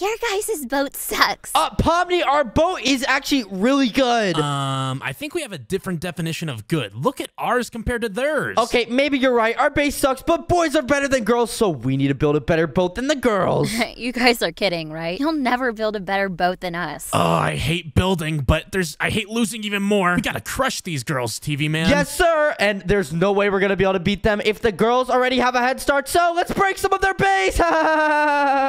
your guys' boat sucks. Uh, Pomni, our boat is actually really good. Um, I think we have a different definition of good. Look at ours compared to theirs. Okay, maybe you're right. Our base sucks, but boys are better than girls, so we need to build a better boat than the girls. you guys are kidding, right? You'll never build a better boat than us. Oh, I hate building, but there's I hate losing even more. We gotta crush these girls, TV man. yes, sir. And there's no way we're gonna be able to beat them if the girls already have a head start. So let's break some of their base.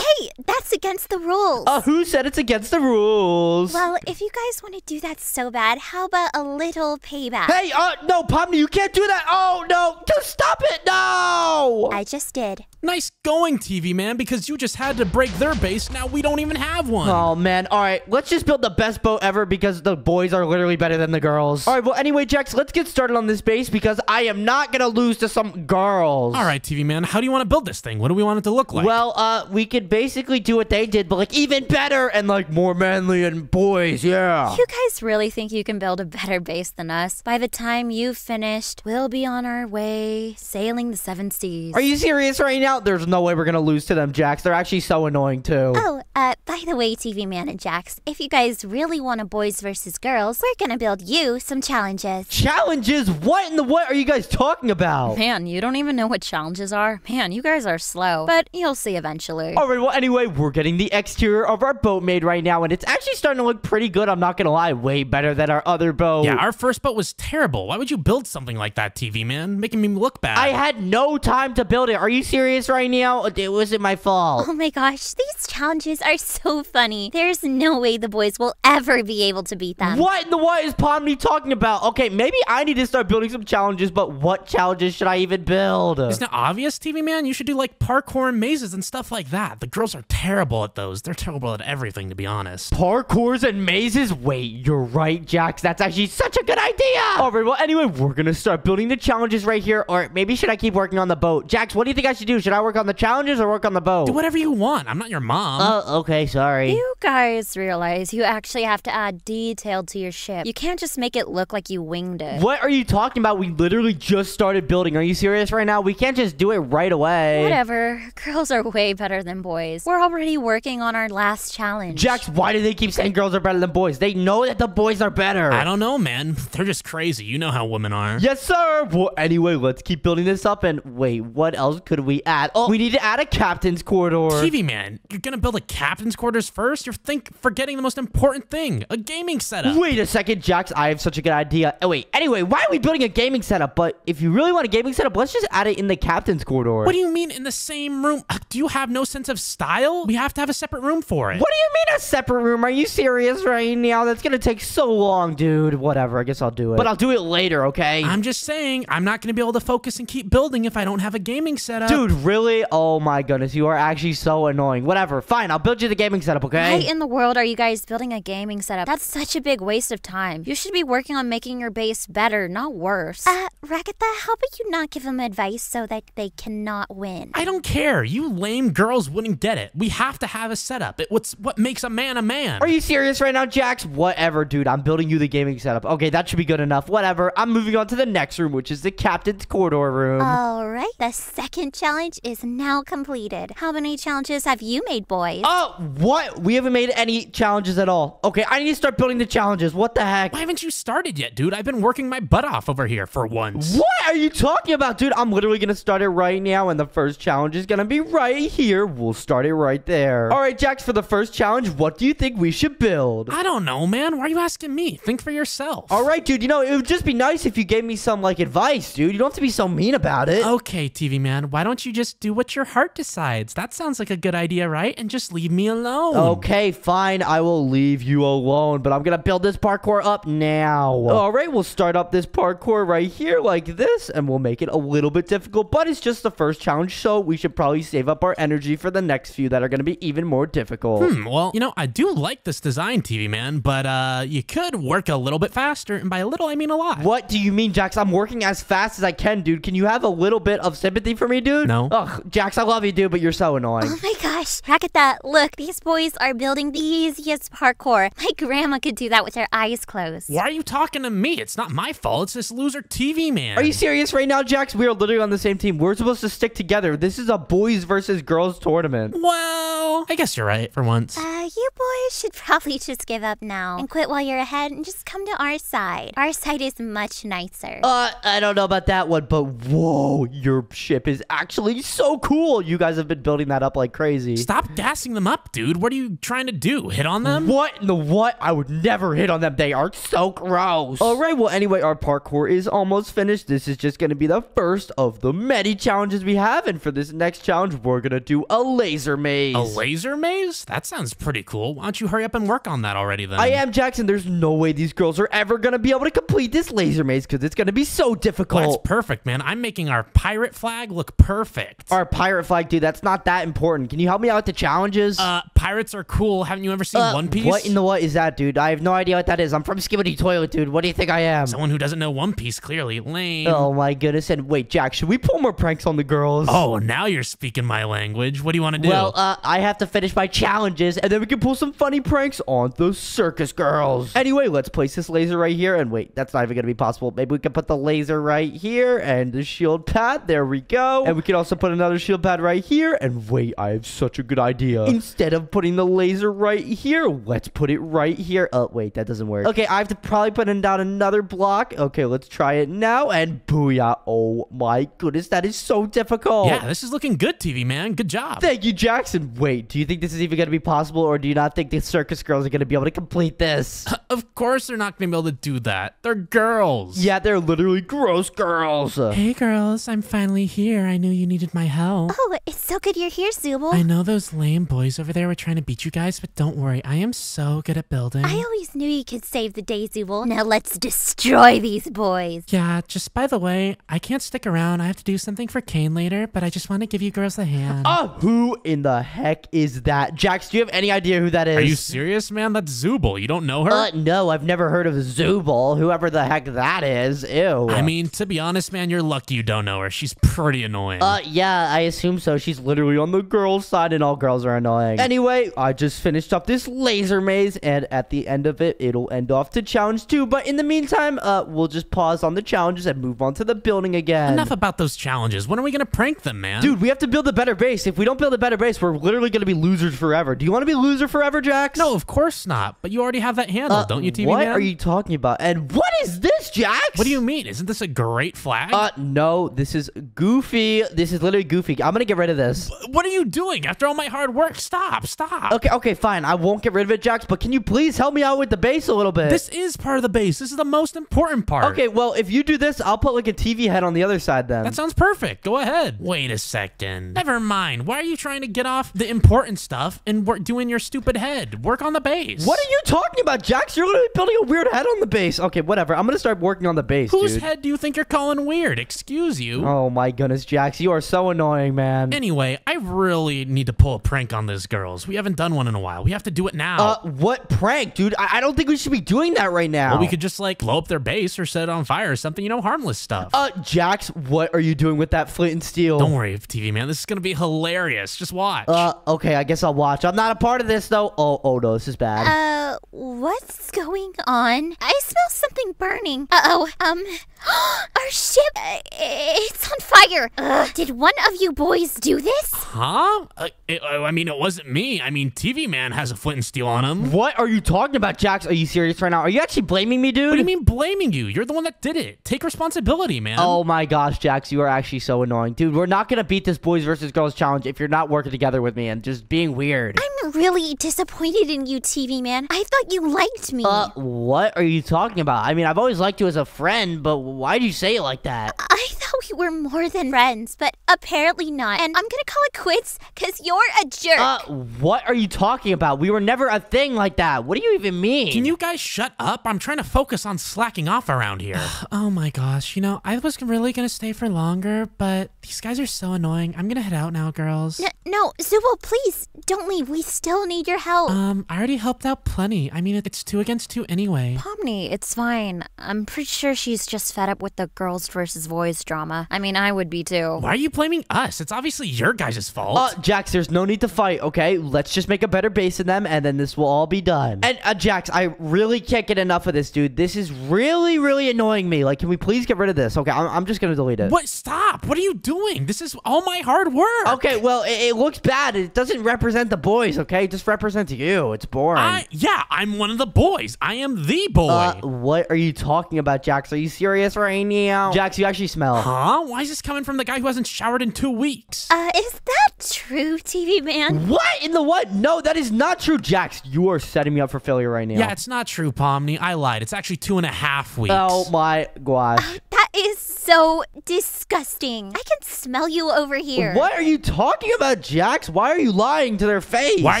Hey, that's against the rules. who said it's against the rules? well, if you guys want to do that so bad, how about a little payback? Hey, uh, no, Pomni, you can't do that. Oh no, just stop it. No. I just did. Nice going, TV man, because you just had to break their base. Now we don't even have one. Oh man, all right, let's just build the best boat ever because the boys are literally better than the girls. All right, well, anyway, Jax, let's get started on this base because I am not gonna lose to some girls. All right, TV man, how do you want to build this thing? What do we want it to look like? Well, uh, we could basically do what they did, but like even better and like more manly and boys, yeah. You guys really think you can build a better base than us? By the time you've finished, we'll be on our way sailing the seven seas. Are you serious right now? There's no way we're gonna lose to them, Jax. They're actually so annoying too. Oh, uh, by the way, TV Man and Jax, if you guys really want a boys versus girls, we're gonna build you some challenges. Challenges? What in the what are you guys talking about? Man, you don't even know what challenges are? Man, you guys are slow. But you'll see eventually. All right, well, anyway, we're getting the exterior of our boat made right now, and it's actually starting to look pretty good. I'm not gonna lie, way better than our other boat. yeah, our first boat was terrible. Why would you build something like that, TV man? Making me look bad. I had no time to build it. Are you serious right now? It wasn't my fault. Oh my gosh, these challenges are so funny. There's no way the boys will ever be able to beat them. What in the what is Pomni talking about? Okay, maybe I need to start building some challenges, but what challenges should I even build? Isn't it obvious, TV man? You should do like parkour and mazes and stuff like that. The girls are terrible at those. They're terrible at everything, to be honest. Parkours and mazes? Wait, you're right, Jax. That's actually such a good idea. All right, well, anyway, we're gonna start building the challenges right here. Or maybe should I keep working on the boat? Jax, what do you think I should do? Should I work on the challenges or work on the boat? Do whatever you want. I'm not your mom. Oh, okay, sorry. You guys realize you actually have to add detail to your ship. You can't just make it look like you winged it. What are you talking about? We literally just started building. Are you serious right now? We can't just do it right away. Whatever. Girls are way better than boys. We're already working on our last challenge. Jax, why do they keep saying girls are better than boys? They know that the boys are better. I don't know, man. They're just crazy. You know how women are. Yes, sir. Well, anyway, let's keep building this up. And wait, what else could we add? Oh, we need to add a captain's corridor. TV man, you're gonna build a captain's quarters first? You're think forgetting the most important thing, a gaming setup. Wait a second, Jax. I have such a good idea. Oh, wait. Anyway, why are we building a gaming setup? But if you really want a gaming setup, let's just add it in the captain's corridor. What do you mean in the same room? Uh, Do you have no sense of style? We have to have a separate room for it. What do you mean a separate room? Are you serious right now? That's gonna take so long, dude. Whatever. I guess I'll do it. But I'll do it later, okay? I'm just saying, I'm not gonna be able to focus and keep building if I don't have a gaming setup. Dude, really? Oh my goodness, you are actually so annoying. Whatever, fine, I'll build you the gaming setup, okay? Why in the world are you guys building a gaming setup? That's such a big waste of time. You should be working on making your base better, not worse. Uh, Ragatha, how about you not give them advice so that they cannot win? I don't care. You lame girls wouldn't get it. We have to have a setup. It, what's what makes a man a man? Are you serious right now, Jax? Whatever, dude. I'm building you the gaming setup. Okay, that should be good enough. Whatever. I'm moving on to the next room, which is the captain's corridor room. All right, the second challenge is now completed. How many challenges have you made, boys? oh, what? We haven't made any challenges at all. Okay, I need to start building the challenges. What the heck? Why haven't you started yet, dude? I've been working my butt off over here for once. What are you talking about, dude? I'm literally gonna start it right now, and the first challenge is gonna be right here. We'll start it right there. All right, Jax, for the first challenge, what do you think we should build? I don't know, man. Why are you asking me? Think for yourself. All right, dude. You know, it would just be nice if you gave me some like advice, dude. You don't have to be so mean about it. Okay, TV man, why don't you just do what your heart decides? That sounds like a good idea, right? And just leave me alone. Okay, fine. I will leave you alone, but I'm gonna build this parkour up now. All right, we'll start up this parkour right here like this, and we'll make it a little bit difficult, but it's just the first challenge, so we should probably save up our energy for the next few that are gonna be even more difficult. Hmm, well, you know, I do like this design, TV man, but uh, you could work a little bit faster, and by a little, I mean a lot. What do you mean, Jax? I'm working as fast as I can, dude. Can you have a little bit of sympathy for me, dude? No. Ugh, Jax, I love you, dude, but you're so annoying. Oh my gosh, Ragatha, look, these These boys are building the easiest parkour. My grandma could do that with her eyes closed. Why are you talking to me? It's not my fault. It's this loser TV man. Are you serious right now, Jax? We are literally on the same team. We're supposed to stick together. This is a boys versus girls tournament. Well, I guess you're right for once. Uh, you boys should probably just give up now and quit while you're ahead and just come to our side. Our side is much nicer. Uh, I don't know about that one, but whoa, your ship is actually so cool. You guys have been building that up like crazy. Stop gassing them up, dude. What are you trying to do? Hit on them? What in the what? I would never hit on them. They are so gross. All right, well, anyway, our parkour is almost finished. This is just going to be the first of the many challenges we have. And for this next challenge, we're going to do a laser maze. A laser maze? That sounds pretty cool. Why don't you hurry up and work on that already then? I am Jackson. There's no way these girls are ever going to be able to complete this laser maze because it's going to be so difficult. Well, that's perfect, man. I'm making our pirate flag look perfect. Our pirate flag, dude, that's not that important. Can you help me out with the challenges? Uh, pirates are cool. Haven't you ever seen Uh, One Piece? What in the what is that, dude? I have no idea what that is. I'm from Skibidi Toilet, dude. What do you think I am? Someone who doesn't know One Piece, clearly. Lame. Oh my goodness. And wait, Jack, should we pull more pranks on the girls? Oh, now you're speaking my language. What do you want to do? Well, uh, I have to finish my challenges, and then we can pull some funny pranks on the circus girls. Anyway, let's place this laser right here. And wait, that's not even gonna be possible. Maybe we can put the laser right here and the shield pad. There we go. And we can also put another shield pad right here. And wait, I have such a good idea. Instead of putting the laser right here, let's put it right here. Oh, wait, that doesn't work. Okay, I have to probably put in down another block. Okay, let's try it now. And booyah. Oh my goodness, that is so difficult. yeah, this is looking good, TV man. Good job. Thank you, Jackson. Wait, do you think this is even going to be possible, or do you not think the circus girls are going to be able to complete this? Of course they're not going to be able to do that. They're girls. yeah, they're literally gross girls. Hey, girls. I'm finally here. I knew you needed my help. Oh, it's so good you're here, Zooble. I know those lame boys over there were trying to beat you guys, but don't worry. I am so good at building. I always knew you could save the day, Zooble. Now let's destroy these boys. Yeah, just by the way, I can't stick around. I have to do something for Caine later, but I just want to give you girls a hand. Oh, who in the heck is that? Jax, do you have any idea who that is? Are you serious, man? That's Zooble. You don't know her? Uh, no, I've never heard of Zooble, whoever the heck that is. Ew. I mean, to be honest, man, you're lucky you don't know her. She's pretty annoying. Uh, yeah, I assume so. She's literally on the girls' side, and all girls are annoying. Anyway, I just finished up this laser maze, and at the end of it, it'll end off to challenge two. But in the meantime, uh, we'll just pause on the challenges and move on to the building again. Enough about those challenges. When are we gonna prank them, man? Dude, we have to build a better base. If we don't build a better base, we're literally going to be losers forever. Do you want to be loser forever, Jax? no, of course not. But you already have that handle, Uh, don't you, TV What man? are you talking about? And what is this, Jax? What do you mean? Isn't this a great flag? Uh, no, this is goofy. This is literally goofy. I'm gonna get rid of this. what are you doing? After all my hard work, stop, stop. Okay, okay, fine. I won't get rid of it, Jax. But can you please help me out with the base a little bit? This is part of the base. This is the most important part. Okay, well, if you do this, I'll put like a TV head on the other side then. That sounds perfect. Go ahead. Wait a second. Never mind. Why are you trying to get off the important stuff and work doing your stupid head? Work on the base. what are you talking about, Jax? You're literally building a weird head on the base. Okay, whatever. I'm gonna start working on the base, Whose dude. head do you think you're calling weird? Excuse you. Oh my goodness, Jax, you are so annoying, man. Anyway, I really need to pull a prank on those girls. We haven't done one in a while. We have to do it now. Uh, what prank, dude? I, I don't think we should be doing that right now. well, we could just like blow up their base or set it on fire or something, you know, harmless stuff. Uh, Jax, what are you doing with that flint and steel? Don't worry, TV man. This is gonna be hilarious. Just watch. Uh, okay, I guess I'll watch. I'm not a part of this though. Oh, oh no, this is bad. Uh, what's going on? I smell something burning. Uh oh. Um, our ship, uh, it's on fire. Ugh, did one of you boys do this? huh? Uh, it- uh, I mean, it wasn't me. I mean, TV man has a flint and steel on him. what are you talking about, Jax? Are you serious right now? Are you actually blaming me, dude? What do you mean blaming you? You're the one that did it. Take responsibility, man. Oh my gosh, Jax, you are actually so annoying. Dude, we're not gonna beat this boys versus girls challenge if you're not working together with me and just being weird. I'm really disappointed in you, TV man. I thought you liked me. Uh, what are you talking about? I mean, I've always liked you as a friend, but why do you say it like that? I thought we were more than friends, but apparently not. And I'm gonna call it quits because you're a jerk. Uh, what are you talking about? We were never a thing like that. What do you even mean? Can you guys shut up? I'm trying to focus on slacking off around here. oh my gosh, you know, I was really gonna stay for longer, but these guys are so annoying. I'm gonna head out now, girls. N- no, Zooble, please don't leave. We still need your help. Um, I already helped out plenty. I mean, it's two against two anyway. Pomni, it's fine. I'm pretty sure she's just fed up with the girls versus boys drama. Yeah, I mean, I would be too. Why are you blaming us? It's obviously your guys' fault. Uh, Jax, there's no need to fight, okay? Let's just make a better base than them, and then this will all be done. And, uh, Jax, I really can't get enough of this, dude. This is really, really annoying me. Like, can we please get rid of this? Okay, I'm, I'm just gonna delete it. what? Stop. What are you doing? This is all my hard work. Okay, well, it, it looks bad. It doesn't represent the boys, okay? It just represents you. It's boring. I, yeah, I'm one of the boys. I am the boy. uh, what are you talking about, Jax? Are you serious right now? Jax, you actually smell. Huh? Why is this coming from the guy who hasn't showered in two weeks? Uh, is that true, TV man? What in the what? No, that is not true, Jax. You are setting me up for failure right now. yeah, it's not true, Pomni. I lied. It's actually two and a half weeks. Oh my gosh. That is so disgusting. I can smell you over here. What are you talking about, Jax? Why are you lying to their face? Why are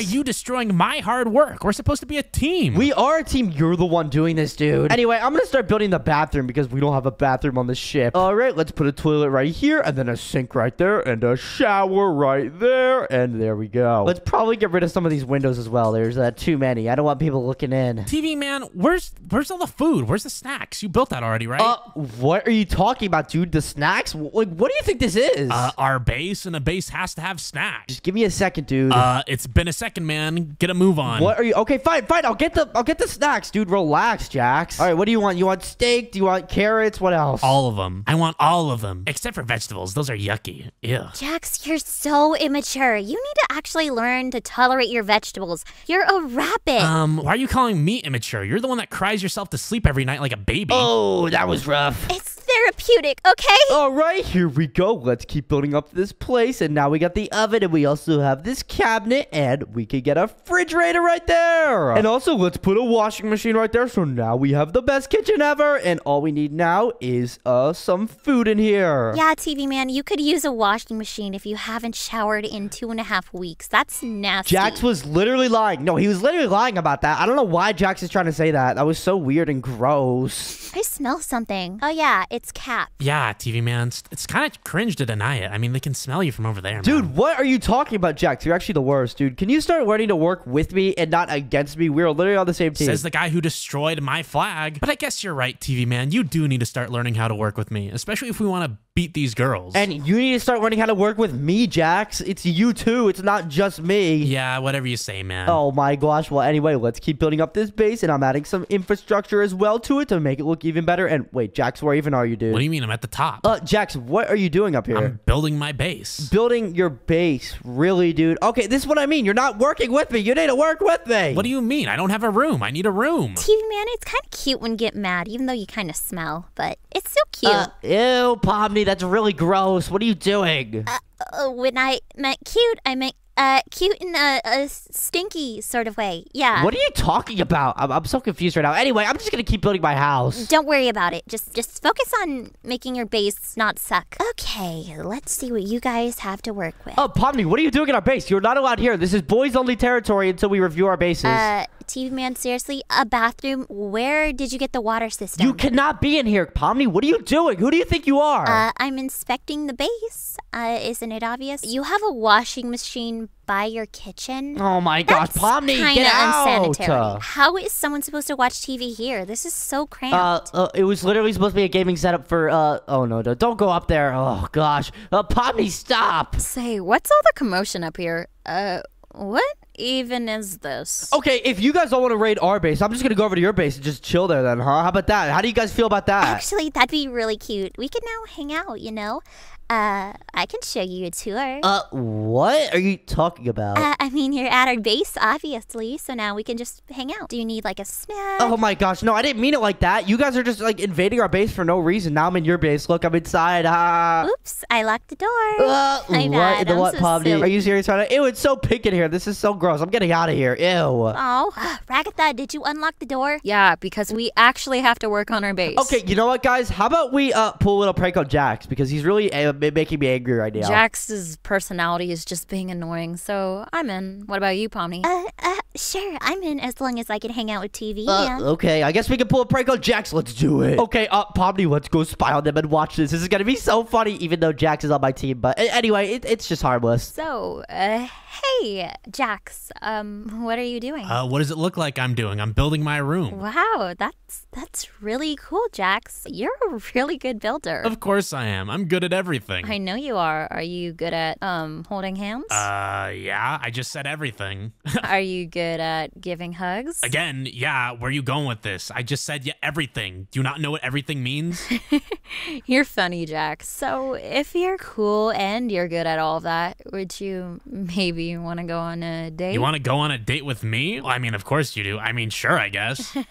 you destroying my hard work? We're supposed to be a team. We are a team. You're the one doing this, dude. Anyway, I'm gonna start building the bathroom because we don't have a bathroom on the ship. All right, let's put a toilet right here, and then a sink right there, and a shower right there, and there we go. Let's probably get rid of some of these windows as well. There's uh, too many. I don't want people looking in. TV man, where's where's all the food? Where's the snacks? You built that already, right? Uh, what are you talking about, dude? The snacks? Like, what do you think this is? Uh, our base and a base has to have snacks. Just give me a second, dude. Uh, it's been a second, man. Get a move on. What are you? Okay, fine, fine. I'll get the I'll get the snacks, dude. Relax, Jax. All right, what do you want? You want steak? Do you want carrots? What else? All of them. I want all of them, except for vegetables. Those are yucky. Ew. Jax, you're so immature. You need to actually learn to tolerate your vegetables. You're a rabbit. Um, why are you calling me immature? You're the one that cries yourself to sleep every night like a baby. Oh, that was rough. it's therapeutic, okay? All right, here we go. Let's keep building up this place. And now we got the oven, and we also have this cabinet, and we can get a refrigerator right there. And also, let's put a washing machine right there. So now we have the best kitchen ever. And all we need now is uh some food in here. Yeah, TV man, you could use a washing machine if you haven't showered in two and a half weeks. That's nasty. Jax was literally lying. No, he was literally lying about that. I don't know why Jax is trying to say that. That was so weird and gross. I smell something. Oh yeah, it's Its cap. Yeah, TV man. It's, it's kind of cringe to deny it. I mean, they can smell you from over there, man. Dude, what are you talking about, Jax? You're actually the worst, dude. Can you start learning to work with me and not against me? We're literally on the same team. Says the guy who destroyed my flag. But I guess you're right, TV man. You do need to start learning how to work with me, especially if we want to beat these girls. and you need to start learning how to work with me, Jax. It's you too. It's not just me. yeah, whatever you say, man. Oh my gosh. Well, anyway, let's keep building up this base, and I'm adding some infrastructure as well to it to make it look even better. And wait, Jax, where even are you, dude? What do you mean I'm at the top? uh, Jax, what are you doing up here? I'm building my base. Building your base, really, dude? Okay, this is what I mean. You're not working with me. You need to work with me. What do you mean? I don't have a room. I need a room. TV man, it's kind of cute when you get mad, even though you kind of smell, but it's so cute. Uh, ew, Pomni, that's really gross. What are you doing? Uh, when I meant cute, I meant uh, cute in a, a stinky sort of way. Yeah. what are you talking about? I'm, I'm so confused right now. Anyway, I'm just gonna keep building my house. Don't worry about it. Just just focus on making your base not suck. Okay, let's see what you guys have to work with. Oh, Pomni, what are you doing in our base? You're not allowed here. This is boys only territory until we review our bases. Uh, TV man, seriously, a bathroom? Where did you get the water system? you cannot be in here, Pomni. What are you doing? Who do you think you are? Uh, I'm inspecting the base. Uh, isn't it obvious? You have a washing machine by your kitchen. oh my gosh, That's Pomni, kinda get out! unsanitary. How is someone supposed to watch TV here? This is so Uh, cramped. uh, it was literally supposed to be a gaming setup for, uh, oh no, no, don't go up there. Oh gosh. Uh, Pomni, stop! Say, what's all the commotion up here? Uh, what even is this? Okay, if you guys don't want to raid our base, I'm just gonna go over to your base and just chill there then, huh? How about that? How do you guys feel about that? Actually, that'd be really cute. We could now hang out, you know? Uh, I can show you a tour. Uh, what are you talking about? Uh, I mean, you're at our base, obviously, so now we can just hang out. Do you need like a snack? Oh my gosh, no, I didn't mean it like that. You guys are just like invading our base for no reason. Now I'm in your base. Look, I'm inside. Ah. Oops, I locked the door. Uh, My what bad, in the I'm what, so Pomni? Are you serious right now? Ew, it's so pink in here. This is so gross. I'm getting out of here. Ew. Oh, Ragatha, did you unlock the door? Yeah, because we actually have to work on our base. Okay, you know what, guys? How about we uh pull a little prank on Jax because he's really uh, ma- making me angry right now. Jax's personality is just being annoying, so I'm in. What about you, Pomni? Uh, uh, sure, I'm in as long as I can hang out with TV. Uh, yeah. okay, I guess we can pull a prank on Jax. Let's do it. Okay, uh, Pomni, let's go spy on them and watch this. This is gonna be so funny, even though Jax is on my team. But a- anyway, it, it's just harmless. So, uh, hey, Jax, um, what are you doing? Uh, what does it look like? I'm doing. I'm building my room. Wow, that's that's really cool, Jax. You're a really good builder. Of course I am. I'm good at everything. I know you are. Are you good at um holding hands? Uh, yeah, I just said everything. are you good at giving hugs? Again, yeah, where are you going with this? I just said yeah, everything. Do you not know what everything means? You're funny, Jax. So, if you're cool and you're good at all that, would you maybe want to go on a date? you want to go on a date with me? Well, I mean, of course you do. I mean, sure, I guess.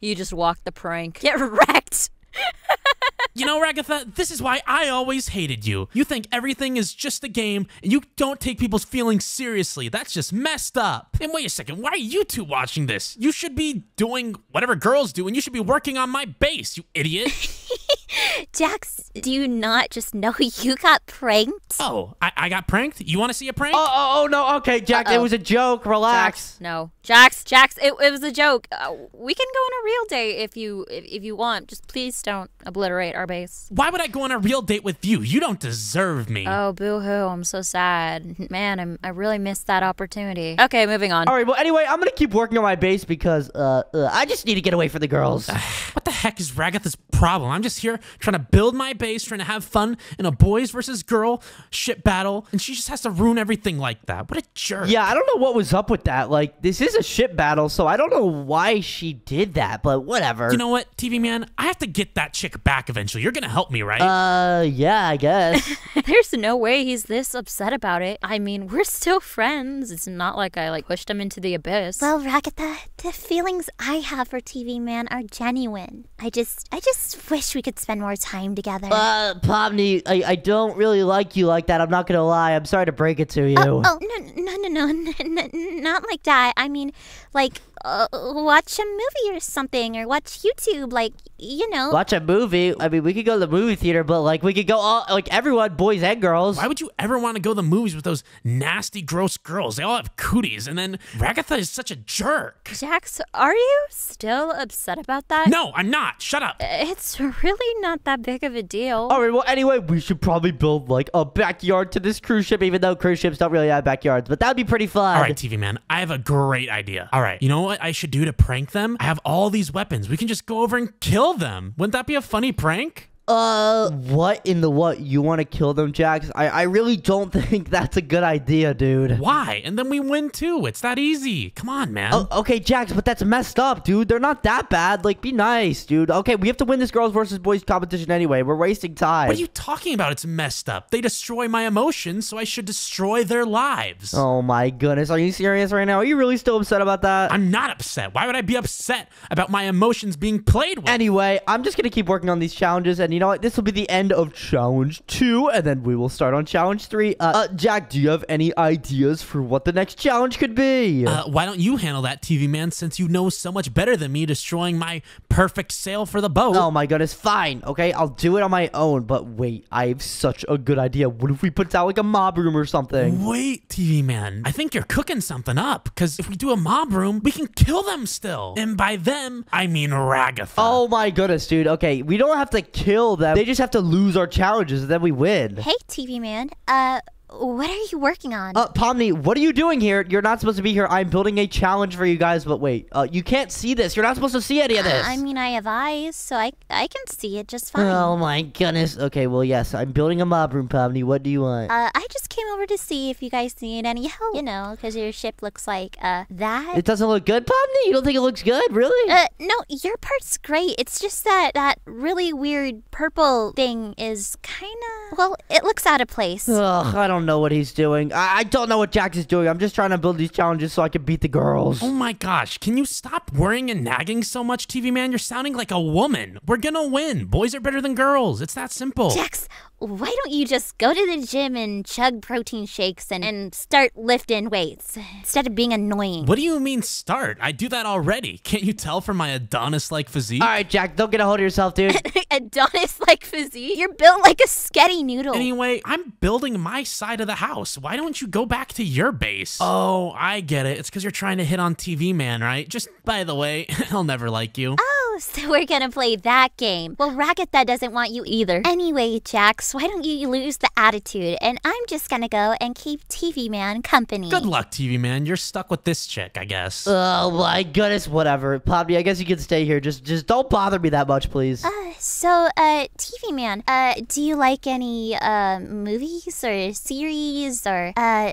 You just walk the prank. Get wrecked. You know, Ragatha, this is why I always hated you. You think everything is just a game and you don't take people's feelings seriously. That's just messed up. And wait a second, why are you two watching this? You should be doing whatever girls do and you should be working on my base, you idiot. Jax, do you not just know you got pranked? oh, I, I got pranked? You want to see a prank? Oh, oh, oh no. Okay, Jack, it Uh-oh. was a joke. Relax. Jax, no. Jax, Jax, it, it was a joke. Uh, we can go on a real date if you if, if you want. Just please don't obliterate our base. Why would I go on a real date with you? You don't deserve me. Oh, boo hoo. I'm so sad. Man, I'm, I really missed that opportunity. Okay, moving on. All right. Well, anyway, I'm gonna keep working on my base because uh, uh I just need to get away from the girls. What the heck is Ragatha's problem? I'm just here trying to build my base, trying to have fun in a boys versus girl ship battle, and she just has to ruin everything like that. What a jerk. yeah, I don't know what was up with that. Like, this is a ship battle, so I don't know why she did that, but whatever. You know what, TV man? I have to get that chick back eventually. You're gonna help me, right? Uh, yeah, I guess. There's no way he's this upset about it. I mean, we're still friends. It's not like I like pushed him into the abyss. Well, Ragatha, the feelings I have for TV Man are genuine. I just, I just wish we could spend more time together. uh, Pomni, I, I don't really like you like that. I'm not gonna lie. I'm sorry to break it to you. oh no, no, no, no, n- n- not like that. I mean, like, uh, watch a movie or something, or watch YouTube. Like, you know. Watch a movie. I mean, we could go to the movie theater, but like, we could go all like everyone, boys and girls. Why would you ever want to go to the movies with those nasty, gross girls? They all have cooties, and then Ragatha is such a jerk. Jax, are you still upset about that? No, I'm not. Shut up. It's really not that big of a deal. All right. Well, anyway, we should probably build like a backyard to this cruise ship, even though cruise ships don't really have backyards. But that'd be pretty fun. All right, TV man, I have a great idea. All right, you know what I should do to prank them? I have all these weapons. We can just go over and kill them. Wouldn't that be a funny prank? Uh, what in the what? You want to kill them, Jax? I I really don't think that's a good idea, dude. Why? And then we win too. It's that easy. Come on, man. Oh, okay, Jax, but that's messed up, dude. They're not that bad. Like, be nice, dude. Okay, we have to win this girls versus boys competition anyway. We're wasting time. What are you talking about? It's messed up. They destroy my emotions, so I should destroy their lives. Oh my goodness, are you serious right now? Are you really still upset about that? I'm not upset. Why would I be upset about my emotions being played with? Anyway, I'm just gonna keep working on these challenges, and you know what? This will be the end of challenge two, and then we will start on challenge three. Uh, uh Jack, do you have any ideas for what the next challenge could be? Uh, why don't you handle that, TV man, since you know so much better than me destroying my perfect sail for the boat? Oh my goodness, fine. Okay, I'll do it on my own. But wait, I have such a good idea. What if we put out like a mob room or something? Wait, TV man. I think you're cooking something up. Because if we do a mob room, we can kill them still. And by them, I mean Ragatha. Oh my goodness, dude. Okay, we don't have to kill them. They just have to lose our challenges and then we win. Hey, TV Man. Uh, what are you working on? Uh, Pomni, what are you doing here? You're not supposed to be here. I'm building a challenge for you guys, but wait, uh, you can't see this. You're not supposed to see any of this. I mean, I have eyes, so I I can see it just fine. Oh my goodness. Okay, well, yes, I'm building a mob room, Pomni. What do you want? Uh, I just came over to see if you guys need any help. You know, because your ship looks like uh that. it doesn't look good, Pomni? You don't think it looks good? Really? Uh, no, your part's great. It's just that that really weird purple thing is kind of well, it looks out of place. Ugh, I don't know what he's doing. I, I don't know what Jax is doing. I'm just trying to build these challenges so I can beat the girls. Oh my gosh, can you stop worrying and nagging so much, TV man? You're sounding like a woman. We're gonna win. Boys are better than girls. It's that simple. Jax, why don't you just go to the gym and chug protein shakes and, and start lifting weights instead of being annoying? What do you mean start? I do that already. Can't you tell from my Adonis like physique? All right, Jack, don't get a hold of yourself, dude. Adonis like physique. You're built like a sketty noodle. Anyway, I'm building my side of the house. Why don't you go back to your base? Oh, I get it. It's because you're trying to hit on TV Man, right? Just by the way, he'll never like you. Oh, so we're gonna play that game. Well, Ragatha doesn't want you either. Anyway, Jax, why don't you lose the attitude and I'm just gonna go and keep TV Man company. Good luck, TV man. You're stuck with this chick, I guess. Oh my goodness, whatever. Poppy, I guess you can stay here. Just just don't bother me that much, please. Uh, so, uh, TV Man, uh, do you like any, uh, movies or series or, uh,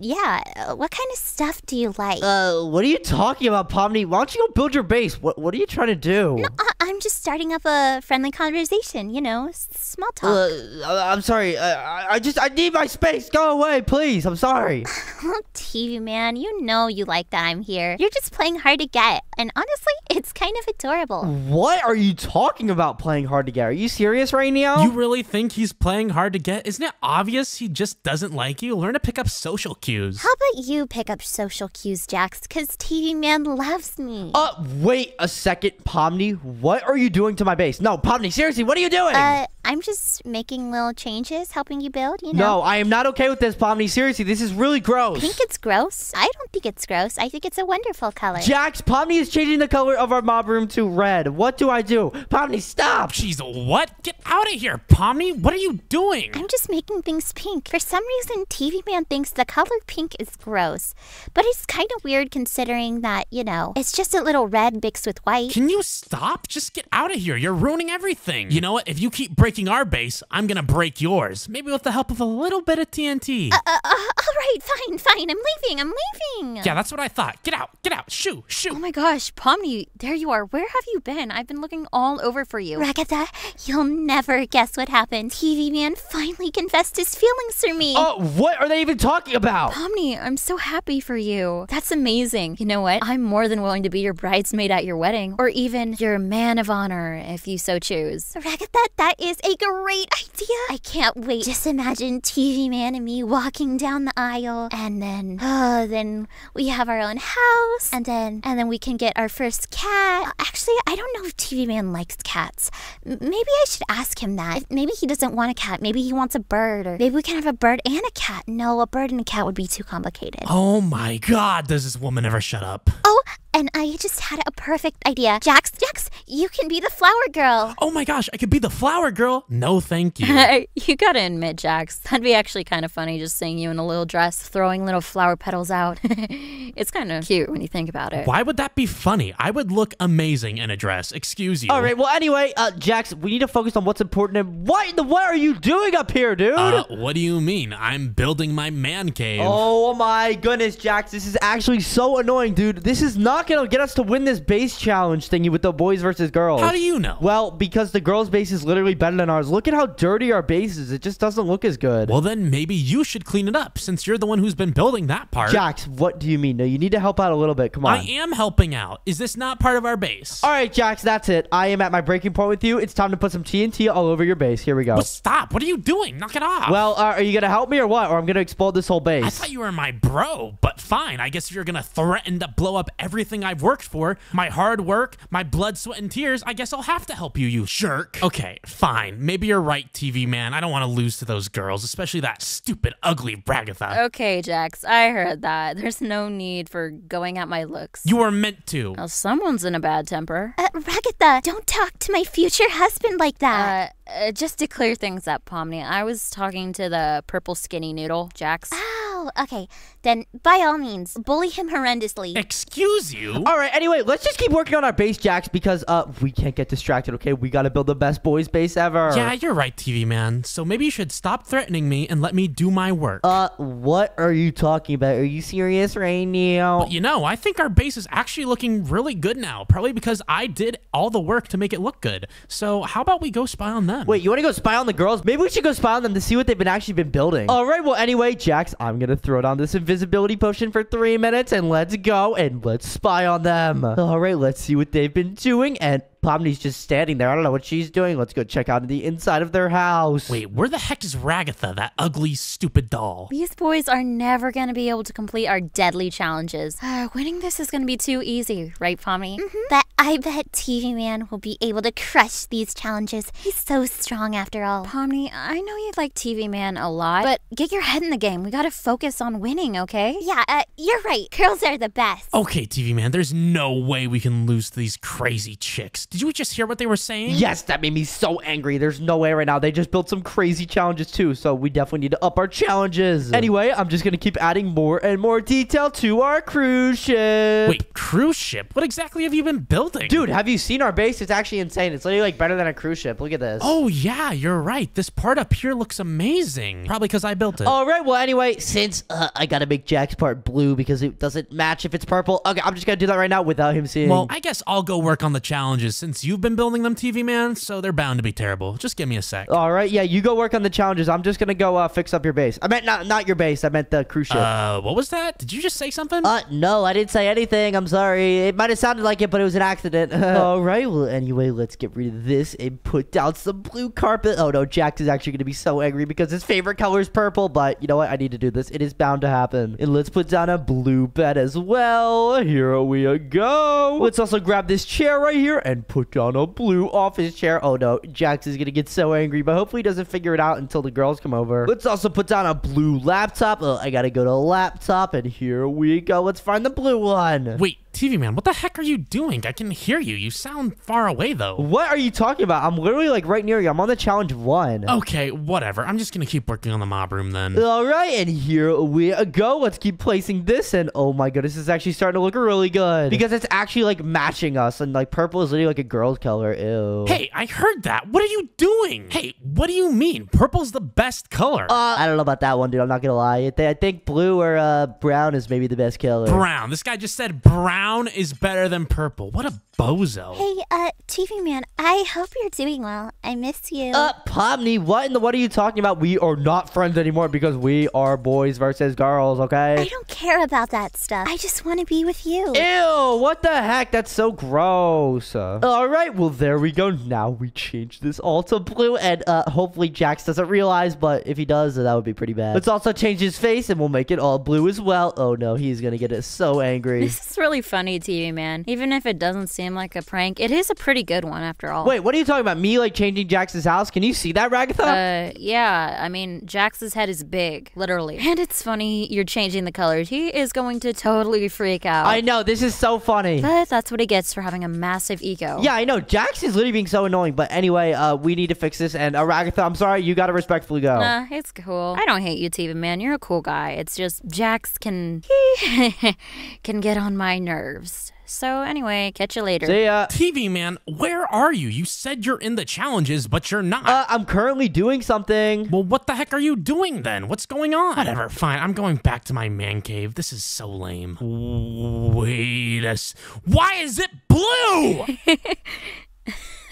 yeah, what kind of stuff do you like? Uh, what are you talking about, Pomni? Why don't you go build your base? What What are you trying to do? I- I'm just starting up a friendly conversation, you know, small talk. Uh, I- I'm sorry. Uh, I I just I need my space. Go away, please. I'm sorry. Oh, TV man, you know you like that I'm here. You're just playing hard to get, and honestly, it's kind of adorable. what are you talking about? Playing hard to get? Are you serious right now? You really think he's playing hard to get? Isn't it obvious he just doesn't like you? Learn to pick up social cues. How about you pick up social cues, Jax? Cause TV man loves me. Uh, wait a second, Pomni. What are you doing to my base? No, Pomni, seriously, what are you doing? Uh, I'm just making little changes, helping you build. You know. no, I am not okay with this, Pomni. Seriously, this is really gross. I Think it's gross? I don't think it's gross. I think it's a wonderful color. Jax, Pomni is changing the color of our mob room to red. What do I do? Pomni, stop! Jeez, what? Get out of here, Pomni. What are you doing? I'm just making things pink. For some reason, TV Man thinks the color pink is gross. But it's kind of weird considering that, you know, it's just a little red mixed with white. Can you stop? Just get out of here. You're ruining everything. You know what? If you keep breaking our base, I'm gonna break yours. Maybe with the help of a little bit of TNT. Uh, uh, all right, fine, fine. I'm leaving. I'm leaving. yeah, that's what I thought. Get out. Get out. Shoo. Shoo. Oh my gosh, Pomni, there you are. Where have you been? I've been looking all over for you. Ragatha, you'll never guess what happened. TV Man finally confessed his feelings for me. Oh, what are they even talking about? Pomni, I'm so happy for you. That's amazing. You know what? I'm more than willing to be your bridesmaid at your wedding, or even your man of honor if you so choose. Ragatha, that is a great idea. I can't wait. Just imagine TV Man and me walking down the aisle, and then, oh, then we have our own house, and then, and then we can get our first cat. Uh, actually, I don't know if TV Man likes cats. M- maybe I should ask him that. If- Maybe he doesn't want a cat. Maybe he wants a bird, or maybe we can have a bird and a cat. No, a bird and a cat would be too complicated. Oh my god, does this woman ever shut up? Oh, and I just had a perfect idea. Jax, Jax, you can be the flower girl. Oh my gosh, I could be the flower girl. No, thank you. you gotta admit, Jax, that'd be actually kind of funny just seeing you in a little dress throwing little flower petals out. it's kind of cute when you think about it. Why would that be funny? I would look amazing in a dress. Excuse you. All right, well, anyway, uh, Jax, we need to focus on what's important. And what in the what are you doing up here, dude? Uh, what do you mean? I'm building my man cave. Oh my goodness, Jax, this is actually so annoying, dude. This is not gonna get us to win this base challenge thingy with the boys versus girls. How do you know? Well, because the girls' base is literally better than ours. Look at how dirty our base is. It just doesn't look as good. Well, then maybe you should clean it up since you're the one who's been building that part. Jax, what do you mean? No, you need to help out a little bit. Come on. I am helping out. Is this not part of our base? All right, Jax, that's it. I am at my breaking point with you. It's time to put some TNT all over your base. Here we go. Well, stop. What are you doing? Knock it off. Well, uh, are you gonna help me or what? Or I'm gonna explode this whole base. I thought you were my bro, but fine. I guess if you're gonna threaten to blow up everything I've worked for, my hard work, my blood, sweat, and tears, I guess I'll have to help you, you jerk. Okay, fine. Maybe you're right, TV man. I don't want to lose to those girls, especially that stupid, ugly Bragatha. Okay, Jax, I heard that. There's no need for going at my looks. You were meant to. Well, someone's in a bad temper. Uh, Ragatha, don't talk to my future husband like that. Uh, uh, just to clear things up, Pomni, I was talking to the purple skinny noodle, Jax. oh, okay. Then, by all means, bully him horrendously. Excuse you? All right. Anyway, let's just keep working on our base, Jax, because uh, we can't get distracted. Okay, we gotta build the best boys base ever. Yeah, you're right, TV man. So maybe you should stop threatening me and let me do my work. Uh, what are you talking about? Are you serious right now? you know, I think our base is actually looking really good now, probably because I did all the work to make it look good. So how about we go spy on them? Wait, you want to go spy on the girls? Maybe we should go spy on them to see what they've been actually been building. All right. Well, anyway, Jax, I'm gonna throw down this invisibility potion for three minutes, and let's go and let's spy on them. All right. Let's see what they've been doing. And Pomni's just standing there. I don't know what she's doing. Let's go check out the inside of their house. Wait, where the heck is Ragatha, that ugly, stupid doll? These boys are never going to be able to complete our deadly challenges. Uh, winning this is going to be too easy, right, Pomni? Mhm. But I bet TV Man will be able to crush these challenges. He's so strong after all. Pomni, I know you like TV Man a lot, but get your head in the game. We got to focus on winning, okay? Yeah, uh, you're right. Girls are the best. Okay, TV man, there's no way we can lose to these crazy chicks. Did you just hear what they were saying? Yes, that made me so angry. There's no way right now. They just built some crazy challenges too, so we definitely need to up our challenges. Anyway, I'm just gonna keep adding more and more detail to our cruise ship. Wait, cruise ship? What exactly have you been building? Dude, have you seen our base? It's actually insane. It's literally like better than a cruise ship. Look at this. Oh, yeah, you're right. This part up here looks amazing. Probably because I built it. All right. Well, anyway, since uh, I gotta make Jack's part blue because it doesn't match if it's purple. Okay, I'm just gonna do that right now without him seeing. Well, I guess I'll go work on the challenges since you've been building them, TV man, so they're bound to be terrible. Just give me a sec. all right. Yeah, you go work on the challenges. I'm just gonna go uh, fix up your base. I meant not not your base. I meant the cruise ship. Uh, what was that? Did you just say something? Uh, no, I didn't say anything. I'm sorry. It might have sounded like it, but it was an accident. All right. Well, anyway, let's get rid of this and put down some blue carpet. Oh no, Jax is actually gonna be so angry because his favorite color is purple. But you know what? I need to do this. It is bound to happen. And let's put down a blue bed as well. Here we go. Let's also grab this chair right here and put down a blue office chair. Oh no, Jax is gonna get so angry, but hopefully he doesn't figure it out until the girls come over. Let's also put down a blue laptop. Oh, I gotta go to a laptop, and here we go. Let's find the blue one. Wait, TV man, what the heck are you doing? I can hear you. You sound far away though. What are you talking about? I'm literally like right near you. I'm on the challenge one. Okay, whatever. I'm just gonna keep working on the mob room then. All right, and here we go. Let's keep placing this, and oh my goodness, this is actually starting to look really good because it's actually like matching us, and like purple is literally like a girl's color. Ew. Hey, I heard that. What are you doing? Hey, what do you mean? Purple's the best color. Uh, I don't know about that one, dude. I'm not gonna lie. I think blue or uh, brown is maybe the best color. brown. This guy just said brown is better than purple. What a bozo. Hey, uh, TV man, I hope you're doing well. I miss you. Uh, Pomni, what in the what are you talking about? We are not friends anymore because we are boys versus girls, okay? I don't care about that stuff. I just want to be with you. Ew, what the heck? That's so gross. Uh, all right, well, there we go. Now we change this all to blue, and uh, hopefully Jax doesn't realize, but if he does, that would be pretty bad. Let's also change his face, and we'll make it all blue as well. Oh no, he's gonna get it so angry. This is really funny, TV man. Even if it doesn't seem like a prank, it is a pretty good one after all. Wait, what are you talking about? Me, like, changing Jax's house? Can you see that, Ragatha? Uh, yeah, I mean, Jax's head is big, literally. And it's funny you're changing the colors. He is going to totally freak out. I know, this is so funny. but that's what he gets for having a massive ego. Yeah, I know. Jax is literally being so annoying. But anyway, uh, we need to fix this. And uh, Ragatha, I'm sorry. You gotta respectfully go. Nah, it's cool. I don't hate you, TV man. You're a cool guy. It's just Jax can can get on my nerves. So anyway, catch you later. See ya. TV man, where are you? You said you're in the challenges, but you're not. Uh, I'm currently doing something. well, what the heck are you doing then? What's going on? Whatever, fine. I'm going back to my man cave. This is so lame. Wait a s- Why is it blue?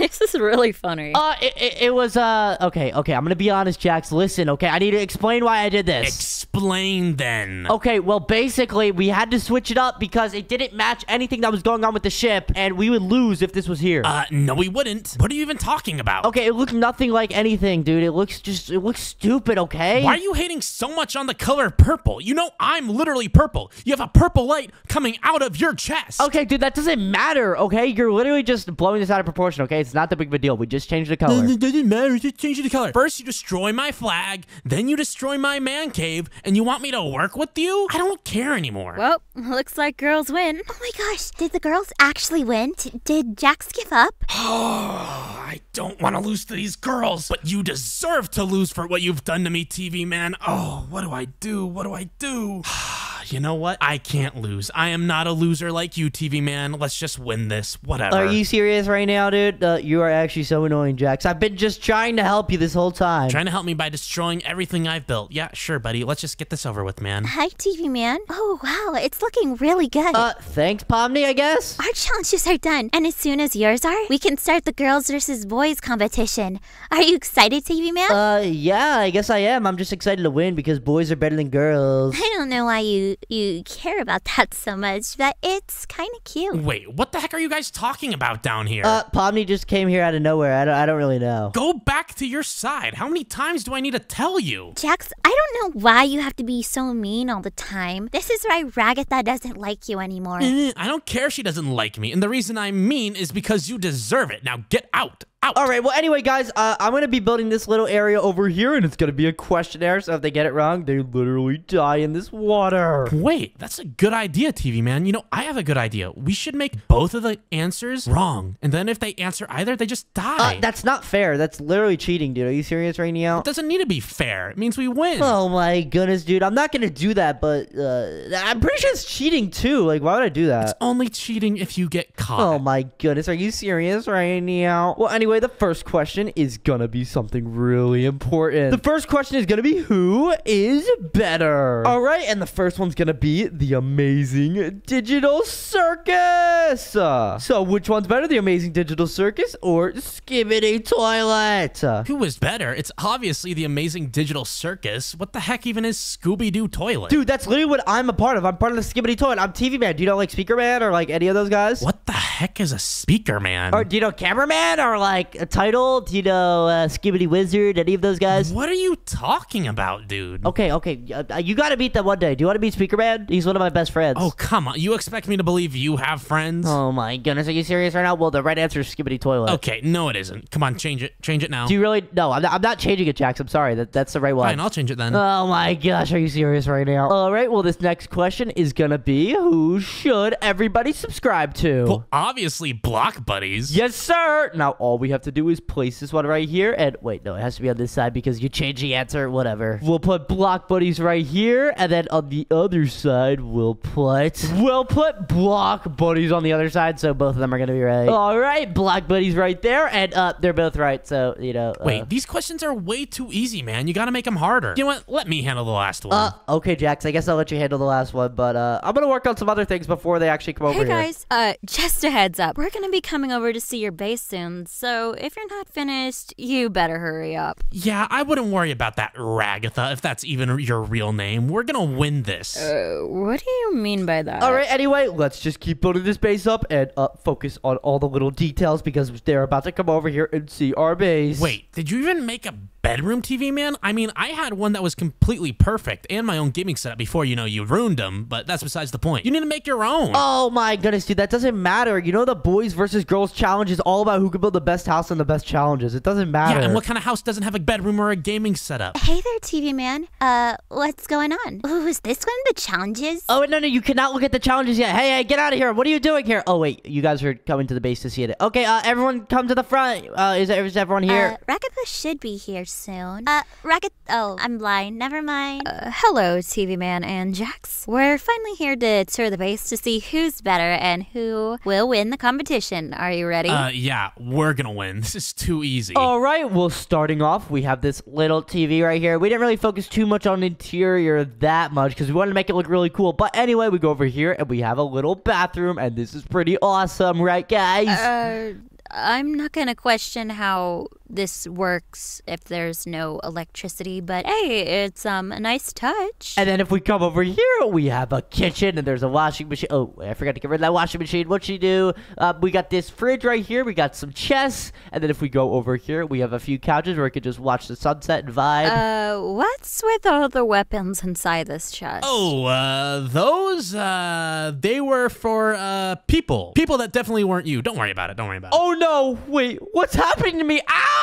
this is really funny. Uh, it, it, it was, uh, okay, okay. I'm gonna be honest, Jax. Listen, okay. I need to explain why I did this. Explain then. Okay, well, basically, we had to switch it up because it didn't match anything that was going on with the ship, and we would lose if this was here. Uh, no, we wouldn't. What are you even talking about? okay, it looked nothing like anything, dude. It looks just, it looks stupid, okay? Why are you hating so much on the color purple? You know I'm literally purple. You have a purple light coming out of your chest. Okay, dude, that doesn't matter, okay? You're literally just blowing this out of proportion, okay? It's not that big of a deal. We just changed the color. It doesn't matter. Just change the color. First, you destroy my flag, then you destroy my man cave, and you want me to work with you? I don't care anymore. well, looks like girls win. Oh my gosh, did the girls actually win? T- did Jax give up? Oh, I don't want to lose to these girls, but you deserve to lose for what you've done to me, TV man. Oh, what do I do? What do I do? you know what? I can't lose. I am not a loser like you, TV man. Let's just win this. Whatever. Are you serious right now, dude? Uh, you are actually so annoying, Jax. I've been just trying to help you this whole time. trying to help me by destroying everything I've built? Yeah, sure, buddy. Let's just get this over with, man. Hi, TV man. Oh wow, it's looking really good. uh, thanks, Pomni, I guess? Our challenges are done, and as soon as yours are, we can start the girls versus boys competition. Are you excited, TV man? Uh, yeah, I guess I am. I'm just excited to win because boys are better than girls. I don't know why you you care about that so much, but it's kind of cute. Wait, what the heck are you guys talking about down here? Uh, Pomni just came here out of nowhere. I don't, I don't really know. Go back to your side. How many times do I need to tell you? Jax, I don't know why you have to be so mean all the time. This is why Ragatha doesn't like you anymore. Eh, I don't care she doesn't like me, and the reason I'm mean is because you deserve it. Now get out. Out. All right. Well, anyway, guys, uh, I'm gonna be building this little area over here, and it's gonna be a questionnaire. So if they get it wrong, they literally die in this water. Wait, that's a good idea, TV man. You know, I have a good idea. We should make both of the answers wrong. And then if they answer either, they just die. Uh, that's not fair. That's literally cheating, dude. Are you serious right now? it doesn't need to be fair. It means we win. Oh my goodness, dude. I'm not gonna do that, but uh, I'm pretty sure it's cheating too. Like, why would I do that? It's only cheating if you get caught. Oh my goodness, are you serious right now? Well, anyway, the first question is gonna be something really important. The first question is gonna be who is better? All right, and the first one's gonna be the amazing digital circus. Uh, so, which one's better, the amazing digital circus or Skibidi Toilet? Who is better? It's obviously the amazing digital circus. What the heck even is Scooby Doo Toilet? Dude, that's literally what I'm a part of. I'm part of the Skibidi Toilet. I'm TV Man. Do you know like Speaker Man or like any of those guys? What the heck is a speaker man? Or do you know Cameraman or like a title? Do you know uh, Skibidi Wizard? Any of those guys? what are you talking about, dude? Okay, okay. Uh, you got to meet them one day. Do you want to meet Speaker Man? He's one of my best friends. Oh, come on. You expect me to believe you have friends? Oh my goodness. Are you serious right now? Well, the right answer is Skibidi Toilet. Okay, no, it isn't. Come on, change it. Change it now. Do you really? No, I'm not, I'm not changing it, Jax. I'm sorry. That that's the right one. Fine, I'll change it then. Oh my gosh, are you serious right now? All right, well, this next question is gonna be who should everybody subscribe to? well, obviously, Block Buddies. Yes, sir. Now all we have to do is place this one right here, and wait, no, it has to be on this side because you change the answer. Whatever. We'll put block buddies right here, and then on the other side we'll put we'll put block buddies on the other side, so both of them are gonna be right. All right, block buddies right there, and uh, they're both right. So you know. uh, Wait, these questions are way too easy, man. You gotta make them harder. You know what? Let me handle the last one. Uh, okay, Jax. I guess I'll let you handle the last one, but uh, I'm gonna work on some other things before they actually come over Hey here. guys, uh, just a heads up. We're gonna be coming over to see your base soon, so if you're not finished, you better hurry up. yeah, I wouldn't worry about that, Ragatha, if that's even your real name. We're gonna win this. Uh, what do you mean by that? All right. Anyway, let's just keep building this base up and uh, focus on all the little details because they're about to come over here and see our base. Wait, did you even make a bedroom TV, man? I mean, I had one that was completely perfect and my own gaming setup before, you know, you ruined them, but that's besides the point. You need to make your own. Oh my goodness, dude, that doesn't matter. You know the boys versus girls challenge is all about who can build the best house and the best challenges. It doesn't matter. yeah, and what kind of house doesn't have a bedroom or a gaming setup? Hey there, TV man. Uh, what's going on? Ooh, is this one of the challenges? Oh no no! You cannot look at the challenges yet. Hey hey, get out of here! What are you doing here? Oh wait, you guys are coming to the base to see it. Okay, uh, everyone come to the front. Uh, is, is everyone here? Uh, Ragatha should be here soon. Uh, Ragat. Oh, I'm blind. Never mind. Uh, hello, TV Man and Jax. We're finally here to tour the base to see who's better and who will win the competition. Are you ready? Uh, yeah, we're gonna win. This is too easy. All right, well, starting off, we have this little TV right here. We didn't really focus too much on interior that much because we wanted to make it look really cool. But anyway, we go over here and we have a little bathroom, and this is pretty awesome, right, guys? Uh, I'm not gonna question how this works if there's no electricity, but hey, it's um a nice touch. and then if we come over here, we have a kitchen, and there's a washing machine. Oh, I forgot to get rid of that washing machine. What'd she do? Uh, we got this fridge right here. We got some chests, and then if we go over here, we have a few couches where we could just watch the sunset and vibe. Uh, what's with all the weapons inside this chest? Oh, uh, those, uh, they were for, uh, people. People that definitely weren't you. Don't worry about it. Don't worry about it. Oh no! Wait, what's happening to me? Ow!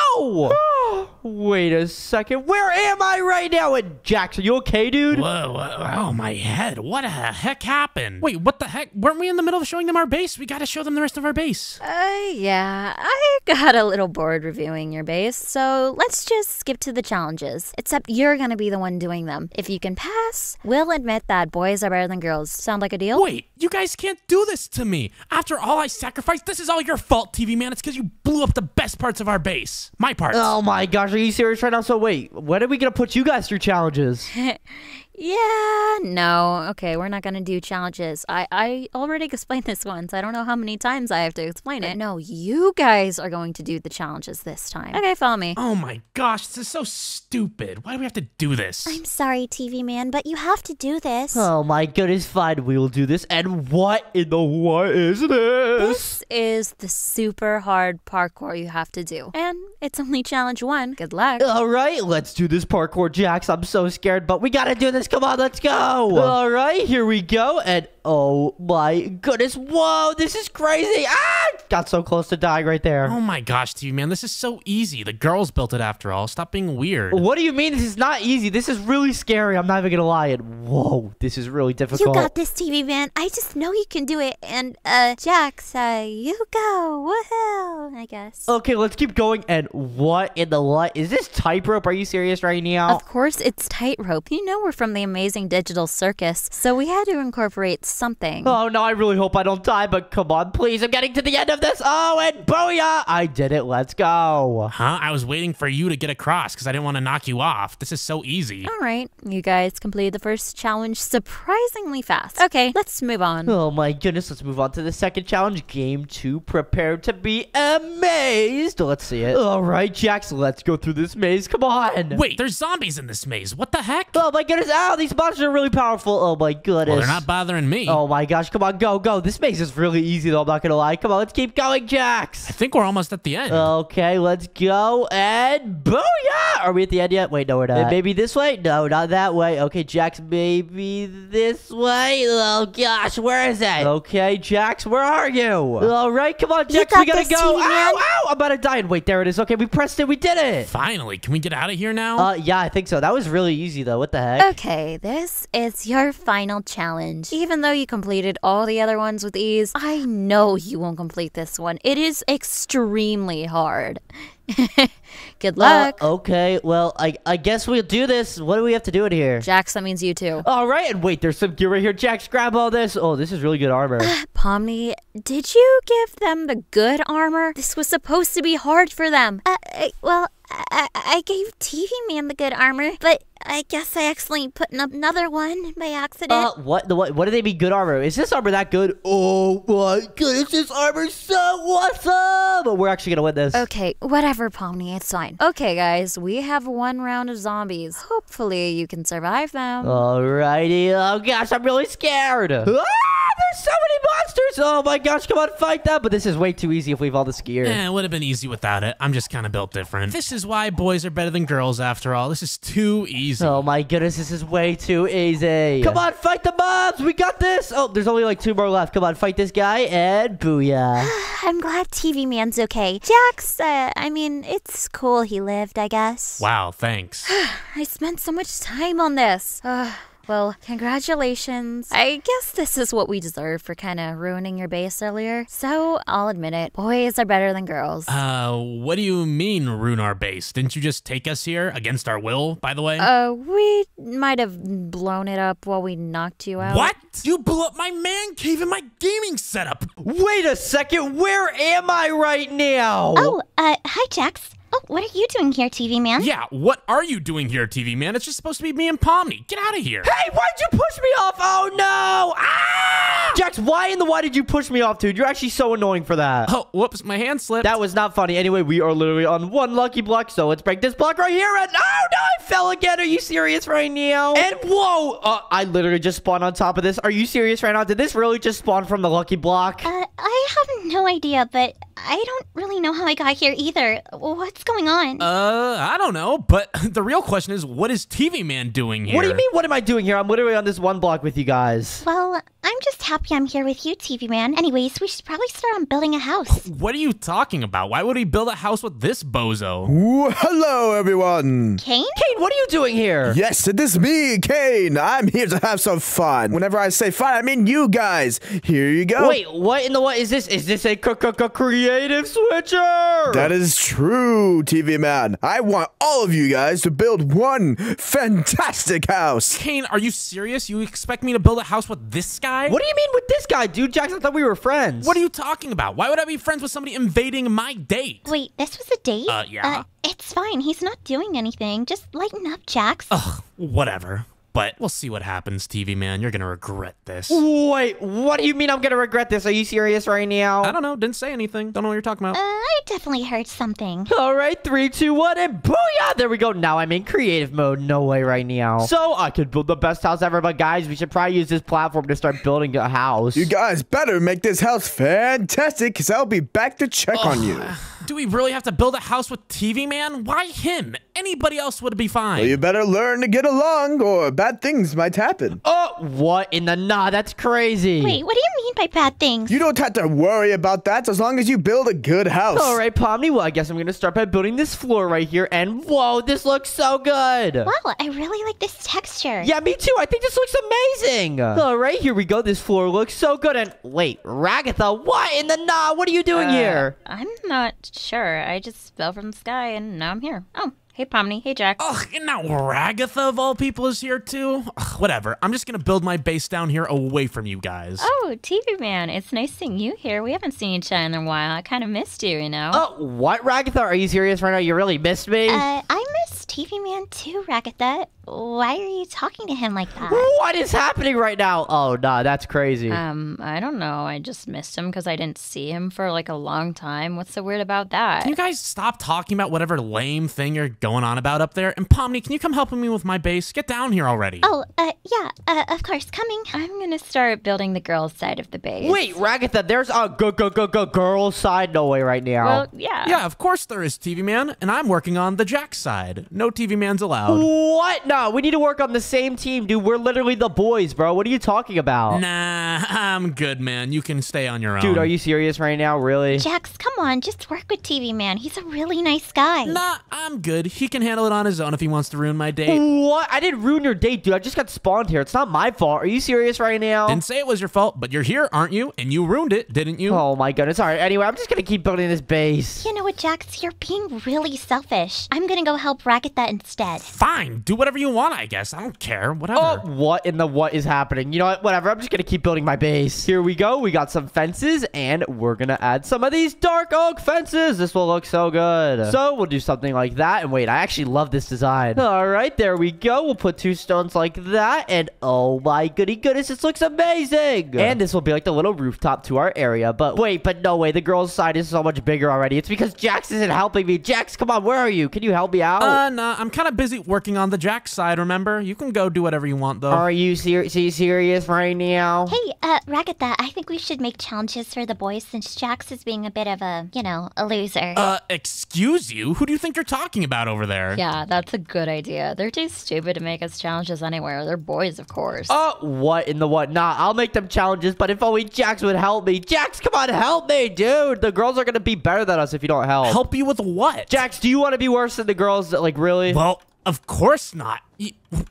Wait a second. Where am I right now? And Jax, are you okay, dude? Whoa, whoa, oh, my head. What the heck happened? Wait, what the heck? Weren't we in the middle of showing them our base? We gotta show them the rest of our base. Uh, yeah, I got a little bored reviewing your base, so let's just skip to the challenges. Except you're gonna be the one doing them. If you can pass, we'll admit that boys are better than girls. Sound like a deal? Wait, you guys can't do this to me. After all I sacrificed, this is all your fault, TV man. It's because you blew up the best parts of our base. My parts. Oh my gosh, are you serious right now? So wait, when are we gonna put you guys through challenges? Yeah, no. Okay, we're not gonna do challenges. I I already explained this once. I don't know how many times I have to explain it. No, you guys are going to do the challenges this time. Okay, follow me. Oh my gosh, this is so stupid. Why do we have to do this? I'm sorry, TV man, but you have to do this. Oh my goodness, fine, we will do this. And what in the what is this? This is the super hard parkour you have to do. And it's only challenge one. Good luck. All right, let's do this parkour, Jax. I'm so scared, but we gotta do this. Come on, let's go. All right, here we go. And oh my goodness, whoa, this is crazy. Ah, got so close to dying right there. Oh my gosh, TV man, this is so easy. The girls built it after all. Stop being weird. What do you mean? This is not easy. This is really scary. I'm not even gonna lie. And Whoa, this is really difficult. You got this, TV man. I just know you can do it. And, uh, Jax, uh, you go. Woohoo, I guess. Okay, let's keep going. And what in the what is this tightrope? Are you serious right now? Of course, it's tightrope. You know we're from the amazing digital circus, so we had to incorporate something. Oh no, I really hope I don't die, but come on, please. I'm getting to the end of this. Oh, and booyah! I did it. Let's go. Huh? I was waiting for you to get across because I didn't want to knock you off. This is so easy. All right, you guys completed the first challenge surprisingly fast. Okay, let's move on. Oh my goodness, let's move on to the second challenge. Game two, prepare to be amazed. Let's see it. All right, Jax, let's go through this maze. Come on. Wait, there's zombies in this maze. What the heck? Oh my goodness, ah, ow, these monsters are really powerful. Oh my goodness. Well, they're not bothering me. Oh my gosh, come on, go, go. This maze is really easy though, I'm not gonna lie. Come on, let's keep going, Jax. I think we're almost at the end. Okay, let's go. And booyah! Are we at the end yet? Wait, no, we're not. Maybe this way? No, not that way. Okay, Jax, maybe this way. Oh gosh, where is it? Okay, Jax, where are you? All right, come on, Jax, got we gotta this, go. TV. Ow, ow, I'm about to die. And wait, there it is. Okay, we pressed it. We did it. Finally, can we get out of here now? Uh, yeah, I think so. That was really easy though. What the heck? Okay, this is your final challenge. Even though you completed all the other ones with ease, I know you won't complete this one. It is extremely hard. Good Uh, luck. okay, well, I I guess we'll do this. What do we have to do it here? Jax, that means you too. All right, and wait, there's some gear right here. Jax, grab all this. Oh, this is really good armor. Pomni, did you give them the good armor? This was supposed to be hard for them. Uh, I, well, I, I gave TV Man the good armor, but I guess I accidentally put in another one by accident. Uh, what the what? What do they mean good armor? Is this armor that good? Oh my goodness, this armor's so awesome! But we're actually gonna win this. Okay, whatever, Pomni, it's fine. Okay, guys, we have one round of zombies. Hopefully, you can survive them. Alrighty. Oh gosh, I'm really scared. Ah, there's so many monsters. Oh my gosh, come on, fight them. But this is way too easy if we have all this gear. Yeah, it would have been easy without it. I'm just kind of built different. This is why boys are better than girls after all. This is too easy. Oh my goodness, this is way too easy. Come on, fight the mobs. We got this. Oh, there's only like two more left. Come on, fight this guy and booyah. I'm glad TV Man's okay. Jax, uh, I mean, it's cool he lived, I guess. Wow, thanks. I spent so much time on this. Ugh. Well, congratulations. I guess this is what we deserve for kind of ruining your base earlier. So I'll admit it. Boys are better than girls. Uh, what do you mean ruin our base? Didn't you just take us here against our will, by the way? Uh, we might have blown it up while we knocked you out. what? You blew up my man cave and my gaming setup. Wait a second. Where am I right now? Oh, uh, hi, Jax. Oh, what are you doing here, TV Man? Yeah, what are you doing here, TV man? It's just supposed to be me and Pomni. Get out of here. Hey, why'd you push me off? Oh no! Ah! Jax, why in the why did you push me off, dude? You're actually so annoying for that. Oh, whoops, my hand slipped. That was not funny. Anyway, we are literally on one lucky block, so let's break this block right here. And oh no, I fell again. Are you serious right now? And whoa, uh, I literally just spawned on top of this. Are you serious right now? Did this really just spawn from the lucky block? Uh, I have no idea, but I don't really know how I got here either. What's going on? Uh, I don't know, but the real question is, what is TV Man doing here? What do you mean? What am I doing here? I'm literally on this one block with you guys. well, I'm just happy I'm here with you, TV Man. Anyways, we should probably start on building a house. What are you talking about? Why would he build a house with this bozo? Ooh, hello, everyone. Caine? Caine, what are you doing here? Yes, it is me, Caine. I'm here to have some fun. Whenever I say fun, I mean you guys. Here you go. Wait, what in the what is this? Is this a c- c- c- creative switcher? That is true, TV Man. I want all of you guys to build one fantastic house. Caine, are you serious? You expect me to build a house with this guy? What do you mean with this guy, dude? Jackson, I thought we were friends. What are you talking about? Why would I be friends with somebody invading my date? Wait, this was a date? Uh, yeah. it's fine. He's not doing anything. Just lighten up, Jax. Ugh, whatever. But we'll see what happens, TV man. You're gonna regret this. Wait, what do you mean I'm gonna regret this? Are you serious right now? I don't know. Didn't say anything. Don't know what you're talking Uh, about. I definitely heard something. All right, three, two, one, and booyah! There we go. Now I'm in creative mode. No way right now. So I could build the best house ever, but guys, we should probably use this platform to start building a house. You guys better make this house fantastic, because I'll be back to check on you. Do we really have to build a house with TV Man? Why him? Anybody else would be fine. Well, you better learn to get along, or bad things might happen. Oh, what in the nah? That's crazy. Wait, what do you mean by bad things? You don't have to worry about that as long as you build a good house. All right, Pomni. Well, I guess I'm gonna start by building this floor right here. And whoa, this looks so good. Wow, I really like this texture. Yeah, me too. I think this looks amazing. All right, here we go. This floor looks so good. And wait, Ragatha, what in the nah? What are you doing Uh, here? I'm not sure. I just fell from the sky and now I'm here. Oh, hey Pomni. Hey Jax. Ugh, and now Ragatha of all people is here too? Ugh, whatever. I'm just gonna build my base down here away from you guys. Oh, TV man, it's nice seeing you here. We haven't seen each other in a while. I kind of missed you, you know. Oh, what, Ragatha? Are you serious right now? You really missed me? Uh, I miss TV Man too, Ragatha. Why are you talking to him like that? what is happening right now? Oh, nah, that's crazy. Um, I don't know. I just missed him because I didn't see him for like a long time. What's so weird about that? Can you guys stop talking about whatever lame thing you're going on about up there? And Pomni, can you come helping me with my base? Get down here already. Oh, uh, yeah, uh, of course, coming. I'm gonna start building the girls' side of the base. Wait, Ragatha, there's a go go go go girl side. No way right now. Well, yeah. Yeah, of course there is TV Man, and I'm working on the Jax side. No TV Mans allowed. What? No, we need to work on the same team, dude. We're literally the boys, bro. What are you talking about? Nah, I'm good, man. You can stay on your own. Dude, are you serious right now? Really? Jax, come on, just work with TV Man. He's a really nice guy. Nah, I'm good. He can handle it on his own if he wants to ruin my date. What? I didn't ruin your date, dude. I just got spawned here. It's not my fault. Are you serious right now? Didn't say it was your fault, but you're here, aren't you? And you ruined it, didn't you? Oh my goodness. All right. Anyway, I'm just gonna keep building this base. You know what, Jax? You're being really selfish. I'm gonna go help Ragatha instead. Fine, do whatever you want, I guess. I don't care. Whatever. Oh, what in the what is happening? You know what? Whatever. I'm just gonna keep building my base. Here we go. We got some fences, and we're gonna add some of these dark oak fences. This will look so good. So we'll do something like that. And wait, I actually love this design. All right, there we go. We'll put two stones like that, and oh my goody goodness, this looks amazing. And this will be like the little rooftop to our area. But wait, but no way. The girls' side is so much bigger already. It's because Jax isn't helping me. Jax, come on, where are you? Can you help me out? Uh, nah, I'm kind of busy working on the Jax side, remember? You can go do whatever you want, though. Are you ser- see serious right now? Hey, uh, Ragatha, I think we should make challenges for the boys since Jax is being a bit of a, you know, a loser. Uh, excuse you? Who do you think you're talking about over there? Yeah, that's a good idea. They're too stupid to make us challenges anywhere. They're boys, of course. Oh, what in the what? Nah, I'll make them challenges, but if only Jax would help me. Jax, come on, help me, dude. The girls are gonna be better than us if you don't help. Help you with what? Jax, do you want to be worse than the girls? Like, really? Well, of course not.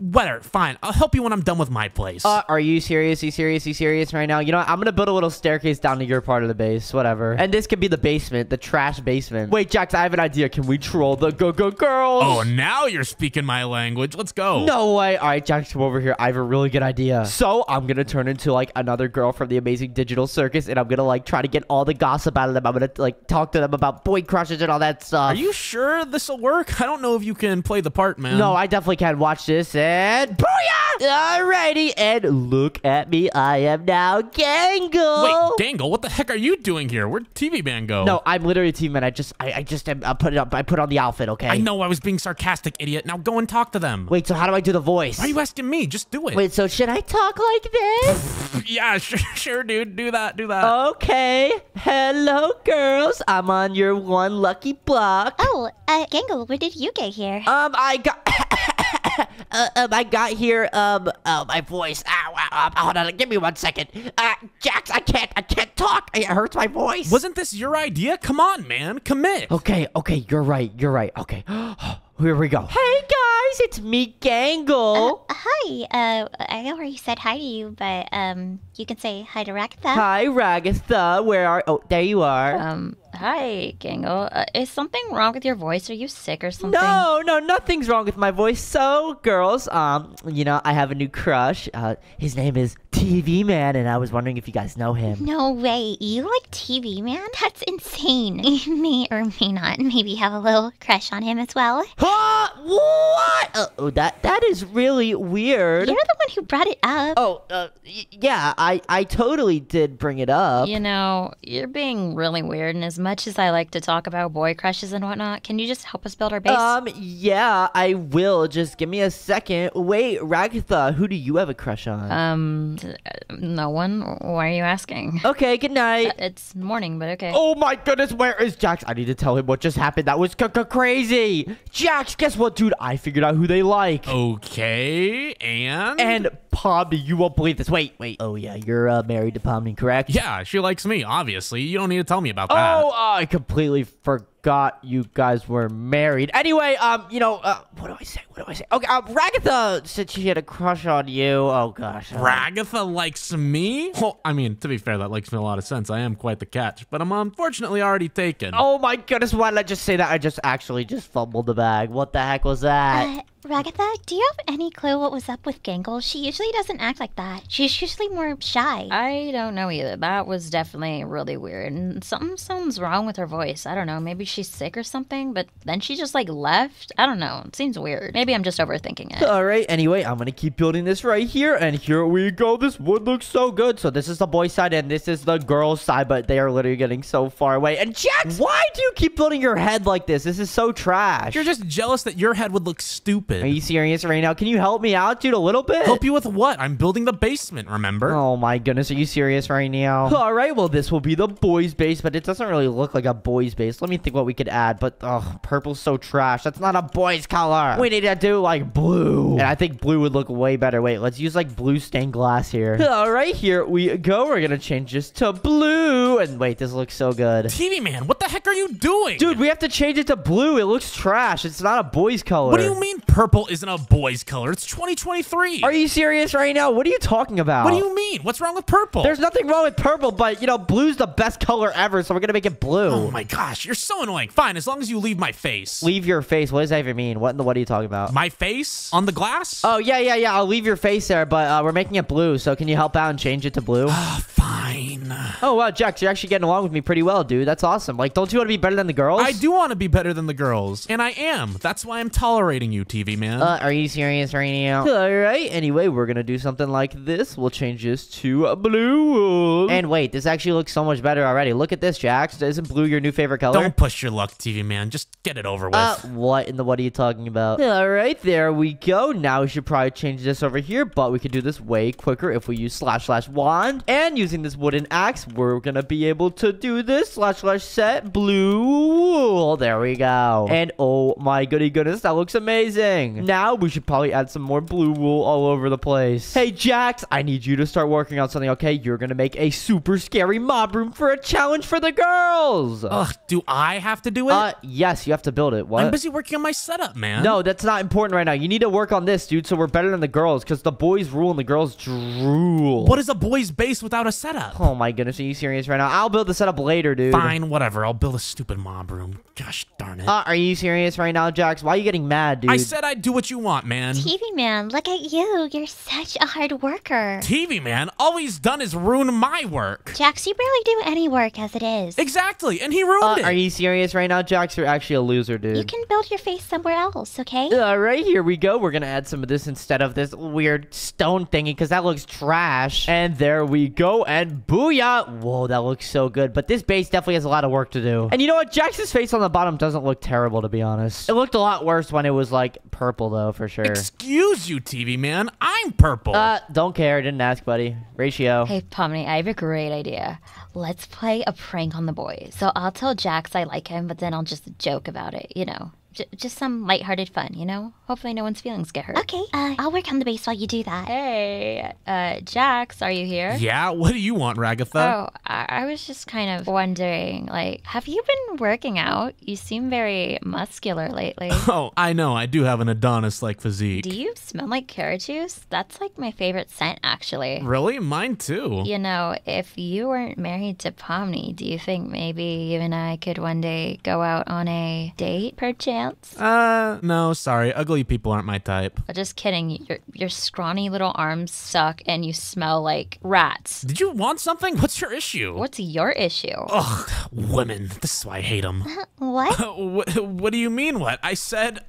Whatever, fine. I'll help you when I'm done with my place. Uh, are you serious? You serious? You serious right now? You know what? I'm gonna build a little staircase down to your part of the base. Whatever. And this could be the basement, the trash basement. Wait, Jax, I have an idea. Can we troll the go go girls? oh, now you're speaking my language. Let's go. No way. All right, Jax, come over here. I have a really good idea. So I'm gonna turn into like another girl from the Amazing Digital Circus, and I'm gonna like try to get all the gossip out of them. I'm gonna like talk to them about boy crushes and all that stuff. Are you sure this'll work? I don't know if you can play the part, man. No, I definitely can. Watch this and booyah! Alrighty, and look at me. I am now Gangle. Wait, Dangle, what the heck are you doing here? Where'd TV Man go? No, I'm literally TV man. I just, I, I just, am, I put it up. I put on the outfit. Okay. I know I was being sarcastic, idiot. Now go and talk to them. Wait, so how do I do the voice? Why are you asking me? Just do it. Wait, so should I talk like this? Yeah, sure, sure, dude. Do that. Do that. Okay. Hello, girls. I'm on your one lucky block. oh, uh, Gangle, when did you get here? Um, I got. uh, um, I got here. Um, oh, my voice. Ow, ow, ow. Hold on, give me one second. Uh, Jax, I can't. I can't talk. It hurts my voice. Wasn't this your idea? Come on, man. Commit. Okay, okay, you're right. You're right. Okay. Here we go. Hey guys, it's me, Gangle. Hi, uh, I already said hi to you, but, um, you can say hi to Ragatha. Hi, Ragatha. Where are? Oh, there you are. Um, hi, Gangle. Uh, is something wrong with your voice? Are you sick or something? No, no, nothing's wrong with my voice. So, girls, um, you know, I have a new crush. Uh, his name is TV Man, and I was wondering if you guys know him. No way, you like TV Man? That's insane. You may or may not maybe have a little crush on him as well. Huh? What? Uh, oh, that that is really weird. You're the one who brought it up. Oh, uh, yeah, I I totally did bring it up. You know, you're being really weird, and as much much as I like to talk about boy crushes and whatnot, can you just help us build our base? Um, yeah, I will. Just give me a second. Wait, Ragatha, who do you have a crush on? um, uh, no one. Why are you asking? okay, good night. It's morning, but okay. Oh my goodness, where is Jax? I need to tell him what just happened. That was c- c- crazy. Jax, guess what, dude? I figured out who they like. Okay, and And Pomni, you won't believe this. Wait, wait. Oh yeah, you're uh, married to Pomni, correct? yeah, she likes me. Obviously, you don't need to tell me about that. Oh, I completely forgot you guys were married. Anyway, um, you know, uh, what do I say? What do I say? Okay, um, Ragatha said she had a crush on you. Oh gosh. uh, Ragatha likes me? Well, I mean, to be fair, that makes me a lot of sense. I am quite the catch, but I'm unfortunately already taken. Oh my goodness, why did I just say that? I just actually just fumbled the bag. What the heck was that? Ragatha, do you have any clue what was up with Gangle? She usually doesn't act like that. She's usually more shy. I don't know either. That was definitely really weird. And something sounds wrong with her voice. I don't know. Maybe she's sick or something, but then she just like left. I don't know. It seems weird. Maybe I'm just overthinking it. All right. Anyway, I'm gonna keep building this right here, and here we go. This wood looks so good. So this is the boy side, and this is the girl side, but they are literally getting so far away. And Jax, why do you keep building your head like this? This is so trash. You're just jealous that your head would look stupid. Are you serious right now? Can you help me out, dude, a little bit? Help you with what? I'm building the basement, remember? Oh my goodness, are you serious right now? All right, well, this will be the boys' base, but it doesn't really look like a boys' base. Let me think what we could add, but oh, purple's so trash. That's not a boys' color. We need to do like blue. And I think blue would look way better. Wait, let's use like blue stained glass here. All right, here we go. We're gonna change this to blue. And wait, this looks so good. TV man, what the heck are you doing? Dude, we have to change it to blue. It looks trash. It's not a boys' color. what do you mean purple isn't a boy's color? It's 2023. Are you serious right now? What are you talking about? what do you mean? What's wrong with purple? There's nothing wrong with purple, but you know, blue's the best color ever, so we're gonna make it blue. Oh my gosh, you're so annoying. Fine, as long as you leave my face. Leave your face. What does that even mean? What in the what are you talking about? my face on the glass? Oh yeah, yeah, yeah. I'll leave your face there, but uh, we're making it blue. So can you help out and change it to blue? Fine. oh wow, Jax, you're actually getting along with me pretty well, dude. That's awesome. Like, don't you want to be better than the girls? I do want to be better than the girls, and I am. That's why I'm tolerating you, TV man. Uh, are you serious right now? All right. Anyway, we're gonna do something like this. We'll change this to blue. And wait, this actually looks so much better already. Look at this, Jax. Isn't blue your new favorite color? Don't push your luck, TV man. Just get it over with. Uh, what in the what are you talking about? All right, there we go. Now we should probably change this over here, but we could do this way quicker if we use slash slash wand. And using this wooden axe, we're gonna be able to do this slash slash set blue wool. There we go. And oh my goody goodness, that looks amazing. Now we should probably add some more blue wool all over the place. Hey Jax, I need you to start working on something, okay? You're gonna make a super scary mob room for a challenge for the girls. Ugh, do I have to do it? Uh, yes, you have to build it. What? I'm busy working on my setup, man. No, that's not important right now. You need to work on this, dude, so we're better than the girls, because the boys rule and the girls drool. What is a boy's base without a setup? Oh my goodness, are you serious right now? I'll build the setup later, dude. Fine, whatever. I'll build a stupid mob room. Gosh darn it. Uh, are you serious right now, Jax? Why are you getting mad, dude? I said I'd do what you want, man. TV man, look at you. You're such a hard worker. TV man, all he's done is ruin my work. Jax, you barely do any work as it is. Exactly, and he ruined uh, it. are you serious right now, Jax? You're actually a loser, dude. You can build your face somewhere else, okay? All right, here we go. We're gonna add some of this instead of this weird stone thingy because that looks trash. And there we go. And booyah! Whoa, that looks so good. But this base definitely has a lot of work to do. And you know what? Jax's face on the bottom doesn't look terrible, to be honest. It looked a lot worse when it was like purple, though, for sure. Excuse you, TV man. I'm purple. Uh, don't care. Didn't ask, buddy. Ratio. Hey, Pomni, I have a great idea. Let's play a prank on the boys. So I'll tell Jax I like him, but then I'll just joke about it, you know. J- just some lighthearted fun, you know? Hopefully no one's feelings get hurt. Okay, uh, I'll work on the base while you do that. Hey, uh, Jax, are you here? yeah, what do you want, Ragatha? Oh, I-, I was just kind of wondering, like, have you been working out? You seem very muscular lately. Oh, I know. I do have an Adonis-like physique. Do you smell like carrot juice? That's like my favorite scent, actually. Really? Mine too. You know, if you weren't married to Pomni, do you think maybe you and I could one day go out on a date, perchance? Uh, no, sorry. Ugly people aren't my type. Just kidding. Your, your scrawny little arms suck and you smell like rats. Did you want something? What's your issue? What's your issue? Ugh, women. This is why I hate them. What? what, what do you mean, what? I said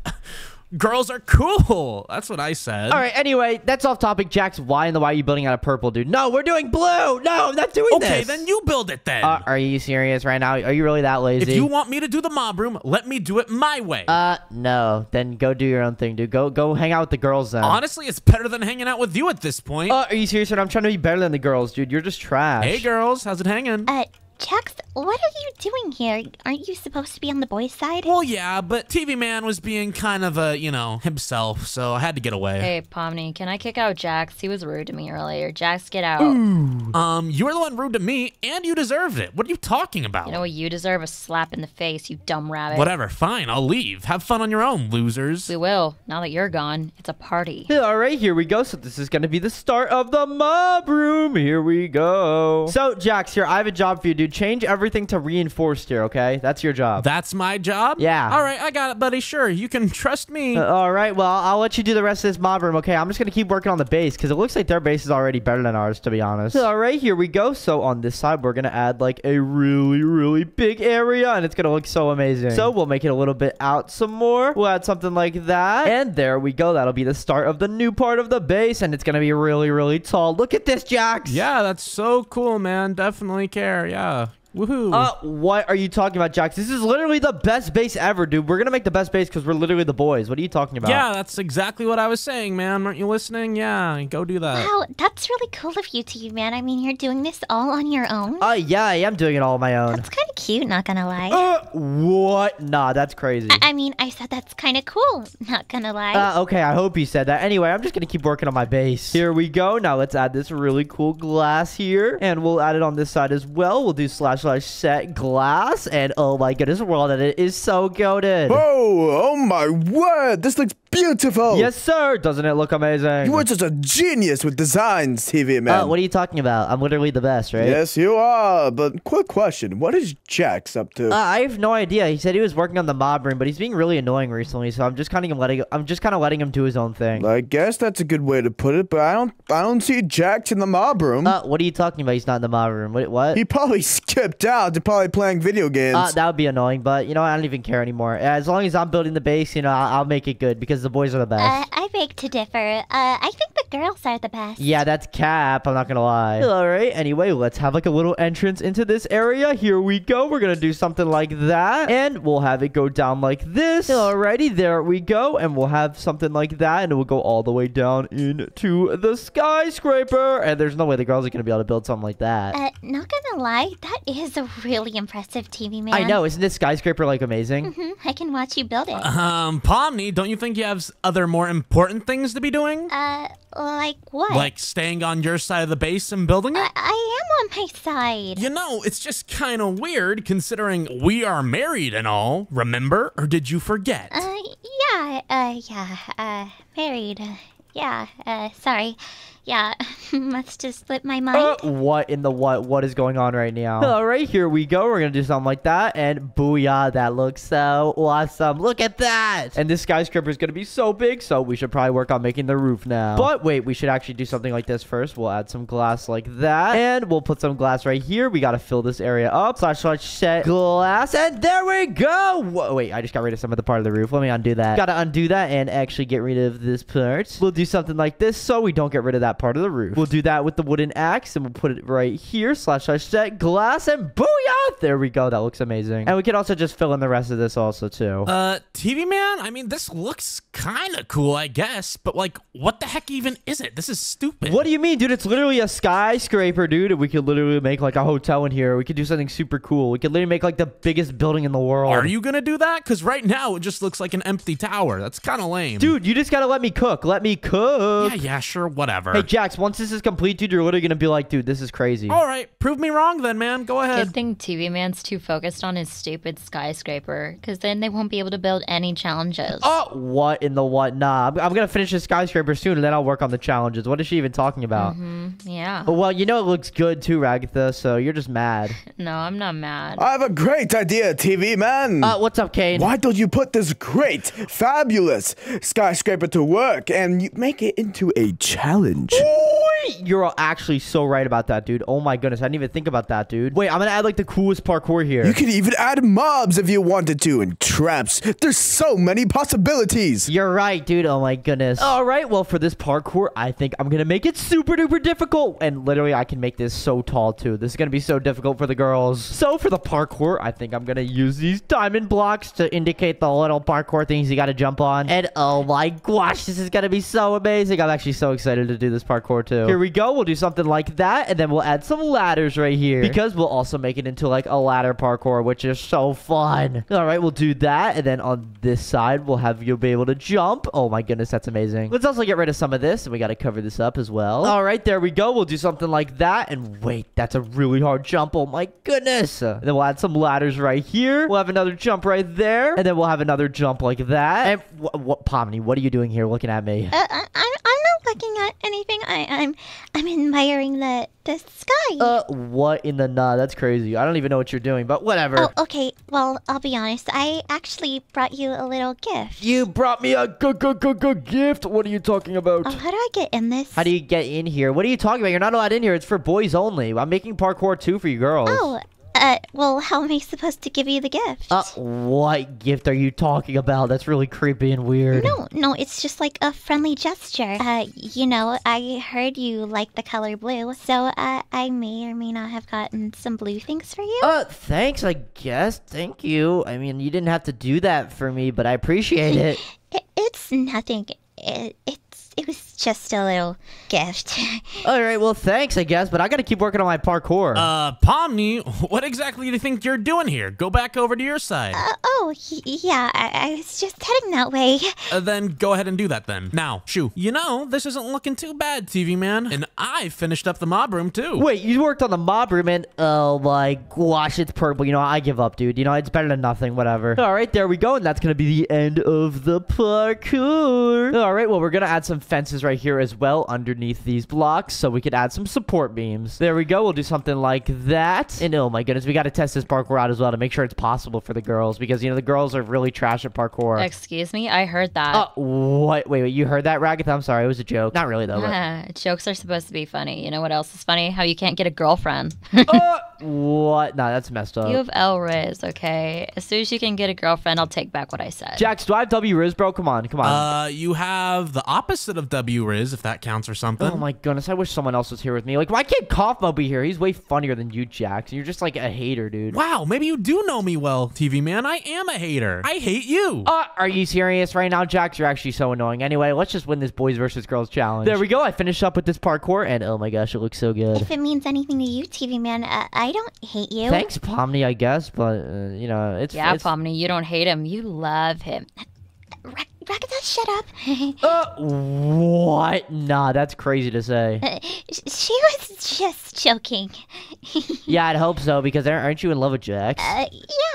Girls are cool. That's what I said. All right, anyway, that's off topic. Jax, why in the why are you building out of purple, dude? No, we're doing blue. No, I'm not doing Okay, this. then you build it then. Uh, are you serious right now? Are you really that lazy? if you want me to do the mob room, let me do it my way. uh, no, then go do your own thing, dude. Go, go hang out with the girls then. Honestly, it's better than hanging out with you at this point. Uh, are you serious? I'm trying to be better than the girls, dude. You're just trash. hey, girls, how's it hanging? Uh, Jax, what are you doing here? Aren't you supposed to be on the boys' side? well, yeah, but TV Man was being kind of a, you know, himself, so I had to get away. Hey, Pomni, can I kick out Jax? He was rude to me earlier. Jax, get out. Ooh. Um, you were the one rude to me, and you deserved it. What are you talking about? You know what? You deserve a slap in the face, you dumb rabbit. Whatever, fine, I'll leave. Have fun on your own, losers. We will. Now that you're gone, it's a party. Yeah, All right, here we go. So this is going to be the start of the mob room. Here we go. So, Jax, here, I have a job for you, dude. Change everything to reinforced here, okay? That's your job. That's my job? Yeah. All right, I got it, buddy. Sure, you can trust me. Uh, all right, well, I'll let you do the rest of this mob room, okay? I'm just going to keep working on the base because it looks like their base is already better than ours, to be honest. All right, here we go. So on this side, we're going to add like a really, really big area and it's going to look so amazing. So we'll make it a little bit out some more. We'll add something like that. And there we go. That'll be the start of the new part of the base and it's going to be really, really tall. Look at this, Jax. yeah, that's so cool, man. Definitely care. Yeah. Woohoo. Uh, what are you talking about, Jax? This is literally the best base ever, dude. We're gonna make the best base because we're literally the boys. What are you talking about? yeah, that's exactly what I was saying, man. Aren't you listening? Yeah, go do that. Wow, that's really cool of you two, man. I mean, you're doing this all on your own. Uh, yeah, I am doing it all on my own. That's kind of cute, not gonna lie. Uh, what? Nah, that's crazy. I, I mean, I said that's kind of cool, not gonna lie. Uh, okay, I hope you said that. Anyway, I'm just gonna keep working on my base. Here we go. Now let's add this really cool glass here, and we'll add it on this side as well. We'll do slash slash set glass, and oh my goodness, WorldEdit is so goaded. Oh, oh my word! This looks beautiful. Yes, sir. Doesn't it look amazing? You are just a genius with designs, TV man. Uh, what are you talking about? I'm literally the best, right? Yes, you are. But quick question: What is Jax up to? Uh, I have no idea. He said he was working on the mob room, but he's being really annoying recently. So I'm just kind of letting I'm just kind of letting him do his own thing. I guess that's a good way to put it, but I don't I don't see Jax in the mob room. Uh, what are you talking about? He's not in the mob room. What? What? he probably skipped out to probably playing video games. Uh, that would be annoying, but you know I don't even care anymore. As long as I'm building the base, you know I'll, I'll make it good because the boys are the best. Uh, I beg to differ. Uh, I think the girls are the best. yeah, that's Cap. I'm not gonna lie. All right. Anyway, let's have like a little entrance into this area. Here we go. We're gonna do something like that, and we'll have it go down like this. Alrighty, there we go, and we'll have something like that, and it will go all the way down into the skyscraper. And there's no way the girls are gonna be able to build something like that. Uh, not gonna lie, that is a really impressive TV man. I know, isn't this skyscraper like amazing? Hmm, I can watch you build it. Um, Pomni, don't you think you have other more important things to be doing? Uh, like what? Like staying on your side of the base and building it? I, I am on my side. You know, it's just kind of weird considering we are married and all, remember? Or did you forget? Uh, yeah, uh, yeah, uh, married. Uh, yeah, uh, sorry. Yeah, must just slipped my mind. Uh, what in the what? What is going on right now? All right, here we go. We're gonna do something like that, and booyah! That looks so awesome. Look at that! And this skyscraper is gonna be so big, so we should probably work on making the roof now. But wait, we should actually do something like this first. We'll add some glass like that, and we'll put some glass right here. We gotta fill this area up. Slash slash set glass, and there we go. Whoa, wait, I just got rid of some of the part of the roof. Let me undo that. Gotta undo that and actually get rid of this part. We'll do something like this so we don't get rid of that part of the roof. We'll do that with the wooden axe and we'll put it right here. Slash slash set glass and booyah! There we go. That looks amazing. And we can also just fill in the rest of this also too. Uh, TV man, I mean, this looks kind of cool, I guess, but like, what the heck even is it? This is stupid. what do you mean, dude? It's literally a skyscraper, dude. And we could literally make like a hotel in here. We could do something super cool. We could literally make like the biggest building in the world. Are you gonna do that? Because right now it just looks like an empty tower. That's kind of lame. Dude, you just gotta let me cook. Let me cook. Yeah, yeah, sure, whatever. Hey, Jax, once this is complete, dude, you're literally gonna be like, dude, this is crazy. All right, prove me wrong then, man. Go ahead. Good ahead. thing TV Man's too focused on his stupid skyscraper, because then they won't be able to build any challenges. Oh, what in the what? Nah, I'm, I'm gonna finish this skyscraper soon, and then I'll work on the challenges. What is she even talking about? Yeah. Oh, Well, you know it looks good too, Ragatha. So you're just mad. No, I'm not mad. I have a great idea, TV man. Uh, what's up, Caine? Why don't you put this great, fabulous skyscraper to work and you make it into a challenge? Ooh, Wait, you're actually so right about that, dude. Oh my goodness, I didn't even think about that, dude. Wait, I'm gonna add like the coolest parkour here. You could even add mobs if you wanted to and traps. There's so many possibilities. You're right, dude. Oh my goodness. All right, well, for this parkour, I think I'm gonna make it super duper difficult. And literally, I can make this so tall too. This is gonna be so difficult for the girls. So for the parkour, I think I'm gonna use these diamond blocks to indicate the little parkour things you gotta jump on. And oh my gosh, this is gonna be so amazing. I'm actually so excited to do this parkour too. Here we go. We'll do something like that, and then we'll add some ladders right here because we'll also make it into like a ladder parkour, which is so fun. All right, we'll do that, and then on this side, we'll have you be able to jump. Oh my goodness, that's amazing. Let's also get rid of some of this, and we got to cover this up as well. All right, there we go. We'll do something like that, and wait, that's a really hard jump. Oh my goodness. And then we'll add some ladders right here. We'll have another jump right there, and then we'll have another jump like that. And what, what Pomni, what are you doing here looking at me? Uh, I, I'm, I'm not looking at anything. I, I'm I'm admiring the the sky. Uh, what in the nah? That's crazy. I don't even know what you're doing, but whatever. oh, okay. Well, I'll be honest. I actually brought you a little gift. You brought me a good, good, good, good gift. What are you talking about? Oh, how do I get in this? How do you get in here? What are you talking about? You're not allowed in here. It's for boys only. I'm making parkour too for you girls. Oh, uh, well, how am I supposed to give you the gift? Uh, what gift are you talking about? That's really creepy and weird. no, no, it's just like a friendly gesture. Uh, you know, I heard you like the color blue, so uh, I may or may not have gotten some blue things for you. Uh, thanks, I guess. Thank you. I mean, you didn't have to do that for me, but I appreciate it. It, it's nothing. It, it's it was just a little gift. All right, well, thanks, I guess, but I gotta keep working on my parkour. Uh, Pomni, what exactly do you think you're doing here? Go back over to your side. uh, oh, yeah, I, I was just heading that way. Uh, then go ahead and do that then. Now, Shoo, you know, this isn't looking too bad, TV man. And I finished up the mob room too. Wait, you worked on the mob room and oh my gosh, it's purple. You know, I give up, dude. You know, it's better than nothing, whatever. All right, there we go. And that's going to be the end of the parkour. All right, well, we're going to add some fences right here as well underneath these blocks so we could add some support beams. There we go. We'll do something like that. And oh my goodness, we got to test this parkour out as well to make sure it's possible for the girls because, you know, the girls are really trash at parkour. Excuse me, I heard that. Uh, what? Wait, wait, you heard that, Ragatha? I'm sorry, it was a joke. Not really, though. But... Jokes are supposed to be funny. You know what else is funny? How you can't get a girlfriend. uh, what? Nah, that's messed up. you have L Riz, okay? As soon as you can get a girlfriend, I'll take back what I said. Jax, do I have W Riz, bro? Come on, come on. Uh, you have the opposite of W Riz, if that counts for something. oh my goodness, I wish someone else was here with me. Like, why can't Kaufmo be here? He's way funnier than you, Jax. You're just like a hater, dude. Wow, maybe you do know me well, TV man. I am a hater. I hate you. Uh, are you serious right now, Jax? You're actually so annoying. Anyway, let's just win this boys versus girls challenge. There we go. I finished up with this parkour, and oh my gosh, it looks so good. If it means anything to you, TV man, uh, I don't hate you. Thanks, Pomni, I guess, but uh, you know, it's Yeah, it's, Pomni, you don't hate him. You love him. Ra- shut up. Uh, what? Nah, that's crazy to say. Uh, she was just joking. yeah, I'd hope so because aren't aren't you in love with Jax? Uh,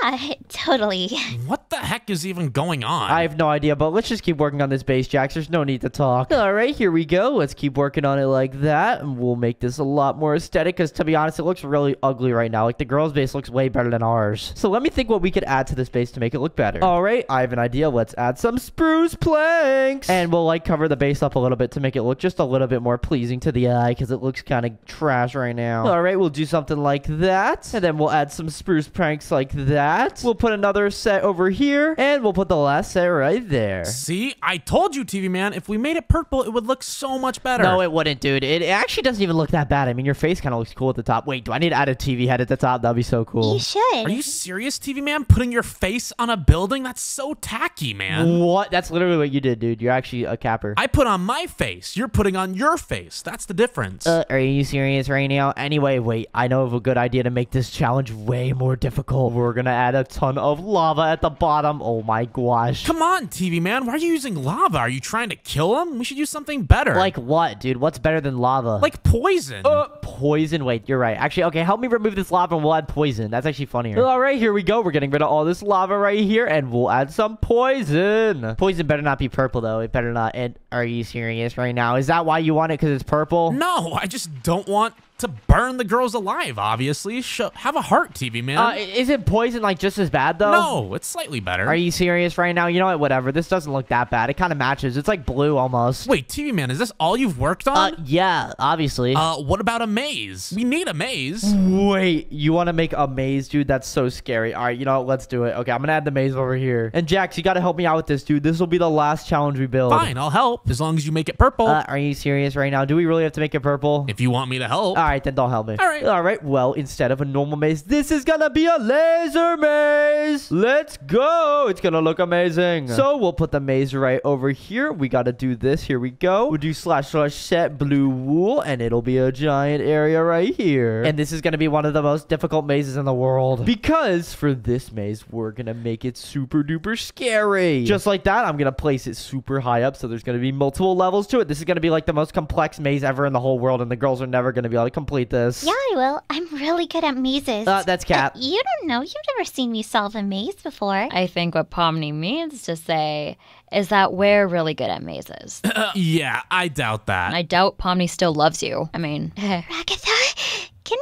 yeah, totally. What the heck is even going on? I have no idea, but let's just keep working on this base, Jax. There's no need to talk. All right, here we go. Let's keep working on it like that, and we'll make this a lot more aesthetic. Because to be honest, it looks really ugly right now. Like the girls' base looks way better than ours. So let me think what we could add to this base to make it look better. All right, I have an idea. Let's add some spruce planks, and we'll like cover the base up a little bit to make it look just a little bit more pleasing to the eye, because it looks kind of trash right now. All right, we'll do something like that, and then we'll add some spruce planks like that. We'll put another set over here, and we'll put the last set right there. See, I told you, TV man. If we made it purple, it would look so much better. No, it wouldn't, dude. It it actually doesn't even look that bad. I mean, your face kind of looks cool at the top. Wait, do I need to add a TV head at the top? That'd be so cool. You should. Are you serious, TV man? Putting your face on a building? That's so tacky, man. What? That's literally what you did, dude. You're actually a capper. I put on my face. You're putting on your face. That's the difference. Uh, are you serious right now? Anyway, wait. I know of a good idea to make this challenge way more difficult. We're gonna add a ton of lava at the bottom. Oh my gosh. Come on, TV man. Why are you using lava? Are you trying to kill him? We should use something better. Like what, dude? What's better than lava? like poison. Uh, poison. Wait, you're right. Actually, okay, help me remove this lava and we'll add poison. That's actually funnier. All right, here we go. We're getting rid of all this lava right here and we'll add some poison. Poison better not be purple, though. It better not. Are you serious right now? Is that why you want it? Because it's purple? no, I just don't want to burn the girls alive, obviously. Show, have a heart, TV man. Uh, is it poison like just as bad though? no, it's slightly better. Are you serious right now? You know what? Whatever. This doesn't look that bad. It kind of matches. It's like blue almost. Wait, TV man, is this all you've worked on? Uh, yeah, obviously. Uh, what about a maze? We need a maze. Wait, you want to make a maze, dude? That's so scary. All right, you know what? Let's do it. Okay, I'm gonna add the maze over here. And Jax, you gotta help me out with this, dude. This will be the last challenge we build. Fine, I'll help as long as you make it purple. Uh, are you serious right now? Do we really have to make it purple? if you want me to help. All right, then don't help me. All right. All right. Well, instead of a normal maze, this is gonna be a laser maze. Let's go. It's gonna look amazing. So we'll put the maze right over here. We gotta do this. Here we go. We'll do slash slash set blue wool, and it'll be a giant area right here. And this is gonna be one of the most difficult mazes in the world because for this maze, we're gonna make it super duper scary. Just like that, I'm gonna place it super high up, so there's gonna be multiple levels to it. This is gonna be like the most complex maze ever in the whole world, and the girls are never gonna be able to complete this. Yeah, I will. I'm really good at mazes. Uh, that's Cat. Uh, you don't know. You've never seen me solve a maze before. I think what Pomni means to say is that we're really good at mazes. yeah, I doubt that. I doubt Pomni still loves you. I mean, Ragatha, can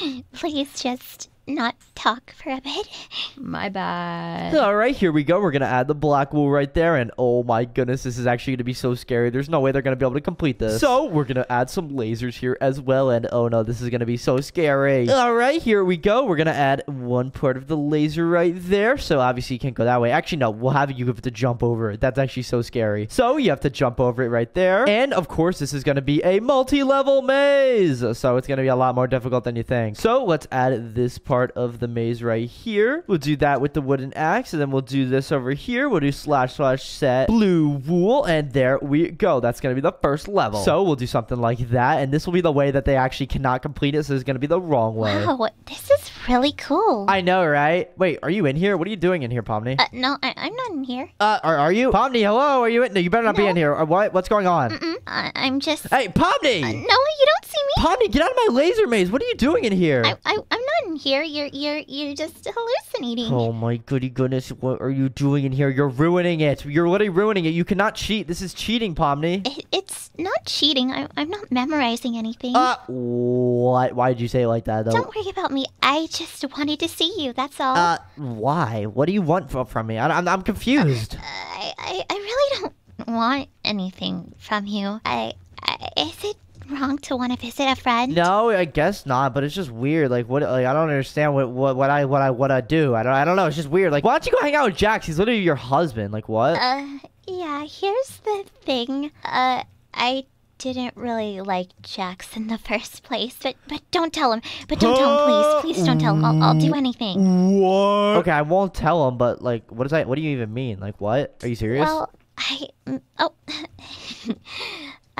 you please just not talk for a bit? my bad. All right, here we go. We're gonna add the black wool right there, and oh my goodness, this is actually gonna be so scary. There's no way they're gonna be able to complete this. So we're gonna add some lasers here as well, and oh no, this is gonna be so scary. All right, here we go. We're gonna add one part of the laser right there. So obviously you can't go that way. Actually, no, we'll have you have to jump over it. That's actually so scary. So you have to jump over it right there, and of course this is gonna be a multi-level maze. So it's gonna be a lot more difficult than you think. So let's add this part of the maze right here. We'll do that with the wooden axe, and then we'll do this over here. We'll do slash slash set blue wool, and there we go. That's gonna be the first level. So we'll do something like that, and this will be the way that they actually cannot complete it. So it's gonna be the wrong way. Wow, this is really cool. I know, right? Wait, are you in here? What are you doing in here, Pomni? uh, no, I, I'm not in here. Uh, are, are you? Pomni, hello? Are you in? No, you better not be in here. Uh, what? What's going on? Mm, I, I'm just. Hey, Pomni! no, you don't see me. Pomni, get out of my laser maze. What are you doing in here? I, I, I'm not in here. You're, you're, you're just hallucinating. Oh my goody goodness, what are you doing in here? You're ruining it. You're literally ruining it. You cannot cheat. This is cheating, Pomni. It, it's not cheating. I, I'm not memorizing anything. Uh, what? Why did you say it like that, though? Don't worry about me. I just wanted to see you. That's all. Uh, why? What do you want from, from me? I, I'm, I'm confused. I, I, I really don't want anything from you. I, I is it wrong to want to visit a friend? No, I guess not. But it's just weird. Like, what? Like, I don't understand what, what, what I, what I, what I do. I don't, I don't know. It's just weird. Like, why don't you go hang out with Jax? He's literally your husband. Like, what? Uh, yeah. Here's the thing. Uh, I didn't really like Jax in the first place, but but don't tell him. But don't tell him, please. Please don't tell him. I'll, I'll do anything. What? okay, I won't tell him. But like, what does that? What do you even mean? Like, what? Are you serious? Well, I mm, oh.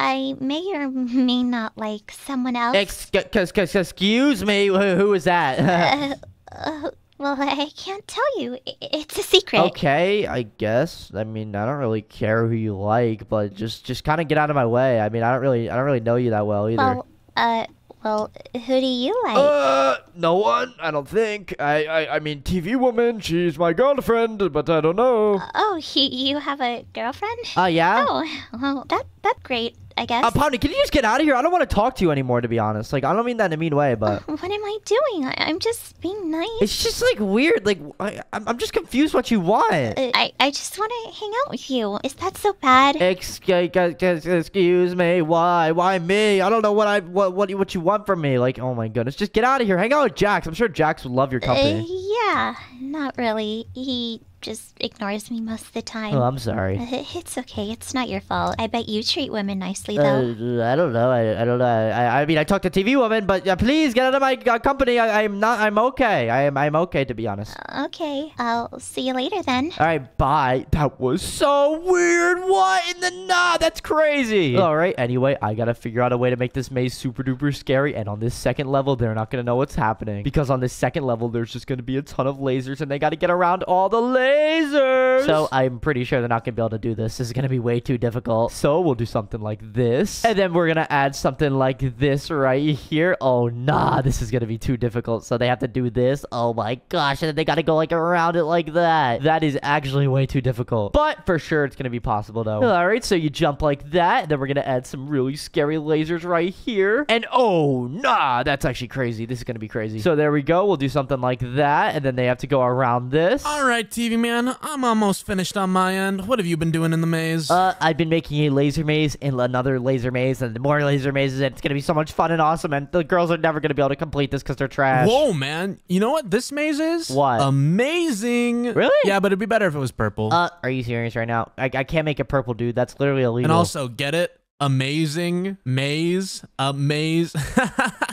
I may or may not like someone else. Ex- cause, cause, excuse me. Who, who is that? Uh, well, I can't tell you. It's a secret. Okay, I guess. I mean, I don't really care who you like, but just just kind of get out of my way. I mean, I don't really I don't really know you that well either. Well, uh, well, who do you like? Uh, no one. I don't think. I, I, I mean, TV woman. She's my girlfriend, but I don't know. oh, you, you have a girlfriend? Uh, yeah? Oh, well, that that's great. I guess. Uh, can you just get out of here? I don't want to talk to you anymore, to be honest. Like, I don't mean that in a mean way, but what am I doing? I, I'm just being nice. it's just like weird. Like, I, I'm I'm just confused what you want. Uh, I I just want to hang out with you. Is that so bad? Excuse, excuse me. Why? Why me? I don't know what I what what you, what you want from me. Like, oh my goodness, just get out of here. Hang out with Jax. I'm sure Jax would love your Uh, company. yeah, not really. He just ignores me most of the time. oh, I'm sorry. Uh, It's okay. It's not your fault. I bet you treat women nicely, Uh, though. I don't know. I, I don't know. I, I mean, I talked to TV woman, but uh, please get out of my uh, company. I, I'm not. I'm okay. I am. I'm okay to be honest. okay, I'll see you later then. All right, bye. That was so weird. What in the nah? That's crazy. All right. Anyway, I gotta figure out a way to make this maze super duper scary. And on this second level, they're not gonna know what's happening because on this second level, there's just gonna be a ton of lasers, and they gotta get around all the lasers. Lasers. So I'm pretty sure they're not gonna be able to do this. This is gonna be way too difficult. So we'll do something like this. And then we're gonna add something like this right here. Oh, nah, this is gonna be too difficult. So they have to do this. Oh my gosh. And then they gotta go like around it like that. That is actually way too difficult. But for sure, it's gonna be possible though. All right, so you jump like that. Then we're gonna add some really scary lasers right here. And oh, nah, that's actually crazy. This is gonna be crazy. So there we go. We'll do something like that. And then they have to go around this. All right, TV man, I'm almost finished on my end. What have you been doing in the maze? Uh, I've been making a laser maze and another laser maze and more laser mazes. And it's gonna be so much fun and awesome. And the girls are never gonna be able to complete this because they're trash. Whoa, man! You know what this maze is? What? Amazing. Really? Yeah, but it'd be better if it was purple. Uh, are you serious right now? I, I can't make it purple, dude. That's literally illegal. and also, get it? Amazing maze, a maze. oh,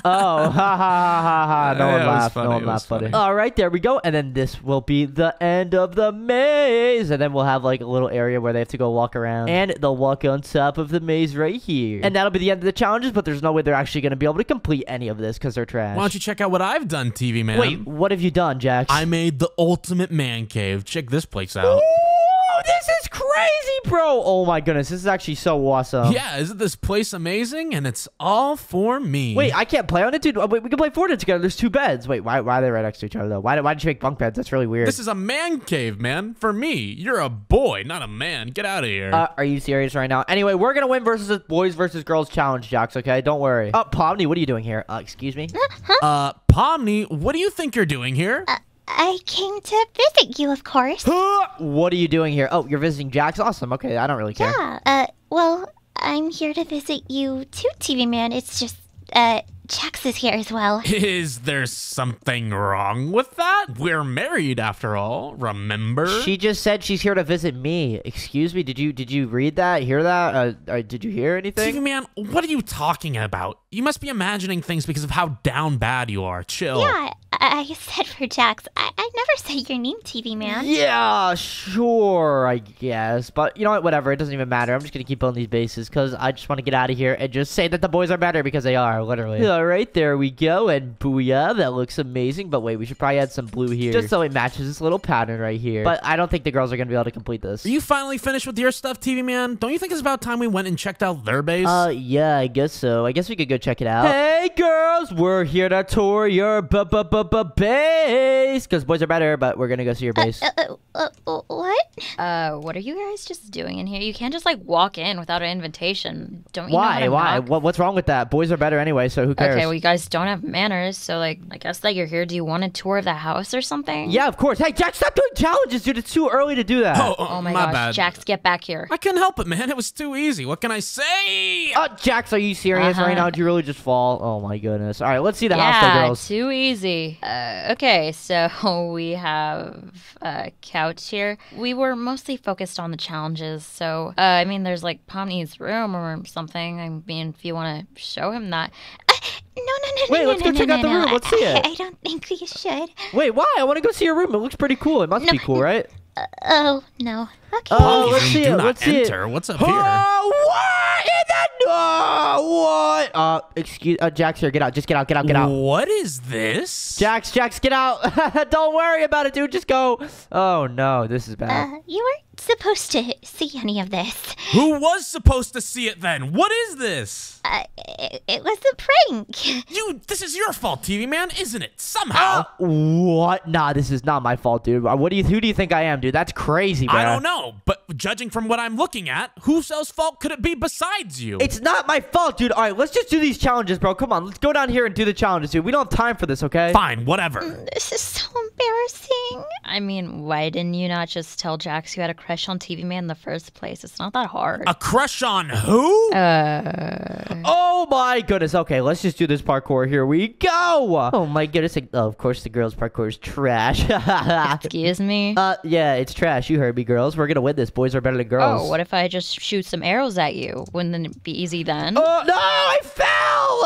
ha ha ha ha ha! No Yeah, one it laughed. funny, No one it laughed, buddy. funny. All right, there we go. And then this will be the end of the maze. And then we'll have like a little area where they have to go walk around, and they'll walk on top of the maze right here. And that'll be the end of the challenges. But there's no way they're actually gonna be able to complete any of this because they're trash. Why don't you check out what I've done, TV man? Wait, what have you done, Jax? I made the ultimate man cave. Check this place out. Ooh, this is crazy, bro. Oh my goodness, this is actually so awesome. Yeah, isn't this place amazing? And it's all for me. Wait, I can't play on it, dude. Oh, wait, we can play Fortnite together. There's two beds. Wait, why, why are they right next to each other though? Why, why did you make bunk beds? That's really weird. this is a man cave, man. For me, you're a boy, not a man. Get out of here. Uh, are you serious right now? Anyway, we're gonna win versus boys versus girls challenge, Jax. Okay, don't worry. Oh, Pomni, what are you doing here? Uh, excuse me. uh, Pomni, what do you think you're doing here? I came to visit you, of course. what are you doing here? Oh, you're visiting Jax. Awesome. Okay, I don't really care. Yeah. Uh, well, I'm here to visit you too, TV man. It's just, uh, Jax is here as well. Is there something wrong with that? We're married after all, remember? She just said she's here to visit me. Excuse me. Did you did you read that? Hear that? Uh, uh, did you hear anything? TV man, what are you talking about? You must be imagining things because of how down bad you are. Chill. Yeah, I, I said for Jax. I, I never said your name, TV man. Yeah, sure, I guess. But you know what? Whatever. It doesn't even matter. I'm just gonna keep on these bases because I just want to get out of here and just say that the boys are better because they are, literally. All right, there we go. And booyah, that looks amazing. But wait, we should probably add some blue here, just so it matches this little pattern right here. But I don't think the girls are gonna be able to complete this. Are you finally finished with your stuff, TV man? Don't you think it's about time we went and checked out their base? Uh, yeah, I guess so. I guess we could go check it out. Hey, girls, we're here to tour your b b b b base. Because boys are better, but we're gonna go see your base. Uh, uh, uh, uh, what? Uh, what are you guys just doing in here? You can't just like walk in without an invitation. Don't you know Why? to Why? What, what's wrong with that? Boys are better anyway, so who cares? Okay, well you guys don't have manners, so like I guess that you're here. Do you want a tour of the house or something? yeah, of course. Hey, Jax, stop doing challenges, dude. It's too early to do that. oh, uh, Oh my, my gosh, bad. Jax, get back here. I couldn't help it, man. It was too easy. What can I say? Uh, Jax, are you serious right Uh-huh. now? Did you really just fall? Oh my goodness. All right, let's see the house, yeah, though, girls. too easy. Uh, okay, so we have a couch here. We were mostly focused on the challenges, so uh, I mean, there's like Pomni's room or something. I mean, if you want to show him that. No, no, no, Wait, no, let's no, go no, check no, out the no. room. Let's see I, it. I don't think we should. Wait, why? I want to go see your room. It looks pretty cool. It must No, be cool, right? Oh, no. Okay. Oh, Pomni, let's you see do it. not Let's see it. enter. What's up here? Oh, what? In that? Oh, what? Uh, excuse. Uh, Jax, here. Get out. Just get out. Get out. Get out. What is this? Jax, Jax, get out. Don't worry about it, dude. Just go. Oh, no. This is bad. Uh, you weren't supposed to see any of this. Who was supposed to see it then? What is this? Uh, it, it was a prank. You, this is your fault, TV man, isn't it? Somehow. what? Nah, this is not my fault, dude. Uh, What do you? Who do you think I am, dude? That's crazy, bro. I don't know, but judging from what I'm looking at, whose else fault could it be besides you? It's not my fault, dude. All right, let's just do these challenges, bro. Come on, let's go down here and do the challenges, dude. We don't have time for this, okay? Fine, whatever. This is so embarrassing. I mean, why didn't you not just tell Jax you had a crush on TV Man in the first place? It's not that hard. A crush on who? Uh, Oh my goodness. Okay, let's just do this parkour. Here we go. Oh my goodness. Oh, of course, the girls' parkour is trash. excuse me. uh, yeah, it's trash. You heard me, girls. We're gonna win this. Boys are better than girls. Oh, what if I just shoot some arrows at you? Wouldn't it be easy then? Oh, no, I fell.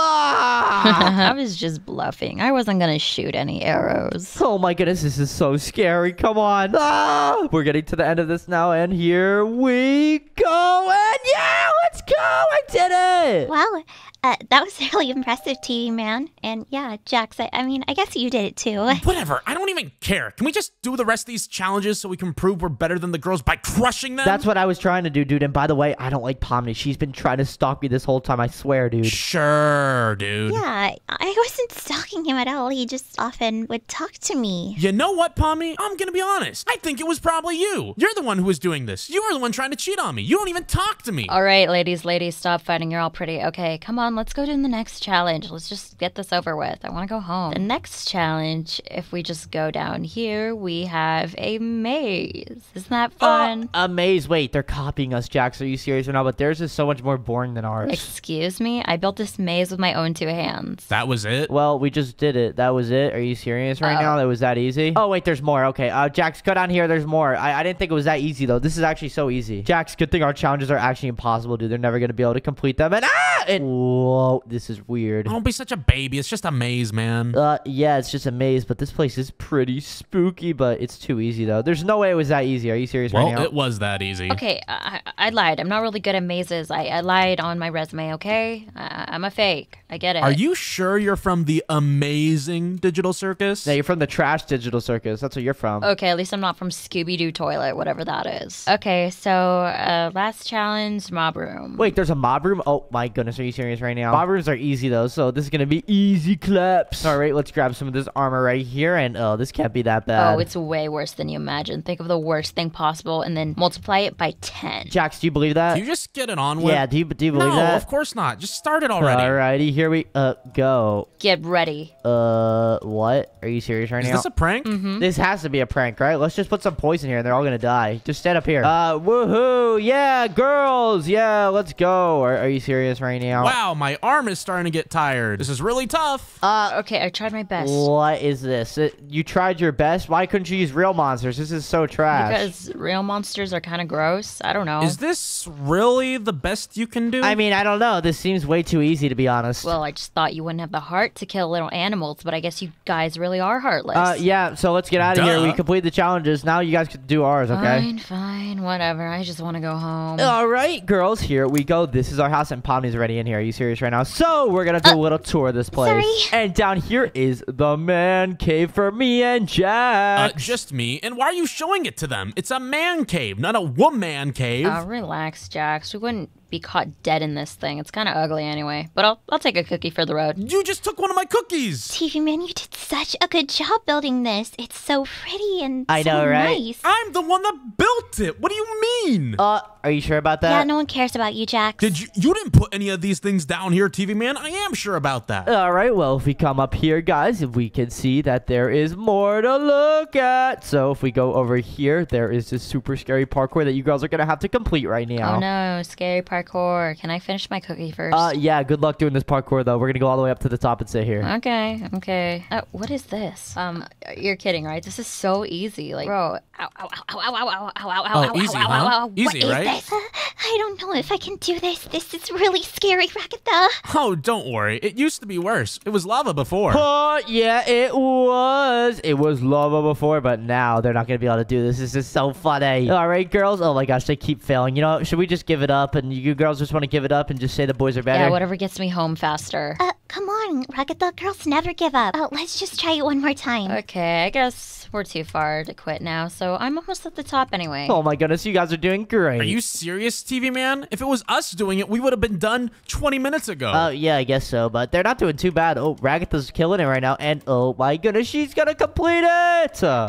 Ah! I was just bluffing. I wasn't gonna shoot any arrows. Oh my goodness, this is so scary. Come on. Ah! We're getting to the end of this now, and here we go. And yeah, let's go. I did it. Well, Uh, that was really impressive, TV man. And yeah, Jax, I, I mean, I guess you did it too. Whatever. I don't even care. Can we just do the rest of these challenges so we can prove we're better than the girls by crushing them? That's what I was trying to do, dude. And by the way, I don't like Pomni. She's been trying to stalk me this whole time. I swear, dude. Sure, dude. Yeah, I, I wasn't stalking him at all. He just often would talk to me. You know what, Pomni? I'm gonna be honest. I think it was probably you. You're the one who was doing this. You were the one trying to cheat on me. You don't even talk to me. All right, ladies, ladies, stop fighting. You're all pretty. Okay, come on, let's go to the next challenge. Let's just get this over with. I want to go home. The next challenge, if we just go down here, we have a maze. Isn't that fun? A maze. Wait, they're copying us, Jax. Are you serious or not? But theirs is so much more boring than ours. Excuse me? I built this maze with my own two hands. that was it. Well, we just did it. That was it. Are you serious right now? That was that easy? Oh, wait, there's more. Okay. Uh, Jax, go down here. There's more. I, I didn't think it was that easy, though. This is actually so easy. Jax, good thing our challenges are actually impossible, dude. They're never going to be able to complete them. And ah! And, whoa, this is weird. Don't be such a baby. It's just a maze, man. Uh, yeah, it's just a maze, but this place is pretty spooky, but it's too easy, though. There's no way it was that easy. Are you serious Well, right now? it was that easy. Okay, I, I lied. I'm not really good at mazes. I, I lied on my resume, okay? I, I'm a fake. I get it. Are you sure you're from the amazing digital circus? no, you're from the trash digital circus. That's where you're from. Okay, at least I'm not from Skibidi Toilet, whatever that is. Okay, so uh, last challenge, mob room. Wait, there's a mob room? Oh my goodness, are you serious right now? Mob rooms are easy though, so this is gonna be easy claps. All right, let's grab some of this armor right here, and oh, this can't be that bad. Oh, it's way worse than you imagine. Think of the worst thing possible and then multiply it by 10. Jax, do you believe that? Do you just get it on with? yeah, do you, do you believe no, that? of course not. Just start it already. All righty, here we uh go. Get ready. Uh, what? Are you serious right Is now? Is this a prank? This has to be a prank, right? Let's just put some poison here and they're all gonna die. Just stand up here. Uh, woohoo! Yeah, girls! Yeah, let's go. Are, are you serious right now? Wow, my arm is starting to get tired. This is really tough. Uh, Okay, I tried my best. what is this? It, you tried your best? Why couldn't you use real monsters? This is so trash. Because real monsters are kind of gross. I don't know. Is this really the best you can do? I mean, I don't know. This seems way too easy to be honest. well, I just thought you wouldn't have the heart to kill little animals, but I guess you guys really are heartless. uh, yeah. So let's get out of here. We complete the challenges. Now you guys can do ours, okay? Fine, fine, whatever. I just want to go home. All right, girls, here we go. This is our house, and Pomni's already in here. Are you serious right now? So we're gonna do a little tour of this place. sorry. And down here is the man cave for me and uh, just me. And why are you showing it to them? It's a man cave, not a woman cave. Uh, relax, Jax. We wouldn't be caught dead in this thing. It's kind of ugly anyway. But I'll I'll take a cookie for the road. you just took one of my cookies. TV man, you did such a good job building this. It's so pretty and I so know, right? nice. I'm the one that built it. What do you mean? uh, are you sure about that? yeah, no one cares about you, Jax. Did you? You didn't put any of these things down here, TV man. I am sure about that. All right, well, if we come up here, guys, we can see that there is more to look at. So if we go over here, there is this super scary parkour that you girls are going to have to complete right now. Oh no, scary parkour. Can I finish my cookie first? Uh, yeah, good luck doing this parkour, though. We're going to go all the way up to the top and sit here. Okay, okay. Uh, what is this? Um, you're kidding, right? This is so easy. Like, bro, Oh, easy, huh? Easy, right? I don't know if I can do this. This is really scary, Ragatha. Oh, don't worry. It used to be worse. It was lava before. Oh, yeah, it was. It was lava before, but now they're not going to be able to do this. This is so funny. All right, girls. Oh, my gosh, they keep failing. You know, should we just give it up? And you girls just want to give it up and just say the boys are better? Yeah, whatever gets me home faster. Uh, come on, Ragatha. Girls never give up. Uh, let's just try it one more time. Okay, I guess we're too far to quit now, so I'm almost at the top anyway. Oh, my goodness. You guys are doing great. Are you serious, TV man? If it was us doing it, we would have been done 20 minutes ago. Oh, yeah, I guess so, but they're not doing too bad. Oh, Ragatha's killing it right now, and oh my goodness, she's gonna complete it! Uh,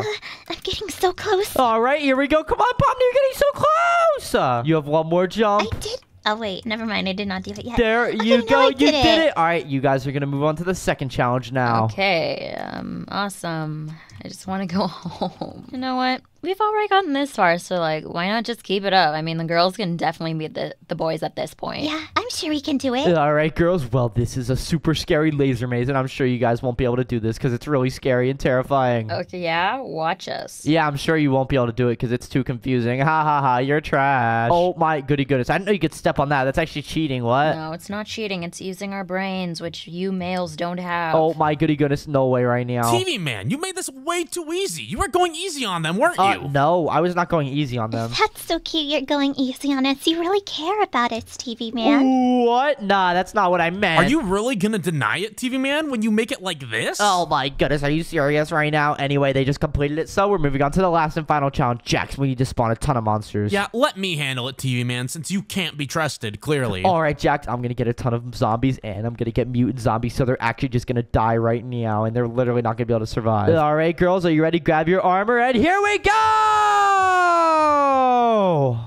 I'm getting so close. all right, here we go. Come on, Pomni, you're getting so close! Uh, you have one more jump. I did. Oh wait, never mind. I did not do it yet. There Okay, you go. I you did did it. it. All right, you guys are gonna move on to the second challenge now. Okay, um, awesome. I just want to go home. You know what? We've already gotten this far, so like, why not just keep it up? I mean, the girls can definitely beat the, the boys at this point. Yeah, I'm sure we can do it. All right, girls. Well, this is a super scary laser maze, and I'm sure you guys won't be able to do this because it's really scary and terrifying. Okay, yeah, watch us. Yeah, I'm sure you won't be able to do it because it's too confusing. Ha ha ha, you're trash. Oh my goody goodness. I didn't know you could step on that. That's actually cheating. What? No, it's not cheating. It's using our brains, which you males don't have. Oh my goody goodness. No way right now. TV man, you made this way too easy. You were going easy on them, weren't Uh, you? no, I was not going easy on them. That's so cute. You're going easy on us. You really care about us, TV man. What? Nah, that's not what I meant. Are you really gonna deny it, TV Man, when you make it like this? Oh my goodness, are you serious right now? Anyway, they just completed it, so we're moving on to the last and final challenge. Jax, we need to spawn a ton of monsters. Yeah, let me handle it, TV Man, since you can't be trusted, clearly. All right, Jax, I'm gonna get a ton of zombies, and I'm gonna get mutant zombies, so they're actually just gonna die right now, and they're literally not gonna be able to survive. All right, girls, are you ready? Grab your armor, and here we go!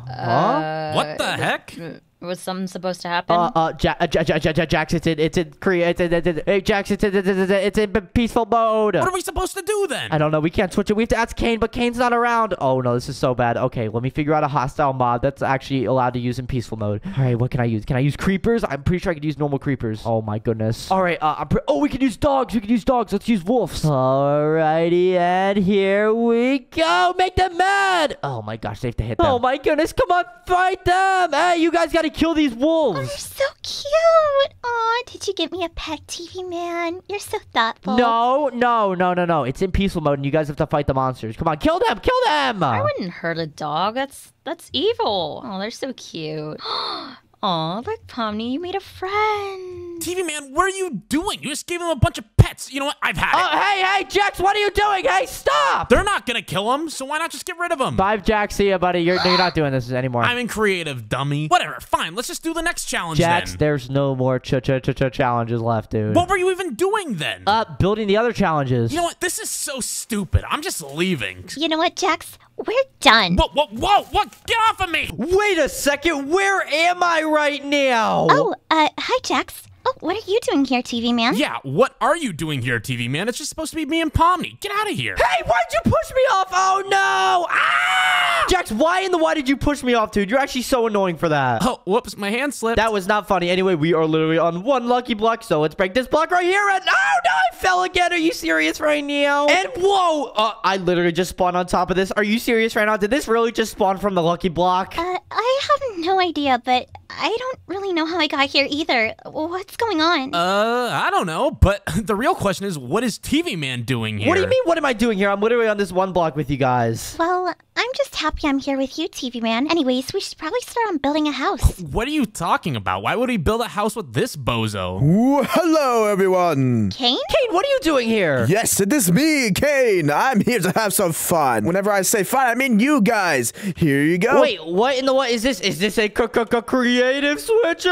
Huh? Uh, what the heck? Mm. Was something supposed to happen? Uh, uh, ja- ja- ja- ja- ja- Jax, it's in, it's in Korea, it's in, it's in, hey, Jax, it's in, it's in, it's in peaceful mode. What are we supposed to do then? I don't know. We can't switch it. We have to ask Caine, but Caine's not around. Oh no, this is so bad. Okay, let me figure out a hostile mod that's actually allowed to use in peaceful mode. All right, what can I use? Can I use creepers? I'm pretty sure I could use normal creepers. Oh my goodness. All right, uh, I'm pre- oh, we can use dogs. We can use dogs. Let's use wolves. All righty, and here we go. Make them mad. Oh my gosh, they have to hit them. Oh my goodness, come on, fight them. Hey, you guys got to kill these wolves. Oh, you're so cute. Aw, did you get me a pet, TV man? You're so thoughtful. No, no, no, no, no. It's in peaceful mode, and you guys have to fight the monsters. Come on, kill them, kill them. I wouldn't hurt a dog. That's that's evil. Oh, they're so cute. Aw, look, Pomni, you made a friend. TV Man, what are you doing? You just gave him a bunch of pets. You know what? I've had it. Oh, hey, hey, Jax, what are you doing? Hey, stop! They're not gonna kill him, so why not just get rid of him? Bye, Jax. See ya, buddy. You're, you're not doing this anymore. I'm in creative, dummy. Whatever, fine. Let's just do the next challenge Jax, then. there's no more ch ch ch ch challenges left, dude. What were you even doing then? Uh, building the other challenges. you know what? This is so stupid. I'm just leaving. You know what, Jax? We're done. Whoa, whoa, whoa, what? Get off of me! Wait a second. Where am I right now? Oh, uh, hi, Jax. Oh, what are you doing here, TV man? Yeah, what are you doing here, TV Man? It's just supposed to be me and Pomni. Get out of here. Hey, why'd you push me off? Oh no! Ah! Jax, why in the why did you push me off, dude? You're actually so annoying for that. Oh, whoops, my hand slipped. That was not funny. Anyway, we are literally on one lucky block, so let's break this block right here. And oh no, I fell again. Are you serious right now? And whoa, uh, I literally just spawned on top of this. Are you serious right now? Did this really just spawn from the lucky block? Uh, I have no idea, but I don't really know how I got here either. What's going on? Uh, I don't know, but the real question is, what is TV Man doing here? What do you mean? What am I doing here? I'm literally on this one block with you guys. well, I'm just happy I'm here with you, TV man. Anyways, we should probably start on building a house. What are you talking about? Why would we build a house with this bozo? Ooh, hello, everyone. Caine? Caine, what are you doing here? Yes, it is me, Caine. I'm here to have some fun. Whenever I say fun, I mean you guys. Here you go. Wait, what in the what is this? Is this a c- c- c- creative switcher?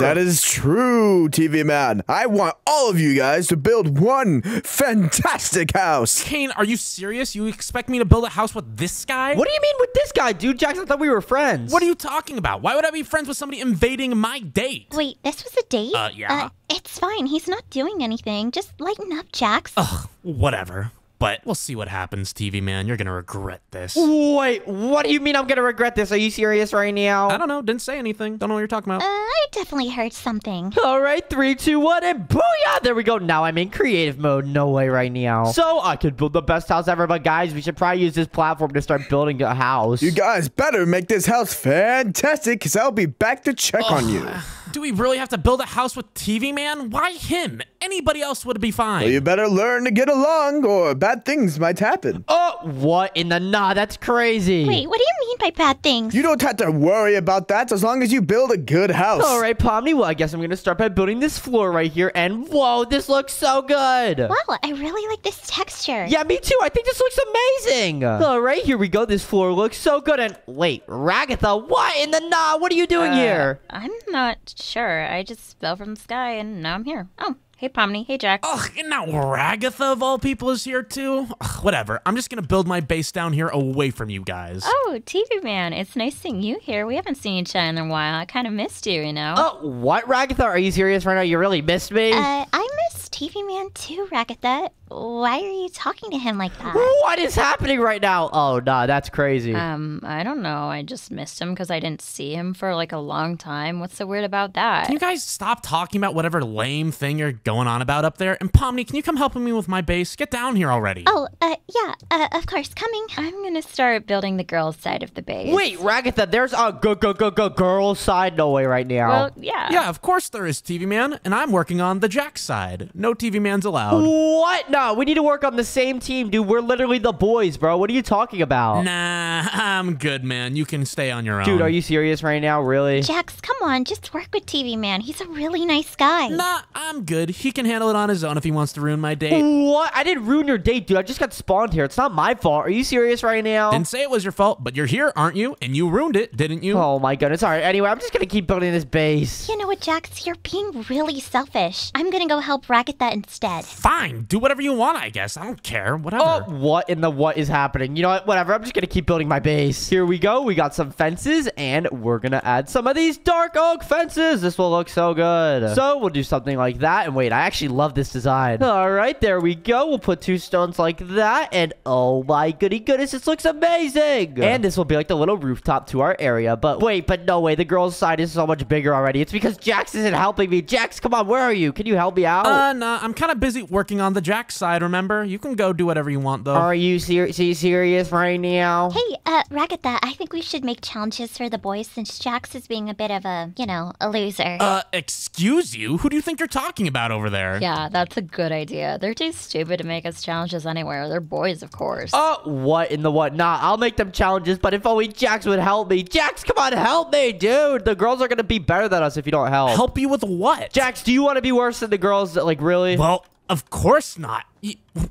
That is true, TV man. I want all of you guys to build one fantastic house. Caine, are you serious? You expect me to build a house with this guy? What do you mean with this guy, dude? Jackson I thought we were friends. What are you talking about? Why would I be friends with somebody invading my date? Wait, this was a date? Uh, yeah. it's fine. He's not doing anything. Just lighten up, Jax. Ugh, whatever. But we'll see what happens, TV man. You're gonna regret this. Wait, what do you mean I'm gonna regret this? Are you serious right now? I don't know. Didn't say anything. Don't know what you're talking about. Uh, I definitely heard something. All right, three, two, one, and booyah! There we go. Now I'm in creative mode. No way right now. So I could build the best house ever, but guys, we should probably use this platform to start building a house. You guys better make this house fantastic, because I'll be back to check on you. Do we really have to build a house with TV man? Why him? Anybody else would be fine. Well, you better learn to get along, or bad things might happen. Oh, what in the nah? That's crazy. Wait, what do you mean by bad things? You don't have to worry about that as long as you build a good house. All right, Pomni. Well, I guess I'm gonna start by building this floor right here. And whoa, this looks so good. Wow, I really like this texture. Yeah, me too. I think this looks amazing. All right, here we go. This floor looks so good. And wait, Ragatha, what in the nah? What are you doing Uh, here? I'm not sure. I just fell from the sky and now I'm here. Oh, hey Pomni. Hey Jax. Ugh, and now Ragatha of all people is here too? Ugh, whatever. I'm just gonna build my base down here away from you guys. Oh, TV man, it's nice seeing you here. We haven't seen each other in a while. I kind of missed you, you know. Oh, what, Ragatha? Are you serious right now? You really missed me? Uh, I miss TV Man too, Ragatha. Why are you talking to him like that? what is happening right now? Oh, nah, that's crazy. Um, I don't know. I just missed him because I didn't see him for like a long time. What's so weird about that? Can you guys stop talking about whatever lame thing you're going on about up there? And Pomni, can you come helping me with my base? Get down here already. Oh, uh, yeah, uh, of course, coming. I'm gonna start building the girls' side of the base. Wait, Ragatha, there's a go go go go girl side no way right now. Well, yeah. Yeah, of course there is TV Man, and I'm working on the Jax side. No TV Man's allowed. what? No, No, we need to work on the same team, dude. We're literally the boys, bro. What are you talking about? Nah, I'm good, man. You can stay on your own. Dude, are you serious right now? Really? Jax, come on, just work with TV Man. He's a really nice guy. Nah, I'm good. He can handle it on his own if he wants to ruin my date. What? I didn't ruin your date, dude. I just got spawned here. It's not my fault. Are you serious right now? Didn't say it was your fault, but you're here, aren't you? And you ruined it, didn't you? Oh my goodness. All right. Anyway, I'm just gonna keep building this base. You know what, Jax? You're being really selfish. I'm gonna go help Ragatha instead. Fine, do whatever you want, I guess. I don't care. Whatever. Oh, what in the what is happening? You know what? Whatever. I'm just gonna keep building my base. Here we go. We got some fences, and we're gonna add some of these dark oak fences. This will look so good. So we'll do something like that. And wait, I actually love this design. All right, there we go. We'll put two stones like that, and oh my goody goodness, this looks amazing. And this will be like the little rooftop to our area. But wait, but no way. The girls' side is so much bigger already. It's because Jax isn't helping me. Jax, come on, where are you? Can you help me out? Uh, nah, I'm kind of busy working on the Jax side, remember? You can go do whatever you want, though. are you ser- see- serious right now? Hey, uh, Ragatha, I think we should make challenges for the boys since Jax is being a bit of a, you know, a loser. Uh, excuse you? Who do you think you're talking about over there? Yeah, that's a good idea. They're too stupid to make us challenges anywhere. They're boys, of course. Oh, what in the what? Nah, I'll make them challenges, but if only Jax would help me. Jax, come on, help me, dude. The girls are gonna be better than us if you don't help. Help you with what? Jax, do you want to be worse than the girls? Like, really? Well, of course not.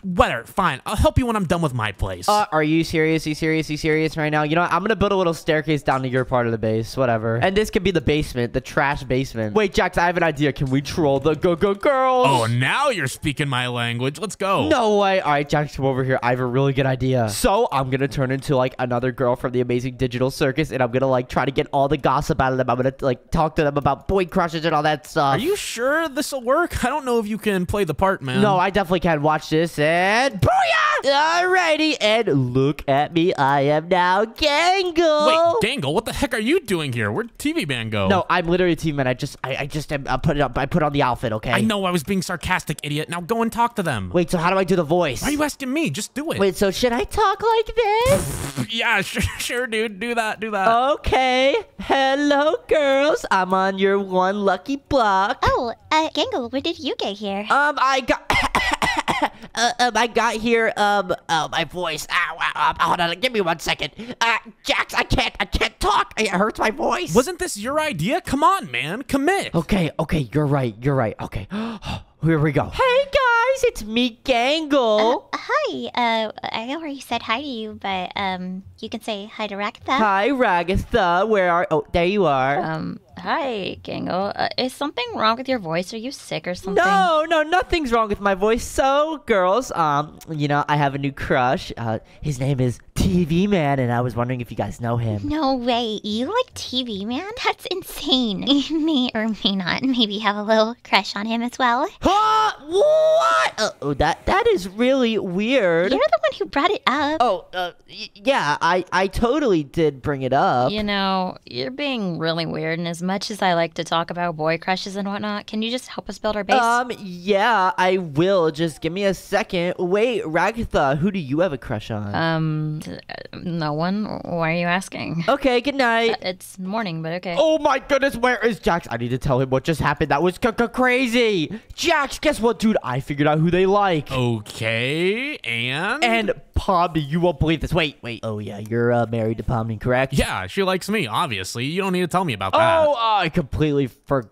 Whatever, fine. I'll help you when I'm done with my place. Uh, are you serious? You serious? You serious right now? You know what? I'm gonna build a little staircase down to your part of the base. Whatever. And this could be the basement, the trash basement. Wait, Jax, I have an idea. Can we troll the go go girls? oh, now you're speaking my language. Let's go. No way. All right, Jax, come over here. I have a really good idea. So I'm gonna turn into like another girl from the Amazing Digital Circus, and I'm gonna like try to get all the gossip out of them. I'm gonna like talk to them about boy crushes and all that stuff. Are you sure this'll work? I don't know if you can play the part, man. No, I definitely can. Watch this and booyah! Alrighty, and look at me. I am now Gangle. Wait, Gangle, what the heck are you doing here? Where'd TV Man go? No, I'm literally a team man. I just, I, I just, am, I put it up. I put on the outfit. Okay. I know I was being sarcastic, idiot. Now go and talk to them. Wait. So how do I do the voice? Why are you asking me? Just do it. Wait. So should I talk like this? Yeah, sure, sure, dude. Do that. Do that. Okay. Hello, girls. I'm on your one lucky block. oh, uh, Gangle, where did you get here? Um, I got. uh, um, I got here. Um, oh, my voice. Ow, ow, ow. Hold on. Give me one second. Uh, Jax, I can't. I can't talk. It hurts my voice. Wasn't this your idea? Come on, man. Commit. Okay. Okay. You're right. You're right. Okay. Here we go. Hey guys, it's me, Gangle. Hi, uh, I already said hi to you, but, um, you can say hi to Ragatha. Hi, Ragatha. Where are? Oh, there you are. Um, hi, Gangle. Uh, is something wrong with your voice? Are you sick or something? No, no, nothing's wrong with my voice. So, girls, um, you know, I have a new crush. Uh, his name is TV Man, and I was wondering if you guys know him. No way, you like TV Man? That's insane. You may or may not maybe have a little crush on him as well. Huh? What? Uh, oh, that that is really weird. You're the one who brought it up. Oh, uh, y- yeah, I I I totally did bring it up. You know, you're being really weird, and as much as I like to talk about boy crushes and whatnot, can you just help us build our base? Um, yeah, I will. Just give me a second. Wait, Ragatha, who do you have a crush on? um, uh, no one. Why are you asking? okay, good night. It's morning, but okay. Oh my goodness, where is Jax? I need to tell him what just happened. That was c- c- crazy. Jax, guess what, dude? I figured out who they like. Okay, and And Pomni, you won't believe this. Wait, wait. Oh yeah, you're uh, married to Pomni, correct? yeah, she likes me. Obviously, you don't need to tell me about that. Oh, I completely forgot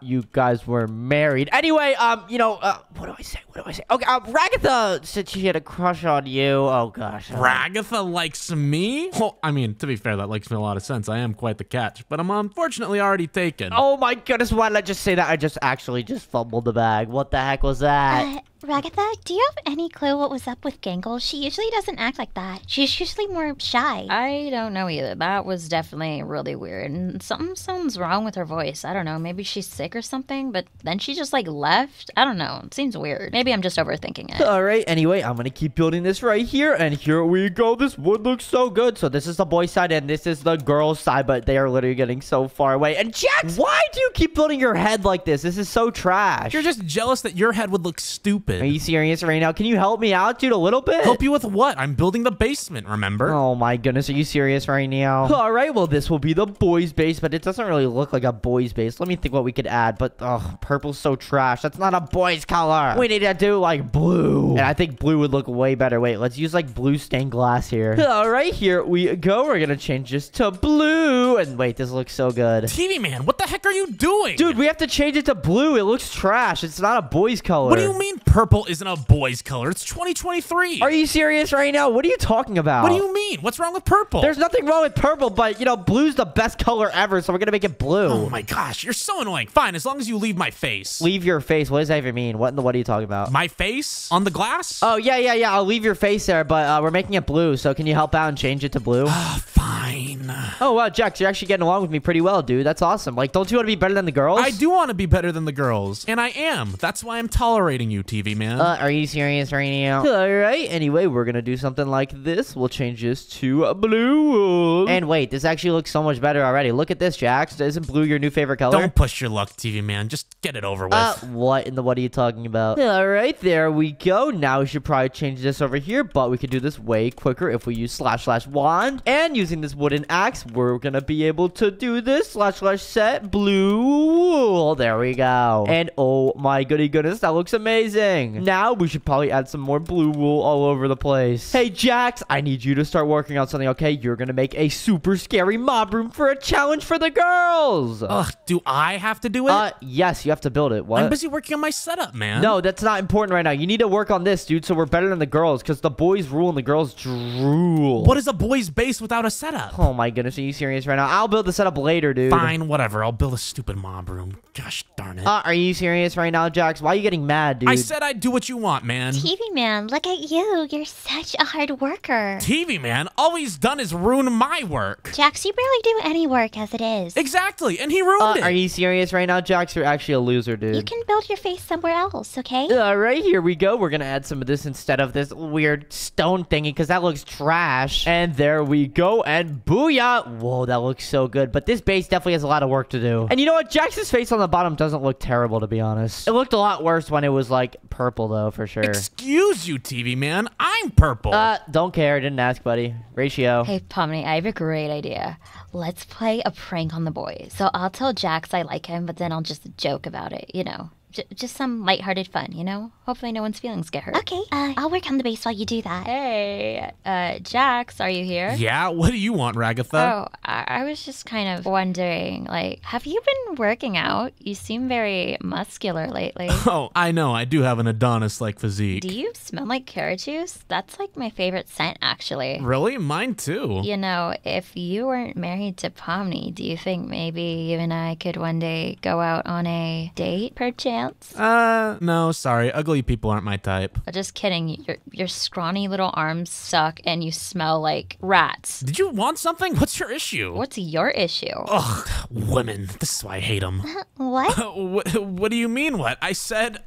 you guys were married. Anyway, um, you know, uh, what do I say? What do I say? Okay, um, Ragatha said she had a crush on you. Oh gosh. uh, Ragatha likes me? Well, I mean, to be fair, that makes me a lot of sense. I am quite the catch, but I'm unfortunately already taken. Oh my goodness, why did I just say that? I just actually just fumbled the bag. What the heck was that? Uh, Ragatha, do you have any clue what was up with Gangle? She usually doesn't act like that. She's usually more shy. I don't know either. That was definitely really weird. And something sounds wrong with her voice. I don't know. Maybe she's sick or something, but then she just like left. I don't know. It seems weird. Maybe I'm just overthinking it. All right. Anyway, I'm gonna keep building this right here, and here we go. This wood looks so good. So this is the boy side, and this is the girl side, but they are literally getting so far away. And Jax, why do you keep building your head like this? This is so trash. You're just jealous that your head would look stupid. stupid. Are you serious right now? Can you help me out, dude, a little bit? Help you with what? I'm building the basement, remember? Oh my goodness, are you serious right now? All right, well, this will be the boys' base, but it doesn't really look like a boys' base. Let me think what we could add, but oh, purple's so trash. That's not a boys' color. We need to do like blue. And I think blue would look way better. Wait, let's use like blue stained glass here. All right, here we go. We're gonna change this to blue. And wait, this looks so good. TV man, what the heck are you doing? Dude, we have to change it to blue. It looks trash. It's not a boys' color. What do you mean purple isn't a boy's color? It's 2023. Are you serious right now? What are you talking about? What do you mean? What's wrong with purple? There's nothing wrong with purple, but you know, blue's the best color ever, so we're gonna make it blue. Oh my gosh, you're so annoying. Fine, as long as you leave my face. Leave your face. What does that even mean? What in the what are you talking about? my face on the glass? oh yeah, yeah, yeah. I'll leave your face there, but uh, we're making it blue. So can you help out and change it to blue? Ah, fine. oh wow, Jax, you're actually getting along with me pretty well, dude. That's awesome. Like, don't you want to be better than the girls? I do want to be better than the girls, and I am. That's why I'm tolerating you, TV man. Uh, are you serious right now? All right. Anyway, we're gonna do something like this. We'll change this to blue. And wait, this actually looks so much better already. Look at this, Jax. Isn't blue your new favorite color? Don't push your luck, TV man. Just get it over with. Uh, what in the what are you talking about? All right, there we go. Now we should probably change this over here, but we could do this way quicker if we use slash slash wand. And using this wooden axe, we're gonna be able to do this slash slash set blue wool. There we go. And oh my goody goodness, that looks amazing. Now we should probably add some more blue wool all over the place. Hey Jax, I need you to start working on something, okay? You're gonna make a super scary mob room for a challenge for the girls. Ugh, do I have to do it? Uh, yes, you have to build it. What? I'm busy working on my setup, man. No, that's not important right now. You need to work on this, dude, so we're better than the girls, because the boys rule and the girls drool. What is a boy's base without a setup? Oh my goodness, are you serious right now? I'll build the setup later, dude. Fine, whatever. I'll build a stupid mob room. Gosh darn it. Uh, are you serious right now, Jax? Why are you getting mad, dude? I said I'd do what you want, man. TV man, look at you. You're such a hard worker. TV man, all he's done is ruin my work. Jax, you barely do any work as it is. Exactly, and he ruined Uh, it. are you serious right now, Jax? You're actually a loser, dude. You can build your face somewhere else, okay? All right, here we go. We're gonna add some of this instead of this weird stone thingy because that looks trash. And there we go. And booyah! Whoa, that looks so good. But this base definitely has a lot of work to do. And you know what? Jax's face on the bottom doesn't look terrible, to be honest. It looked a lot worse when it was like purple, though, for sure. Excuse you, TV man. I'm purple. Uh, don't care. Didn't ask, buddy. Ratio. Hey, Pomni, I have a great idea. Let's play a prank on the boys. So I'll tell Jax I like him, but then I'll just joke about it, you know. J- just some lighthearted fun, you know? Hopefully no one's feelings get hurt. Okay, uh, I'll work on the base while you do that. Hey, uh, Jax, are you here? yeah, what do you want, Ragatha? Oh, I-, I was just kind of wondering, like, have you been working out? You seem very muscular lately. Oh, I know. I do have an Adonis-like physique. Do you smell like carrot juice? That's like my favorite scent, actually. Really? Mine too. You know, if you weren't married to Pomni, do you think maybe you and I could one day go out on a date, perchance? Uh, no, sorry. Ugly people aren't my type. Just kidding. Your your scrawny little arms suck, and you smell like rats. Did you want something? What's your issue? What's your issue? Ugh, women. This is why I hate them. What? what, what do you mean, what? I said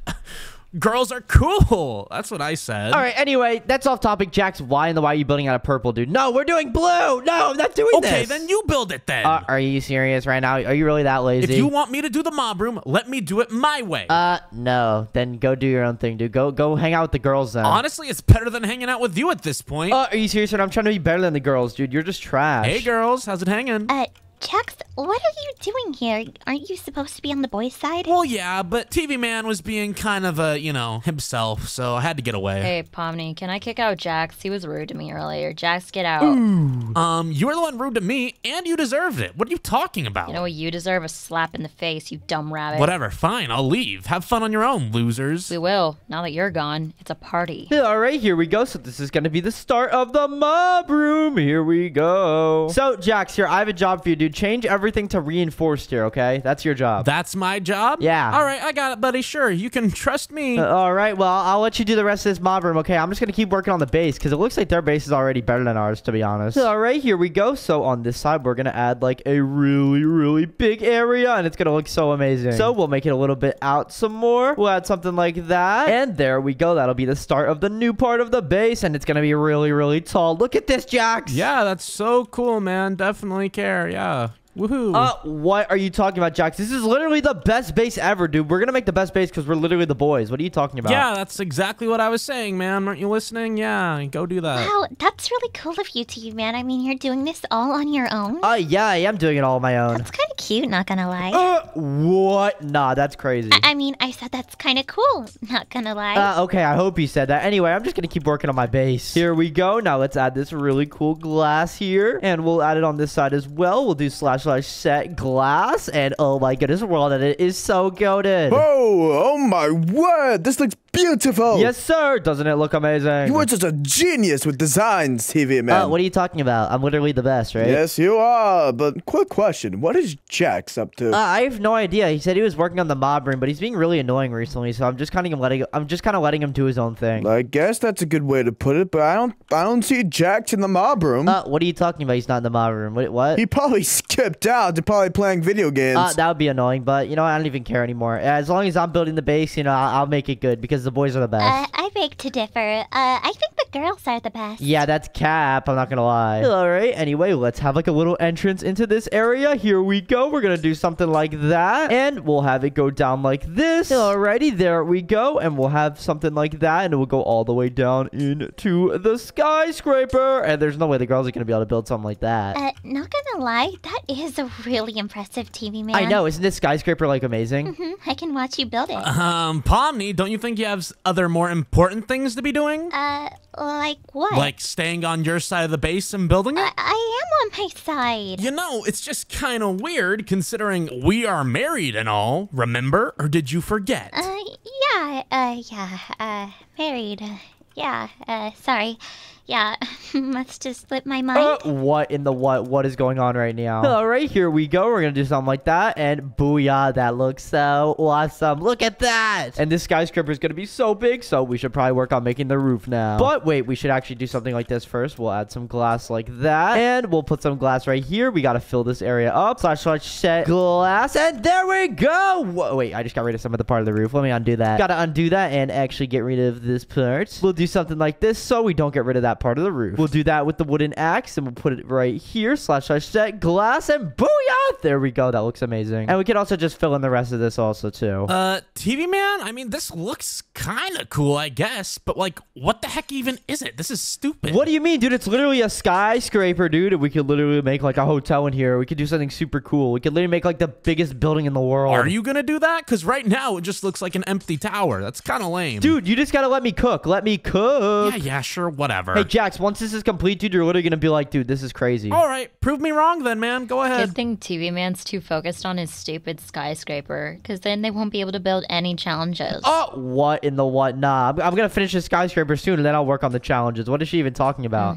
girls are cool. That's what I said. All right, anyway, that's off topic. Jax, why in the why are you building out of purple, dude? No, we're doing blue. No, I'm not doing Okay, this. then you build it then. Uh, are you serious right now? Are you really that lazy? if you want me to do the mob room, let me do it my way. Uh, no. Then go do your own thing, dude. Go, go hang out with the girls then. Honestly, it's better than hanging out with you at this point. Uh, are you serious? I'm trying to be better than the girls, dude. You're just trash. hey, girls, how's it hanging? Uh, Jax, what are you doing here? Aren't you supposed to be on the boys' side? well, yeah, but TV Man was being kind of a, you know, himself, so I had to get away. Hey, Pomni, can I kick out Jax? He was rude to me earlier. Jax, get out. Um, you were the one rude to me, and you deserved it. What are you talking about? You know what? You deserve a slap in the face, you dumb rabbit. Whatever, fine, I'll leave. Have fun on your own, losers. We will. Now that you're gone, it's a party. All right, here we go. So this is going to be the start of the mob room. Here we go. So, Jax, here, I have a job for you, dude. Change everything to reinforced here, okay? That's your job. That's my job? Yeah. All right, I got it, buddy. Sure, you can trust me. Uh, all right, well, I'll let you do the rest of this mob room, okay? I'm just going to keep working on the base because it looks like their base is already better than ours, to be honest. All right, here we go. So on this side, we're going to add like a really, really big area and it's going to look so amazing. So we'll make it a little bit out some more. We'll add something like that. And there we go. That'll be the start of the new part of the base and it's going to be really, really tall. Look at this, Jax. yeah, that's so cool, man. Definitely care. Yeah. Woohoo. Uh, what are you talking about, Jax? This is literally the best base ever, dude. We're gonna make the best base because we're literally the boys. What are you talking about? yeah, that's exactly what I was saying, man. Aren't you listening? Yeah, go do that. Wow, that's really cool of you, TV man. I mean, you're doing this all on your own. Uh, yeah, I am doing it all on my own. That's kind of cute, not gonna lie. Uh, what? Nah, that's crazy. I mean, I said that's kind of cool, not gonna lie. Uh, okay, I hope you said that. Anyway, I'm just gonna keep working on my base. Here we go. Now let's add this really cool glass here, and we'll add it on this side as well. We'll do slash slash set glass, and oh my goodness, WorldEdit is so goaded. Oh, oh my word! This looks beautiful. Yes, sir. Doesn't it look amazing? You are just a genius with designs, TV man. Uh, what are you talking about? I'm literally the best, right? Yes, you are. But quick question: What is Jax up to? Uh, I have no idea. He said he was working on the mob room, but he's being really annoying recently. So I'm just kind of letting I'm just kind of letting him do his own thing. I guess that's a good way to put it, but I don't I don't see Jax in the mob room. Uh, what are you talking about? He's not in the mob room. What? what? he probably skipped out to probably playing video games. Uh, that would be annoying, but you know, I don't even care anymore. As long as I'm building the base, you know, I'll, I'll make it good because the boys are the best. Uh, I beg to differ. Uh, I think the girls are the best. yeah, that's Cap. I'm not gonna lie. All right. Anyway, let's have like a little entrance into this area. Here we go. We're gonna do something like that, and we'll have it go down like this. Alrighty, there we go, and we'll have something like that, and it will go all the way down into the skyscraper. And there's no way the girls are gonna be able to build something like that. Uh, not gonna lie, that is a really impressive TV man. I know, isn't this skyscraper like amazing? Mhm, I can watch you build it. Um, Pomni, don't you think you have other more important things to be doing? Uh, like what? Like staying on your side of the base and building it? I, I am on my side. You know, it's just kind of weird considering we are married and all, remember? Or did you forget? Uh, yeah, uh, yeah, uh, married. Uh, yeah, uh, sorry. Yeah, must have slipped my mind. Uh, what in the what? What is going on right now? All right, here we go. We're gonna do something like that, and booyah! That looks so awesome. Look at that! And this skyscraper is gonna be so big, so we should probably work on making the roof now. But wait, we should actually do something like this first. We'll add some glass like that, and we'll put some glass right here. We gotta fill this area up. Slash slash set glass, and there we go. Whoa, wait, I just got rid of some of the part of the roof. Let me undo that. Gotta undo that and actually get rid of this part. We'll do something like this so we don't get rid of that part of the roof. We'll do that with the wooden axe and we'll put it right here. Slash slash set glass and booyah! There we go. That looks amazing. And we can also just fill in the rest of this also too. Uh, TV man, I mean, this looks kind of cool, I guess, but like, what the heck even is it? This is stupid. what do you mean, dude? It's literally a skyscraper, dude. And we could literally make like a hotel in here. We could do something super cool. We could literally make like the biggest building in the world. Are you gonna do that? Because right now it just looks like an empty tower. That's kind of lame. Dude, you just gotta let me cook. Let me cook. Yeah, yeah, sure, whatever. Hey, Jax, once this is complete, dude, you're literally gonna be like, dude, this is crazy. All right, prove me wrong then, man. Go ahead. Good thing TV Man's too focused on his stupid skyscraper, because then they won't be able to build any challenges. Oh, what in the what? Nah, I'm, I'm gonna finish the skyscraper soon, and then I'll work on the challenges. What is she even talking about?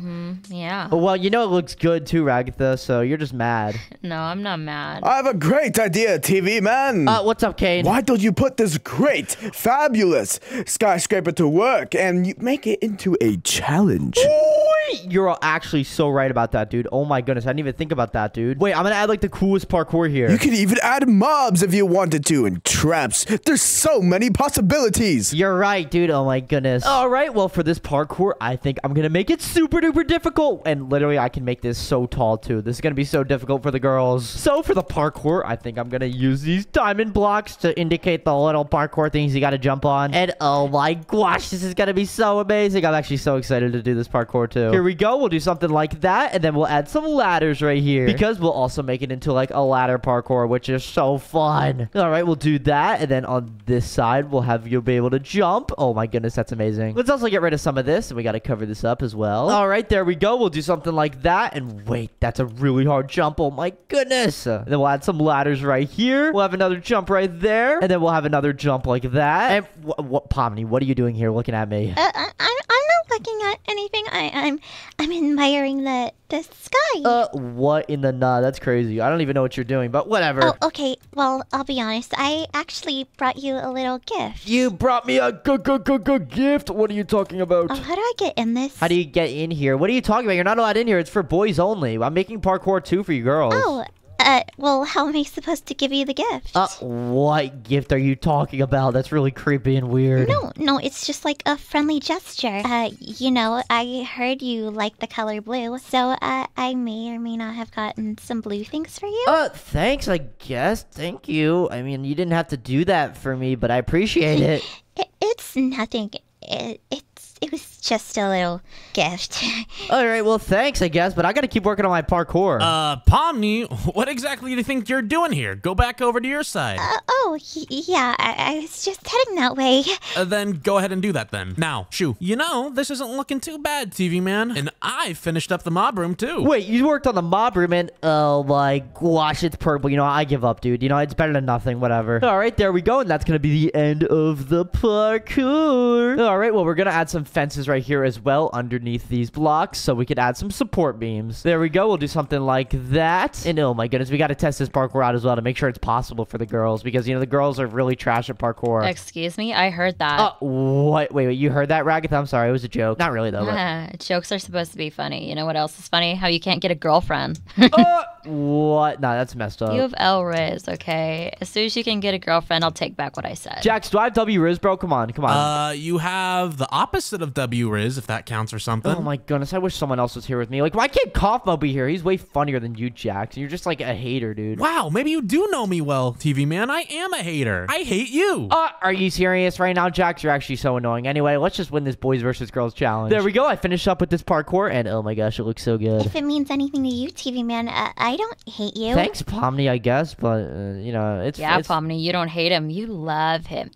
Yeah. Oh, Well, you know it looks good too, Ragatha. So you're just mad. No, I'm not mad. I have a great idea, TV man. Uh, what's up, Caine? Why don't you put this great, fabulous skyscraper to work and make it into a challenge? noite. You're actually so right about that, dude. Oh my goodness, I didn't even think about that, dude. Wait, I'm gonna add like the coolest parkour here. You could even add mobs if you wanted to and traps. There's so many possibilities. You're right, dude. Oh my goodness. All right, well, for this parkour, I think I'm gonna make it super duper difficult. And literally, I can make this so tall too. This is gonna be so difficult for the girls. So for the parkour, I think I'm gonna use these diamond blocks to indicate the little parkour things you gotta jump on. And oh my gosh, this is gonna be so amazing. I'm actually so excited to do this parkour too. Here we go. We'll do something like that, and then we'll add some ladders right here because we'll also make it into like a ladder parkour, which is so fun. All right, we'll do that, and then on this side, we'll have you be able to jump. Oh my goodness, that's amazing. Let's also get rid of some of this, and we got to cover this up as well. All right, there we go. We'll do something like that, and wait, that's a really hard jump. Oh my goodness. Uh, then we'll add some ladders right here. We'll have another jump right there, and then we'll have another jump like that. And what, what Pomni, what are you doing here looking at me? Uh, I, I'm, I'm not looking at anything. I, I'm, I'm admiring the, the sky. Uh, what in the nah? That's crazy. I don't even know what you're doing, but whatever. Oh, okay. Well, I'll be honest. I actually brought you a little gift. You brought me a good, good, good, good gift. What are you talking about? Oh, how do I get in this? How do you get in here? What are you talking about? You're not allowed in here. It's for boys only. I'm making parkour too for you girls. Oh, Uh, well, how am I supposed to give you the gift? Uh, what gift are you talking about? That's really creepy and weird. No, no, it's just like a friendly gesture. Uh, you know, I heard you like the color blue, so uh, I may or may not have gotten some blue things for you. Uh, thanks, I guess. Thank you. I mean, you didn't have to do that for me, but I appreciate it. It, it's nothing. It, it's it was just a little gift. All right, well, thanks, I guess, but I gotta keep working on my parkour. Uh, Pomni, what exactly do you think you're doing here? Go back over to your side. Uh, oh, yeah, I, I was just heading that way. Uh, then go ahead and do that then. Now, Shoo, you know, this isn't looking too bad, TV man. And I finished up the mob room too. Wait, you worked on the mob room and oh my gosh, it's purple. You know, I give up, dude. You know, it's better than nothing, whatever. All right, there we go, and that's gonna be the end of the parkour. All right, well, we're gonna add some fences right here as well underneath these blocks so we could add some support beams. There we go. We'll do something like that. And oh my goodness, we got to test this parkour out as well to make sure it's possible for the girls because, you know, the girls are really trash at parkour. Excuse me, I heard that. Uh, what? Wait, wait, you heard that, Ragatha? I'm sorry, it was a joke. Not really, though. But... Jokes are supposed to be funny. You know what else is funny? How you can't get a girlfriend. uh, what? Nah, that's messed up. You have L Riz, okay? As soon as you can get a girlfriend, I'll take back what I said. Jax, do I have W Riz, bro? Come on, come on. Uh, you have the opposite of W Riz, if that counts or something. Oh my goodness, I wish someone else was here with me. Like, why can't Kaufmo be here? He's way funnier than you, Jax. You're just like a hater, dude. Wow, maybe you do know me well, TV man. I am a hater. I hate you. Uh, are you serious right now, Jax? You're actually so annoying. Anyway, let's just win this boys versus girls challenge. There we go. I finished up with this parkour, and oh my gosh, it looks so good. If it means anything to you, TV man, uh, I don't hate you. Thanks, Pomni, I guess, but uh, you know, it's yeah, it's, Pomni. You don't hate him. You love him.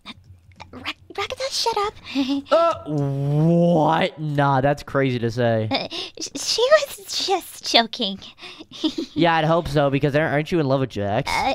Ra- shut up. Uh, what? Nah, that's crazy to say. Uh, she was just joking. yeah, I'd hope so because aren't you in love with Jax? Uh,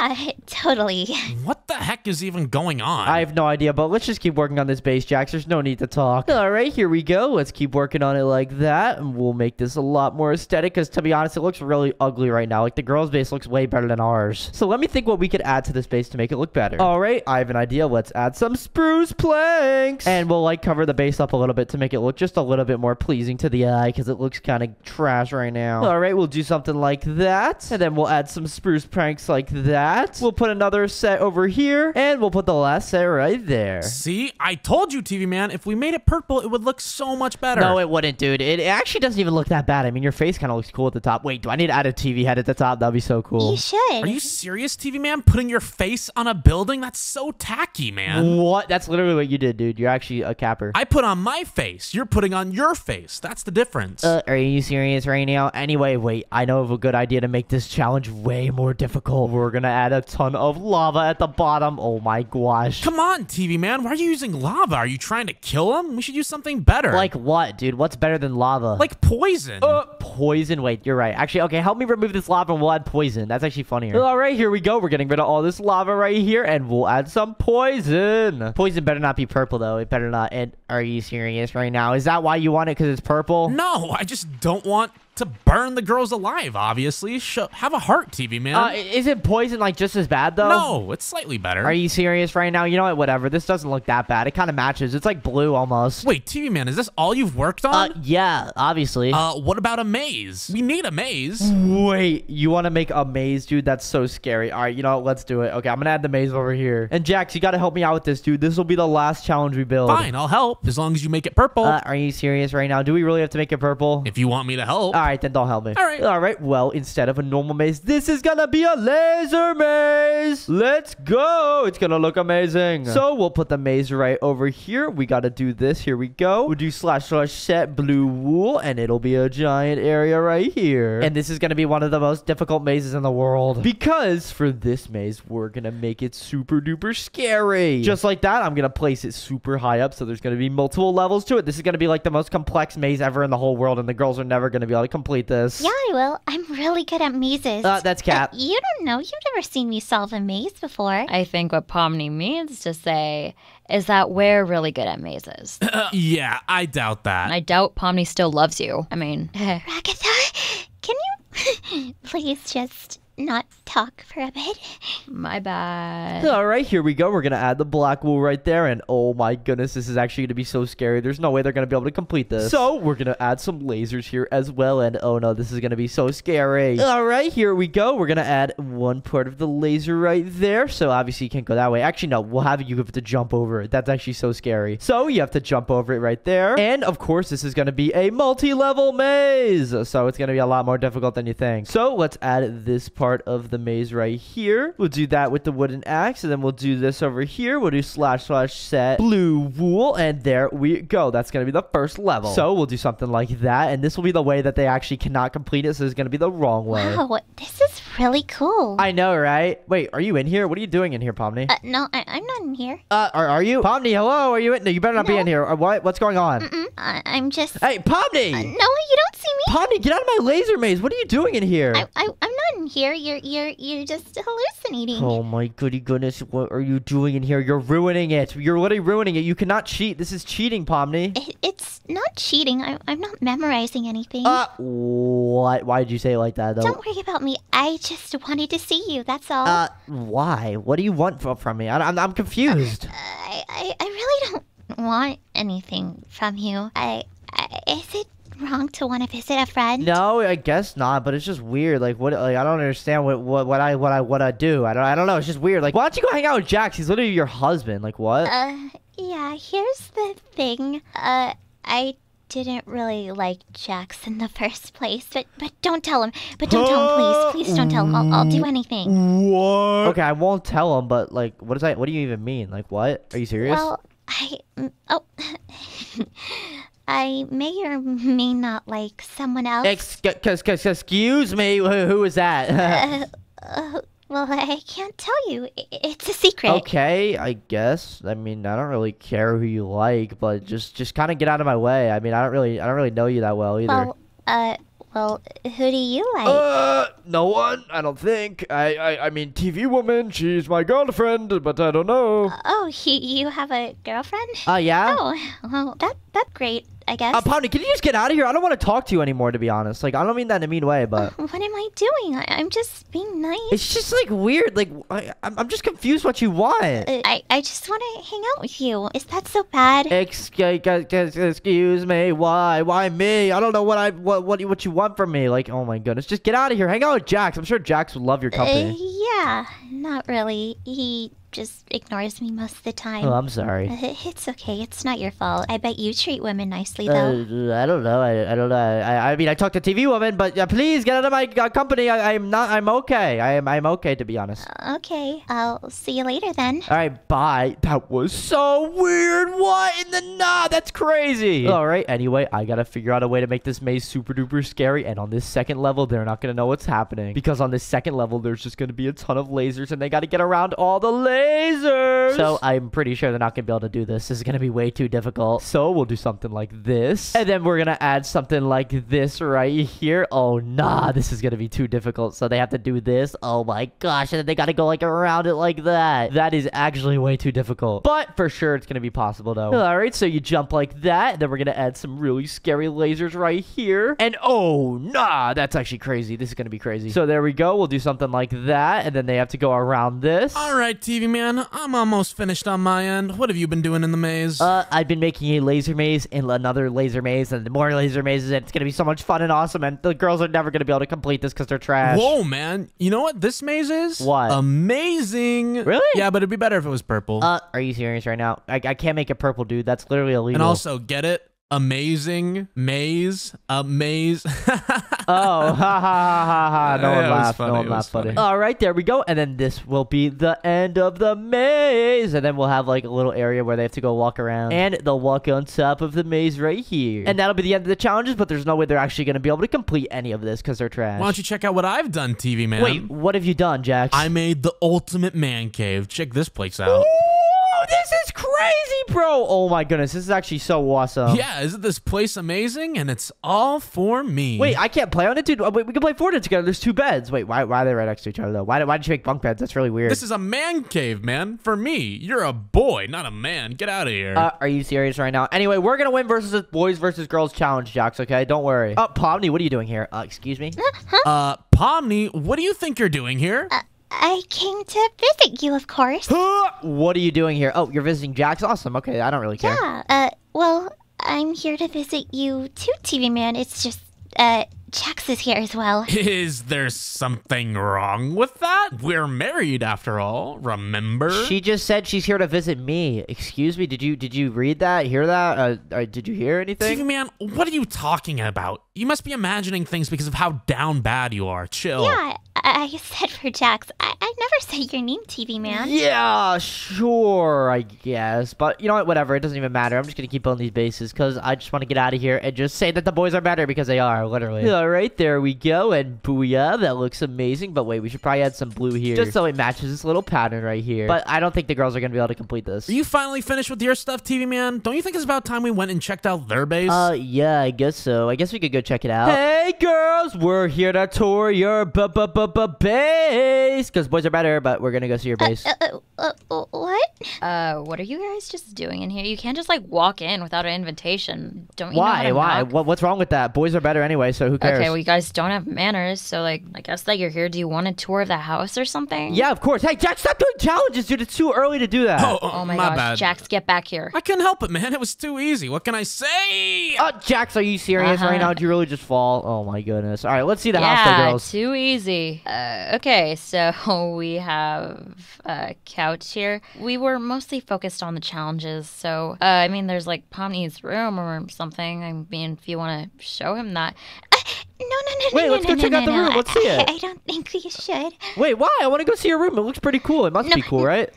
yeah, totally. What the heck is even going on? I have no idea, but let's just keep working on this base, Jax. There's no need to talk. All right, here we go. Let's keep working on it like that, and we'll make this a lot more aesthetic. Because to be honest, it looks really ugly right now. Like the girls' base looks way better than ours. So let me think what we could add to this base to make it look better. All right, I have an idea. Let's add some spruce planks, and we'll like cover the base up a little bit to make it look just a little bit more pleasing to the eye because it looks kind of trash right now. All right, we'll do something like that, and then we'll add some spruce planks like that. We'll put another set over here, and we'll put the last set right there. See, I told you, TV man. If we made it purple, it would look so much better. No, it wouldn't, dude. It actually doesn't even look that bad. I mean, your face kind of looks cool at the top. Wait, do I need to add a TV head at the top? That'd be so cool. You should. Are you serious, TV man? Putting your face on a building? That's so tacky, man. What? That's literally what you did, dude. You're actually a capper. I put on my face. You're putting on your face. That's the difference. Uh, are you serious right now? Anyway, wait. I know of a good idea to make this challenge way more difficult. We're gonna add a ton of lava at the bottom. Oh my gosh. Come on, TV man. Why are you using lava? Are you trying to kill him? We should use something better. Like what, dude? What's better than lava? like poison. Uh, poison. Wait, you're right. Actually, okay, help me remove this lava and we'll add poison. That's actually funnier. All right, here we go. We're getting rid of all this lava right here and we'll add some poison. Poison better not be purple, though. It better not. Are you serious right now? Is that why you want it? Because it's purple? no, I just don't want to burn the girls alive, obviously. Sh have a heart, TV man. Uh, is it poison like just as bad, though? no, it's slightly better. Are you serious right now? You know what? Whatever. This doesn't look that bad. It kind of matches. It's like blue almost. Wait, TV man, is this all you've worked Uh, on? yeah, obviously. Uh, what about a maze? We need a maze. Wait, you want to make a maze, dude? That's so scary. All right, you know what? Let's do it. Okay, I'm gonna add the maze over here. And Jax, you gotta help me out with this, dude. This will be the last challenge we build. Fine, I'll help as long as you make it purple. Uh, are you serious right now? Do we really have to make it purple? if you want me to help. All right, then don't help me. All right. All right. Well, instead of a normal maze, this is gonna be a laser maze. Let's go. It's gonna look amazing. So we'll put the maze right over here. We gotta do this. Here we go. We'll do slash slash set blue wool, and it'll be a giant area right here. And this is gonna be one of the most difficult mazes in the world because for this maze, we're gonna make it super duper scary. Just like that, I'm gonna place it super high up, so there's gonna be multiple levels to it. This is gonna be like the most complex maze ever in the whole world, and the girls are never gonna be able to complete this. Yeah, I will. I'm really good at mazes. Uh, that's Cat. Uh, you don't know. You've never seen me solve a maze before. I think what Pomni means to say is that we're really good at mazes. Yeah, I doubt that. And I doubt Pomni still loves you. I mean, Ragatha, can you please just not talk for a bit. My bad. All right, here we go. We're going to add the black wool right there. And oh my goodness, this is actually going to be so scary. There's no way they're going to be able to complete this. So we're going to add some lasers here as well. And oh no, this is going to be so scary. All right, here we go. We're going to add one part of the laser right there. So obviously you can't go that way. Actually, no, we'll have you have to jump over it. That's actually so scary. So you have to jump over it right there. And of course, this is going to be a multi-level maze. So it's going to be a lot more difficult than you think. So let's add this part of the maze right here. We'll do that with the wooden axe. And then we'll do this over here. We'll do slash slash set blue wool. And there we go. That's going to be the first level. So we'll do something like that. And this will be the way that they actually cannot complete it. So it's going to be the wrong way. Wow, this is really cool. I know, right? Wait, are you in here? What are you doing in here, Pomni? uh, no, I, I'm not in here. Uh, are, are you? Pomni, hello? Are you in? No, you better not be in here. Uh, what? What's going on? Mm, I, I'm just. Hey, Pomni! Uh, no, you don't see me. Pomni, get out of my laser maze. What are you doing in here? I, I, I'm not in here. You're, you're, you're just hallucinating. Oh my goody goodness, what are you doing in here? You're ruining it. You're literally ruining it. You cannot cheat. This is cheating, Pomni. It, it's not cheating. I, I'm not memorizing anything. Uh, what? Why did you say it like that, though? Don't worry about me. I just wanted to see you. That's all. Uh, why? What do you want from, from me? I, I'm, I'm confused. I, I, I really don't want anything from you. I, I is it wrong to want to visit a friend? No, I guess not. But it's just weird. Like what? Like I don't understand what what, what I what I what I do. I don't I don't know. It's just weird. Like why don't you go hang out with Jax? He's literally your husband. Like what? Uh, yeah. Here's the thing. Uh, I didn't really like Jax in the first place, but but don't tell him. But don't tell him, please. Please don't tell him. I'll, I'll do anything. What? okay, I won't tell him. But like, what does that? What do you even mean? Like what? Are you serious? Well, I mm, oh. I may or may not like someone else. Ex- cause, cause, excuse me. Who, who is that? uh, uh, well, I can't tell you. It's a secret. okay, I guess. I mean, I don't really care who you like, but just just kind of get out of my way. I mean, I don't really I don't really know you that well either. Well, uh, well, who do you like? Uh, no one. I don't think. I, I, I mean, TV woman. She's my girlfriend, but I don't know. oh, you, you have a girlfriend? Uh, yeah. Oh, well, that that's great. I guess. Uh, Pomni, can you just get out of here? I don't want to talk to you anymore, to be honest. Like, I don't mean that in a mean way, but what am I doing? I, I'm just being nice. it's just like weird. Like, I, I'm I'm just confused what you want. Uh, I, I just want to hang out with you. Is that so bad? Excuse, excuse me. Why? Why me? I don't know what I what what you, what you want from me. Like, oh my goodness, just get out of here. Hang out with Jax. I'm sure Jax would love your Uh, company. yeah, not really. He just ignores me most of the time. oh, I'm sorry. Uh, It's okay. It's not your fault. I bet you treat women nicely, Uh, though. I don't know. I, I don't know. I, I mean, I talked to TV woman, but uh, please get out of my uh, company. I, I'm not. I'm okay. I am. I'm okay to be honest. okay, I'll see you later then. All right, bye. That was so weird. What in the nah? That's crazy. All right. Anyway, I gotta figure out a way to make this maze super duper scary. And on this second level, they're not gonna know what's happening because on this second level, there's just gonna be a ton of lasers, and they gotta get around all the lasers. So I'm pretty sure they're not gonna be able to do this. This is gonna be way too difficult. So we'll do something like this, and then we're gonna add something like this right here. Oh nah, this is gonna be too difficult. So they have to do this. Oh my gosh, and then they gotta go like around it like that. That is actually way too difficult. But for sure, it's gonna be possible though. All right, so you jump like that, and then we're gonna add some really scary lasers right here. And oh nah, that's actually crazy. This is gonna be crazy. So there we go. We'll do something like that, and then they have to go around this. All right, TV man, I'm almost finished on my end. What have you been doing in the maze? Uh, I've been making a laser maze and another laser maze and more laser mazes, and it's gonna be so much fun and awesome. And the girls are never gonna be able to complete this because they're trash. Whoa, man. You know what this maze is? What? Amazing. Really? Yeah, but it'd be better if it was purple. Uh, are you serious right now? I, I can't make it purple, dude. That's literally illegal. and also, get it? Amazing maze, a maze. oh, ha ha ha ha ha! No Yeah, one it laughed. funny, No one it laughed. Funny. funny. All right, there we go. And then this will be the end of the maze. And then we'll have like a little area where they have to go walk around, and they'll walk on top of the maze right here. And that'll be the end of the challenges. But there's no way they're actually gonna be able to complete any of this because they're trash. Why don't you check out what I've done, TV man? Wait, what have you done, jack I made the ultimate man cave. Check this place out. Ooh, this is crazy! crazy, bro. Oh my goodness, this is actually so awesome. Yeah, isn't this place amazing? And it's all for me. Wait, I can't play on it, dude. Oh, wait, we can play Fortnite together. There's two beds. Wait, why, why are they right next to each other though? Why, why did you make bunk beds? That's really weird. this is a man cave, man. For me, you're a boy, not a man. Get out of here. Uh, are you serious right now? Anyway, we're gonna win versus the boys versus girls challenge, Jax. Okay, don't worry. Oh, Pomni, what are you doing here? Uh, excuse me. Uh, Pomni, what do you think you're doing here? I came to visit you, of course. what are you doing here? Oh, you're visiting Jax. Awesome. Okay, I don't really care. Yeah, uh, well, I'm here to visit you too, TV Man. It's just, uh, Jax is here as well. Is there something wrong with that? We're married after all, remember? She just said she's here to visit me. Excuse me. Did you did you read that? Hear that? Uh, uh, did you hear anything? TV man, what are you talking about? You must be imagining things because of how down bad you are. Chill. Yeah, I, I said for Jax. I, I never said your name, TV Man. Yeah, sure, I guess. But you know what? Whatever. It doesn't even matter. I'm just gonna keep on these bases because I just want to get out of here and just say that the boys are better because they are, literally. All right, there we go. And booyah, that looks amazing. But wait, we should probably add some blue here just so it matches this little pattern right here. But I don't think the girls are gonna be able to complete this. Are you finally finished with your stuff, TV man? Don't you think it's about time we went and checked out their base? Uh, yeah, I guess so. I guess we could go check it out. Hey, girls, we're here to tour your b b b b base. Because boys are better, but we're gonna go see your base. Uh, uh, uh, uh, what? Uh, what are you guys just doing in here? You can't just like walk in without an invitation. Don't you know Why? Why? knock? What, what's wrong with that? Boys are better anyway, so who cares? Okay, well you guys don't have manners, so like I guess that you're here. Do you want a tour of the house or something? yeah, of course. Hey, Jack, stop doing challenges, dude. It's too early to do that. oh, Oh my, my gosh, bad. Jax, get back here. I couldn't help it, man. It was too easy. What can I say? Uh, Jax, are you serious right Uh-huh. now? Did you really just fall? Oh my goodness. All right, let's see the yeah, house, though, girls. too easy. Uh, okay, so we have a couch here. We were mostly focused on the challenges, so uh, I mean, there's like Pomni's room or something. I mean, if you want to show him that. No, no, no, Wait, no, let's no, go no, check no, out the no. room. Let's I, see it. I, I don't think we should. Wait, why? I want to go see your room. It looks pretty cool. It must be cool, right?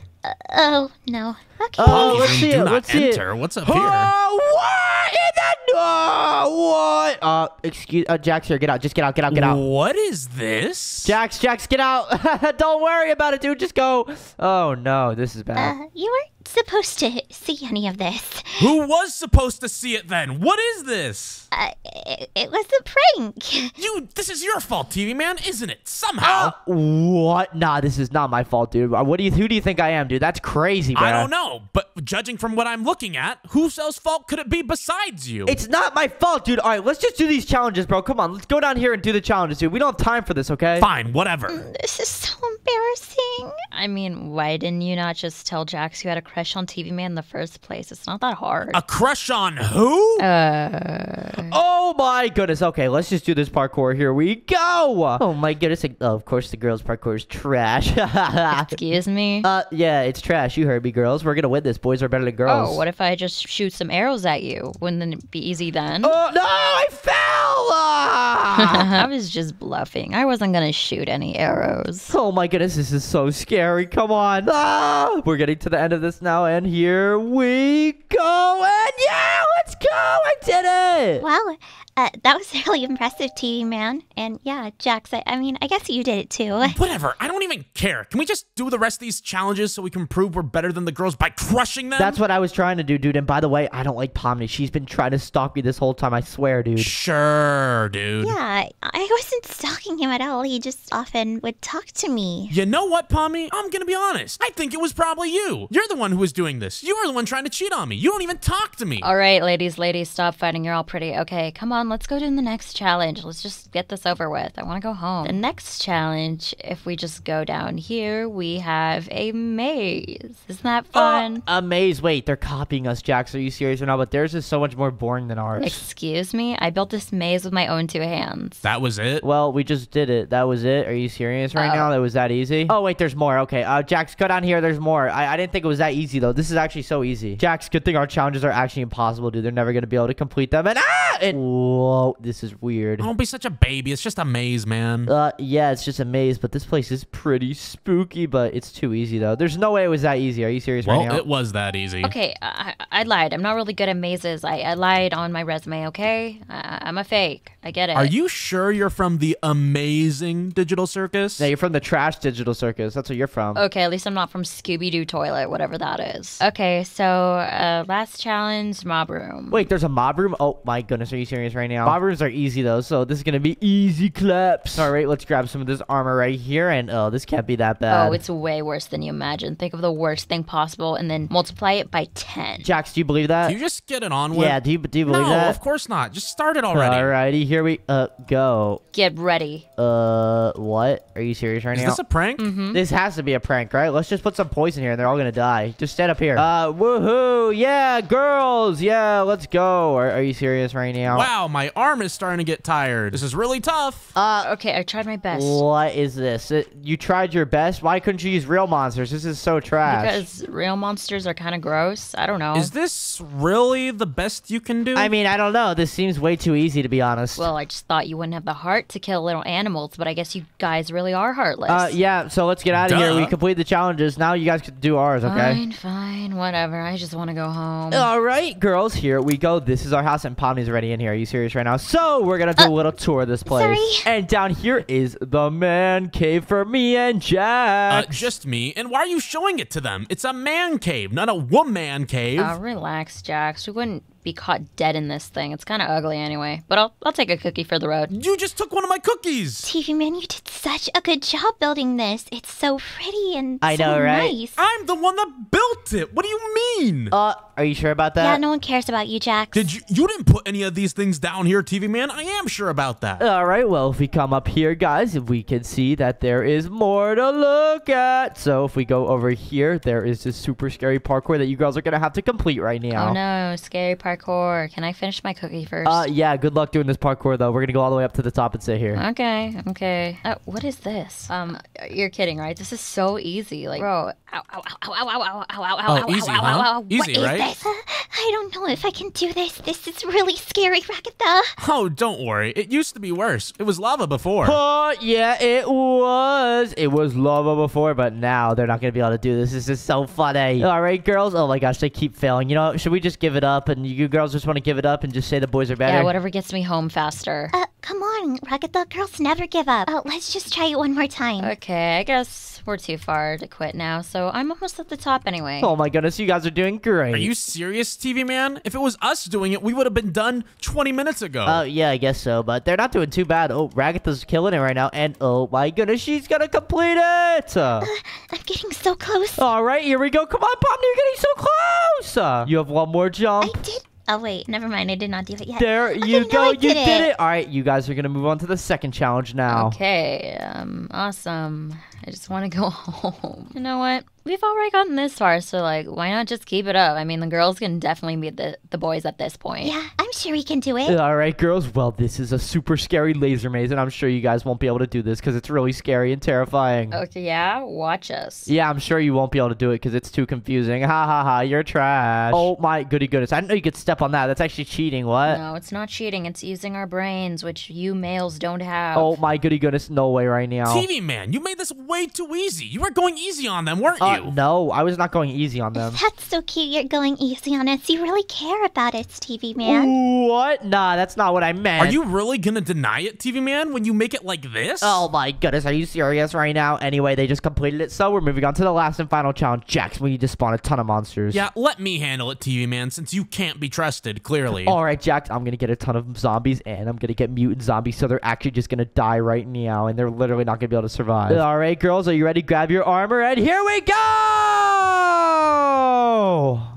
Oh, no. Okay. Oh, let's see do it. not Let's see it. enter. What's up here? Oh, what? In that? Oh, what? Uh, excuse. Uh, Jax, here. Get out. Just get out. Get out. Get out. What is this? Jax, Jax, get out. Don't worry about it, dude. Just go. Oh, no. This is bad. Uh, you weren't supposed to see any of this. Who was supposed to see it then? What is this? Uh, it, it was a prank. You, this is your fault, TV man, isn't it? Somehow. what? Nah, this is not my fault, dude. Uh, What do you? Who do you think I am, dude? That's crazy, bro. I don't know, but judging from what I'm looking at, whose else fault could it be besides you? It's not my fault, dude. All right, let's just do these challenges, bro. Come on, let's go down here and do the challenges, dude. We don't have time for this, okay? Fine, whatever. This is so embarrassing. I mean, why didn't you not just tell Jax you had a crush on TV Man in the first place? It's not that hard. A crush on who? Uh, Oh my goodness. Okay, let's just do this parkour. Here we go. Oh my goodness. Oh, of course, the girls' parkour is trash. excuse me. uh, yeah, it's trash. You heard me, girls. We're gonna win this. Boys are better than girls. Oh, what if I just shoot some arrows at you? Wouldn't it be easy then? Oh no! I fell. Ah! I was just bluffing. I wasn't gonna shoot any arrows. Oh my goodness, this is so scary. Come on. Ah! We're getting to the end of this now, and here we go. And yeah, let's go. I did it. Wow, uh, that was really impressive, TV man. And yeah, Jax, I, I mean, I guess you did it too. Whatever, I don't even care. Can we just do the rest of these challenges so we can prove we're better than the girls by crushing them? That's what I was trying to do, dude. And by the way, I don't like Pomni. She's been trying to stalk me this whole time. I swear, dude. Sure, dude. Yeah, I wasn't stalking him at all. He just often would talk to me. You know what, Pomni? I'm gonna be honest. I think it was probably you. You're the one who was doing this. You were the one trying to cheat on me. You don't even talk to me. All right, ladies, ladies, stop fighting. You're all pretty. Okay, come on, let's go to the next challenge. Let's just get this over with. I want to go home. The next challenge, if we just go down here, we have a maze. Isn't that fun? A maze. Wait, they're copying us, Jax. Are you serious or not? But theirs is so much more boring than ours. Excuse me? I built this maze with my own two hands. that was it. Well, we just did it. That was it. Are you serious right now? That was that easy? Oh, wait, there's more. Okay. Uh, Jax, go down here. There's more. I, I didn't think it was that easy, though. This is actually so easy. Jax, good thing our challenges are actually impossible, dude. They're never going to be able to complete them. And ah! And, Whoa, this is weird. Don't be such a baby. It's just a maze, man. Uh, yeah, it's just a maze, but this place is pretty spooky, but it's too easy, though. There's no way it was that easy. Are you serious right Well, now? it was that easy. Okay, I, I lied. I'm not really good at mazes. I, I lied on my resume, okay? I, I'm a fake. I get it. Are you sure you're from the amazing digital circus? yeah, you're from the trash digital circus. That's where you're from. Okay, at least I'm not from Skibidi Toilet, whatever that is. Okay, so uh, last challenge, mob room. Wait, there's a mob room? Oh my goodness, are you serious right now? Mob rooms are easy though, so this is gonna be easy claps. All right, let's grab some of this armor right here, and oh, this can't be that bad. Oh, it's way worse than you imagine. Think of the worst thing possible and then multiply it by 10. Jax, do you believe that? Can you just get it on with? yeah, do you, do you believe no, that? of course not. Just start it already. Alrighty, here we uh go. Get ready. Uh, what? Are you serious right Is now? Is this a prank? Mm-hmm. This has to be a prank, right? Let's just put some poison here and they're all gonna die. Just stand up here. Uh, woohoo! Yeah, girls! Yeah, let's go. Are, are you serious right now? Wow, my arm is starting to get tired. This is really tough. Uh, Okay, I tried my best. what is this? It, you tried your best? Why couldn't you use real monsters? This is so trash. Because real monsters are kind of gross. I don't know. Is this really the best you can do? I mean, I don't know. This seems way too easy to be honest. well, I just thought you wouldn't have the heart to kill little animals, but I guess you guys really are heartless. uh, yeah. So let's get out of here. We complete the challenges. Now you guys can do ours, okay? Fine, fine, whatever. I just want to go home. All right, girls, here we go. This is our house, and Pomni's already in here. Are you serious right now? So we're gonna do a little tour of this place. sorry. And down here is the man cave for me and uh, Jack. just me. And why are you showing it to them? It's a man cave, not a woman cave. Uh, relax, Jax. We wouldn't be caught dead in this thing. It's kind of ugly anyway. But I'll I'll take a cookie for the road. you just took one of my cookies. TV man, you did such a good job building this. It's so pretty and I so know, right? nice. I'm the one that built it. What do you mean? uh, are you sure about that? yeah, no one cares about you, Jax. Did you? You didn't put any of these things down here, TV man. I am sure about that. All right, well, if we come up here, guys, if we can see that there is more to look at. So if we go over here, there is this super scary parkour that you girls are going to have to complete right now. Oh no, scary parkour. Can I finish my cookie first? Uh, yeah, good luck doing this parkour, though. We're going to go all the way up to the top and sit here. Okay, okay. Uh, what is this? Um, you're kidding, right? This is so easy. Like, bro, ow, ow, ow, ow, ow, ow, ow, ow, ow, Oh, ow, easy, ow, huh? ow, ow. Easy, what is right? this? Uh, I don't know if I can do this. This is really scary, Ragatha. Oh, don't worry. It used to be worse. It was lava before. Oh, yeah, it was. It was lava before, but now they're not going to be able to do this. This is so funny. All right, girls. Oh, my gosh, they keep failing. You know, should we just give it up? And you girls just want to give it up and just say the boys are better? Yeah, whatever gets me home faster. Uh, come on, Rocket Ragatha. Girls never give up. Uh, let's just try it one more time. Okay, I guess we're too far to quit now, so I'm almost at the top anyway. Oh, my goodness. You guys are doing great. Are you serious, TV man? If it was us doing it, we would have been done 20 minutes ago. Oh, yeah, I guess so. But they're not doing too bad. Oh, Ragatha's killing it right now. And oh, my goodness, she's going to complete it. Uh, I'm getting so close. all right, here we go. Come on, Pop. You're getting so close. Uh, you have one more jump. I did. Oh wait, never mind. I did not do it yet. There Okay, you go. I You did did it. it. All right, you guys are going to move on to the second challenge now. Okay, um, awesome. I just want to go home. You know what? We've already gotten this far, so like, why not just keep it up? I mean, the girls can definitely beat the, the boys at this point. Yeah, I'm sure we can do it. Uh, all right, girls. Well, this is a super scary laser maze, and I'm sure you guys won't be able to do this because it's really scary and terrifying. Okay, yeah, watch us. Yeah, I'm sure you won't be able to do it because it's too confusing. Ha ha ha, you're trash. Oh my goody goodness. I didn't know you could step on that. That's actually cheating. What? No, it's not cheating. It's using our brains, which you males don't have. Oh my goody goodness. No way right now. TV man, you made this way too easy. You were going easy on them, weren't Uh, you? no, I was not going easy on them. That's so cute. You're going easy on us. You really care about us, TV man. What? Nah, that's not what I meant. Are you really gonna deny it, TV man, when you make it like this? Oh my goodness, are you serious right now? Anyway, they just completed it, so we're moving on to the last and final challenge. Jax, we need to spawn a ton of monsters. Yeah, let me handle it, TV man, since you can't be trusted, clearly. All right, Jax, I'm gonna get a ton of zombies, and I'm gonna get mutant zombies, so they're actually just gonna die right now, and they're literally not gonna be able to survive. All right, girls, are you ready? Grab your armor, and here we go.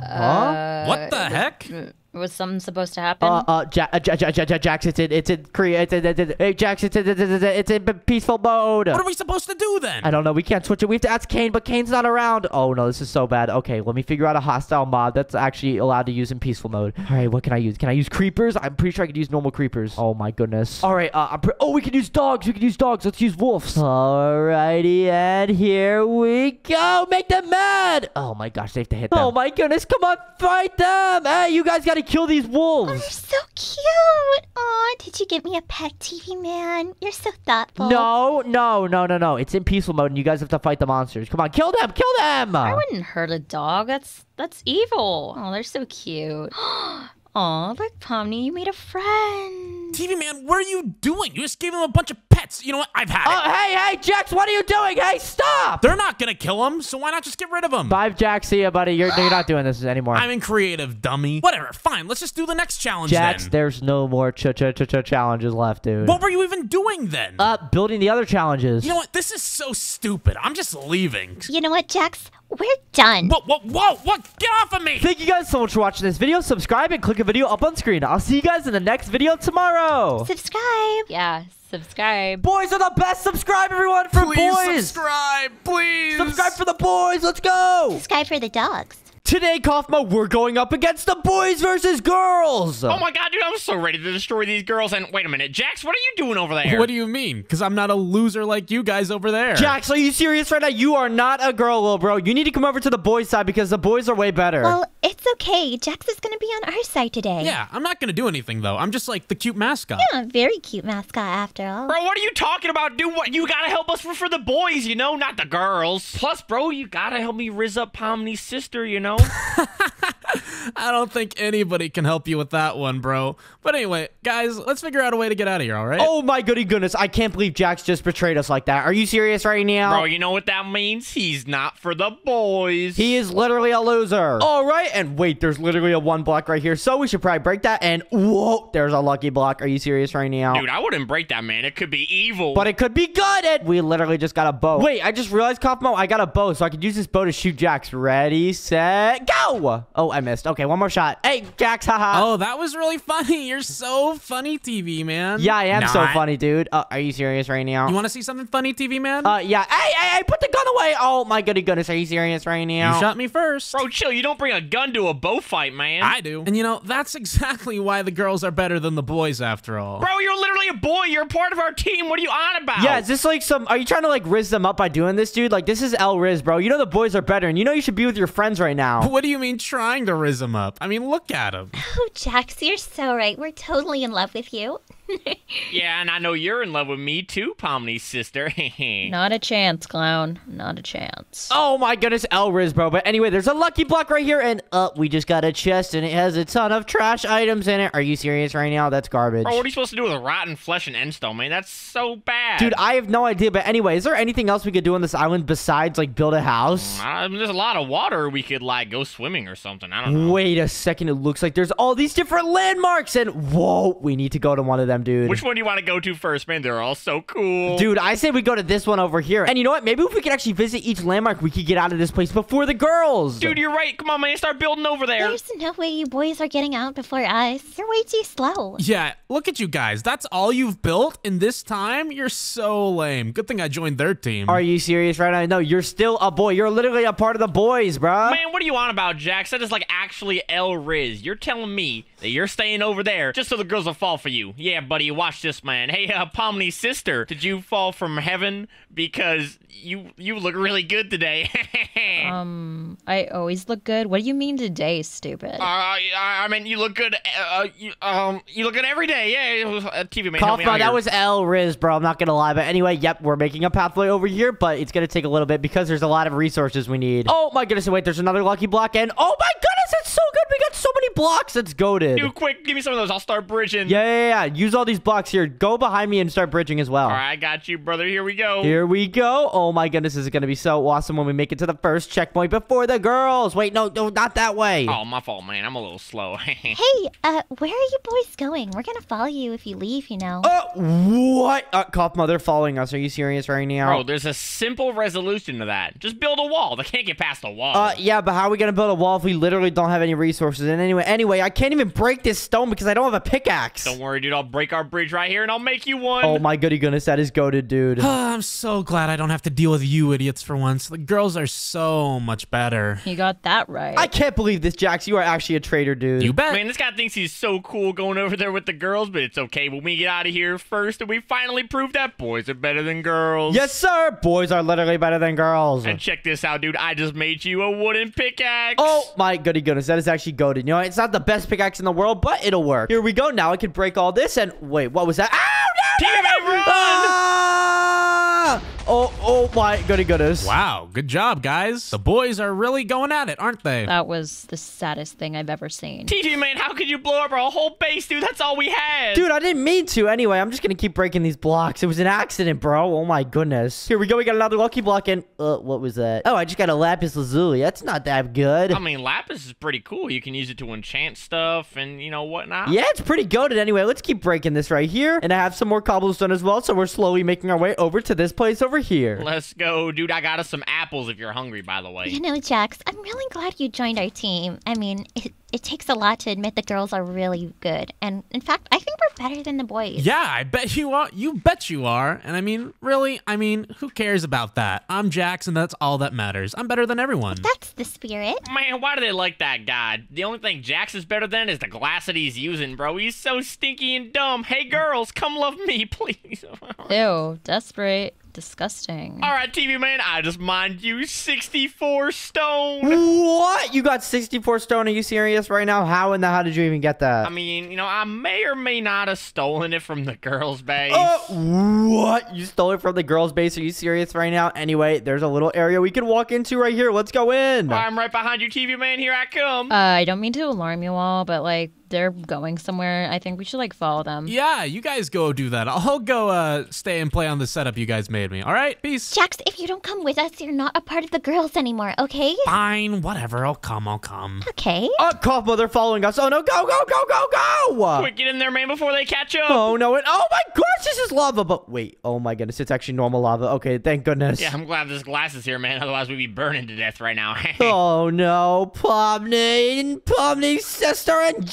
huh? Uh, what the heck? Mm. Was something supposed to happen? Uh, uh, ja- ja- ja- ja- ja- Jax, it's in, it's in Korea, it's in, it's in, hey, Jax, it's in, it's in, it's in peaceful mode. What are we supposed to do then? I don't know. We can't switch it. We have to ask Caine, but Caine's not around. Oh no, this is so bad. Okay, let me figure out a hostile mod that's actually allowed to use in peaceful mode. All right, what can I use? Can I use creepers? I'm pretty sure I could use normal creepers. Oh my goodness. All right, uh, I'm pre- oh we can use dogs. We can use dogs. Let's use wolves. All righty, and here we go. Make them mad. Oh my gosh, they have to hit them. Oh my goodness, come on, fight them. Hey, you guys gotta kill these wolves. Oh, You're so cute. Aw, did you get me a pet TV man? You're so thoughtful. No, no, no, no, no. It's in peaceful mode, and you guys have to fight the monsters. Come on, kill them, kill them. I wouldn't hurt a dog. That's that's evil. Oh, they're so cute. Aw, look, Pomni, you made a friend. TV man, what are you doing? You just gave him a bunch of pets. You know what? I've had it. Oh, hey, hey, Jax, what are you doing? Hey, stop! They're not gonna kill him, so why not just get rid of him? Bye, Jax. See ya, buddy. You're, you're not doing this anymore. I'm in creative, dummy. Whatever, fine. Let's just do the next challenge Jax, then. there's no more ch ch ch ch challenges left, dude. What were you even doing then? Uh, building the other challenges. you know what? This is so stupid. I'm just leaving. You know what, Jax? We're done. Whoa, whoa, whoa, what? Get off of me! Thank you guys so much for watching this video. Subscribe and click a video up on screen. I'll see you guys in the next video tomorrow. Subscribe. Yeah, subscribe. Boys are the best. Subscribe, everyone, for Please boys. subscribe, please. Subscribe for the boys. Let's go. Subscribe for the dogs. Today, Kaufmo, we're going up against the boys versus girls. Oh my god, dude, I'm so ready to destroy these girls. And wait a minute, Jax, what are you doing over there? What do you mean? Because I'm not a loser like you guys over there. Jax, are you serious right now? You are not a girl, little bro. You need to come over to the boys' side because the boys are way better. Well, it's okay. Jax is gonna be on our side today. Yeah, I'm not gonna do anything though. I'm just like the cute mascot. Yeah, very cute mascot after all. Bro, what are you talking about? Dude, what? You gotta help us for, for the boys, you know, not the girls. Plus, bro, you gotta help me riz up Pomni's sister, you know? now I don't think anybody can help you with that one, bro. But anyway, guys, let's figure out a way to get out of here, all right? Oh my goody goodness. I can't believe Jax just betrayed us like that. Are you serious right now? bro, you know what that means? He's not for the boys. He is literally a loser. All right, and wait, there's literally a one block right here, so we should probably break that. And whoa, there's a lucky block. Are you serious right now? Dude, I wouldn't break that, man. It could be evil. but it could be good. And we literally just got a bow. Wait, I just realized, Kaufmo, I got a bow, so I could use this bow to shoot Jax. Ready, set, go! Oh, I missed. Okay, one more shot. Hey, Jax, haha. Oh, that was really funny. You're so funny, TV man. Yeah, I am so funny, dude. Uh, are you serious right now? You want to see something funny, TV man? uh, yeah. Hey, hey, hey, put the gun away. Oh my goody goodness. Are you serious right now? you shot me first. Bro, chill. You don't bring a gun to a bow fight, man. I do. And you know, that's exactly why the girls are better than the boys after all. Bro, you're literally a boy. You're part of our team. What are you on about? Yeah, is this like some? Are you trying to like riz them up by doing this, dude? Like this is L Riz, bro. You know the boys are better, and you know you should be with your friends right now. What do you mean trying to riz up? I mean, look at him. Oh, Jax, you're so right. We're totally in love with you. Yeah, and I know you're in love with me too, Pomni's sister. Not a chance, clown. Not a chance. Oh my goodness, L Riz, bro. But anyway, there's a lucky block right here, and uh, we just got a chest, and it has a ton of trash items in it. Are you serious right now? That's garbage. Bro, what are you supposed to do with rotten flesh and endstone, man? That's so bad. Dude, I have no idea. But anyway, is there anything else we could do on this island besides like build a house? I mean, there's a lot of water we could like go swimming or something. I don't know. Wait a second. It looks like there's all these different landmarks, and whoa, we need to go to one of them, dude. Which one do you want to go to first, man? They're all so cool. Dude, I say we go to this one over here. And you know what? Maybe if we could actually visit each landmark, we could get out of this place before the girls. Dude, you're right. Come on, man. Start building over there. There's no way you boys are getting out before us. You're way too slow. Yeah, look at you guys. That's all you've built in this time? You're so lame. Good thing I joined their team. Are you serious right now? No, you're still a boy. You're literally a part of the boys, bro. Man, what are you on about, Jax? That is like actually L Riz. You're telling me that you're staying over there just so the girls will fall for you. Yeah, buddy, watch this, man. Hey, uh, Pomni's sister, did you fall from heaven? Because you you look really good today. Um, I always look good. What do you mean today, stupid? Uh, I, I mean, you look good. Uh, you, um, you look good every day. Yeah, it was, uh, TV man. help me Kaufmo, out that here. was L Riz, bro. I'm not gonna lie. But anyway, yep, we're making a pathway over here, but it's gonna take a little bit because there's a lot of resources we need. Oh my goodness, wait, there's another lucky block, and oh my goodness, it's so good. We got so many blocks. It's goated. Dude, quick, give me some of those. I'll start bridging. Yeah, yeah, yeah. Use all these blocks here. Go behind me and start bridging as well. All right, I got you, brother. Here we go. Here we go. Oh my goodness, this is gonna be so awesome when we make it to the first checkpoint before the girls. Wait, no, no, not that way. Oh, my fault, man. I'm a little slow. Hey, uh, where are you boys going? We're gonna follow you if you leave, you know. Uh, what? Uh, Kaufmo, they're following us. Are you serious right now? Bro, there's a simple resolution to that. Just build a wall. They can't get past a wall. Uh, yeah, but how are we gonna build a wall if we literally don't have any resources? And anyway, anyway, I can't even break this stone because I don't have a pickaxe. Don't worry, dude. I'll break our bridge right here and I'll make you one. Oh my goody goodness, that is goated, dude. I'm so glad I don't have to deal with you idiots for once. The girls are so much better. You got that right. I can't believe this, Jax. You are actually a traitor, dude. You bet. Man, this guy thinks he's so cool going over there with the girls, but it's okay. When we get out of here first, and we finally prove that boys are better than girls. Yes, sir. Boys are literally better than girls. And check this out, dude. I just made you a wooden pickaxe. Oh my goody goodness, that is actually goated. You know, it's not the best pickaxe in the world, but it'll work. Here we go. Now I can break all this and wait, what was that? No, no, Team no. Ah! Oh, oh my goody goodness. Wow, good job, guys. The boys are really going at it, aren't they? That was the saddest thing I've ever seen. TJ, man, how could you blow up our whole base, dude? That's all we had. Dude, I didn't mean to. Anyway, I'm just gonna keep breaking these blocks. It was an accident, bro. Oh my goodness. Here we go. We got another lucky block, and uh, what was that? Oh, I just got a lapis lazuli. That's not that good. I mean, Lapis is pretty cool. You can use it to enchant stuff and, you know, whatnot. yeah, it's pretty goated. Anyway, let's keep breaking this right here, and I have some more cobblestone as well. So we're slowly making our way over to this place over here. Let's go, dude. I got us some apples if you're hungry, by the way. You know, Jax, I'm really glad you joined our team. I mean, it, it takes a lot to admit the girls are really good. And in fact, I think we're better than the boys. Yeah, I bet you are. You bet you are. And I mean, really, I mean, who cares about that? I'm Jax, and That's all that matters. I'm better than everyone. That's the spirit. Man, why do they like that guy? The only thing Jax is better than is the glass that he's using, bro. He's so stinky and dumb. Hey, girls, come love me, please. Ew, desperate, disgusting. All right, TV man, I just mined you 64 stone. What? You got 64 stone? Are you serious right now? How in the hell did you even get that? I mean, you know, I may or may not have stolen it from the girls' base. Oh, what? You stole it from the girls' base? Are you serious right now? Anyway, there's a little area we can walk into right here. Let's go in. I'm right behind you, TV man. Here I come. Uh, I don't mean to alarm you all, but like they're going somewhere. I think we should like follow them. Yeah, you guys go do that. I'll go uh stay and play on the setup you guys made me. All right, peace. Jax, if you don't come with us, you're not a part of the girls anymore, okay? Fine, whatever. I'll come. I'll come. Okay. Oh, Kaufmo, they're following us. Oh, no. Go, go, go, go, go. Quick, get in there, man, before they catch up. Oh, no. It, oh, my gosh. This is lava. But wait. Oh, my goodness. It's actually normal lava. Okay. Thank goodness. Yeah, I'm glad this glass is here, man. Otherwise, we'd be burning to death right now. Oh, no. Pomni and Pomni's sister and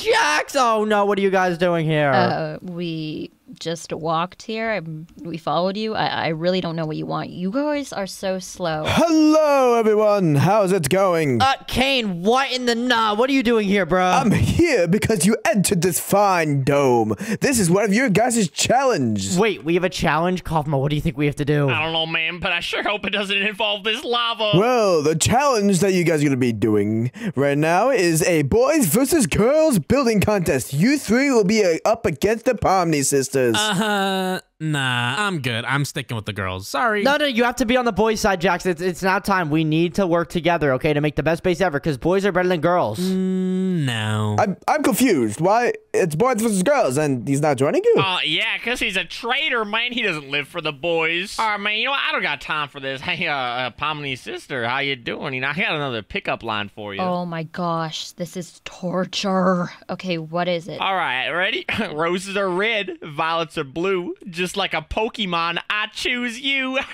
Oh, no. What are you guys doing here? Uh, we just walked here. I, we followed you. I, I really don't know what you want. You guys are so slow. Hello, everyone. How's it going? Uh, Caine, what in the nah? What are you doing here, bro? I'm here because you entered this fine dome. This is one of your guys' challenges. Wait, we have a challenge? Kaufmo, what do you think we have to do? I don't know, man, but I sure hope it doesn't involve this lava. Well, the challenge that you guys are going to be doing right now is a boys versus girls building contest. You three will be uh, up against the Pomni sisters. Uh, nah, I'm good. I'm sticking with the girls. Sorry. No, no, you have to be on the boys' side, Jax. It's, it's now time. We need to work together, okay, to make the best base ever, because boys are better than girls. no. I'm, I'm confused. Why? It's boys versus girls, and he's not joining you? Uh, yeah, because he's a traitor, man. He doesn't live for the boys. All right, man, you know what? I don't got time for this. Hey, uh, uh Pomni's sister, how you doing? You know, I got another pickup line for you. Oh my gosh, this is torture. Okay, what is it? All right, ready? Roses are red, violets are blue. Just like a Pokemon, I choose you.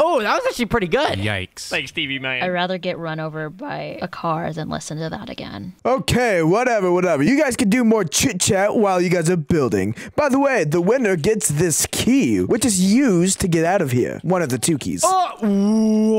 Oh, that was actually pretty good. Yikes. Thanks, Stevie, man. I'd rather get run over by a car than listen to that again. Okay, whatever, whatever. You guys can do more chit chat while you guys are building. By the way, the winner gets this key, which is used to get out of here. One of the two keys. Oh,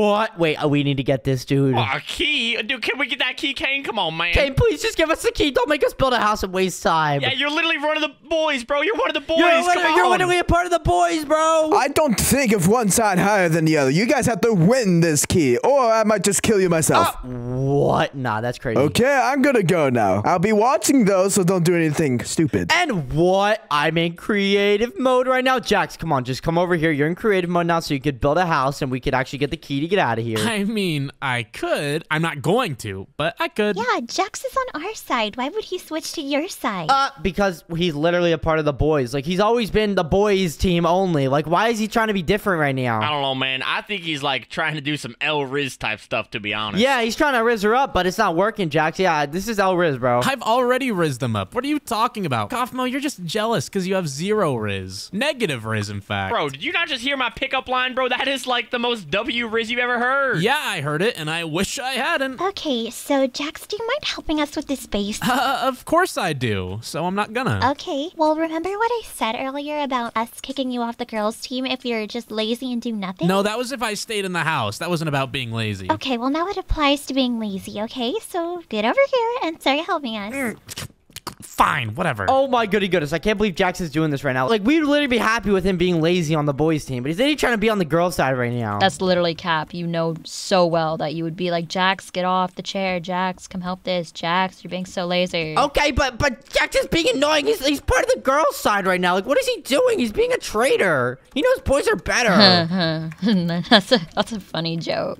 what? Wait, uh, we need to get this dude. Aw, key? Dude, can we get that key, Caine? Come on, man. Caine, please just give us the key. Don't make us build a house and waste time. Yeah, you're literally one of the boys, bro. You're one of the boys. You're, Come literally, you're on. literally a part of the boys, bro. I don't think of one side higher than the other. You guys have to win this key, or I might just kill you myself. what? Nah, that's crazy. Okay, I'm gonna go now. I'll be watching though, so don't do anything stupid. And what? I'm in creative mode right now. Jax, come on, just come over here. You're in creative mode now, so you could build a house and we could actually get the key to get out of here. I mean, I could. I'm not going to, but I could. Yeah, Jax is on our side. Why would he switch to your side? Uh, because he's literally a part of the boys. Like, he's always been the boys team only. Like, why is he trying to be different right now? I don't know, man. I think he's like trying to do some L Riz type stuff, to be honest. Yeah, he's trying to riz her up, but it's not working, Jax. Yeah, this is L Riz, bro. I've already Riz them up. What are you talking about? Kaufmo, you're just jealous because you have zero riz. Negative riz, in fact. Bro, did you not just hear my pickup line, bro? That is like the most W Riz you've ever heard. Yeah, I heard it, and I wish I hadn't. okay, so Jax, do you mind helping us with this base? Uh, of course I do, so I'm not gonna. Okay, well, remember what I said earlier about us kicking you off the girls' team if you're just lazy and do nothing? No, that was if I stayed in the house. That wasn't about being lazy. Okay, well, now it applies to being lazy, okay? So get over here and start helping us. Mm. Fine, whatever. Oh my goody goodness. I can't believe Jax is doing this right now. Like, we'd literally be happy with him being lazy on the boys' team, but he's literally trying to be on the girls' side right now. That's literally Cap. You know so well that you would be like, Jax, get off the chair. Jax, come help this. Jax, you're being so lazy. Okay, but but Jax is being annoying. He's, he's part of the girls' side right now. Like, what is he doing? He's being a traitor. He knows boys are better. that's a that's a funny joke.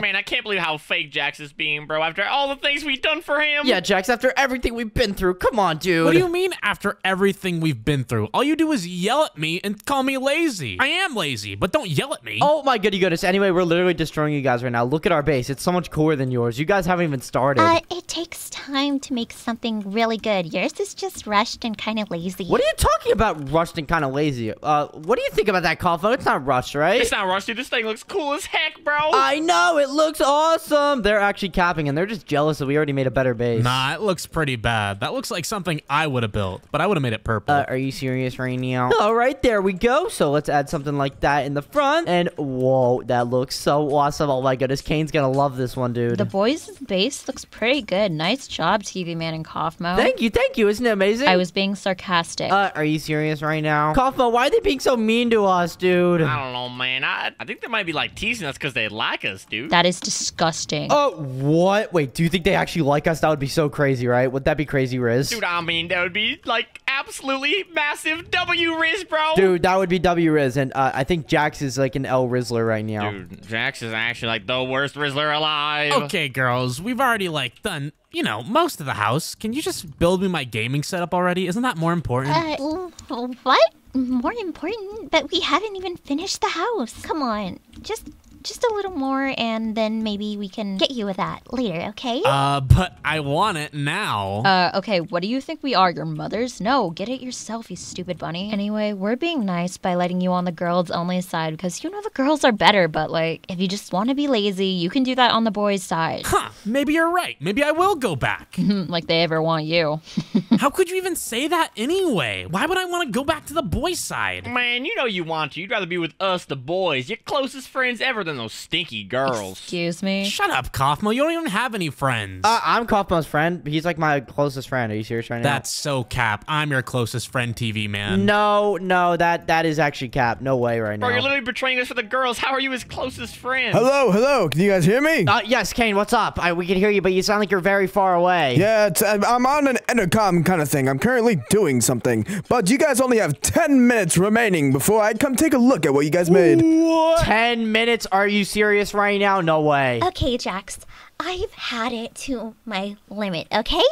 Man, I can't believe how fake Jax is being, bro. After all the things we've done for him. yeah, Jax, after everything we've been through, come on, dude. What do you mean after everything we've been through? All you do is yell at me and call me lazy. I am lazy, but don't yell at me. Oh my goody goodness. Anyway, we're literally destroying you guys right now. Look at our base. It's so much cooler than yours. You guys haven't even started. Uh, it takes time to make something really good. Yours is just rushed and kind of lazy. what are you talking about, rushed and kind of lazy? Uh, what do you think about that, Kaufmo? It's not rushed, right? It's not rusty. This thing looks cool as heck, bro. I know, it looks awesome. They're actually capping, and they're just jealous that we already made a better base. Nah, it looks pretty bad. That looks like something I would have built, but I would have made it purple. Uh, are you serious right now? All right, there we go. So let's add something like that in the front. And whoa, that looks so awesome. Oh my goodness, Caine's gonna love this one, dude. The boys' base looks pretty good. Nice job, TV Man and Kaufmo. Thank you, thank you. Isn't it amazing? I was being sarcastic. Uh, are you serious right now? Kaufmo, why are they being so mean to us, dude? I don't know, man. I, I think they might be like teasing us because they like us, dude. that is disgusting. Oh, what? Wait, do you think they actually like us? That would be so crazy, right? Would that be crazy, Riz? Dude, I mean, that would be like absolutely massive W Riz, bro. Dude, that would be W Riz, and uh, I think Jax is like an L Rizzler right now. Dude, Jax is actually like the worst Rizzler alive. okay, girls, we've already like done, you know, most of the house. Can you just build me my gaming setup already? Isn't that more important? Uh, what? More important? But we haven't even finished the house. Come on. Just just a little more and then maybe we can get you with that later, okay? Uh, but I want it now. Uh, okay, what do you think we are, your mothers? No, get it yourself, you stupid bunny. Anyway, we're being nice by letting you on the girls only side because you know the girls are better, but like, if you just want to be lazy, you can do that on the boys' side. huh, maybe you're right. Maybe I will go back. like they ever want you. How could you even say that anyway? Why would I want to go back to the boys' side? Man, you know you want to. You'd rather be with us, the boys, your closest friends ever than those stinky girls. Excuse me? Shut up, Kaufmo. You don't even have any friends. Uh, I'm Kaufmo's friend. He's like my closest friend. Are you serious right now? That's so cap. I'm your closest friend, TV man. no, no. That that is actually Cap. No way right now. Bro, you're literally betraying us for the girls. How are you his closest friend? Hello, hello. Can you guys hear me? Uh, yes, Caine. What's up? I, we can hear you, but you sound like you're very far away. Yeah, it's, I'm I'm on an intercom kind of thing. I'm currently doing something, but you guys only have 10 minutes remaining before I come take a look at what you guys made. Ten minutes? Are you serious right now? No way. Okay, Jax. I've had it to my limit, okay?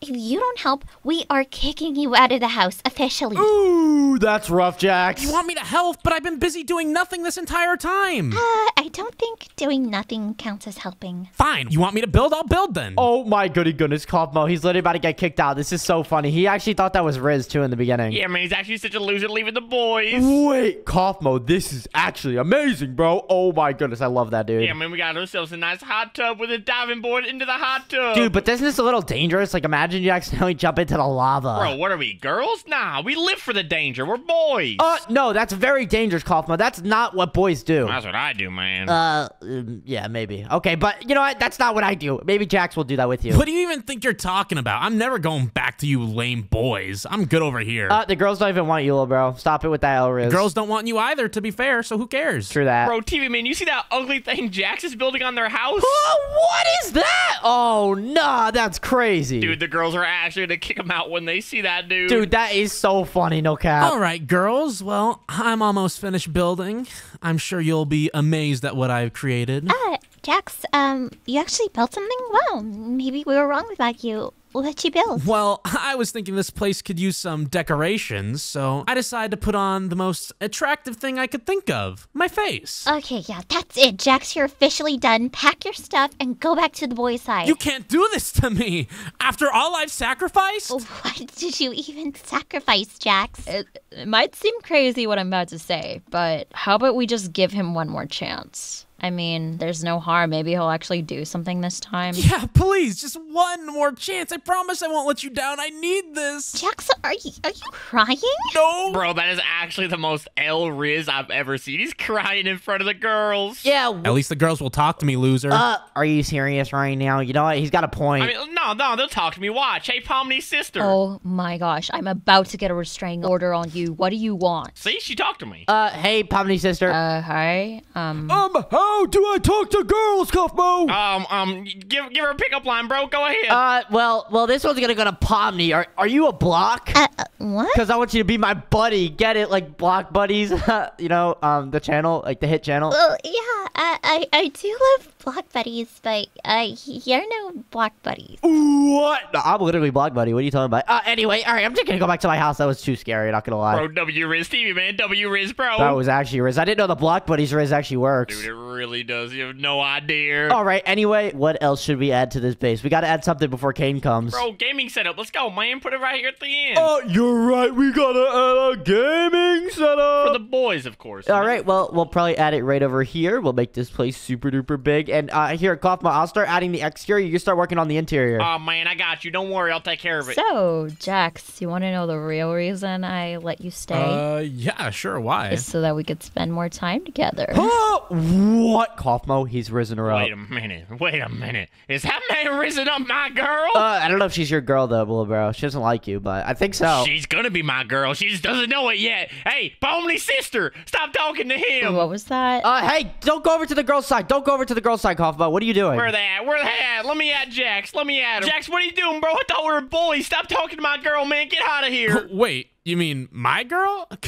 If you don't help, we are kicking you out of the house officially. Ooh, that's rough, Jax. You want me to help, but I've been busy doing nothing this entire time. Uh, I don't think doing nothing counts as helping. Fine. You want me to build? I'll build then. Oh my goody goodness, Kaufmo. He's literally about to get kicked out. This is so funny. He actually thought that was Riz too in the beginning. Yeah, man, he's actually such a loser leaving the boys. Wait, Kaufmo, this is actually amazing, bro. Oh my goodness, I love that dude. Yeah, man, we got ourselves a nice hot tub with a diving board into the hot tub. Dude, but isn't this a little dangerous? Like, imagine you accidentally jump into the lava. Bro, what are we, girls? Nah, we live for the danger. We're boys. Uh, no, that's very dangerous, Kaufmo. That's not what boys do. That's what I do, man. Uh, um, yeah, maybe. Okay, but you know what? That's not what I do. Maybe Jax will do that with you. What do you even think you're talking about? I'm never going back to you lame boys. I'm good over here. Uh, the girls don't even want you, little bro. Stop it with that, L Riz. Girls don't want you either, to be fair, so who cares? True that. Bro, TV man, you see that ugly thing Jax is building on their house? Oh, what is that? Oh, nah, that's crazy. Dude, the girls are actually gonna kick him out when they see that dude. Dude, that is so funny, no cap. All right, girls. Well, I'm almost finished building. I'm sure you'll be amazed at what I've created. Uh, Jax, um, you actually built something? Wow, maybe we were wrong about you. What you build? Well, I was thinking this place could use some decorations, so I decided to put on the most attractive thing I could think of my face. Okay, yeah, that's it, Jax. You're officially done. Pack your stuff and go back to the boys' side. You can't do this to me! After all I've sacrificed? Oh, what did you even sacrifice, Jax? It, it might seem crazy what I'm about to say, but how about we just give him one more chance? I mean, there's no harm. Maybe he'll actually do something this time. Yeah, please, just one more chance. I promise I won't let you down. I need this. Jax, are you are you crying? No. Bro, that is actually the most L Riz I've ever seen. He's crying in front of the girls. Yeah. At least the girls will talk to me, loser. Uh, are you serious right now? You know what? He's got a point. I mean, no, no, they'll talk to me. Watch. Hey, Pomni's sister. Oh my gosh, I'm about to get a restraining order on you. What do you want? See, she talked to me. uh, hey, Pomni sister. Uh, hi. Um, um, how do I talk to girls, Kaufmo? um, um, give give her a pickup line, bro. Go ahead. Uh, well, well, this one's gonna go to Pomni. Are, are you a block? Uh, uh, what? Because I want you to be my buddy. Get it? Like block buddies. you know, um, the channel, like the hit channel. Well, yeah, I, I I do love block buddies, but uh, you're no block buddies. What? No, I'm literally block buddy. What are you talking about? Uh, anyway, all right. I'm just gonna go back to my house. That was too scary. Not gonna lie. bro, W Riz TV, man. W Riz, bro. That was actually Riz. I didn't know the block buddies Riz actually works. Dude, it really does. You have no idea. All right. Anyway, what else should we add to this base? We got to add something before Caine comes. Bro, gaming setup. Let's go, man. Put it right here at the end. Oh, you're right. We gotta add a gaming setup. For the boys, of course. All right, well, we'll probably add it right over here. We'll make this place super duper big. And uh, here at Kaufmo, I'll start adding the exterior. You start working on the interior. Oh, man, I got you. Don't worry. I'll take care of it. so, Jax, you want to know the real reason I let you stay? Uh, yeah, sure. Why? is so that we could spend more time together. What? Kaufmo, he's risen her up. Wait a minute. Wait a minute. Is that man risen up my girl? Uh, I don't know if she's your girl, though, Willow Bro. She doesn't like you, but I think so. She's gonna be my girl. She just doesn't know it yet. Hey, Pomni's sister, stop talking to him. what was that? Uh, hey, don't go over to the girl's side. Don't go over to the girl's side, Kaufmo. What are you doing? Where they at? Where they at? Let me at Jax. Let me at him. Jax, what are you doing, bro? I thought we were boys. Stop talking to my girl, man. Get out of here. Wait, you mean my girl?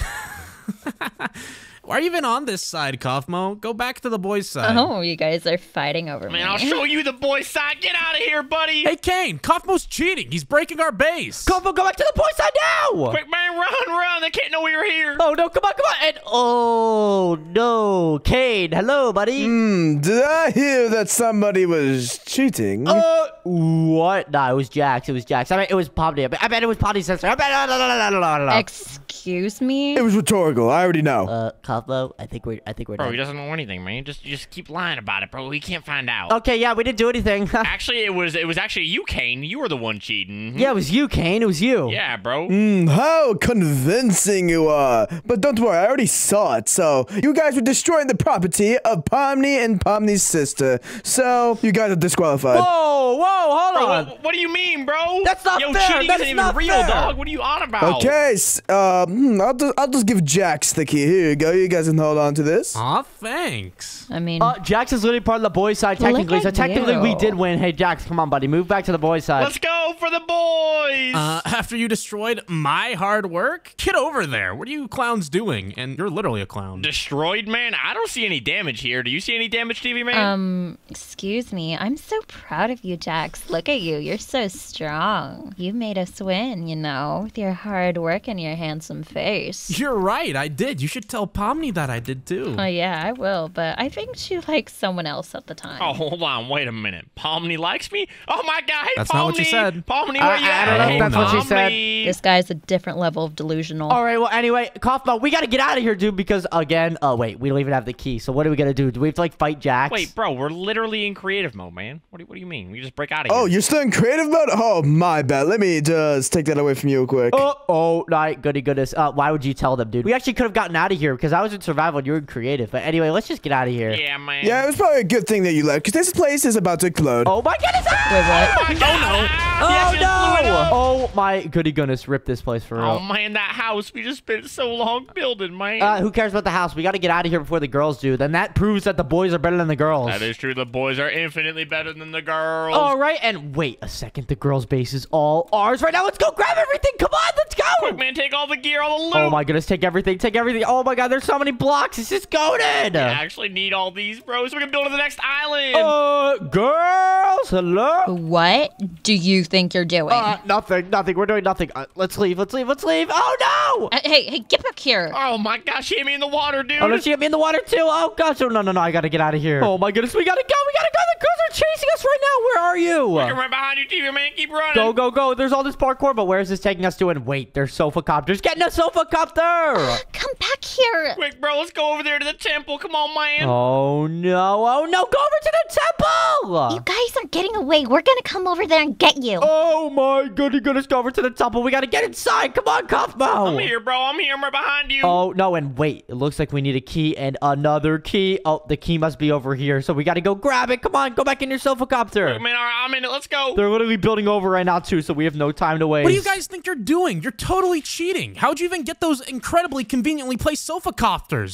Why are you even on this side, Kaufmo? Go back to the boys' side. oh, you guys are fighting over Man, me. I'll show you the boys' side. Get out of here, buddy. Hey, Caine, Kaufmo's cheating. He's breaking our base. Kaufmo, go back to the boys' side now! Quick, man, run, run. They can't know we were here. Oh, no, come on, come on. And, oh, no. Caine, hello, buddy. Hmm, did I hear that somebody was cheating? Uh, what? No, it was Jax. It was Jax. I mean, it was Pomni. I bet, I bet it was Pomni's sister. I bet. No, no, no, no, no, no, no. Excuse me? It was rhetorical. I already know. Uh, Kaufmo, I think we're, I think we're Bro, done. he doesn't know anything, man. Just, just keep lying about it, bro. We can't find out. Okay, yeah, we didn't do anything. Actually, it was, it was actually you, Caine. You were the one cheating. yeah, it was you, Caine. It was you. Yeah, bro. Hmm, how convincing you are. But don't worry, I already saw it. So, you guys were destroying the property of Pomni and Pomni's sister. So, you guys are disqualified. Whoa, whoa, hold Bro, on. what, what do you mean, bro? That's not Yo, fair. cheating That's isn't not even real, fair. dog. What are you on about? Okay, s- uh, hmm, I'll, just, I'll just give Jax the key. Here you go. You guys can hold on to this. Aw, thanks. I mean, Uh, Jax is literally part of the boys' side, technically. So at technically, we did win. Hey, Jax, come on, buddy. Move back to the boys' side. Let's go for the boys. Uh, after you destroyed my hard work, get over there. What are you clowns doing? And you're literally a clown. Destroyed, man. I don't see any damage here. Do you see any damage, TV man? um, excuse me. I'm so proud of you, Jax. Look at you. You're so strong. You made us win, you know, with your hard work and your handsome face. You're right. I did. You should tell Pomni that I did too. Oh, yeah, I will, but I think she likes someone else at the time. oh, hold on. Wait a minute. Pomni likes me? Oh my God. Hey, That's Pomni. not what you said. Pomni, where I- you I at? don't know if Hey, that's what she said. Pomni. This guy's a different level of delusional. All right, well, anyway, Kaufmo, we got to get out of here, dude, because, again, oh, wait, we don't even have the key. So what are we going to do? Do we have to, like, fight Jax? Wait, bro, we're literally in creative mode, man. What do, what do you mean? We just break out of here. Oh, you're still in creative mode? Oh, my bad. Let me just take that away from you real quick. Oh, oh, no, goody goodness. Uh, why would you tell them, dude? We actually could have gotten out of here because I was in survival and you were in creative. But anyway, let's just get out of here. yeah, man. Yeah, it was probably a good thing that you left, because this place is about to explode. Oh my goodness! Wait, what? Oh, no. Oh no! Oh my goody goodness! Rip this place for real. Oh real. man, that house we just spent so long building, man. Uh, who cares about the house? We got to get out of here before the girls do. Then that proves that the boys are better than the girls. that is true. The boys are infinitely better than the girls. All right, and wait a second. The girls' base is all ours right now. Let's go grab everything. Come on, let's go. Quick, man, take all the gear, all the loot. Oh my goodness! Take everything. Take everything. Oh my god! There's so many blocks. It's just goated. I actually need all these, bro, so we can build to the next island. Uh, girls, hello. What do you think you're doing? Uh, nothing. Nothing. We're doing nothing. Uh, let's leave. Let's leave. Let's leave. Oh no! Uh, hey, hey, get back here. Oh my gosh, she hit me in the water, dude. Oh no, she hit me in the water too. Oh gosh. Oh no, no, no. I gotta get out of here. Oh my goodness. We gotta go. We gotta go. The girls are chasing us right now. Where are you? Come right behind you, TV man. Keep running. Go, go, go. There's all this parkour, but where is this taking us to? And wait, there's sofa copters. Get in a sofa copter. Come back here. Quick, bro. Let's go over there to the temple. Come on, man. Oh, no. Oh, no. Go over to the temple. You guys are getting away. We're gonna come over there and get you. Oh, my goody goodness. Go over to the temple. We got to get inside. Come on, Kaufmo. I'm here, bro. I'm here. I'm right behind you. Oh, no, and wait. It looks like we need a key and another key. Oh, the key must be over here, so we got to go grab it. Come on, go back in your sofa copter. Man, all right, I'm in it. Let's go. They're literally building over right now, too, so we have no time to waste. What do you guys think you're doing? You're totally cheating. How'd you even get those incredibly conveniently placed sofa copters?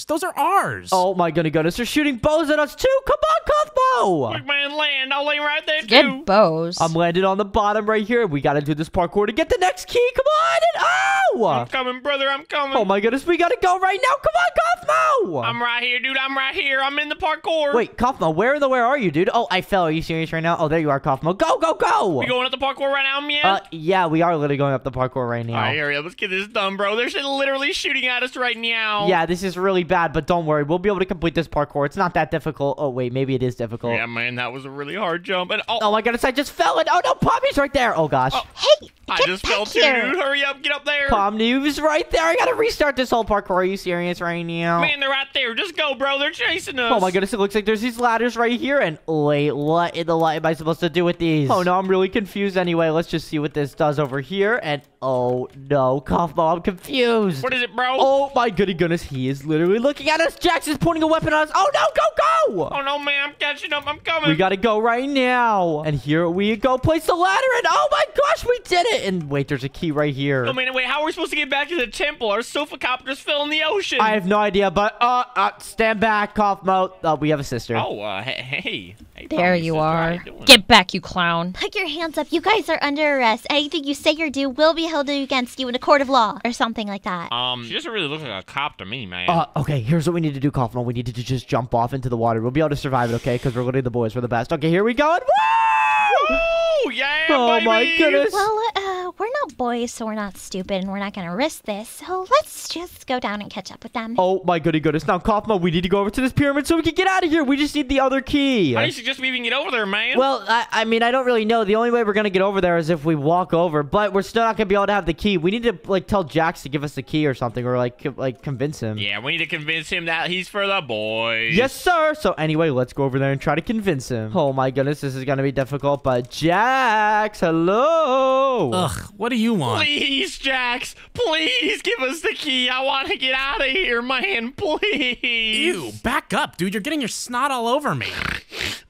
Those are ours. Oh, my goodness, goodness. They're shooting bows at us, too. Come on, Kaufmo. Quick, man, land. I'll lay right there, too. Get bows. I'm landed on the bottom right here. We got to do this parkour to get the next key. Come on. And, oh! I'm coming, brother. I'm coming. Oh, my goodness. We got to go right now. Come on, Kaufmo. I'm right here, dude. I'm right here. I'm in the parkour. Wait, Kaufmo, where in the where are you, dude? Oh, I fell. Are you serious right now? Oh, there you are, Kaufmo. Go, go, go. We going up the parkour right now, man? Uh, yeah, we are literally going up the parkour right now. All right, hurry up. Let's get this done, bro. They're literally shooting at us right now. Yeah, this is really bad, but don't worry. We'll be able to complete this parkour. It's not that difficult. Oh, wait, maybe it is difficult. Yeah, man, that was a really hard jump. And oh, Oh my goodness, I just fell in. Oh no, Pomni's right there. Oh gosh. Oh. Hey, I get just back fell too, here. dude. Hurry up, get up there. Pomni's right there. I gotta restart this whole parkour. Are you serious right now? Man, they're right there. Just go, bro. They're chasing us. Oh my goodness, it looks like there's these ladders right here. And wait, what in the light am I supposed to do with these? Oh no, I'm really confused anyway. Let's just see what this does over here. And oh no, Kaufmo, I'm confused. What is it, bro? Oh my goody goodness, he is literally looking at us. Jax is pointing a weapon at us. Oh no, go, go! Oh, no, man. I'm catching up. I'm coming. We gotta go right now. And here we go. Place the ladder and oh my gosh, we did it. And wait, there's a key right here. Oh, man, wait. How are we supposed to get back to the temple? Our sofa copters fell in the ocean. I have no idea, but uh, uh stand back, Kaufmo. Uh, we have a sister. Oh, uh, hey, hey. hey There Pomni, you sister, are. you? Get back, you clown. Put your hands up. You guys are under arrest. Anything you say or do will be held against you in a court of law or something like that. Um, she doesn't really look like a cop to me, man. Uh, okay, here's what we need to do, Kaufmo. We need to just jump off into the water. We'll be able to survive it, okay? Because we're literally the boys. We're the best. Okay, here we go. And woo! oh, yeah, Oh baby. my goodness. Well, uh, we're not boys, so we're not stupid, and we're not gonna risk this. So let's just go down and catch up with them. Oh my goody goodness. Now, Kaufmo, we need to go over to this pyramid so we can get out of here. We just need the other key. How do you suggest we even get over there, man? Well, I, I mean, I don't really know. The only way we're gonna get over there is if we walk over, but we're still not gonna be able to have the key. We need to like tell Jax to give us the key or something, or like like convince him. yeah, we need to convince him that he's for the boys. Yes, sir. So anyway, let's go over there and try to convince him. Oh my goodness, this is gonna be difficult. But Jax, hello. Ugh, what do you want? Please, Jax, please give us the key. I want to get out of here, man. Please. Ew, back up, dude. You're getting your snot all over me.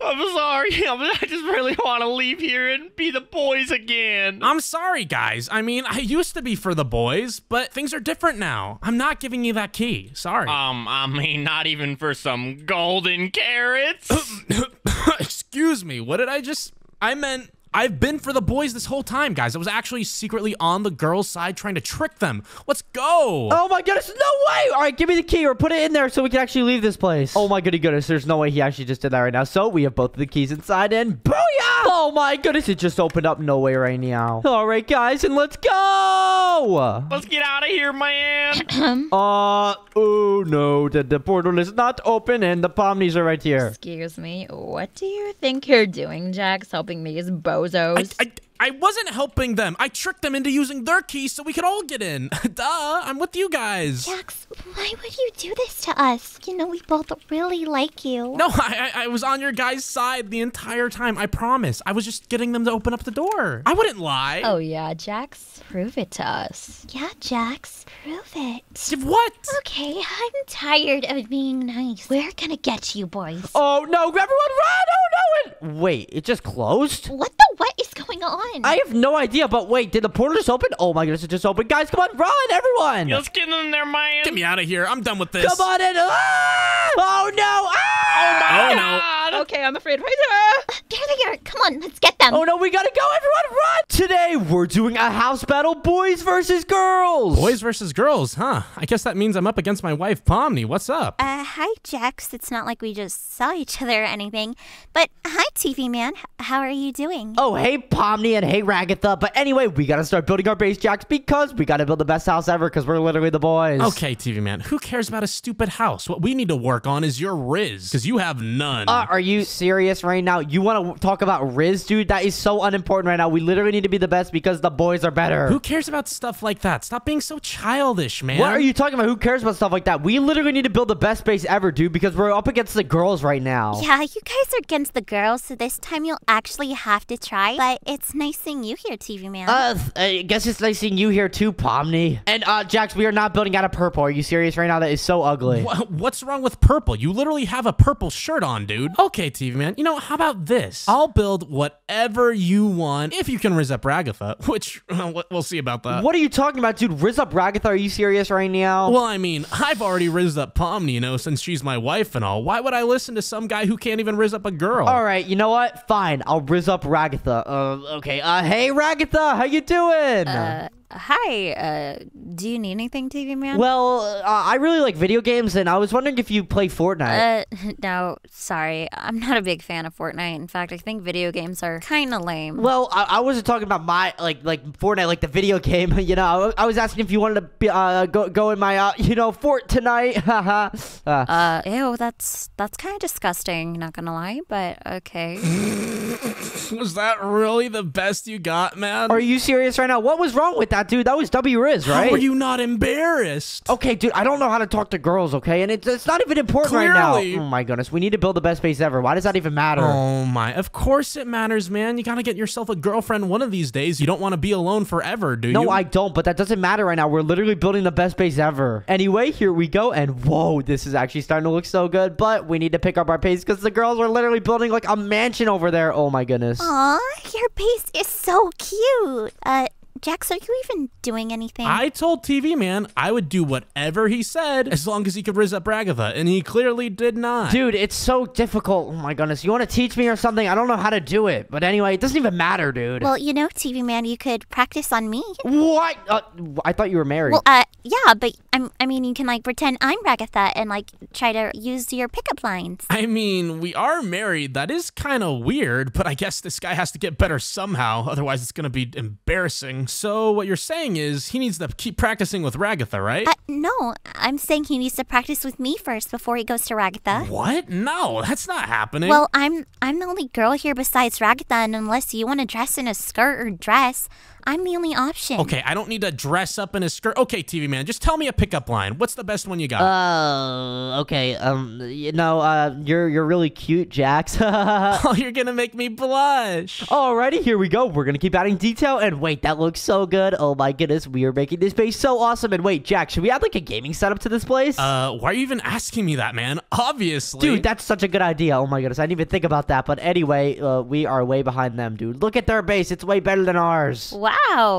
I'm sorry. I just really want to leave here and be the boys again. I'm sorry, guys. I mean, I used to be for the boys, but things are different now. I'm not giving you that key. Sorry. Um, I mean, not even for some golden carrots. Excuse me. What did I just. I meant. I've been for the boys this whole time, guys. I was actually secretly on the girls' side trying to trick them. Let's go. Oh my goodness, no way! All right, give me the key or put it in there so we can actually leave this place. Oh my goody goodness, there's no way he actually just did that right now. So we have both of the keys inside and booyah! Oh my goodness, it just opened up no way right now. All right, guys, and let's go! Let's get out of here, man. Uh, oh no, the, the portal is not open and the pomnies are right here. Excuse me. What do you think you're doing, Jax? Helping me as bozos? I, I wasn't helping them. I tricked them into using their keys so we could all get in. Duh, I'm with you guys. Jax, why would you do this to us? You know, we both really like you. No, I, I I was on your guys' side the entire time. I promise. I was just getting them to open up the door. I wouldn't lie. oh, yeah, Jax? Prove it to us. Yeah, Jax, prove it. What? Okay, I'm tired of being nice. We're gonna get you, boys. Oh no, everyone run! Oh no! It, wait, it just closed? What the what is going on? I have no idea, but wait, did the portal just open? Oh my goodness, it just opened. Guys, come on, run, everyone! Let's get in there, man. Get me out of here. I'm done with this. Come on in! Ah! Oh no! Ah! Oh my Oh, no. god. Okay, I'm afraid right there they fire! Come on, let's get them. Oh no, we gotta go, everyone, run! Today, we're doing a house battle, boys versus girls. Boys versus girls, huh? I guess that means I'm up against my wife, Pomni. What's up? Uh, hi, Jax. It's not like we just saw each other or anything. But hi, TV man. H- how are you doing? Oh, hey, Pomni, and hey, Ragatha. But anyway, we gotta start building our base, Jax, because we gotta build the best house ever, because we're literally the boys. Okay, TV man, who cares about a stupid house? What we need to work on is your Riz, because you have none. Uh, are you serious right now? You want to talk about Riz, dude? That is so unimportant right now. We literally need to be the best because the boys are better. who cares about stuff like that? Stop being so childish, man. What are you talking about? Who cares about stuff like that? We literally need to build the best base ever, dude, because we're up against the girls right now. Yeah, you guys are against the girls, so this time you'll actually have to try. But it's nice seeing you here, TV man. Uh, I guess it's nice seeing you here too, Pomni. And uh, Jax, we are not building out of purple. Are you serious right now? That is so ugly. Wha- What's wrong with purple? You literally have a purple shirt on, dude. Okay, TV man. You know, how about this? I'll build whatever you want if you can riz up Ragatha, which uh, we- we'll see about that. What are you talking about, dude? Riz up Ragatha. Are you serious right now? Well, I mean, I've already rizzed up Pomni, you know, since she's my wife and all. Why would I listen to some guy who can't even riz up a girl? All right, you know what? Fine, I'll riz up Ragatha. Uh, okay. Uh, hey Ragatha, how you doing? Hi, uh, do you need anything, TV man? well, uh, I really like video games, and I was wondering if you play Fortnite. uh, no, sorry. I'm not a big fan of Fortnite. In fact, I think video games are kind of lame. well, I, I wasn't talking about my like like Fortnite, like the video game. You know, I, I was asking if you wanted to be, uh, go go in my uh, you know fort tonight. Haha. uh, Uh, ew, that's that's kind of disgusting. Not gonna lie, but okay. Was that really the best you got, man? are you serious right now? What was wrong with that, dude? That was W Riz, right? How are you not embarrassed? Okay, dude, I don't know how to talk to girls, okay? And it's, it's not even important right now. Oh my goodness, we need to build the best base ever. Why does that even matter? Oh my, of course it matters, man. You gotta get yourself a girlfriend one of these days. You don't want to be alone forever, do you? No, I don't, but that doesn't matter right now. We're literally building the best base ever. Anyway, here we go, and whoa, this is actually starting to look so good, but we need to pick up our pace because the girls are literally building like a mansion over there. Oh my goodness. Aw, your base is so cute. Uh, Jax, are you even doing anything? I told TV Man I would do whatever he said as long as he could riz up Ragatha, and he clearly did not. Dude, it's so difficult. Oh my goodness. You want to teach me or something? I don't know how to do it. But anyway, it doesn't even matter, dude. well, you know, TV man, you could practice on me. what? Uh, I thought you were married. Well, uh, yeah, but I'm, I mean, you can like pretend I'm Ragatha and like try to use your pickup lines. I mean, we are married. That is kind of weird, but I guess this guy has to get better somehow. Otherwise, it's going to be embarrassing. So, what you're saying is he needs to keep practicing with Ragatha, right? Uh, no, I'm saying he needs to practice with me first before he goes to Ragatha. what? No, that's not happening. Well, I'm I'm the only girl here besides Ragatha, and unless you want to dress in a skirt or dress, I'm the only option. okay, I don't need to dress up in a skirt. Okay, TV man, just tell me a pickup line. What's the best one you got? Uh, okay. Um, you know, uh, you're you're really cute, Jax. oh, you're going to make me blush. Alrighty, here we go. We're gonna keep adding detail, and wait, that looks so good. Oh my goodness, we are making this base so awesome. And wait, Jack, should we add like a gaming setup to this place? Uh, why are you even asking me that, man? Obviously. Dude, that's such a good idea. Oh my goodness, I didn't even think about that. But anyway, uh, we are way behind them, dude. Look at their base; it's way better than ours. Wow,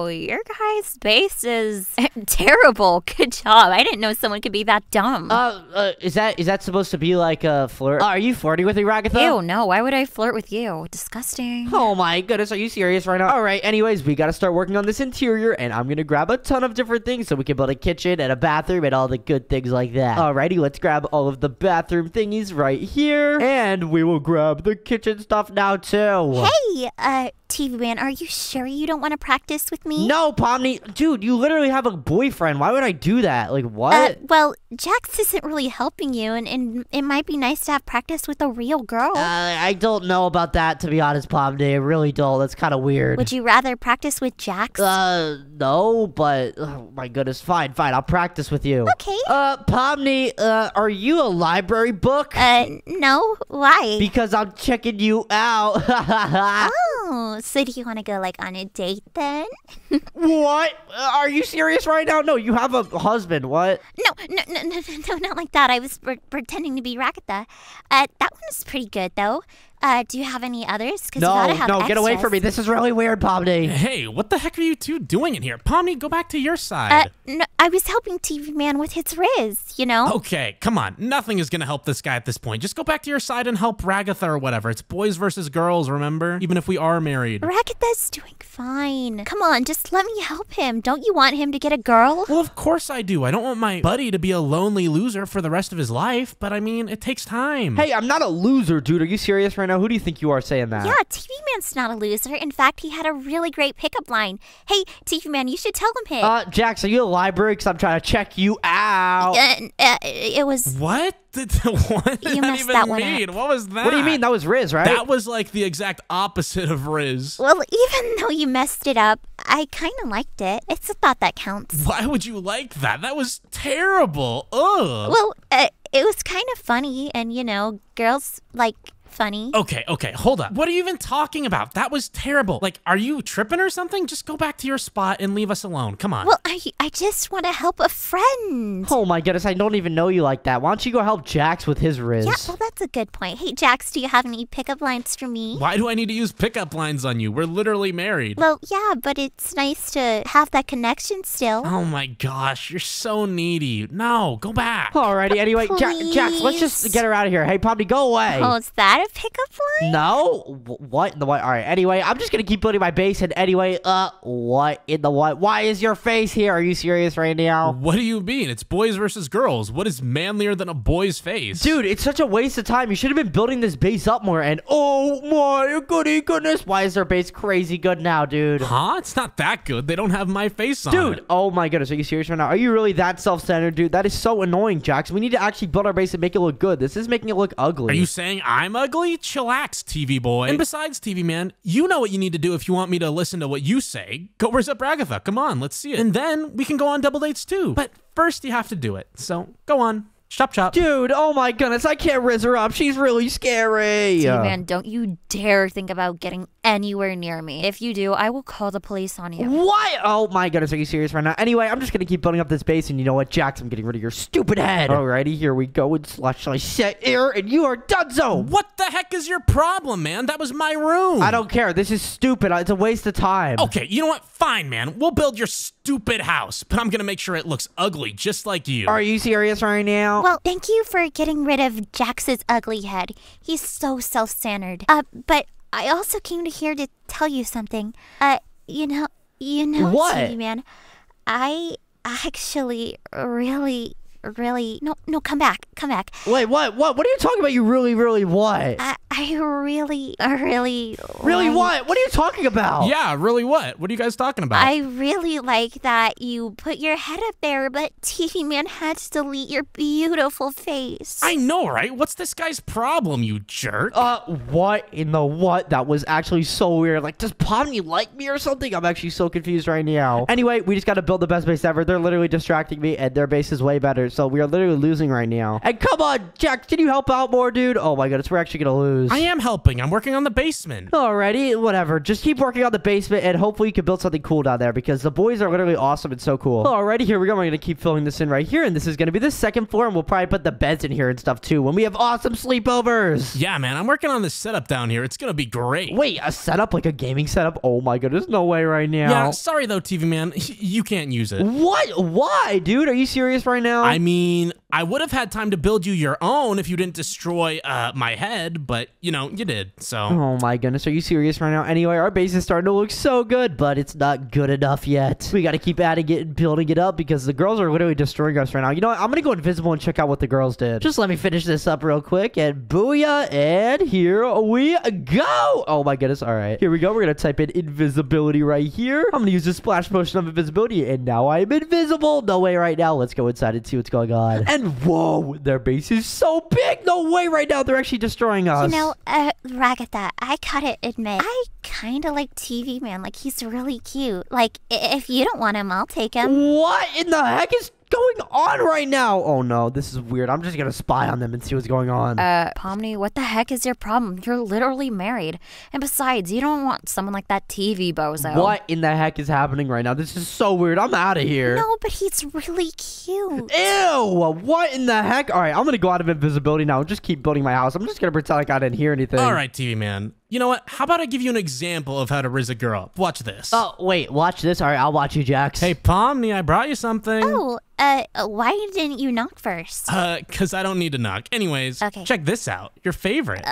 your guy's base is terrible. Good job. I didn't know someone could be that dumb. Uh, uh, is that is that supposed to be like a flirt? Uh, are you flirting with me, Ragatha? Ew, no. Why would I flirt with you? Disgusting. Oh my goodness, are you serious right now? All right, anyways, we gotta start working on this interior, and I'm gonna grab a ton of different things so we can build a kitchen and a bathroom and all the good things like that. Alrighty, let's grab all of the bathroom thingies right here, and we will grab the kitchen stuff now too. Hey, uh, TV man, are you sure you don't want to practice with me? No, Pomni, dude, you literally have a boyfriend. Why would I do that? Like what? Uh, well, Jax isn't really helping you, and, and it might be nice to have practice with a real girl. Uh, I don't know about that, to be honest, Pomni. I really don't. That's kind of weird. Would you rather practice with Jax? Uh, no, but oh my goodness, fine, fine. I'll practice with you. Okay. Uh, Pomni, uh, are you a library book? uh, no. Why? because I'm checking you out. oh, so do you want to go like on a date then? what? Uh, Are you serious right now? No, you have a husband. What? No, no, no, no, no, no, not like that. I was pre- pretending to be Ragatha. Uh, that one was pretty good, though. Uh, do you have any others? Because you No, gotta have no, get away from me. This is really weird, Pomni. Hey, what the heck are you two doing in here? Pomni, go back to your Uh, side. no, I was helping TV Man with his Riz, you know? Okay, come on. Nothing is gonna help this guy at this point. Just go back to your side and help Ragatha or whatever. It's boys versus girls, remember? Even if we are married. Ragatha's doing fine. Come on, just let me help him. Don't you want him to get a girl? Well, of course I do. I don't want my buddy to be a lonely loser for the rest of his life, but I mean, it takes time. Hey, I'm not a loser, dude. Are you serious right now? Who do you think you are saying that? Yeah, TV Man's not a loser. In fact, he had a really great pickup line. Hey, TV Man, you should tell him it. Uh, Jax, are you a library? Because I'm trying to check you out. Uh, uh, it was. What? Did, what did You that even that one mean? What was that? What do you mean? That was Riz, right? That was like the exact opposite of Riz. Well, even though you messed it up, I kind of liked it. It's a thought that counts. Why would you like that? That was terrible. Ugh. Well, uh, it was kind of funny, and you know, girls like funny. Okay, okay, hold up. What are you even talking about? That was terrible. Like, are you tripping or something? Just go back to your spot and leave us alone. Come on. Well, I I just want to help a friend. Oh my goodness, I don't even know you like that. Why don't you go help Jax with his Riz? Yeah, well, that's a good point. Hey, Jax, do you have any pickup lines for me? Why do I need to use pickup lines on you? We're literally married. Well, yeah, but it's nice to have that connection still. Oh my gosh, you're so needy. No, go back. Alrighty, anyway, ja- Jax, let's just get her out of here. Hey, Pomni, go away. Oh, is that a pickup line? No? What in the what? Alright, anyway, I'm just gonna keep building my base, and anyway, uh, what in the what? Why is your face here? Are you serious right now? What do you mean? It's boys versus girls. What is manlier than a boy's face? Dude, it's such a waste of time. You should have been building this base up more, and oh my goody goodness, why is their base crazy good now, dude? Huh? It's not that good. They don't have my face on Dude, it. oh my goodness, are you serious right now? Are you really that self-centered, dude? That is so annoying, Jax. We need to actually build our base and make it look good. This is making it look ugly. Are you saying I'm ugly? Chillax, TV boy. And besides, TV man, you know what you need to do if you want me to listen to what you say. Go where's up Ragatha? Come on, let's see it. And then we can go on double dates too. But first you have to do it. So go on. Chop chop. Dude, oh my goodness, I can't riz her up. She's really scary. TV man, don't you dare think about getting anywhere near me. If you do, I will call the police on you. What? Oh my goodness, are you serious right now? Anyway, I'm just gonna keep building up this base, and you know what, Jax? I'm getting rid of your stupid head. Alrighty, here we go. It's actually set here, and you are done so. What the heck is your problem, man? That was my room. I don't care. This is stupid. It's a waste of time. Okay, you know what? Fine, man. We'll build your stupid house, but I'm gonna make sure it looks ugly just like you. Are you serious right now? Well, thank you for getting rid of Jax's ugly head. He's so self-centered. Uh, but I also came to here to tell you something. Uh, you know, you know, What? TV man, I actually really, really no, no, come back, come back. Wait, what? What? What are you talking about? You really, really what? I, I really, really, really like- what? What are you talking about? yeah, really what? What are you guys talking about? I really like that you put your head up there, but TV Man had to delete your beautiful face. I know, right? What's this guy's problem, you jerk? Uh, what in the what? That was actually so weird. Like, does Pomni like me or something? I'm actually so confused right now. Anyway, we just gotta build the best base ever. They're literally distracting me, and their base is way better. So we are literally losing right now. And come on, Jack, can you help out more, dude? Oh my goodness, we're actually gonna lose. I am helping. I'm working on the basement. Alrighty, whatever. Just keep working on the basement, and hopefully you can build something cool down there because the boys are literally awesome and so cool. Alrighty, here we go. We're gonna keep filling this in right here, and this is gonna be the second floor, and we'll probably put the beds in here and stuff too when we have awesome sleepovers. Yeah, man, I'm working on this setup down here. It's gonna be great. Wait, a setup like a gaming setup? Oh my goodness, no way right now. Yeah, sorry though, TV man. You can't use it. What? Why, dude? Are you serious right now? I mean, I mean, I would have had time to build you your own if you didn't destroy uh, my head, but you know, you did. So Oh my goodness, are you serious right now? Anyway, our base is starting to look so good, but it's not good enough yet. We gotta keep adding it and building it up because the girls are literally destroying us right now. You know what? I'm gonna go invisible and check out what the girls did. Just let me finish this up real quick and booyah, and here we go! Oh my goodness, alright. Here we go. We're gonna type in invisibility right here. I'm gonna use the splash potion of invisibility, and now I'm invisible. No way right now. Let's go inside and see what's going on. And whoa, their base is so big. No way right now. They're actually destroying us. You know, uh, Ragatha, I gotta admit, I kinda like TV Man. Like, he's really cute. Like, if you don't want him, I'll take him. What in the heck is going on right now? Oh no, this is weird. I'm just gonna spy on them and see what's going on. Uh, Pomni, what the heck is your problem? You're literally married. And besides, you don't want someone like that TV bozo. what in the heck is happening right now? This is so weird. I'm out of here. No, but he's really cute. Ew! What in the heck? All right, I'm gonna go out of invisibility now and just keep building my house. I'm just gonna pretend like I didn't hear anything. All right, TV man. You know what? How about I give you an example of how to riz a girl up? Watch this. Oh wait, watch this. All right, I'll watch you, Jax. Hey, Pomni, I brought you something. Oh, uh, why didn't you knock first? Uh, cause I don't need to knock. Anyways, Okay. check this out. Your favorite.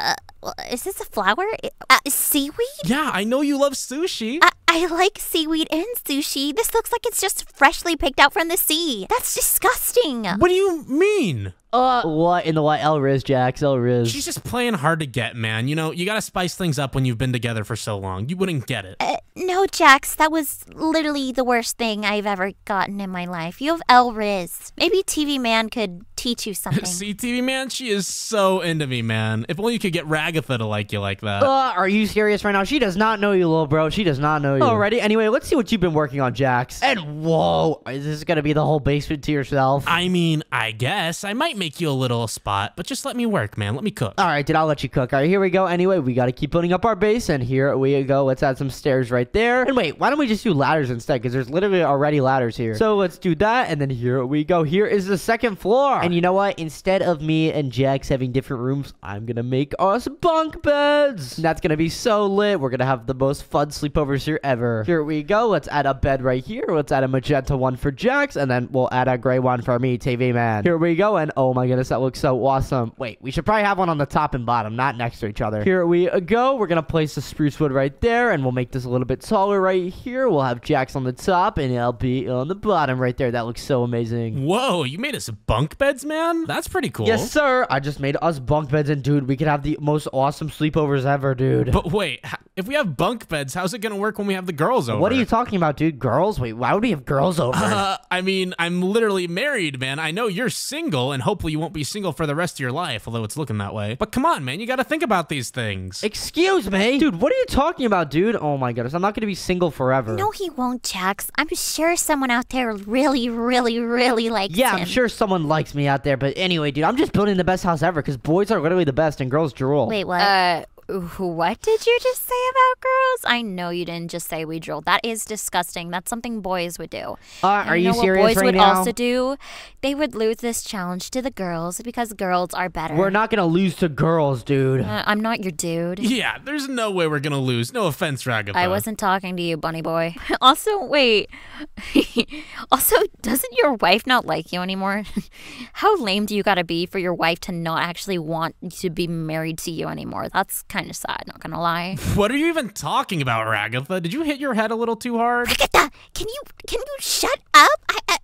Well, is this a flower? Uh, seaweed? yeah, I know you love sushi. I, I like seaweed and sushi. This looks like it's just freshly picked out from the sea. That's disgusting. what do you mean? Uh, what in the what? L Riz, Jax, L Riz. She's just playing hard to get, man. You know, you gotta spice things up when you've been together for so long. You wouldn't get it. Uh, no, Jax, that was literally the worst thing I've ever gotten in my life. You have L Riz. Maybe TV Man could teach you something. See, TV man, she is so into me, man. If only you could get Ragatha to like you like that. Uh, are you serious right now? She does not know you, little bro. She does not know you. Alrighty. Anyway, let's see what you've been working on, Jax. And whoa, is this gonna be the whole basement to yourself? I mean, I guess I might make you a little spot, but just let me work, man. Let me cook. All right, dude, I'll let you cook. All right, here we go. Anyway, we got to keep building up our base, and here we go. Let's add some stairs right there. And wait, why don't we just do ladders instead? Because there's literally already ladders here. So let's do that, and then here we go. Here is the second floor. And you know what? Instead of me and Jax having different rooms, I'm gonna make us bunk beds. And that's gonna be so lit. We're gonna have the most fun sleepovers here ever. Here we go. Let's add a bed right here. Let's add a magenta one for Jax, and then we'll add a gray one for me, TV man. Here we go, and oh my goodness, that looks so awesome. Wait, we should probably have one on the top and bottom, not next to each other. Here we go. We're gonna place the spruce wood right there, and we'll make this a little bit taller right here. We'll have Jax on the top, and I'll be on the bottom right there. That looks so amazing. Whoa, you made us bunk beds, man? That's pretty cool. Yes, sir. I just made us bunk beds, and dude, we could have the most awesome sleepovers ever, dude. But wait, if we have bunk beds, how's it gonna work when we have the girls over? what are you talking about, dude? Girls? Wait, why would we have girls over? Uh, I mean, I'm literally married, man. I know you're single, and hopefully you won't be single for the rest of your life, although it's looking that way. But come on, man, you gotta think about these things. Excuse me? Dude, what are you talking about, dude? Oh my goodness, I'm not gonna be single forever. no, he won't, Jax. I'm sure someone out there really, really, really likes Yeah, him. I'm sure someone likes me out there, but anyway, dude, I'm just building the best house ever because boys are literally the best and girls drool. Wait, what? Uh, what did you just say about girls? I know you didn't just say we drool. That is disgusting. That's something boys would do. Uh, And are you know serious what boys right would now? also do? They would lose this challenge to the girls because girls are better. We're not gonna lose to girls, dude. Uh, I'm not your dude. Yeah, there's no way we're gonna lose. No offense, Ragatha. I wasn't talking to you, bunny boy. also, wait. also, doesn't your wife not like you anymore? How lame do you gotta be for your wife to not actually want to be married to you anymore? That's kind of sad, not gonna lie. What are you even talking about, Ragatha? Did you hit your head a little too hard? Agatha, can you can you shut up? I, I,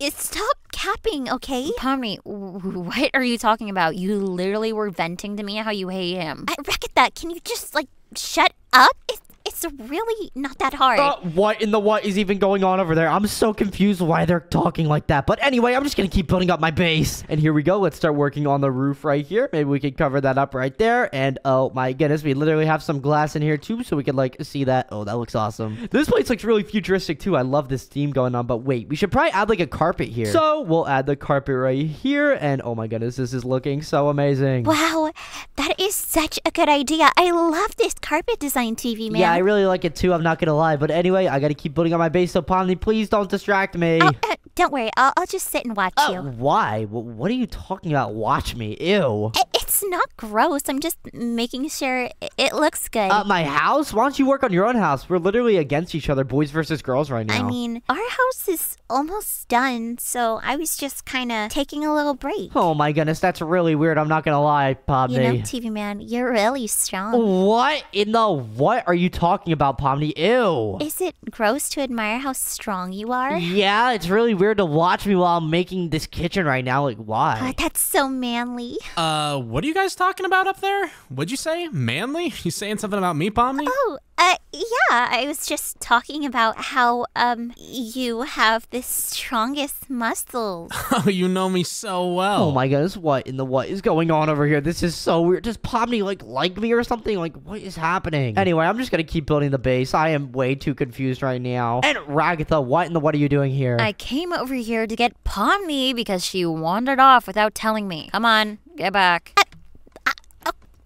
y- stop capping, okay? Pomni, what are you talking about? You literally were venting to me how you hate him. I, Agatha, can you just like shut up? It's it's really not that hard. Uh, what in the what is even going on over there? I'm so confused why they're talking like that. But anyway, I'm just gonna keep building up my base. And here we go. Let's start working on the roof right here. Maybe we can cover that up right there. And oh my goodness, we literally have some glass in here too, so we can like see that. Oh, that looks awesome. This place looks really futuristic too. I love this theme going on. But wait, we should probably add like a carpet here. So we'll add the carpet right here. And oh my goodness, this is looking so amazing. wow, that is such a good idea. I love this carpet design TV, man. Yeah, I really like it too. I'm not gonna lie. But anyway, I gotta keep building on my base. So Pomni, please don't distract me. Oh, uh, don't worry, I'll, I'll just sit and watch Uh, you. why? Wh- What are you talking about? Watch me. Ew. I- It's not gross. I'm just making sure it looks good. Uh, my house? Why don't you work on your own house? We're literally against each other, boys versus girls right now. I mean, our house is almost done, so I was just kind of taking a little break. oh my goodness, that's really weird. I'm not gonna lie, Pomni. You know, TV man, you're really strong. what in the what are you talking about, Pomni? Ew. Is it gross to admire how strong you are? Yeah, it's really weird to watch me while I'm making this kitchen right now. Like, Uh, why? that's so manly. Uh, what are you guys talking about up there? What'd you say? Manly? You saying something about me, Pomni? Oh, Uh, yeah, I was just talking about how, um, you have the strongest muscles. Oh, you know me so well. Oh my goodness, what in the what is going on over here? This is so weird. Does Pomni like like me or something? Like what is happening? Anyway, I'm just gonna keep building the base. I am way too confused right now. And Ragatha, what in the what are you doing here? I came over here to get Pomni because she wandered off without telling me. Come on, get back.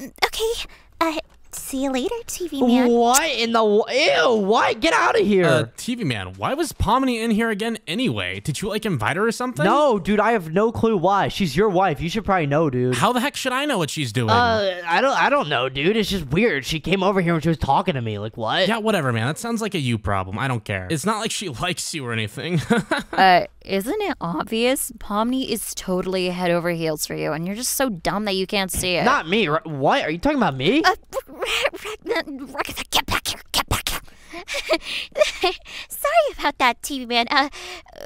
Okay, uh, see you later, TV man. What in the wh- ew? What? Get out of here! Uh, TV man, why was Pomni in here again anyway? Did you like invite her or something? no, dude, I have no clue why. She's your wife. You should probably know, dude. How the heck should I know what she's doing? Uh, I don't, I don't know, dude. It's just weird. She came over here and she was talking to me. Like what? yeah, whatever, man. That sounds like a you problem. I don't care. It's not like she likes you or anything. Uh, isn't it obvious? Pomni is totally head over heels for you, and you're just so dumb that you can't see it. Not me. Ra- What? Are you talking about me? Uh, get back here, get back here. Sorry about that, TV man. Uh,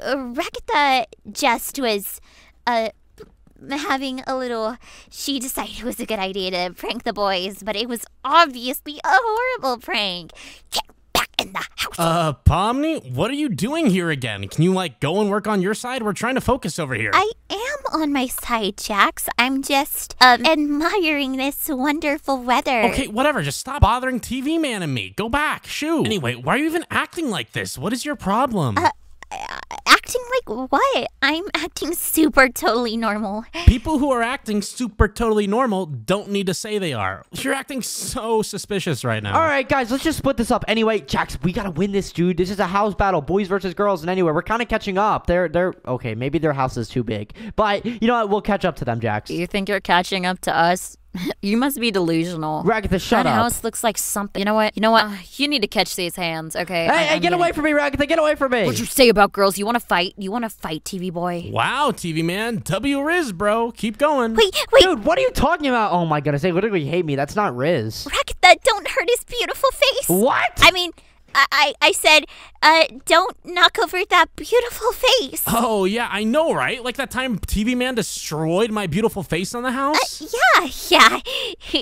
Ragatha just was, uh, having a little. She decided it was a good idea to prank the boys, but it was obviously a horrible prank. Get in the house. uh, Pomni, what are you doing here again? Can you like go and work on your side? We're trying to focus over here. I am on my side, Jax. I'm just um, admiring this wonderful weather. Okay, whatever. Just stop bothering TV Man and me. Go back. Shoo. Anyway, why are you even acting like this? What is your problem? Uh, Uh, acting like what? I'm acting super totally normal. People who are acting super totally normal don't need to say they are. You're acting so suspicious right now. All right, guys, let's just split this up. Anyway, Jax, we gotta win this, dude. This is a house battle, boys versus girls. And anyway, we're kind of catching up. They're, they're okay. Maybe their house is too big, but you know what? We'll catch up to them, Jax. You think you're catching up to us? you must be delusional. Ragatha, shut that up. house looks like something. You know what? You know what? Uh, you need to catch these hands, okay? Hey, hey, get away from me, Ragatha. Get away from me. What'd you say about girls? You want to fight? You want to fight, TV boy? Wow, TV Man. W Riz, bro. Keep going. Wait, wait, Dude, what are you talking about? Oh my goodness, they literally hate me. That's not Riz. Ragatha, don't hurt his beautiful face. What? I mean, I, I, I said, uh, don't knock over that beautiful face. Oh, yeah, I know, right? Like that time TV Man destroyed my beautiful face on the house? Yeah, yeah,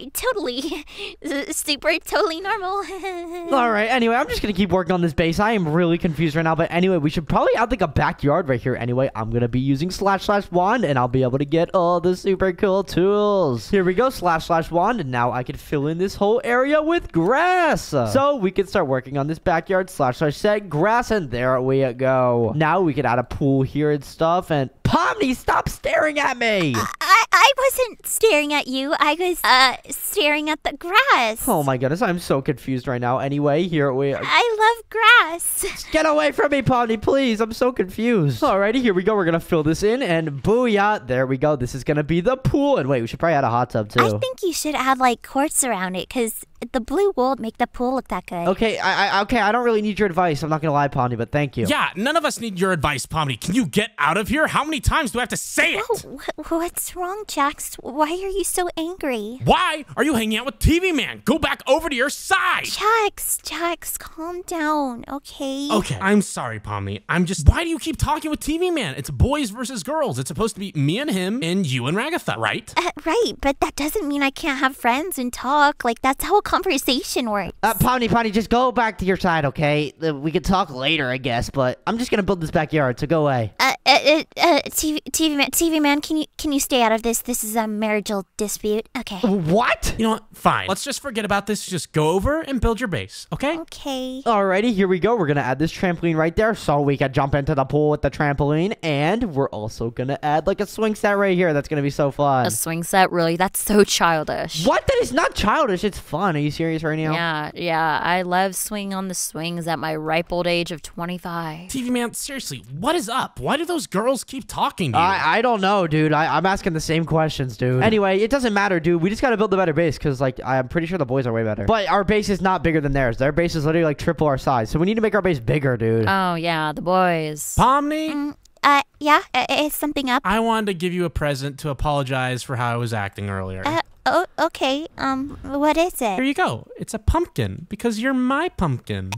totally, super, totally normal. All right. Anyway, I'm just gonna keep working on this base. I am really confused right now. But anyway, we should probably add like a backyard right here. Anyway, I'm gonna be using slash slash wand, and I'll be able to get all the super cool tools. Here we go, slash slash wand, and now I can fill in this whole area with grass. So we can start working on this backyard slash slash set grass, and there we go. Now we can add a pool here and stuff. And Pomni, stop staring at me. I, I wasn't staring at you. I was, uh, staring at the grass. Oh my goodness, I'm so confused right now. Anyway, here we are. I love grass. Get away from me, Pomni, please. I'm so confused. Alrighty, here we go. We're gonna fill this in, and booyah, there we go. This is gonna be the pool. And wait, we should probably add a hot tub too. I think you should add like quartz around it because the blue wool would make the pool look that good. okay, I, I okay. I don't really need your advice. I'm not gonna lie, Pomni, but thank you. Yeah, none of us need your advice, Pomni. Can you get out of here? How many times do I have to say it? Oh, wh- what's wrong, Jax? Why are you so angry? Why are you hanging out with TV Man? Go back over to your side. Jax, Jax, calm down, okay? Okay, I'm sorry, Pomni. I'm just. Why do you keep talking with TV Man? It's boys versus girls. It's supposed to be me and him and you and Ragatha, right? Uh, right, but that doesn't mean I can't have friends and talk. Like, that's how a conversation works. Uh, Pomni, Pomni, just go back to your side, okay? We could talk later, I guess, but I'm just gonna build this backyard, so go away. Uh, uh, uh, uh, TV, TV man, TV man, can you can you stay out of this? This is a marital dispute. Okay. What? You know what? Fine. Let's just forget about this. Just go over and build your base, okay? Okay. Alrighty, here we go. We're gonna add this trampoline right there so we can jump into the pool with the trampoline. And we're also gonna add like a swing set right here. That's gonna be so fun. A swing set? Really? That's so childish. What? That is not childish. It's fun. Are you serious right now? Yeah, yeah. I love swinging on the swings at my ripe old age of 25. TV Man, seriously, what is up? Why do those girls keep talking to you? I, I don't know, dude. I, I'm asking the same questions, dude. Anyway, it doesn't matter, dude. We just gotta build a better base because, like, I'm pretty sure the boys are way better. But our base is not bigger than theirs. Their base is literally like triple our size. So we need to make our base bigger, dude. Oh, yeah, the boys. Pomni, Uh, yeah. Is something up? I wanted to give you a present to apologize for how I was acting earlier. Uh, oh, okay. Um, what is it? Here you go. It's a pumpkin because you're my pumpkin.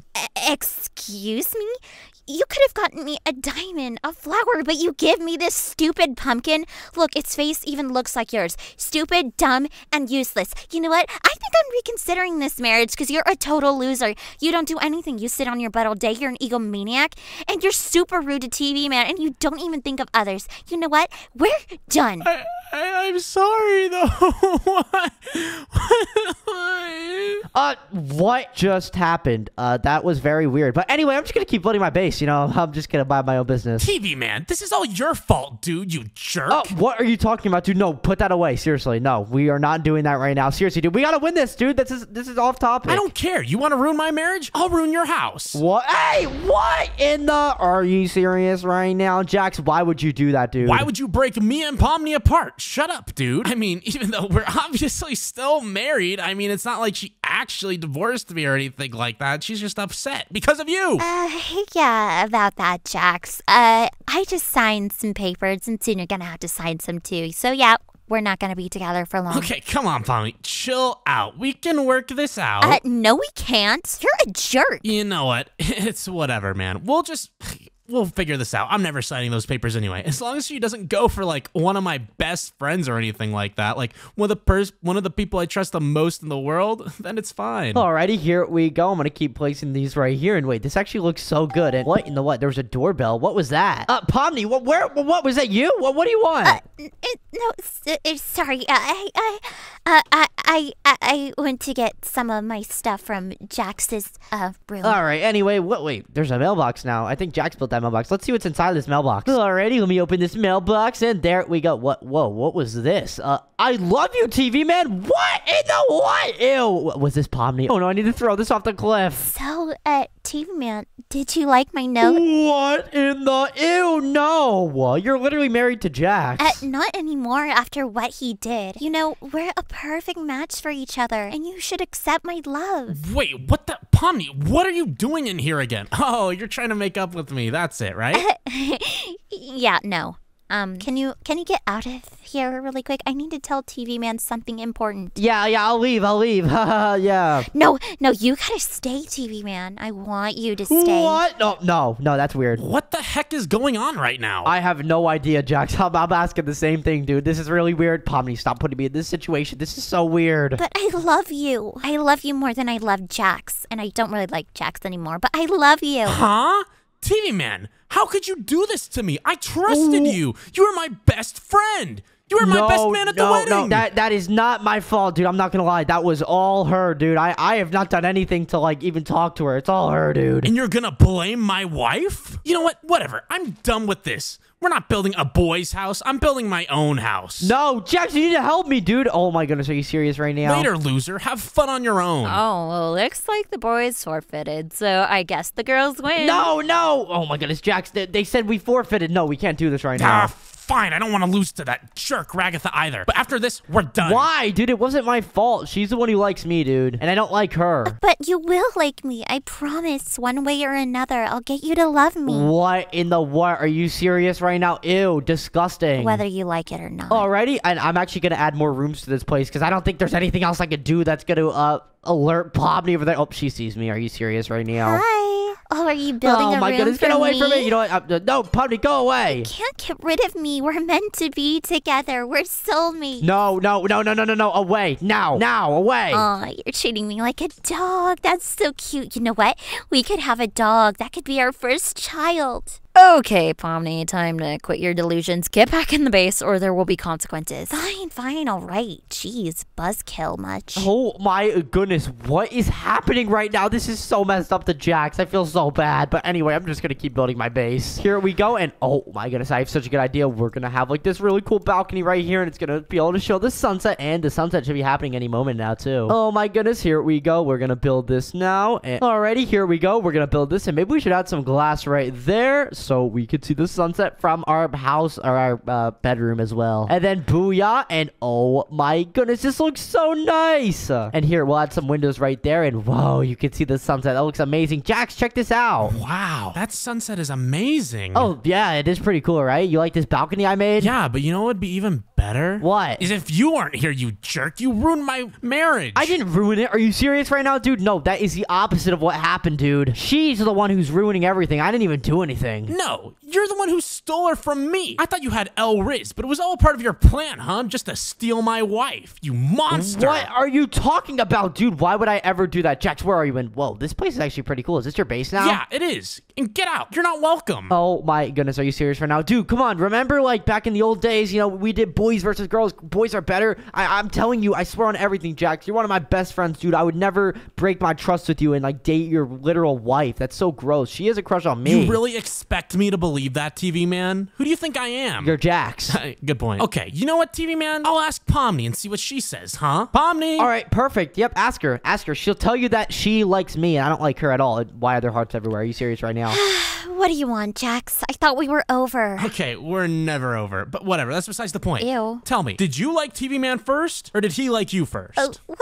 Excuse me? You could have gotten me a diamond, a flower, but you give me this stupid pumpkin. Look, its face even looks like yours. Stupid, dumb, and useless. You know what? I think I'm reconsidering this marriage because you're a total loser. You don't do anything. You sit on your butt all day. You're an egomaniac. And you're super rude to TV, man. And you don't even think of others. You know what? We're done. I, I, I'm sorry, though. Uh, what just happened? Uh, that was very weird. But anyway, I'm just gonna keep building my base. You know, I'm just gonna buy my own business. TV man, this is all your fault, dude, you jerk. Oh, what are you talking about, dude? No, put that away. Seriously, no, we are not doing that right now. Seriously, dude, we gotta win this, dude. This is this is off topic. I don't care. You want to ruin my marriage? I'll ruin your house. What? Hey, what in the? Are you serious right now, Jax? Why would you do that, dude? Why would you break me and Pomni apart? Shut up, dude. I mean, even though we're obviously still married, I mean, it's not like she actually divorced me or anything like that. She's just upset because of you. Uh, yeah, about that, Jax. Uh, I just signed some papers, and soon you're gonna have to sign some too. So yeah, we're not gonna be together for long. Okay, come on, Pomni. Chill out. We can work this out. Uh, no, we can't. You're a jerk. you know what? It's whatever, man. We'll just. We'll figure this out. I'm never signing those papers anyway. As long as she doesn't go for like one of my best friends or anything like that, like one of the pers- one of the people I trust the most in the world, then it's fine. Alrighty, here we go. I'm gonna keep placing these right here. And wait, this actually looks so good. And what in the what? There was a doorbell. What was that? Uh, Pomni, what? Where? What was that? You? What? What do you want? Uh, it- no, s- uh, sorry. Uh, I, I, uh, I, I, I, I went to get some of my stuff from Jax's uh room. All right. Anyway, what? Wait, there's a mailbox now. I think Jax built that mailbox. Let's see what's inside this mailbox. Alrighty, let me open this mailbox, and there we go. What? Whoa, what was this? Uh, I love you, TV man. What in the what? Ew. Was this Pomni? Oh no, I need to throw this off the cliff. So, uh, TV man, did you like my note? What in the ew? No, you're literally married to Jack. Uh, not anymore after what he did. You know, we're a perfect match for each other, and you should accept my love. Wait, what the Pomni? What are you doing in here again? Oh, you're trying to make up with me. That's it, right? yeah, no. Um, can you can you get out of here really quick? I need to tell TV man something important. yeah, yeah, I'll leave. I'll leave. Haha, yeah. No, no, you gotta stay, TV man. I want you to stay. What? No, no, no. That's weird. what the heck is going on right now? I have no idea, Jax. I'm, I'm asking the same thing, dude. This is really weird. Pomni, stop putting me in this situation. This is so weird. But I love you. I love you more than I love Jax, and I don't really like Jax anymore. But I love you. Huh? TV man, how could you do this to me? I trusted you. You were my best friend. You were my best man at no, the wedding. No, that that is not my fault, dude. I'm not gonna lie. That was all her, dude. I I have not done anything to like even talk to her. It's all her, dude. and you're gonna blame my wife? You know what? Whatever. I'm done with this. We're not building a boy's house. I'm building my own house. No, Jax, you need to help me, dude. Oh my goodness, are you serious right now? Later, loser. Have fun on your own. Oh, well, looks like the boys forfeited, so I guess the girls win. No, no. Oh my goodness, Jax. They, they said we forfeited. No, we can't do this right Ah, now. Fine. I don't want to lose to that jerk Ragatha either. But after this, we're done. Why, dude? It wasn't my fault. She's the one who likes me, dude, and I don't like her. But you will like me. I promise. One way or another, I'll get you to love me. What in the what? Are you serious right now? Ew, disgusting. Whether you like it or not. Alrighty, and I'm actually gonna add more rooms to this place because I don't think there's anything else I could do that's gonna uh alert Pomni over there. Oh, she sees me. Are you serious right now? Hi. Oh, are you building oh a my room goodness, for get away me? from me! You know what? Uh, no, Pomni, go away. You can't get rid of me. We're meant to be together. We're soulmates. No, no, no, no, no, no, no! Away now, now, away! Aw, you're treating me like a dog. That's so cute. You know what? We could have a dog. That could be our first child. Okay, Pomni, time to quit your delusions. Get back in the base, or there will be consequences. Fine, fine, all right. Jeez, buzzkill much. Oh my goodness, what is happening right now? This is so messed up to Jax. I feel so bad. But anyway, I'm just gonna keep building my base. Here we go, and oh my goodness, I have such a good idea. We're gonna have like this really cool balcony right here, and it's gonna be able to show the sunset, and the sunset should be happening any moment now too. Oh my goodness, here we go. We're gonna build this now. And alrighty, here we go. We're gonna build this, and maybe we should add some glass right there so we could see the sunset from our house or our uh, bedroom as well. And then booyah, and oh my goodness, this looks so nice. And here, we'll add some windows right there, and whoa, you can see the sunset. That looks amazing. Jax, check this out. Wow, that sunset is amazing. Oh, yeah, it is pretty cool, right? You like this balcony I made? Yeah, but you know what would be even better? What? Is if you aren't here, you jerk. You ruined my marriage. I didn't ruin it. Are you serious right now, dude? No, that is the opposite of what happened, dude. She's the one who's ruining everything. I didn't even do anything. No, you're the one who stole her from me. I thought you had L Riz, but it was all part of your plan, huh? Just to steal my wife. You monster. What are you talking about, dude? Why would I ever do that? Jax, where are you in? Whoa, this place is actually pretty cool. Is this your base now? Yeah, it is. And get out. You're not welcome. Oh my goodness, are you serious right now? Dude, come on. Remember like back in the old days, you know, we did boys versus girls. Boys are better. I- I'm telling you, I swear on everything, Jax. You're one of my best friends, dude. I would never break my trust with you and like date your literal wife. That's so gross. She has a crush on me. You really expect me to believe that, TV man? Who do you think I am? You're Jax. Good point. Okay, you know what, TV man? I'll ask Pomni and see what she says, huh? Pomni! All right, perfect. Yep, ask her. Ask her. She'll tell you that she likes me and I don't like her at all. Why are there hearts everywhere? Are you serious right now? What do you want, Jax? I thought we were over. Okay, we're never over, but whatever. That's besides the point. Ew. Tell me, did you like TV Man first, or did he like you first? Uh, well,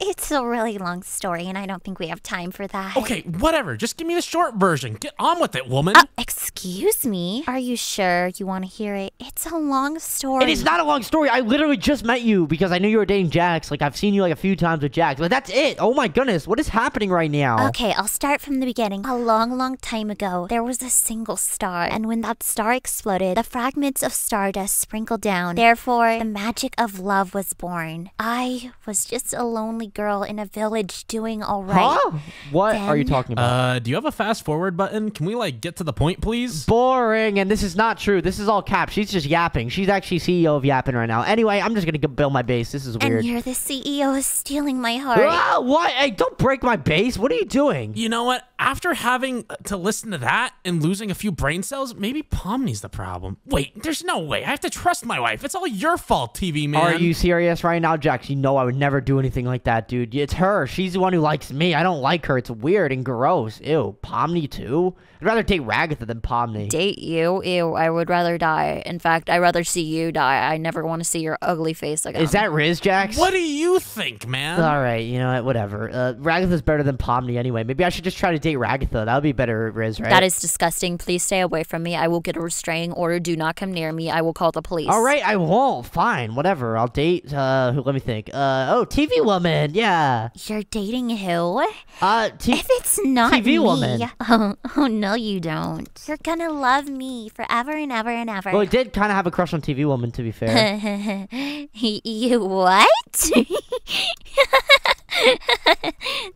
it's a really long story, and I don't think we have time for that. okay, whatever. Just give me the short version. Get on with it, woman. Uh, excuse me? Are you sure you want to hear it? It's a long story. It is not a long story. I literally just met you because I knew you were dating Jax. Like I've seen you like a few times with Jax, but that's it. Oh my goodness, what is happening right now? Okay, I'll start from the beginning. A long, long time ago, there was a single star, and when that star exploded, the fragments of stardust sprinkled down. Therefore, the magic of love was born. I was just a lonely girl in a village doing all right. Huh? What are you talking about? Uh, do you have a fast forward button? Can we like get to the point, please? Boring, and this is not true. This is all cap. She's just yapping. She's actually CEO of Yapping right now. Anyway, I'm just gonna go build my base. This is weird. And weird. you're the CEO is stealing my heart. Ah, what? Hey, don't break my base. What are you doing? You know what? After having to listen to that and losing a few brain cells, maybe Pomni's the problem. Wait, there's no way. I have to trust my wife. It's all your fault, TV man. Are you serious right now, Jax? You know I would never do anything like that, dude. It's her. She's the one who likes me. I don't like her. It's weird and gross. Ew. Pomni too? I'd rather date Ragatha than Pomni. Date you? Ew, I would rather die. In fact, I'd rather see you die. I never want to see your ugly face again. Is that Riz, Jax? What do you think, man? All right, you know what? Whatever. Uh, Ragatha's better than Pomni anyway. Maybe I should just try to date Ragatha. That would be better, Riz, right? That is disgusting. Please stay away from me. I will get a restraining order. Do not come near me. I will call the police. All right, I won't. Fine, whatever. I'll date. Uh, who? Let me think. Uh, oh, TV woman. Yeah. You're dating who? Uh, If it's not TV me, woman. Oh, oh no, you don't. You're gonna love me forever and ever and ever. well, I did kind of have a crush on TV woman, to be fair. you what?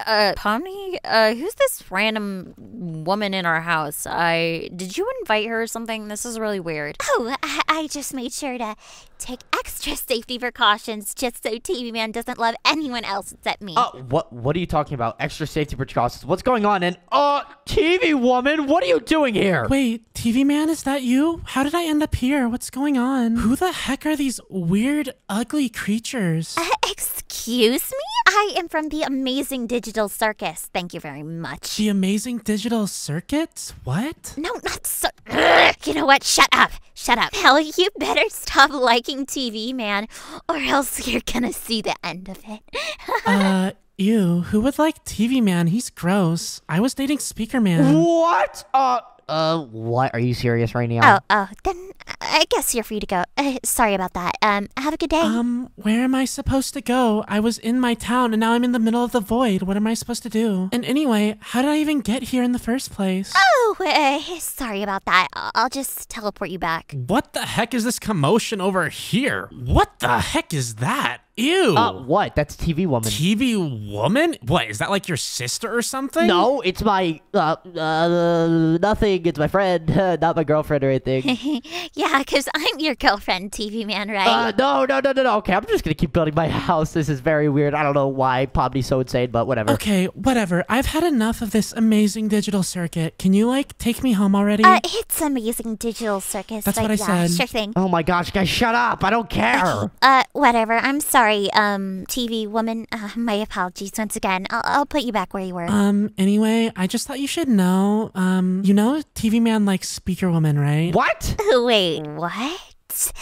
Uh, Pomni, uh, who's this random woman in our house? I did you invite her or something? This is really weird. oh, I, I just made sure to take extra safety precautions just so TV Man doesn't love anyone else except me. Uh, what? What are you talking about? Extra safety precautions. What's going on? And uh, TV woman, what are you doing here? Wait, TV man, is that you? How did I end up here? What's going on? Who the heck are these weird, ugly creatures? Uh, excuse me? I am from the Amazing Digital Circus. Thank you very much. The amazing digital circuit? What? No, not so. Ugh, you know what? Shut up. Shut up. Hell, you better stop liking TV, man, or else you're gonna see the end of it. uh, ew. Who would like TV man? He's gross. I was dating Speaker Man. What? Uh, uh, what? Are you serious right now? Oh, oh, then I guess you're free to go. Uh, sorry about that. Um, have a good day. Um, where am I supposed to go? I was in my town and now I'm in the middle of the void. What am I supposed to do? And anyway, how did I even get here in the first place? oh, uh, sorry about that. I- I'll just teleport you back. What the heck is this commotion over here? What the heck is that? Ew. Uh, what? That's TV woman. TV woman? What, is that like your sister or something? no, it's my uh, uh nothing. It's my friend, not my girlfriend or anything. Yeah, because I'm your girlfriend, TV man, right? Uh, no, no, no, no, no. Okay, I'm just gonna keep building my house. This is very weird. I don't know why Pomni's so insane, but whatever. Okay, whatever. I've had enough of this amazing digital circuit. Can you, like, take me home already? uh, it's Amazing Digital Circus. That's but what I yeah, said. Sure thing. Oh my gosh, guys, shut up! I don't care. Uh, whatever. I'm sorry, um, TV woman. Uh, my apologies once again. I'll, I'll put you back where you were. um, anyway, I just thought you should know. Um, you know TV Man likes Speaker Woman, right? What? Wait, what?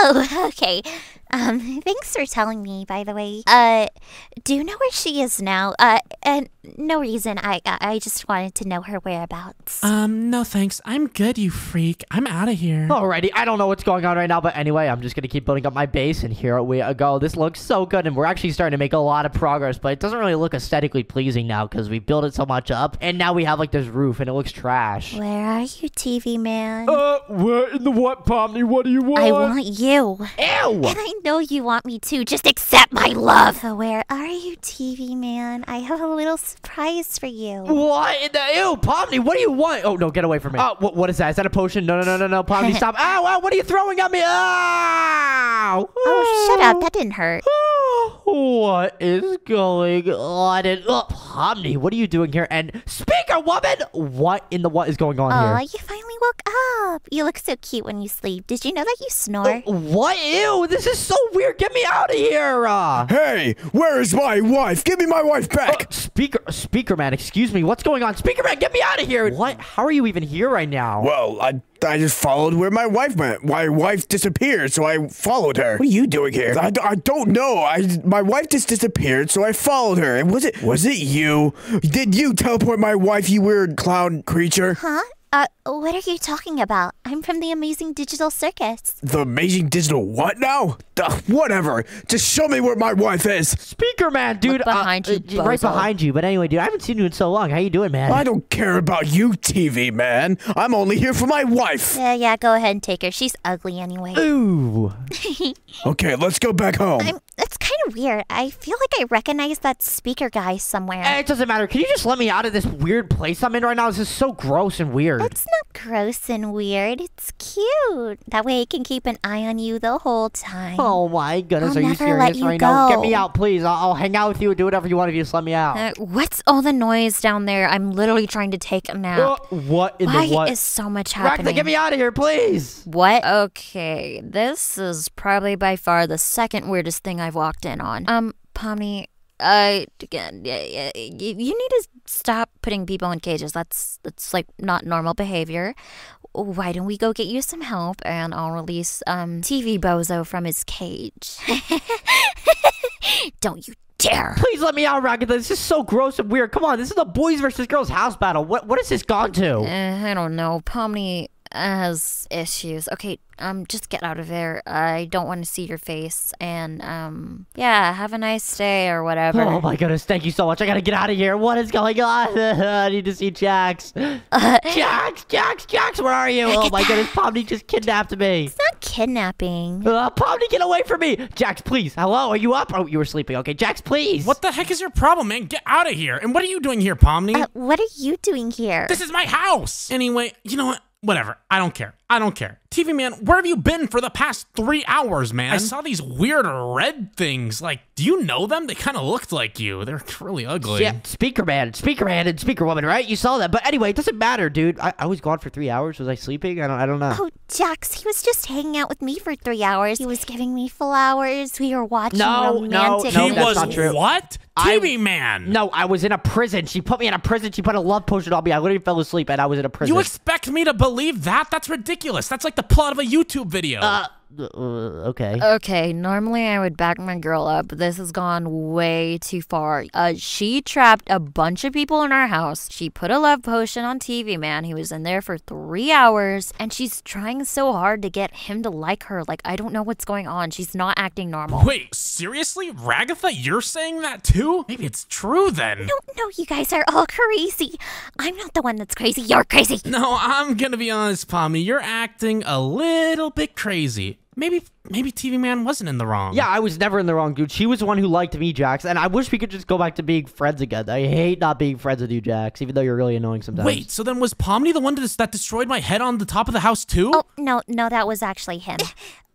Oh, okay. Um, thanks for telling me, by the way. Uh, do you know where she is now? Uh, and no reason. I I I just wanted to know her whereabouts. Um, no thanks. I'm good, you freak. I'm out of here. Alrighty, I don't know what's going on right now, but anyway, I'm just gonna keep building up my base, and here we go. This looks so good, and we're actually starting to make a lot of progress, but it doesn't really look aesthetically pleasing now because we built it so much up, and now we have like this roof, and it looks trash. Where are you, TV man? Uh, what in the what, Pomni? What do you want? I want you. Ew! And I know you want me to. Just accept my love. So where are you, TV man? I have a little surprise for you. What in the ew, Pomni? What do you want? Oh no, get away from me! Uh, oh, what, what is that? Is that a potion? No, no, no, no, no, Pomni, stop! Ow, ow! What are you throwing at me? Ow! Oh, shut up. That didn't hurt. What is going on? And, oh, Pomni, what are you doing here? And speaker woman, what in the what is going on here? Oh, here? you finally woke up. You look so cute when you sleep. Did you know that you snore? Oh, what? Ew! This is so weird. Get me out of here! Uh, Hey, where is my wife? Give me my wife back. speaker, speaker man, excuse me. What's going on? Speaker man, get me out of here! What? How are you even here right now? Well, I I just followed where my wife went. My wife disappeared, so I followed her. What are you doing here? I, I don't know. I my wife just disappeared, so I followed her. And was it was it you? Did you teleport my wife, you weird clown creature? Huh? Uh, what are you talking about? I'm from the Amazing Digital Circus. The amazing digital what now? Ugh, whatever. Just show me where my wife is. Speaker man, dude. behind uh, you, uh, right behind you. But anyway, dude, I haven't seen you in so long. How you doing, man? I don't care about you, TV man. I'm only here for my wife. Yeah, yeah, go ahead and take her. She's ugly anyway. Ooh. Okay, let's go back home. I'm, that's kind of weird. I feel like I recognize that speaker guy somewhere. Eh, It doesn't matter. Can you just let me out of this weird place I'm in right now? This is so gross and weird. It's not gross and weird. It's cute. That way I can keep an eye on you the whole time. Oh my goodness, I'll are you serious you right now? Get me out, please. I'll, I'll hang out with you do whatever you want if you just let me out. Uh, what's all the noise down there? I'm literally trying to take a nap. Uh, what in Why the what? is so much happening? get me out of here, please. What? Okay, this is probably by far the second weirdest thing I've walked in on. Um, Pomni, I again, yeah, you need to stop putting people in cages. That's that's like not normal behavior. Why don't we go get you some help and I'll release um TV Bozo from his cage. don't you dare. Please let me out, Ragnar. This is so gross and weird. Come on, this is a boys versus girls house battle. What what has this gone to? Uh, I don't know. Pomni has issues. Okay, um, just get out of there. I don't want to see your face. And um, yeah, have a nice day or whatever. Oh my goodness, thank you so much. I gotta get out of here. What is going on? I need to see Jax. Jax, Jax, Jax, where are you? Oh my goodness, Pomni just kidnapped me. It's not kidnapping. Uh, Pomni, get away from me. Jax, please. Hello, are you up? Oh, you were sleeping. Okay, Jax, please. What the heck is your problem, man? Get out of here. And what are you doing here, Pomni? Uh, what are you doing here? This is my house. Anyway, you know what? Whatever. I don't care. I don't care. TV man, where have you been for the past three hours, man? I saw these weird red things. Like, do you know them? They kind of looked like you. They're really ugly. Yeah, speaker man, speaker man, and speaker woman, right? You saw that, but anyway, it doesn't matter, dude. I, I was gone for three hours. Was I sleeping? I don't, I don't know. Oh, Jax, he was just hanging out with me for three hours. He was giving me flowers. We were watching No, no, romantic no, he that's was not true. what? I- TV man. No, I was in a prison. She put me in a prison. She put a love potion on me. I literally fell asleep, and I was in a prison. You expect me to believe that? That's ridiculous. That's like the plot of a YouTube video. uh, uh, okay. Okay, normally I would back my girl up, but this has gone way too far. Uh, she trapped a bunch of people in our house. She put a love potion on TV Man. He was in there for three hours, and she's trying so hard to get him to like her. Like, I don't know what's going on. She's not acting normal. Wait, seriously? Ragatha, you're saying that too? Maybe it's true then. No, no, you guys are all crazy. I'm not the one that's crazy. You're crazy. No, I'm gonna be honest, Pomni. You're acting a little bit crazy. Maybe, maybe TV Man wasn't in the wrong. Yeah, I was never in the wrong, dude. She was the one who liked me, Jax, and I wish we could just go back to being friends again. I hate not being friends with you, Jax, even though you're really annoying sometimes. Wait, so then was Pomni the one that that destroyed my head on the top of the house too? Oh, no, no, that was actually him.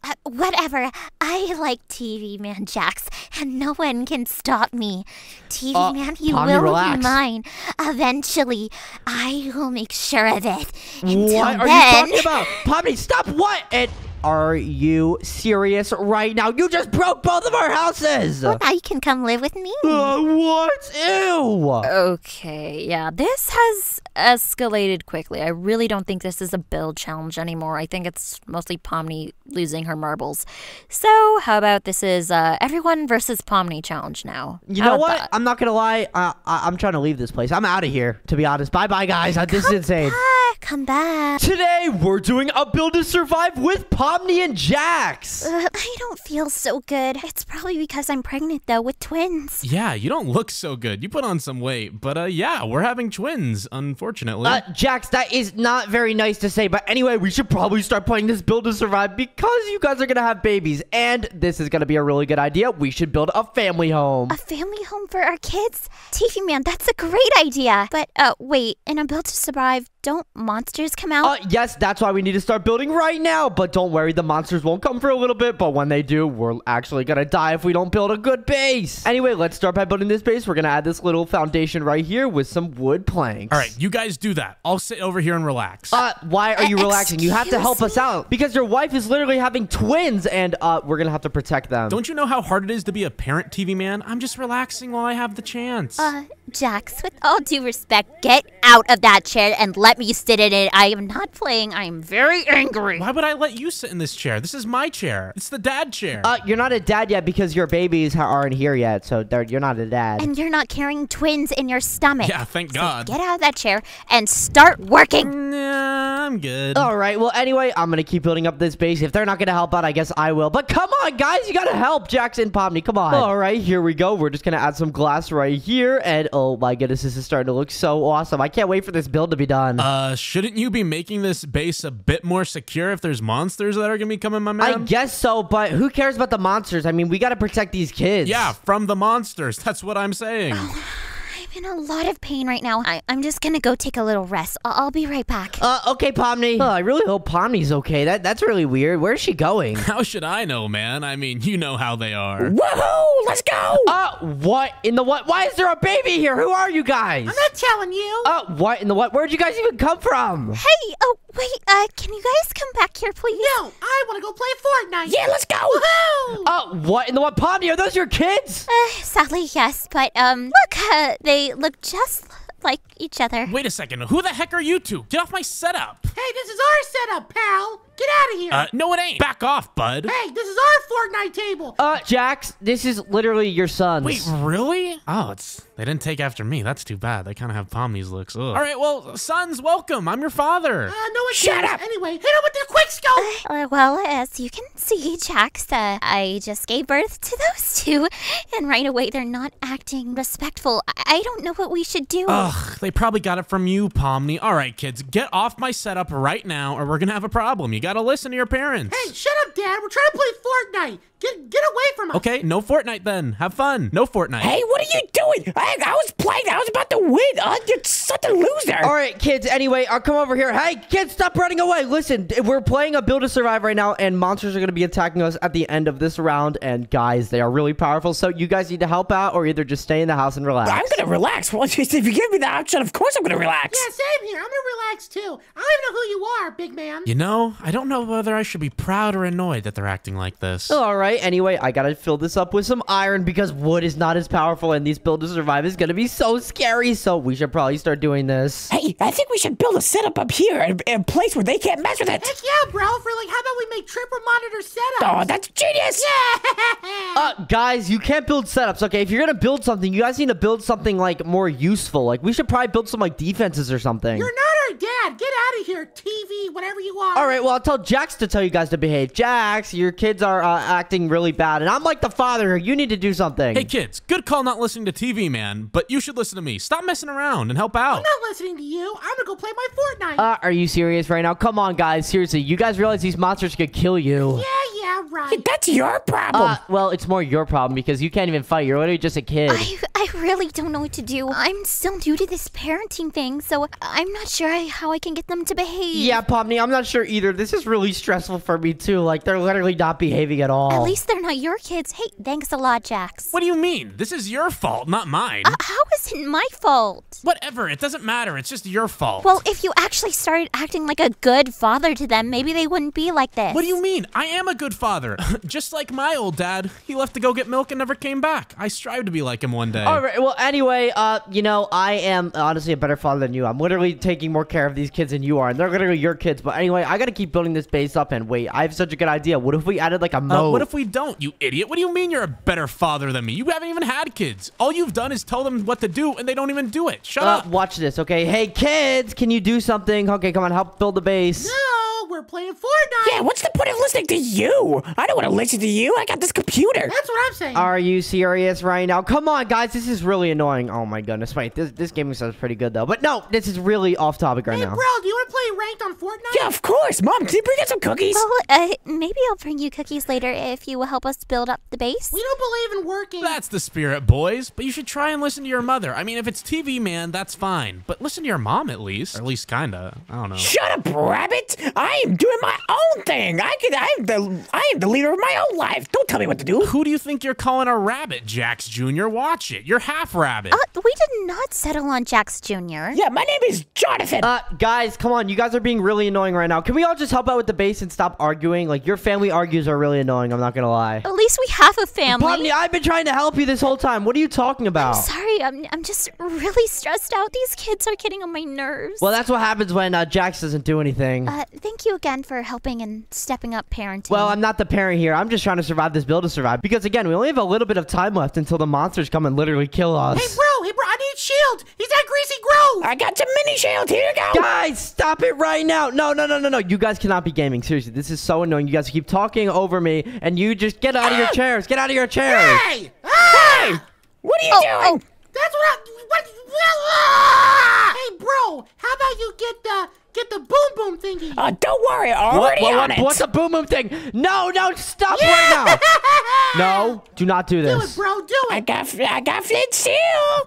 Uh, whatever. I like TV Man Jax, and no one can stop me. TV Uh, Man, you Pomni, will relax. be mine. Eventually, I will make sure of it. Until What are then, you talking about? Pomni, stop what? And Are you serious right now? You just broke both of our houses. Well, now you can come live with me. Uh, what? Ew. Okay, yeah, this has escalated quickly. I really don't think this is a build challenge anymore. I think it's mostly Pomni losing her marbles. So, how about this is uh, everyone versus Pomni challenge now? You How know what? that? I'm not gonna lie. Uh, I- I'm trying to leave this place. I'm out of here. To be honest. Bye, bye, guys. Uh, this is insane. Ah, come back. Today we're doing a build to survive with Pomni and Jax. Uh, I don't feel so good. It's probably because I'm pregnant, though, with twins. Yeah, you don't look so good. You put on some weight, but uh, yeah, we're having twins, unfortunately. Uh, Jax, that is not very nice to say, but anyway, we should probably start playing this build to survive because you guys are gonna have babies, and this is gonna be a really good idea. We should build a family home. A family home for our kids? TV Man, that's a great idea. But, uh, wait, in a build to survive, don't monsters come out? Uh, yes, that's why we need to start building right now. But don't worry, the monsters won't come for a little bit. But when they do, we're actually gonna die if we don't build a good base. Anyway, let's start by building this base. We're gonna add this little foundation right here with some wood planks. All right, you guys do that. I'll sit over here and relax. Uh, why are you Uh, relaxing? You have to excuse help us out because your wife is literally having twins, and uh, we're gonna have to protect them. Don't you know how hard it is to be a parent, TV man? I'm just relaxing while I have the chance. Uh, Jax, with all due respect, get out of that chair and let me sit in it. I am not playing. I am very angry. Why would I let you sit in this chair? This is my chair. It's the dad chair. Uh, you're not a dad yet because your babies aren't here yet, so you're not a dad. And you're not carrying twins in your stomach. yeah, thank God. Get out of that chair and start working. Nah, I'm good. All right. Well, anyway, I'm gonna keep building up this base. If they're not gonna help out, I guess I will. But come on, guys, you gotta help, Jax and Pomni. Come on. All right, here we go. We're just gonna add some glass right here, and oh my goodness, this is starting to look so awesome. I can't wait for this build to be done. Uh, shouldn't you be making this base a bit more secure if there's monsters that are gonna be coming, my man? I guess so, but who cares about the monsters? I mean, we gotta protect these kids. yeah, from the monsters. That's what I'm saying. I'm in a lot of pain right now. I- I'm just gonna go take a little rest. I- I'll be right back. Uh, okay, Pomni. Oh, I really hope Pomni's okay. That that's really weird. Where's she going? How should I know, man? I mean, you know how they are. Woohoo! Let's go! Uh, what in the what? Why is there a baby here? Who are you guys? I'm not telling you. Uh, what in the what? Where'd you guys even come from? Hey, oh, wait, uh, can you guys come back here, please? No. I want to go play Fortnite. Yeah, let's go! Woohoo! Uh, what in the what? Pomni, are those your kids? Uh, sadly, yes, but, um, look, uh, they look just like each other. Wait a second. Who the heck are you two? Get off my setup. Hey, this is our setup, pal. Get out of here. Uh, no, it ain't. Back off, bud. hey, this is our Fortnite table. Uh, Jax, this is literally your son's. Wait, really? Oh, it's they didn't take after me. That's too bad. They kind of have Pomni's looks. Ugh. All right, well, sons, welcome. I'm your father. Uh, no one Shut cares. up. Anyway, hit him with the quick scope. Uh, well, as you can see, Jax, uh, I just gave birth to those two, and right away they're not acting respectful. I, I don't know what we should do. Ugh, they probably got it from you, Pomni. All right, kids, get off my setup right now, or we're gonna have a problem. You gotta listen to your parents. Hey, shut up, Dad. We're trying to play Fortnite. Get get away from us. Okay, no Fortnite then. Have fun. No Fortnite. Hey, what are you doing? I, I was playing. I was about to win. Uh, you're such a loser. All right, kids. Anyway, I'll come over here. Hey, kids, stop running away. Listen, we're playing a build to survive right now, and monsters are going to be attacking us at the end of this round. And guys, they are really powerful. So you guys need to help out, or either just stay in the house and relax. I'm gonna relax. Well, if you give me the option, of course I'm gonna relax. Yeah, same here. I'm gonna relax too. I don't even know who you are, big man. You know, I don't know whether I should be proud or annoyed that they're acting like this. All right. Anyway, I gotta fill this up with some iron because wood is not as powerful, and these build to survive is gonna be so scary. So we should probably start doing this. Hey, I think we should build a setup up here, in a, a place where they can't mess with it. Heck yeah, bro. For like, how about we make triple monitor setup? Oh, that's genius! Yeah. Uh, guys, you can't build setups. Okay, if you're gonna build something, you guys need to build something like more useful. Like we should probably build some like defenses or something. You're not our dad. Get out of here, TV, whatever you are. All right, well, I'll tell Jax to tell you guys to behave. Jax, your kids are uh, acting really bad, and I'm like the father here. You need to do something. Hey kids, good call not listening to TV, man, but you should listen to me. Stop messing around and help out. I'm not listening to you. I'm gonna go play my Fortnite. Uh, are you serious right now? Come on, guys. Seriously, you guys realize these monsters could kill you. yeah, yeah, right. That's your problem. Uh, well, it's more your problem because you can't even fight. You're literally just a kid. I, I really don't know what to do. I'm still new to this parenting thing, so I'm not sure I, how I can get them to behave. Yeah, Pomni, I'm not sure either. This is really stressful for me too. Like they're literally not behaving at all. At least they're not your kids. Hey, thanks a lot, Jax. What do you mean? This is your fault, not mine. Uh, how is it my fault? Whatever, it doesn't matter. It's just your fault. Well, if you actually started acting like a good father to them, maybe they wouldn't be like this. What do you mean? I am a good father. Just like my old dad. He left to go get milk and never came back. I strive to be like him one day. All right. Well, anyway, uh, you know, I am honestly a better father than you. I'm literally taking more care of these kids than you are, and they're literally your kids. But anyway, I gotta keep building this base up. And wait, I have such a good idea. What if we added like a Uh, what if we don't, you idiot? What do you mean you're a better father than me? You haven't even had kids. All you've done is tell them what to do, and they don't even do it. Shut Uh, up. watch this, okay? Hey, kids, can you do something? Okay, come on, help build the base. No, we're playing Fortnite. Yeah, what's the point of listening to you? I don't want to listen to you. I got this computer. That's what I'm saying. Are you serious right now? Come on, guys, this is really annoying. Oh my goodness, wait, this this gaming stuff is pretty good though. But no, this is really off topic right hey, now. Hey, bro, do you want to play ranked on Fortnite? Yeah, of course. Mom, can you bring us some cookies? Well, uh, maybe I'll bring you cookies later if you will help us build up the base. We don't believe in working. That's the spirit, boys. But you should try and listen to your mother. I mean, if it's TV, man, that's fine. But listen to your mom at least. Or at least kinda. I don't know. Shut up, rabbit! I am doing my own thing. I can. I am the. I am the leader of my own life. Don't tell me what to do. Who do you think you're calling a rabbit, Jax Jr.? Watch it. You're half rabbit. Uh, we did not settle on Jax Jr. Yeah, my name is Jonathan. Uh, guys, come on, you guys are being really annoying right now. Can we all just help out with the base and stop arguing? Like your family argues are really annoying. I'm not gonna lie. At least we have a family. Pomni, I've been trying to help you this whole time. What are you talking about? Sorry, I'm, I'm just really stressed out. These kids are getting on my nerves. Well, that's what happens when uh, Jax doesn't do anything. uh, thank you again for helping and stepping up parenting. Well, I'm not the parent here. I'm just trying to survive this build to survive. Because again, we only have a little bit of time left until the monsters come and literally kill us. Hey, bro, hey, bro, I need shield. He's at Greasy Grove. I got some mini shield. Here you go. Guys, stop it right now. No, no, no, no, no. You guys cannot be gaming. Seriously, this is so annoying. You guys keep talking over me, and you just get out of your chairs. Get out of your chairs. Hey! Ah! What are you Oh, doing? That's what I. What? Ah! Hey, bro, how about you get the get the boom boom thingy? Uh, don't worry. What, Already what, on what, it. what's a boom boom thing? No, no, stop right now. No, do not do this. do this. it, bro. Do it. I it. got. I got flint steel.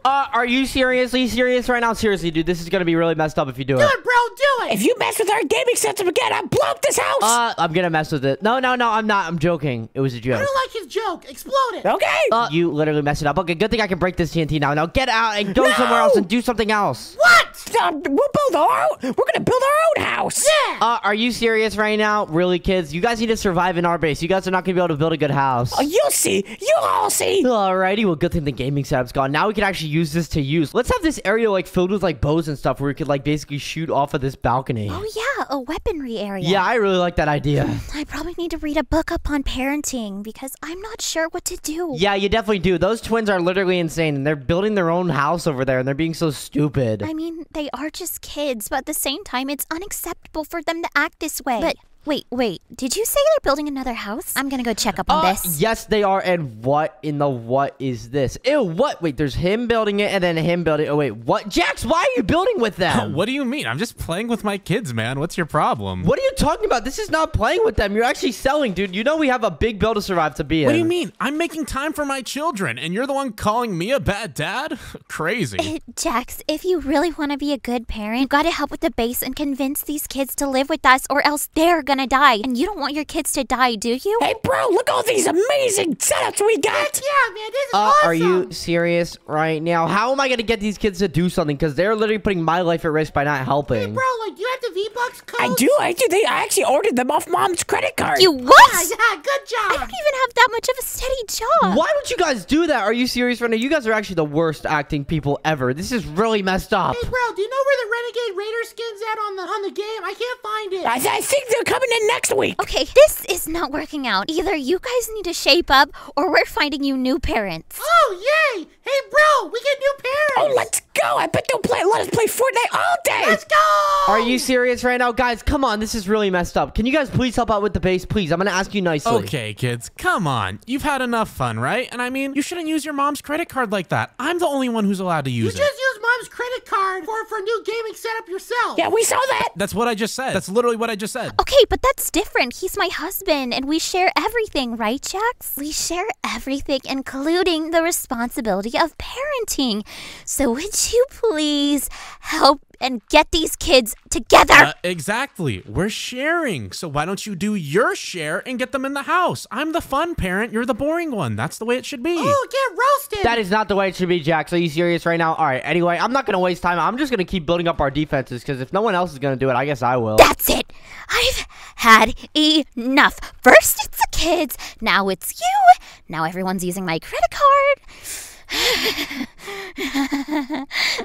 Uh, are you seriously serious right now? Seriously, dude, this is gonna be really messed up if you do Do it. Do it, bro. Do it. If you mess with our gaming system again, I'll blow up this house. Uh, I'm gonna mess with it. No, no, no, I'm not. I'm joking. It was a joke. I don't like his joke. Explode it. okay. Uh, you literally messed it up. Okay, good thing I can break this TNT now. Now get out and go somewhere else and do something else. What? Uh, we'll build our. We're gonna build our own house. Yeah. Uh, are you serious right now? Really, kids? You guys need to survive in our base. You guys are not gonna be able to build a good house. Oh, you'll see. You'll all see. Alrighty, well, good thing the gaming setup's gone. Now we can actually use this to use. Let's have this area like filled with like bows and stuff where we could like basically shoot off of this balcony. oh yeah, a weaponry area. Yeah, I really like that idea. I probably need to read a book up on parenting because I'm not sure what to do. Yeah, you definitely do. Those twins are literally insane, and they're building their own house over there, and they're being so stupid. I mean, they are just kids, but at the same time, it's unacceptable for them to act this way. But wait, wait, did you say they're building another house? I'm gonna go check up on Uh, this. yes, they are. And what in the what is this? Ew, what? Wait, there's him building it and then him building Oh, wait, what? Jax, why are you building with them? What do you mean? I'm just playing with my kids, man. What's your problem? What are you talking about? This is not playing with them. You're actually selling, dude. You know we have a big bill to survive to be in. What do you mean? I'm making time for my children, and you're the one calling me a bad dad? Crazy. Jax, if you really want to be a good parent, you gotta help with the base and convince these kids to live with us, or else they're gonna die. And you don't want your kids to die, do you? Hey, bro, look all these amazing setups we got. Yeah, man, this is Uh, awesome. are you serious right now? How am I gonna get these kids to do something? Because they're literally putting my life at risk by not helping. Hey, bro, like, do you have the V Bucks code? I do. I do. They. I actually ordered them off mom's credit card. You what? Yeah, yeah, good job! I job. don't even have that much of a steady job. Why would you guys do that? Are you serious right now? You guys are actually the worst acting people ever. This is really messed up. Hey, bro, do you know where the Renegade Raider skin's at on the on the game? I can't find it. I, I think they're coming in next week. Okay, this is not working out. Either you guys need to shape up, or we're finding you new parents. Oh, yay! Hey, bro, we get new parents! Oh, let's go. I bet they'll play. Let us play Fortnite all day. Let's go. Are you serious right now? Guys, come on. This is really messed up. Can you guys please help out with the base? Please. I'm going to ask you nicely. Okay, kids, come on. You've had enough fun, right? And I mean, you shouldn't use your mom's credit card like that. I'm the only one who's allowed to You use just it. Used mom's credit card card for, for a new gaming setup yourself. Yeah, we saw that. That's what I just said. That's literally what I just said. Okay, but that's different. He's my husband, and we share everything, right, Jax? We share everything, including the responsibility of parenting. So, would you please help and get these kids together? Uh, exactly. We're sharing. So why don't you do your share and get them in the house? I'm the fun parent. You're the boring one. That's the way it should be. Oh, get roasted. That is not the way it should be, Jax. Are you serious right now? All right. Anyway, I'm not gonna waste time. I'm just gonna keep building up our defenses because if no one else is gonna do it, I guess I will. That's it. I've had enough. First it's the kids, now it's you. Now everyone's using my credit card.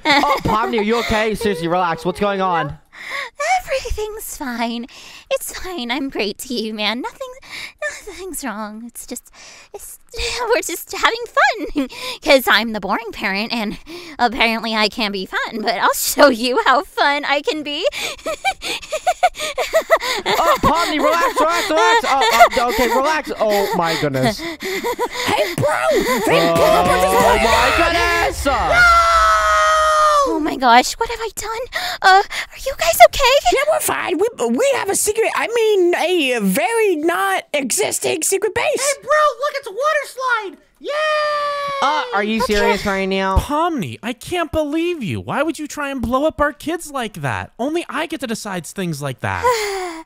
Oh, Pomni, are you okay? Seriously, relax. What's going on? Everything's fine. It's fine. I'm great to you, man. Nothing, nothing's wrong. It's just, it's we're just having fun because I'm the boring parent, and apparently I can be fun. But I'll show you how fun I can be. oh, Pomni, relax, relax, relax. Oh, oh, okay, relax. Oh my goodness. Hey, bro. Hey, Oh, oh my goodness. Oh my gosh, what have I done? Uh, are you guys okay? Yeah, we're fine. We we have a secret. I mean, a very not existing secret base. Hey, bro, look, it's a water slide. Yay! Uh, are you serious right now? Pomni, I can't believe you. Why would you try and blow up our kids like that? Only I get to decide things like that.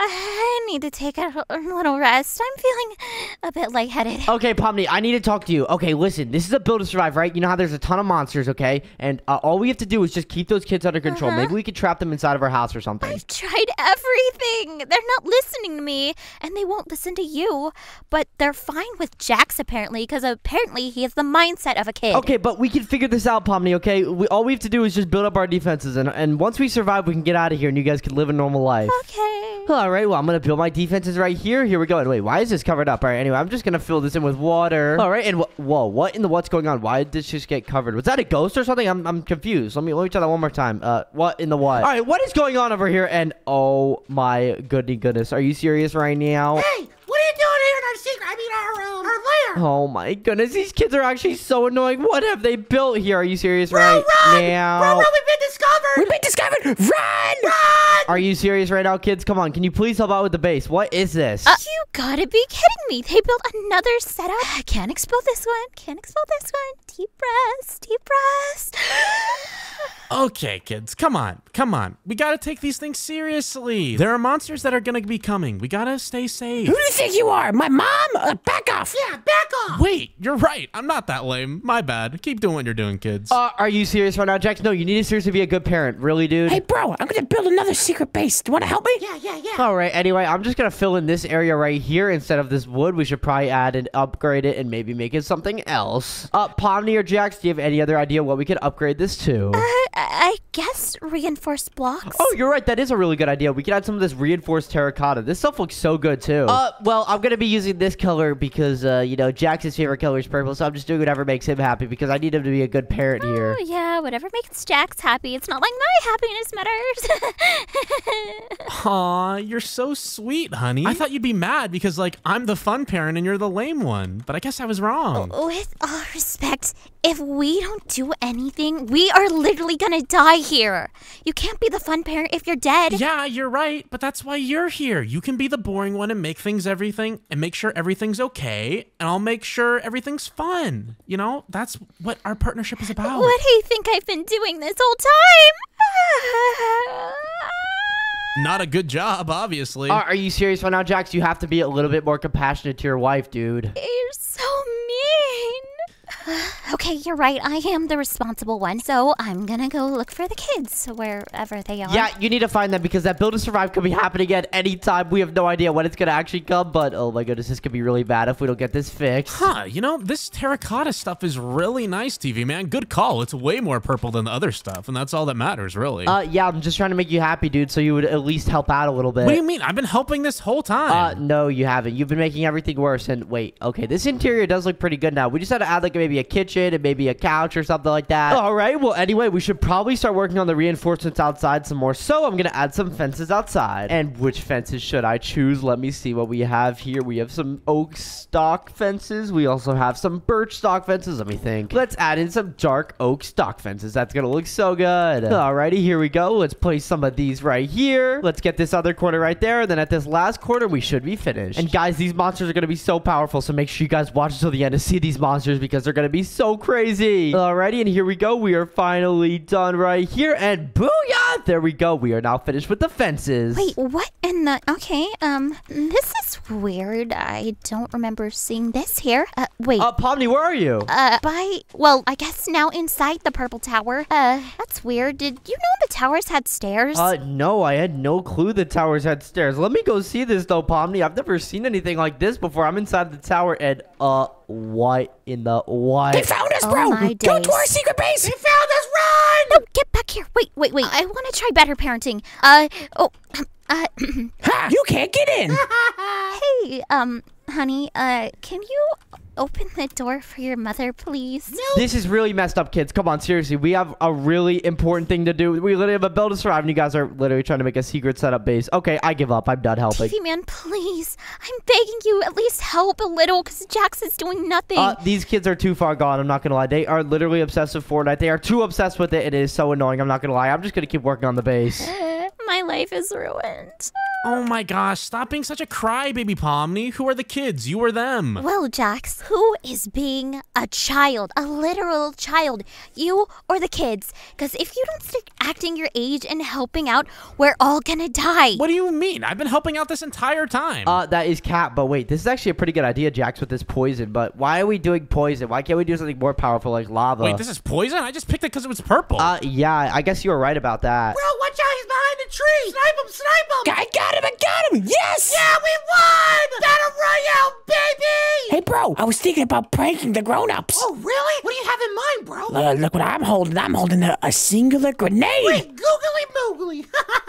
I need to take a a little rest. I'm feeling a bit lightheaded. Okay, Pomni, I need to talk to you. Okay, listen, this is a build to survive, right? You know how there's a ton of monsters, okay? And uh, all we have to do is just keep those kids under control. Maybe we could trap them inside of our house or something. I've tried everything. They're not listening to me, and they won't listen to you. But they're fine with Jax apparently, because apparently he has the mindset of a kid. Okay, but we can figure this out, Pomni, okay? We, all we have to do is just build up our defenses, and, and once we survive, we can get out of here, and you guys can live a normal life. Okay. All right, well, I'm going to build my defenses right here. Here we go. And wait, why is this covered up? All right, anyway, I'm just going to fill this in with water. All right, and wh- whoa, what in the what's going on? Why did this just get covered? Was that a ghost or something? I'm, I'm confused. Let me let me try that one more time. Uh, what in the what? All right, what is going on over here? And oh my goody goodness, are you serious right now? Hey, what are you doing here in our secret? I mean, our, um, our lair. Oh my goodness, these kids are actually so annoying. What have they built here? Are you serious Bro, right run! now? Bro, bro, we've been discovered. We've been discovered. Run! Run! Are you serious right now, kids? Come on, can you please help out with the base? What is this? You gotta be kidding me. They built another setup. I can't expel this one. Can't expel this one. Deep breaths. Deep breaths. Okay, kids, come on, come on. We gotta take these things seriously. There are monsters that are gonna be coming. We gotta stay safe. Who do you think you are? My mom? Uh, back off. Yeah, back off. Wait, you're right. I'm not that lame. My bad. Keep doing what you're doing, kids. Uh, are you serious right now, Jax? No, you need to seriously be a good parent. Really, dude? Hey, bro, I'm gonna build another secret base. Do you want to help me? Yeah, yeah, yeah. All right, anyway, I'm just going to fill in this area right here instead of this wood. We should probably add and upgrade it and maybe make it something else. Uh, Pomni or Jax, do you have any other idea what we could upgrade this to? I, I guess reinforced blocks. Oh, you're right. That is a really good idea. We could add some of this reinforced terracotta. This stuff looks so good, too. Uh, well, I'm going to be using this color because, uh, you know, Jax's favorite color is purple, so I'm just doing whatever makes him happy because I need him to be a good parent here. Oh, yeah, whatever makes Jax happy. It's not like my happiness matters. Aw, you're so sweet, honey. I thought you'd be mad because, like, I'm the fun parent and you're the lame one. But I guess I was wrong. With all respect, if we don't do anything, we are literally gonna die here. You can't be the fun parent if you're dead. Yeah, you're right, but that's why you're here. You can be the boring one and make things everything and make sure everything's okay, and I'll make sure everything's fun. You know, that's what our partnership is about. What do you think I've been doing this whole time? Not a good job, obviously. Uh, are you serious right now, Jax? You have to be a little bit more compassionate to your wife, dude. You're so mean. okay, you're right. I am the responsible one. So I'm gonna go look for the kids wherever they are. Yeah, you need to find them because that build to survive could be happening at any time. We have no idea when it's gonna actually come, but oh my goodness, this could be really bad if we don't get this fixed. Huh, you know, this terracotta stuff is really nice, TV man. Good call. It's way more purple than the other stuff, and that's all that matters, really. Uh, yeah, I'm just trying to make you happy, dude, so you would at least help out a little bit. what do you mean? I've been helping this whole time. Uh, time. no, you haven't. You've been making everything worse. And wait, okay, this interior does look pretty good now. We just had to add like maybe a kitchen kitchen and maybe a couch or something like that. All right. Well, anyway, we should probably start working on the reinforcements outside some more. So I'm gonna add some fences outside. And which fences should I choose? Let me see what we have here. We have some oak stock fences. We also have some birch stock fences. Let me think. Let's add in some dark oak stock fences. That's gonna look so good. Alrighty, here we go. Let's place some of these right here. Let's get this other corner right there. And then at this last corner, we should be finished. And guys, these monsters are gonna be so powerful. So make sure you guys watch until the end to see these monsters because they're gonna be so crazy. Alrighty, and here we go. We are finally done right here. And booyah! There we go. We are now finished with the fences. Wait, what in the? Okay, um, this is weird. I don't remember seeing this here. Uh, wait. Uh, Pomni, where are you? Uh, by well, I guess now inside the purple tower. Uh, that's weird. Did you know the towers had stairs? Uh, no, I had no clue the towers had stairs. Let me go see this though, Pomni. I've never seen anything like this before. I'm inside the tower and, uh, what in the what? They found us, Oh bro. my Go to our secret base. They found us, run! no, get back here. Wait, wait, wait. I want to try better parenting. Uh, oh, uh, Ha! You can't get in. hey, um, honey, uh, can you open the door for your mother, please? No. This is really messed up, kids. Come on, seriously. We have a really important thing to do. We literally have a build to survive, and you guys are literally trying to make a secret setup base. Okay, I give up. I'm done helping. TV man, please. I'm begging you, at least help a little, because Jax is doing nothing. Uh, these kids are too far gone. I'm not gonna lie. They are literally obsessed with Fortnite. They are too obsessed with it. It is so annoying. I'm not gonna lie. I'm just gonna keep working on the base. My life is ruined. Oh my gosh, stop being such a crybaby, Pomni. Who are the kids? You or them? Well, Jax, who is being a child, a literal child? You or the kids? Because if you don't start acting your age and helping out, we're all gonna die. What do you mean? I've been helping out this entire time. Uh, that is cat. But wait, this is actually a pretty good idea, Jax, with this poison. But why are we doing poison? Why can't we do something more powerful like lava? Wait, this is poison? I just picked it because it was purple. Uh, yeah. I guess you were right about that. Bro, watch out, he's behind the tree! Snipe him, snipe him! I got him. I got him. Yes. Yeah, we won! Battle Royale, baby! Hey, bro. I was thinking about pranking the grown-ups. Oh, really? What do you have in mind, bro? Uh, look what I'm holding. I'm holding a, a singular grenade. Wait, googly moogly.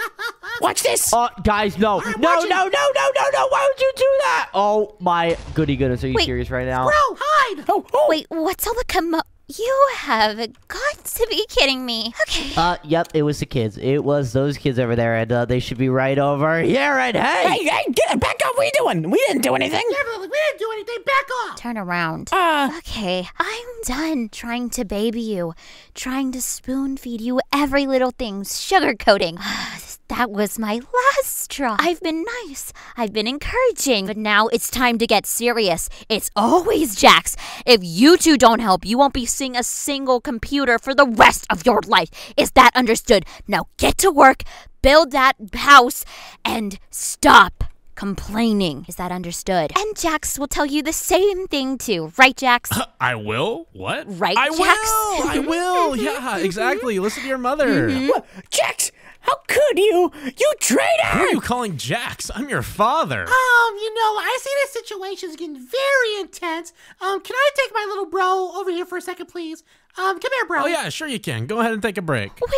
Watch this. Uh, guys, no, right, no, no, no, no, no, no! Why would you do that? Oh my goody goodness! Are you Wait, serious right now? bro, hide! oh, oh. Wait, what's all the commo? You have got to be kidding me. Okay. Uh, yep, it was the kids. It was those kids over there, and uh, they should be right over here. And hey, Hey, hey, get it. Back up. What are you doing? We didn't do anything. Definitely, we didn't do anything. Back off! Turn around. Uh, Okay, I'm done trying to baby you, trying to spoon feed you every little thing, sugarcoating. that was my last straw. I've been nice, I've been encouraging, but now it's time to get serious. It's always Jax. If you two don't help, you won't be seeing a single computer for the rest of your life. Is that understood? Now get to work, build that house, and stop complaining. Is that understood? And Jax will tell you the same thing too, right, Jax? I will? What? Right, I Jax? will! I will! Yeah, exactly. Listen to your mother. Mm-hmm. what? Jax, how could you? You traitor! Who are you calling Jax? I'm your father. Um, you know, I see this situation's getting very intense. Um, can I take my little bro over here for a second, please? Um, come here, bro. Oh, yeah, sure you can. Go ahead and take a break. We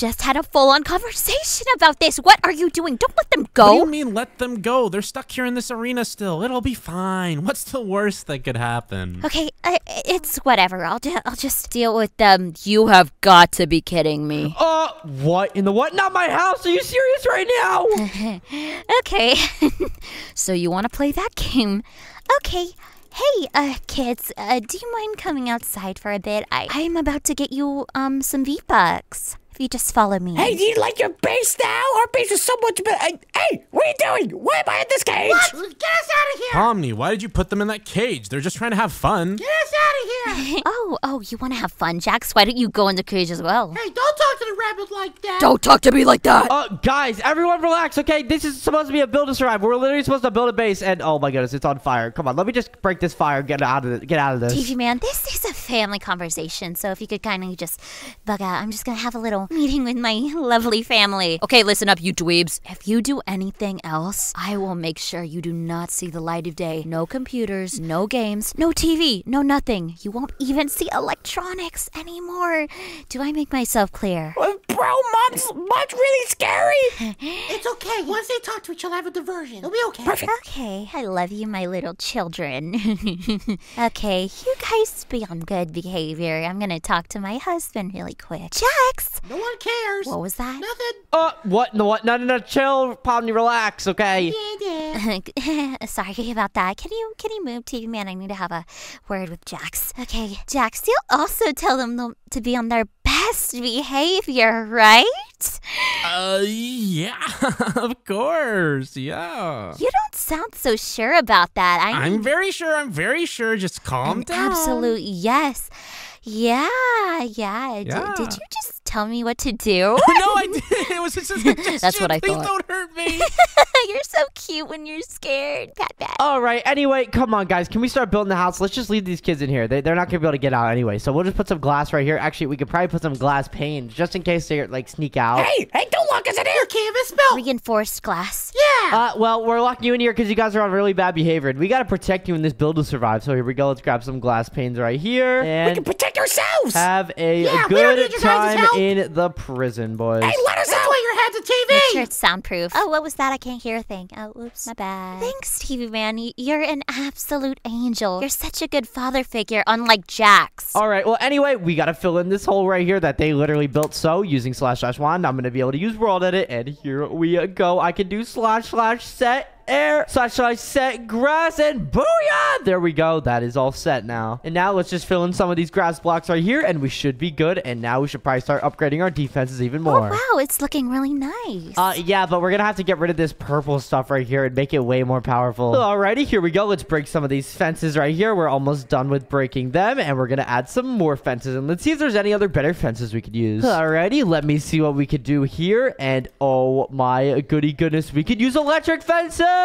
just had a full on conversation about this. What are you doing? Don't let them go. What do you go. mean let them go? They're stuck here in this arena still. It'll be fine. What's the worst that could happen? Okay, I, it's whatever. I'll, ju- I'll just deal with them. You have got to be kidding me. uh, what in the what? Not my house. Are you serious right now? Okay, so you want to play that game? Okay. Hey, uh, kids, uh, do you mind coming outside for a bit? I, I'm about to get you, um, some V-Bucks. If you just follow me. Hey, do you like your base now? Our base is so much better. Hey, hey, what are you doing? Why am I in this cage? What? Get us out of here! Pomni, why did you put them in that cage? They're just trying to have fun. Get us out of here! Oh, oh, you want to have fun, Jax? Why don't you go in the cage as well? hey, don't talk to the rabbit like that. Don't talk to me like that. Uh, guys, everyone relax, okay? This is supposed to be a build to survive. We're literally supposed to build a base, and oh my goodness, it's on fire. Come on, let me just break this fire. Get out of it. Get out of this. TV man, this is a family conversation, so if you could kindly just bug out, I'm just gonna have a little meeting with my lovely family. Okay, listen up, you dweebs. If you do anything else, I will make sure you do not see the light of day. No computers, no games, no TV, no nothing. You won't even see electronics anymore. Do I make myself clear? Uh, Bro, mom's mom's really scary. It's okay. Once they talk to each other, have a diversion. It'll be okay. Perfect. Okay, I love you, my little children. okay, you guys be on good behavior. I'm gonna talk to my husband really quick. Jax! No one cares. What was that? Nothing. Uh, what? No, what? No, no, no. Chill, Pomni. Relax, okay? Yeah, yeah. Sorry about that. Can you can you move, TV man? I need to have a word with Jax. Okay, Jax, you'll also tell them to- to be on their best behavior, right? Uh, yeah, of course, yeah. You don't sound so sure about that. I I'm very sure. I'm very sure. Just calm an down. absolute yes. Yeah, yeah. D- Yeah. did you just tell me what to do? no, I didn't. It was just a suggestion. That's what I Please thought. don't hurt me. you're so cute when you're scared. Pat, pat. All right. Anyway, come on, guys. Can we start building the house? Let's just leave these kids in here. They, they're not gonna be able to get out anyway. So we'll just put some glass right here. Actually, we could probably put some glass panes just in case they like sneak out. Hey, hey, don't lock us in here. Your canvas belt. Reinforced glass. Yeah. Uh, well, we're locking you in here because you guys are on really bad behavior, and we gotta protect you in this build to survive. So here we go. Let's grab some glass panes right here We and can protect ourselves. have a Yeah, we don't good need your guys' time help. In the prison, boys. hey, let us That's out. why your head's a TV. Make sure it's soundproof. Oh, what was that? I can't hear a thing. Oh, oops, my bad. Thanks, TV man. You're an absolute angel. You're such a good father figure, unlike Jax. All right. Well, anyway, we gotta fill in this hole right here that they literally built. So using slash slash wand, I'm gonna be able to use WorldEdit, and here we go. I can do slash slash set air slash slash set grass and booyah! There we go. That is all set now. And now let's just fill in some of these grass blocks right here, and we should be good. And now we should probably start upgrading our defenses even more. Oh, more. wow, it's looking really nice. Uh, yeah, but we're gonna have to get rid of this purple stuff right here and make it way more powerful. Alrighty, here we go. Let's break some of these fences right here. We're almost done with breaking them, and we're gonna add some more fences. And let's see if there's any other better fences we could use. Alrighty, let me see what we could do here. And oh my goody goodness, we could use electric fences!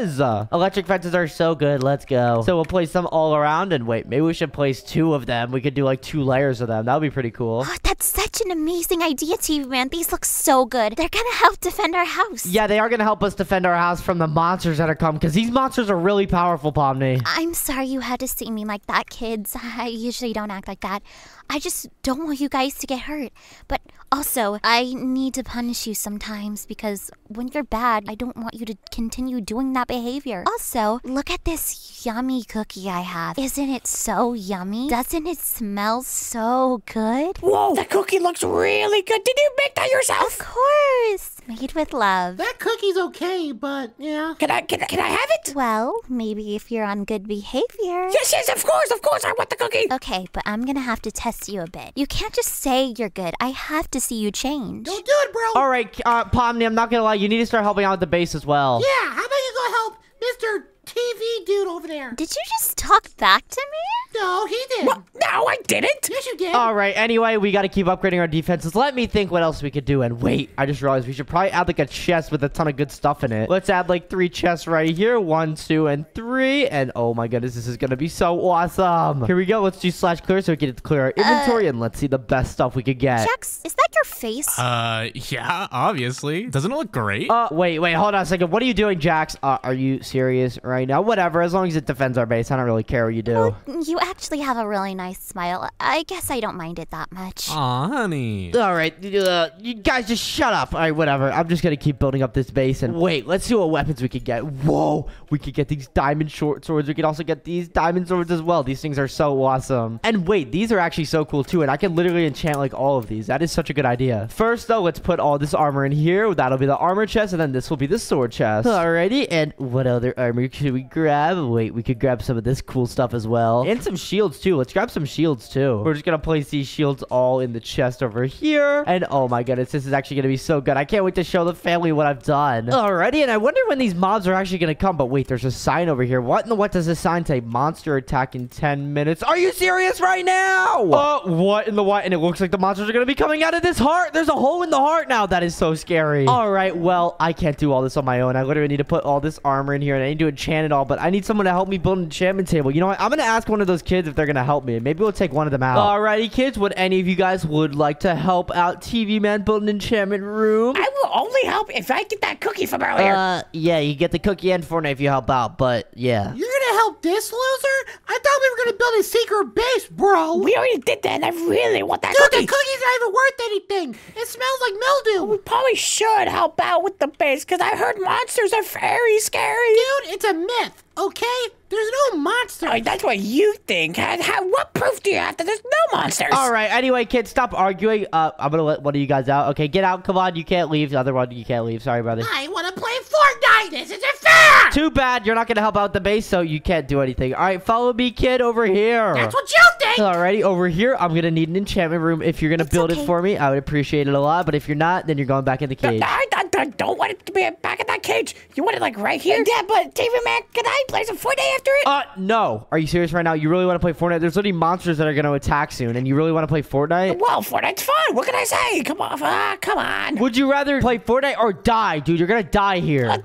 Uh, electric fences are so good. Let's go. So we'll place them all around, and wait, maybe we should place two of them. We could do like two layers of them. That would be pretty cool. Oh, that's such an amazing idea, TV man. These look so good. They're gonna help defend our house. Yeah, they are going to help us defend our house from the monsters that are coming. because these monsters are really powerful, Pomni. I'm sorry you had to see me like that, kids. I usually don't act like that. I just don't want you guys to get hurt. But also, I need to punish you sometimes because when you're bad, I don't want you to continue doing that behavior. Also, look at this yummy cookie I have. Isn't it so yummy? Doesn't it smell so good? Whoa, that cookie looks really good. Did you make that yourself? Of course, made with love. That cookie's okay, but yeah. Can I, can I, can I have it? Well, maybe if you're on good behavior. Yes, yes, of course, of course. I want the cookie. Okay, but I'm gonna have to test you a bit. You can't just say you're good. I have to see you change. Don't do it, bro. All right, uh, Pomni, I'm not going to lie. You need to start helping out with the base as well. Yeah, how about you go help Mr. TV dude over there? Did you just talk back to me? No, he did. What? No, I didn't. Yes, you did. All right, anyway, we got to keep upgrading our defenses. Let me think what else we could do. And wait, I just realized we should probably add like a chest with a ton of good stuff in it. Let's add like three chests right here. One, two, and three. And oh my goodness, this is going to be so awesome. Here we go. Let's do slash clear so we can clear our inventory and let's see the best stuff we could get. Jax, is that your face? Uh, yeah, obviously. Doesn't it look great? Uh, wait, wait, hold on a second. What are you doing, Jax? Uh, are you serious right now? Whatever, as long as it defends our base. I don't really care what you do. you actually have a really nice smile. I guess I don't mind it that much. Aw, honey. All right, uh, you guys just shut up. All right, whatever. I'm just gonna keep building up this base and wait. Let's see what weapons we could get. Whoa, we could get these diamond short swords. We could also get these diamond swords as well. These things are so awesome. And wait, these are actually so cool too. And I can literally enchant like all of these. That is such a good idea. First though, let's put all this armor in here. That'll be the armor chest, and then this will be the sword chest. Alrighty, and what other armor should we grab? Wait, we could grab some of this cool stuff as well, and some shields too. Let's grab some shields too. We're just gonna place these shields all in the chest over here. And oh my goodness, this is actually gonna be so good. I can't wait to show the family what I've done. Alrighty, and I wonder when these mobs are actually gonna come. But wait, there's a sign over here. What in the what does this sign say? Monster attack in 10 minutes. Are you serious right now? Uh, what in the what? And it looks like the monsters are gonna be coming out of this heart. There's a hole in the heart now. That is so scary. All right, well, I can't do all this on my own. I literally need to put all this armor in here, and I need to enchant it all. But I need someone to help me build an enchantment table. You know what? I'm gonna ask one of those kids if they're gonna help me. Maybe we'll take one of them out. All Alrighty, kids. Would any of you guys would like to help out TV Man build an enchantment room? I will only help if I get that cookie from earlier. Uh, yeah, you get the cookie and Fortnite if you help out, but yeah. You're gonna help this loser? I thought we were gonna build a secret base, bro. we already did that, and I really want that Dude, cookie. Dude, the cookie's not even worth anything. It smells like mildew. we probably should help out with the base, because I heard monsters are very scary. Dude, it's a myth, okay? There's no monster. Oh, that's what you think. How, how, what proof do you have that there's no monsters? All right. Anyway, kids, stop arguing. Uh, I'm gonna let one of you guys out. Okay, get out. Come on. You can't leave. The other one, you can't leave. Sorry, brother. I wanna play Fortnite. This isn't fair. Too bad. You're not gonna help out the base, so you can't do anything. All right, follow me, kid, over here. That's what you think. Alrighty, over here, I'm gonna need an enchantment room. If you're gonna build okay. it for me, I would appreciate it a lot. But if you're not, then you're going back in the cage. I, I, I don't want it to be back in that cage. You want it like right here? Yeah, but David Man, can I play some Fortnite after it? Uh, no. Are you serious right now? You really want to play Fortnite? There's literally monsters that are gonna attack soon, and you really want to play Fortnite? well, Fortnite's fun. What can I say? Come on, uh, come on. Would you rather play Fortnite or die, dude? You're gonna die here. Uh,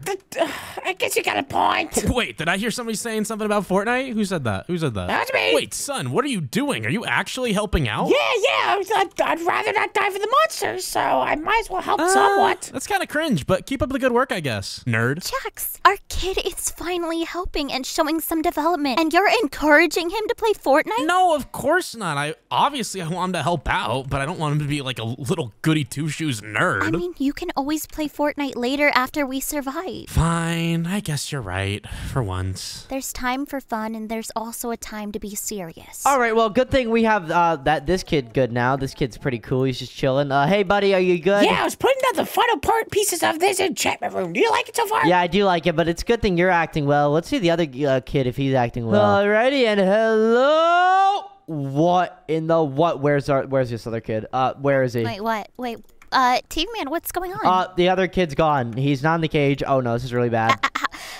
I guess you got a point. Wait, did I hear somebody saying something about Fortnite? Who said that? Who said that? That's me. Wait, son, what are you doing? Are you actually helping out? Yeah, yeah. I was- I'd, I'd rather not die for the monsters, so I might as well help Uh, somewhat. That's kind of cringe, but keep up the good work, I guess. Nerd. Jax, our kid is finally helping and showing some development, and you're encouraging him to play Fortnite? No, of course not. I obviously I want him to help out, but I don't want him to be like a little goody two shoes nerd. I mean, you can always play Fortnite later after we survive. Fine, I guess you're right for once. There's time for fun, and there's also a time to be serious. All right, well, good thing we have uh, that this kid good now. This kid's pretty cool. He's just chilling. Uh, hey, buddy, are you good? Yeah, I was putting down the final part pieces of this enchantment room. Do you like it so far? Yeah, I do like it, but it's a good thing you're acting well. Let's see the other uh, kid if he's acting well. Alrighty, and hello. What in the what? Where's our? Where's this other kid? Uh, where is he? Wait, what? Wait, uh, Team Man, what's going on? Uh, the other kid's gone. He's not in the cage. Oh no, this is really bad.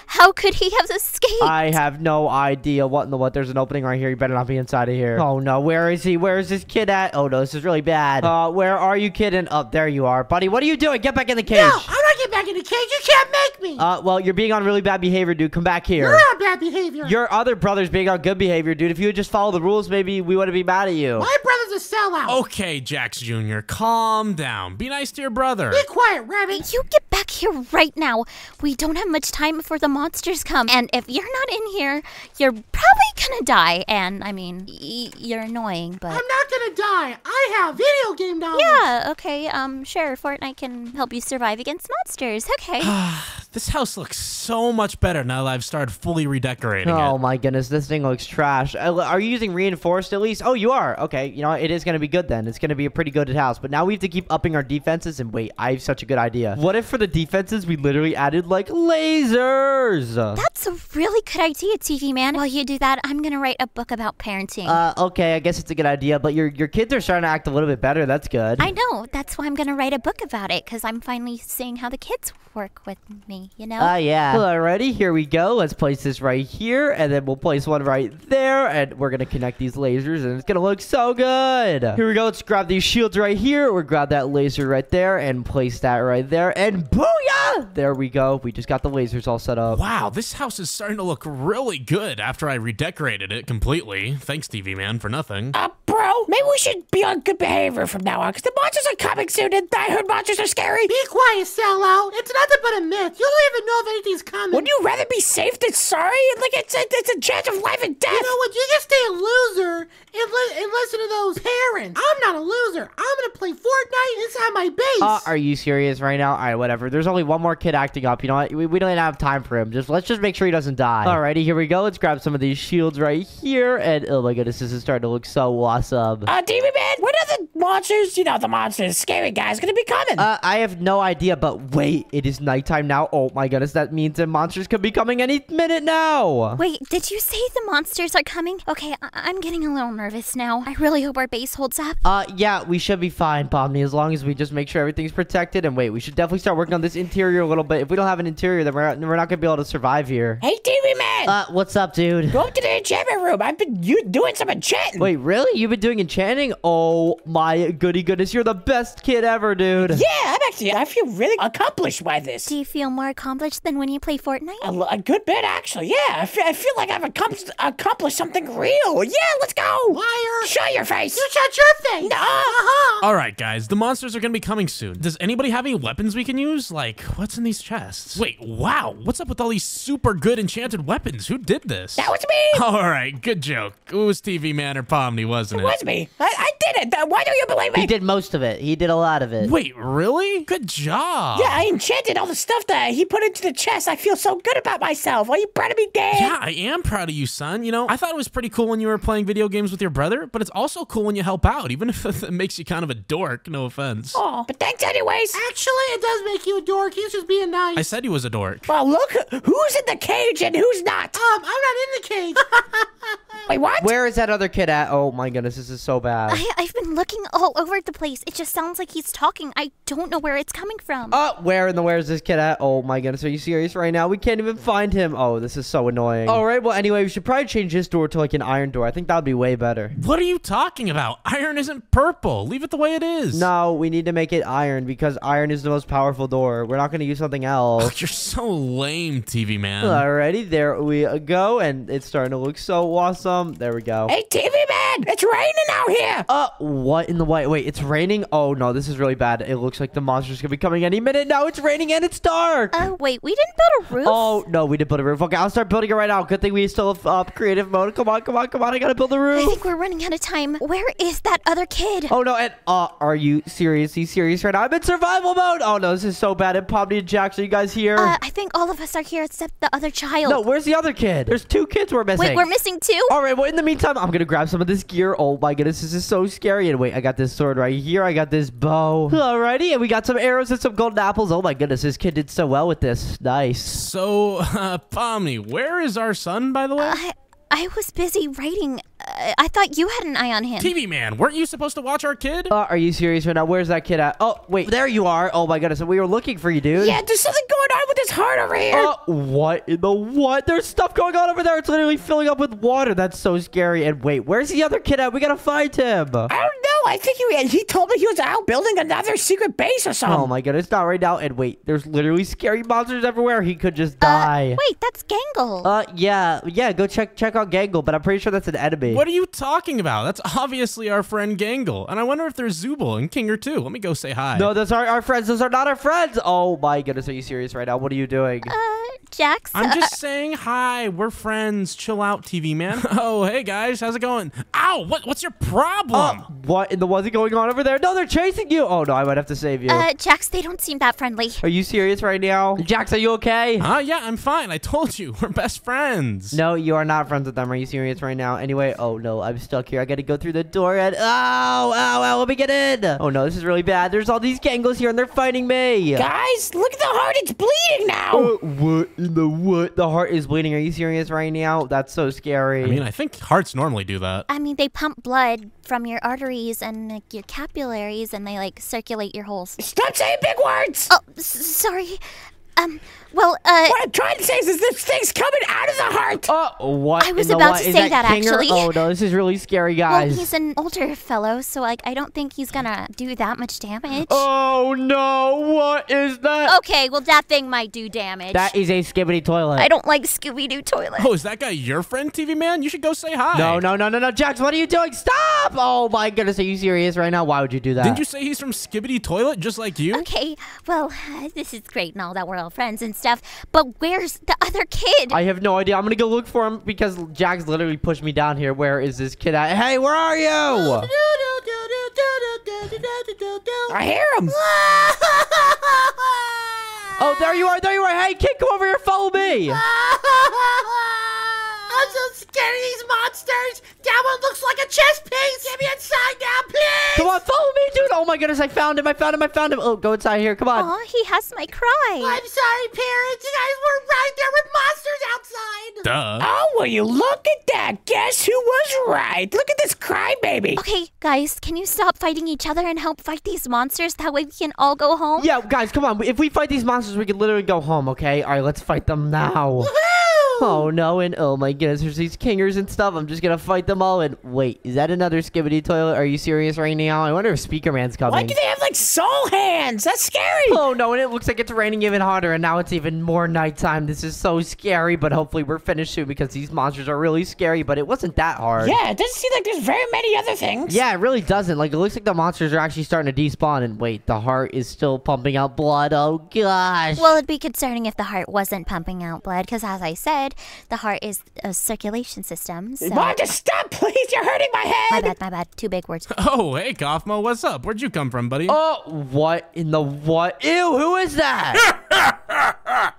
How could he have escaped? I have no idea what in the what. There's an opening right here. You better not be inside of here. Oh no, where is he? Where is this kid at? Oh no, this is really bad. Uh, where are you, kid? And up there you are, buddy. What are you doing? Get back in the cage. No, I'm not getting back in the cage. You can't make me. Uh, well, you're being on really bad behavior, dude. Come back here. You're on bad behavior. Your other brother's being on good behavior, dude. If you would just follow the rules, maybe we wouldn't be mad at you. My brother's a sellout. Okay, Jax Jr., calm down. Be nice to your brother. Be quiet, Rabbit. You get back here right now. We don't have much time before the monsters come. And if you're not in here, you're probably gonna die. And I mean, y- you're annoying, but. I'm not gonna die. I have video game knowledge. Yeah, okay, um, sure, Fortnite can help you survive against monsters. Okay. This house looks so much better now that I've started fully redecorating Oh it. Oh my goodness, this thing looks trash. Uh, Are you using reinforced at least? Oh, you are. Okay, you know it is going to be good then. It's going to be a pretty good house. But now we have to keep upping our defenses. And wait, I have such a good idea. What if for the defenses we literally added like lasers? That's a really good idea, TV man. While you do that, I'm gonna write a book about parenting. Uh, okay, I guess it's a good idea. But your your kids are starting to act a little bit better. That's good. I know. That's why I'm gonna write a book about it, because I'm finally seeing how the kids work with me, you know? Ah, yeah. Alrighty, here we go. Let's place this right here, and then we'll place one right there, and we're gonna connect these lasers, and it's gonna look so good. Here we go. Let's grab these shields right here. We'll grab that laser right there, and place that right there, and booyah! There we go. We just got the lasers all set up. Wow, this house is starting to look really good after I redecorated it completely. Thanks, TV Man, for nothing. Uh, bro, maybe we should be on good behavior from now on, because the monsters are coming soon, and I heard monsters are scary. Be quiet, sellout. It's nothing but a myth. You don't even know if anything's coming. Would you rather be safe than sorry? Like, it's a, it's a chance of life and death. You know what? You can stay a loser and, li- and listen to those parents. I'm not a loser. I'm gonna play Fortnite inside my base. Uh, are you serious right now? All right, whatever. There's only one more kid acting up. You know what? We, we don't even have time for him. Just let's just make sure he doesn't die. Alrighty, here we go. Let's grab some of these shields right here, and oh my goodness, this is starting to look so awesome. Uh, TV Man, when are the monsters, you know, the monsters, scary guys, gonna be coming? Uh, I have no idea, but wait, it is nighttime now. Oh my goodness, that means the monsters could be coming any minute now. Wait, did you say the monsters are coming? Okay, I- I'm getting a little nervous now. I really hope our base holds up. Uh, yeah, we should be fine, Pomni, as long as we just make sure everything's protected. And wait, we should definitely start working on this interior interior a little bit. If we don't have an interior, then we're not, we're not gonna be able to survive here. Hey, TV man. Uh, what's up, dude? Go up to the enchantment room. I've been you doing some enchanting. Wait, really? You've been doing enchanting? Oh my goody goodness, you're the best kid ever, dude. Yeah, I'm actually. I feel really accomplished by this. Do you feel more accomplished than when you play Fortnite? A good bit, actually. Yeah, I feel, I feel like I've accomplished, accomplished something real. Yeah, let's go. Liar! Show your face. You shut your face! No. Uh-huh. All right, guys, the monsters are gonna be coming soon. Does anybody have any weapons we can use? Like, what's in these chests? Wait, wow, what's up with all these super good enchanted weapons? Who did this? That was me. All right, good joke. It was TV Man or Pomni, wasn't It it? was me. I, I did it. Why don't you believe me? He did most of it. He did a lot of it. Wait, really? Good job. Yeah, I enchanted all the stuff that he put into the chest. I feel so good about myself. Are you proud of me, Dad? Yeah, I am proud of you, son. You know, I thought it was pretty cool when you were playing video games with your brother, but it's also cool when you help out, even if it makes you kind of a dork. No offense. Oh, but thanks anyways. Actually, it does make you a dork. He's just being nice. I said he was a dork. Well, look who's in the cage and who's not. um, I'm not in the cage. Wait, what? Where is that other kid at? Oh my goodness, this is so bad. I, I've been looking all over the place. It just sounds like he's talking. I don't know where it's coming from. Oh, where in the where is this kid at? Oh my goodness, are you serious right now? We can't even find him. Oh, this is so annoying. All right, well anyway, we should probably change this door to like an iron door. I think that would be way better. What are you talking about? Iron isn't purple. Leave it the way it is. No, we need to make it iron because iron is the most powerful door. We're not going to use something else. Oh, you're so lame, TV man. Alrighty, there we go, and it's starting to look so awesome. There we go. Hey, TV man, it's raining out here. Uh, what in the white? Wait, it's raining? Oh no, this is really bad. It looks like the monster's gonna be coming any minute. Now it's raining and it's dark. Oh, wait, we didn't build a roof? Oh no, we didn't build a roof. Okay, I'll start building it right now. Good thing we still have uh, creative mode. Come on, come on, come on. I gotta build a I roof. I think we're running out of time. Where is that other kid? Oh no, and uh, are you seriously serious right now? I'm in survival mode. Oh no, this is so bad. And Pomni and Jax, are you guys here? Uh, I think all of us are here except the other child. no, where's the other kid? There's two kids we're missing. Wait, we're missing two? All right, well, in the meantime, I'm gonna grab some of this gear. Oh my goodness, this is so scary. And wait, I got this sword right here. I got this bow. Alrighty, and we got some arrows and some golden apples. Oh my goodness, this kid did so well with this. Nice. So, uh, Pomni, where is our son, by the way? I, I was busy writing. Uh, I thought you had an eye on him. TV man, weren't you supposed to watch our kid? Uh, are you serious right now? Where's that kid at? Oh, wait, there you are. Oh my goodness, we were looking for you, dude. Yeah, there's something going on with this heart over here. Uh, what in the what? There's stuff going on over there. It's literally filling up with water. That's so scary. And wait, where's the other kid at? We gotta find him. I don't know. I think he, he told me he was out building another secret base or something. Oh my goodness, not right now. And wait, there's literally scary monsters everywhere. He could just die. Wait, that's Gangle. Uh, yeah, yeah. Go check check out Gangle, but I'm pretty sure that's an enemy. What are you talking about? That's obviously our friend Gangle. And I wonder if there's Zooble and Kinger too. Let me go say hi. No, those aren't our friends. Those are not our friends. Oh my goodness, are you serious right now? What are you doing? uh, Jax. I'm uh, just saying hi. We're friends. Chill out, TV man. oh, hey guys, how's it going? Ow! What? What's your problem? Oh, what in the what's going on over there? No, they're chasing you. Oh no, I might have to save you. uh, Jax, they don't seem that friendly. are you serious right now? Jax, are you okay? Huh? Yeah, I'm fine. I told you we're best friends. No, you are not friends with them. Are you serious right now? Anyway, oh no, I'm stuck here. I gotta go through the door and ow, ow, ow, let me get in. Oh no, this is really bad. There's all these gangos here and they're fighting me. Guys, look at the heart. It's bleeding now. Uh, what in the what? The heart is bleeding. Are you serious right now? That's so scary. I mean, I think hearts normally do that. I mean, they pump blood from your arteries and like, your capillaries, and they like circulate your holes. Stop saying big words. Oh, s- sorry. Um, well, uh, What I'm trying to say is, is this thing's coming out of the heart. Oh, what? I was in about what? to Is say that, Kinger? actually. Oh no, this is really scary, guys. well, he's an older fellow, so like, I don't think he's gonna do that much damage. Oh no, what is that? Okay, well, that thing might do damage. That is a skibidi toilet. I don't like Scooby Doo toilet. Oh, is that guy your friend, TV man? You should go say hi. No, no, no, no, no, Jax, what are you doing? Stop! Oh my goodness, are you serious right now? Why would you do that? Didn't you say he's from Skibidi Toilet, just like you? Okay, well, this is great and all that we're all friends and stuff, but where's the other kid? I have no idea. I'm gonna go look for him because Jax literally pushed me down here. Where is this kid at? Hey, where are you? I hear him. Oh, there you are, there you are. Hey, kid, come over here, follow me. I'm so scared of these monsters. That one looks like a chess piece. Get me inside now, please. Come on, follow me, dude. Oh my goodness, I found him. I found him. I found him. Oh, go inside here. Come on. Oh, he has my cry. I'm sorry, parents. You guys were right. There with monsters outside. Duh. Oh, will you look at that? Guess who was right? Look at this crybaby. Okay, guys, can you stop fighting each other and help fight these monsters? That way we can all go home. Yeah, guys, come on. If we fight these monsters, we can literally go home, okay? All right, let's fight them now. Woo! Oh no, and oh my goodness, there's these kingers and stuff. I'm just gonna fight them all. And wait, is that another skibidi toilet? Are you serious right now? I wonder if Speaker Man's coming. Why do they have like soul hands? That's scary. Oh no, and it looks like it's raining even harder, and now it's even more nighttime. This is so scary, but hopefully we're finished soon because these monsters are really scary, but it wasn't that hard. Yeah, it doesn't seem like there's very many other things. Yeah, it really doesn't. Like, it looks like the monsters are actually starting to despawn, and wait, the heart is still pumping out blood. Oh gosh. Well, it'd be concerning if the heart wasn't pumping out blood, because as I said, the heart is a circulation system. So. Mom, just stop, please. You're hurting my head. My bad, my bad. Two big words. Oh, hey, Kaufmo, what's up? Where'd you come from, buddy? Oh, what in the what? Ew, who is that?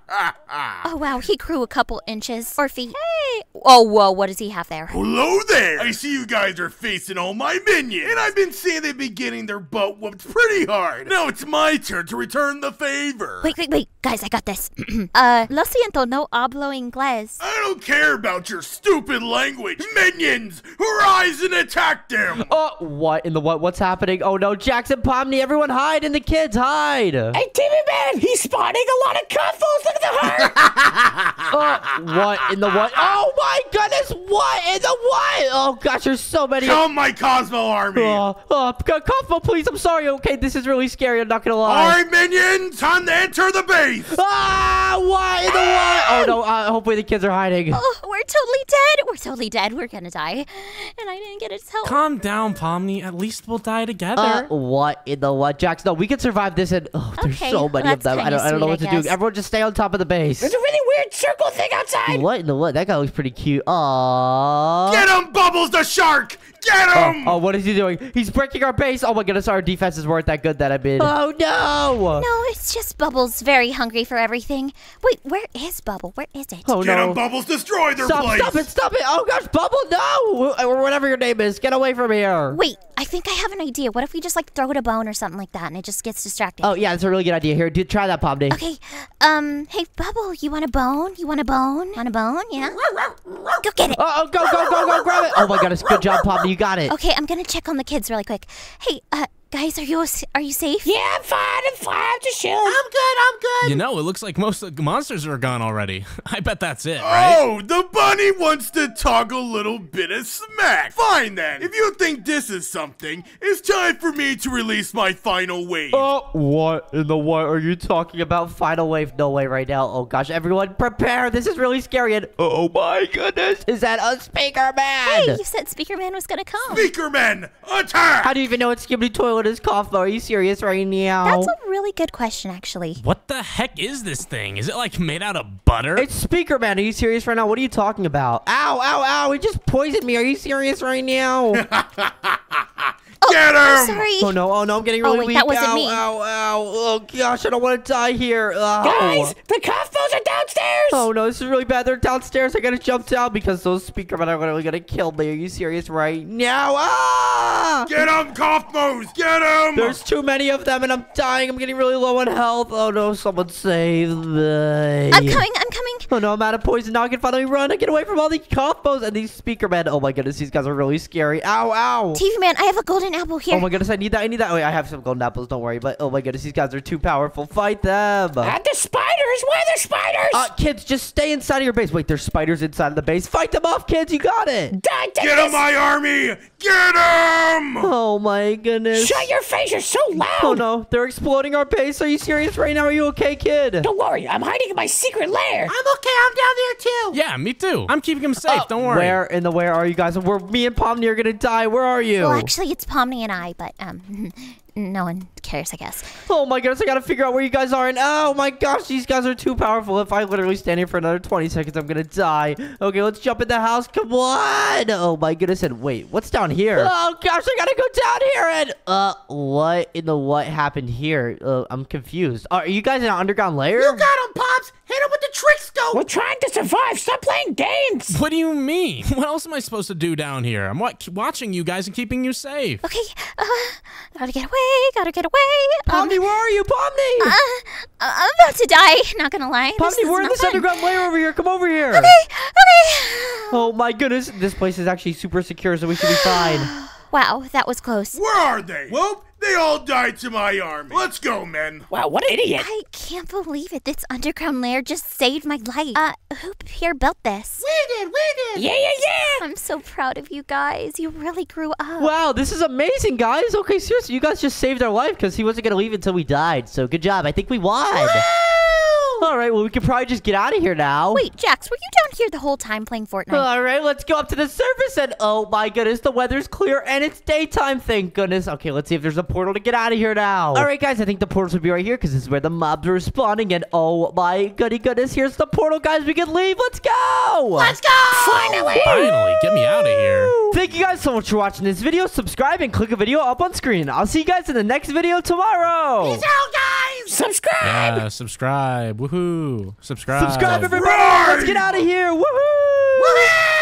Oh, wow, he grew a couple inches or feet. Hey! Oh, whoa, what does he have there? Hello there! I see you guys are facing all my minions, and I've been seeing they've been getting their butt whooped pretty hard. Now it's my turn to return the favor. Wait, wait, wait. Guys, I got this. uh, lo siento, no hablo inglés. I don't care about your stupid language. Minions, rise and attack them! oh, what in the what? What's happening? Oh no, Jax and Pomni, everyone hide, and the kids hide. Hey, TV Man, he's spawning a lot of cuffles. Look at the heart. Oh, what in the what? Oh my goodness, what in the what? Oh gosh, there's so many. Come, my Kaufmo army! Oh, oh, Kaufmo, please, I'm sorry. Okay, this is really scary. I'm not gonna lie. Alright, minions, time to enter the base! Ah, what in the what? Oh no, uh, hopefully the kids are hiding. Oh, we're totally dead. We're totally dead. We're gonna die. And I didn't get his help. Calm down, Pomni. At least we'll die together. Uh, what in the what, Jax? No, we can survive this, and oh, there's Okay, so many well, of them. I don't, I don't know what to do. I Everyone, just stay on top of the base. There's a really weird circle thing outside. What in the what? That guy looks pretty cute. Aww. Get him, Bubbles the shark! Get Oh, him! oh, what is he doing? He's breaking our base. Oh my goodness, our defenses weren't that good that I've been. Oh no! No, it's just Bubbles very hungry for everything. Wait, where is Bubble? Where is it? Oh Get no! him, Bubbles, destroy their Stop! place! Stop it! Stop it! Oh gosh, Bubble, no! Or whatever your name is, get away from here. Wait, I think I have an idea. What if we just like throw it a bone or something like that and it just gets distracted? Oh yeah, that's a really good idea. Here, dude, try that, Pomni. Okay, um, hey Bubble, you want a bone? You want a bone? Want a bone? Yeah? Go get it! Oh, oh, go, go, go, go, grab it! Oh my goodness, good job, Pomni. Got it. Okay, I'm gonna check on the kids really quick. Hey, uh, guys, are you are you safe? Yeah, I'm fine. I'm fine. I'm just chilling. I'm good. I'm good. you know, it looks like most of the monsters are gone already. I bet that's it, right? Oh, the bunny wants to talk a little bit of smack. Fine then. If you think this is something, it's time for me to release my final wave. Oh, what in the what are you talking about? Final wave? No way right now. Oh gosh, everyone prepare. This is really scary. And oh my goodness, is that a speaker man? Hey, you said Speaker Man was gonna come. Speakermen, attack! How do you even know it's Skibidi Toilet is cough? Are you serious right now? That's a really good question, actually. What the heck is this thing? Is it like made out of butter? It's Speaker Man. Are you serious right now? What are you talking about? Ow, ow, ow. He just poisoned me. Are you serious right now? Get him! I'm sorry. oh no, oh no, I'm getting really Oh, wait, weak. that wasn't ow, me. ow, ow. Oh gosh, I don't want to die here. Ow. Guys, the cuffles are downstairs. Oh no, this is really bad. They're downstairs. I gotta jump down because those speaker men are literally gonna kill me. Are you serious right now? Ah! Get him, Kaufmos! Get him! There's too many of them and I'm dying. I'm getting really low on health. Oh no, someone save me. I'm coming. I'm coming. Oh no, I'm out of poison. Now I can finally run. I get away from all these combos and these speaker men. Oh my goodness, these guys are really scary. Ow, ow. TV Man, I have a golden apple here. Oh my goodness, I need that. I need that. Oh, wait, I have some golden apples. Don't worry. But oh my goodness, these guys are too powerful. Fight them. And the spiders. Where are the spiders? Uh, kids, just stay inside of your base. Wait, there's spiders inside of the base. Fight them off, kids. You got it. Die, Get them, my army! Get them. Oh my goodness. Shut your face. You're so loud. Oh no, they're exploding our base. Are you serious right now? Are you okay, kid? Don't worry. I'm hiding in my secret lair. I'm okay. I'm down there too. yeah, me too. I'm keeping him safe. Don't worry. Where in the where are you guys? We're me and Pomni are gonna die. Where are you? Well, actually, it's Pomni and I, but um, no one cares, I guess. oh my goodness, I gotta figure out where you guys are. And oh my gosh, these guys are too powerful. If I literally stand here for another 20 seconds, I'm gonna die. Okay, let's jump in the house. Come on. Oh my goodness. And wait, what's down here? Oh gosh, I gotta go down here. And uh, what in the what happened here? Uh, I'm confused. Are you guys in an underground lair? You got him, Pops. Hit him with the trick stone. We're trying to survive. Stop playing games. What do you mean? What else am I supposed to do down here? I'm wa- watching you guys and keeping you safe. Okay, uh, gotta get away, gotta get away. Um, Pomni, where are you, Pomni? uh, I'm about to die, not gonna lie. This Pomni, we're in this fun. underground layer over here. Come over here. Okay, okay. Oh my goodness, this place is actually super secure, so we should be fine. Wow, that was close. Where are they? Well, they all died to my army. Let's go, men. Wow, what an idiot. I can't believe it. This underground lair just saved my life. Uh, who here built this? We did, we did. Yeah, yeah, yeah. I'm so proud of you guys. You really grew up. Wow, this is amazing, guys. Okay, seriously, you guys just saved our life because he wasn't gonna leave until we died. So good job. I think we won. All right, well, we could probably just get out of here now. Wait, Jax, were you down here the whole time playing Fortnite? All right, let's go up to the surface and oh my goodness, the weather's clear and it's daytime. Thank goodness. Okay, let's see if there's a portal to get out of here now. All right, guys, I think the portals will be right here because this is where the mobs are spawning. And oh my goody goodness, here's the portal, guys. We can leave. Let's go. Let's go. Finally. Finally, get me out of here. Thank you guys so much for watching this video. Subscribe and click a video up on screen. I'll see you guys in the next video tomorrow. Peace out, guys. Subscribe. Yeah, subscribe. Woohoo. Subscribe. Subscribe, everybody. Right. Let's get out of here. Woohoo! Woohoo!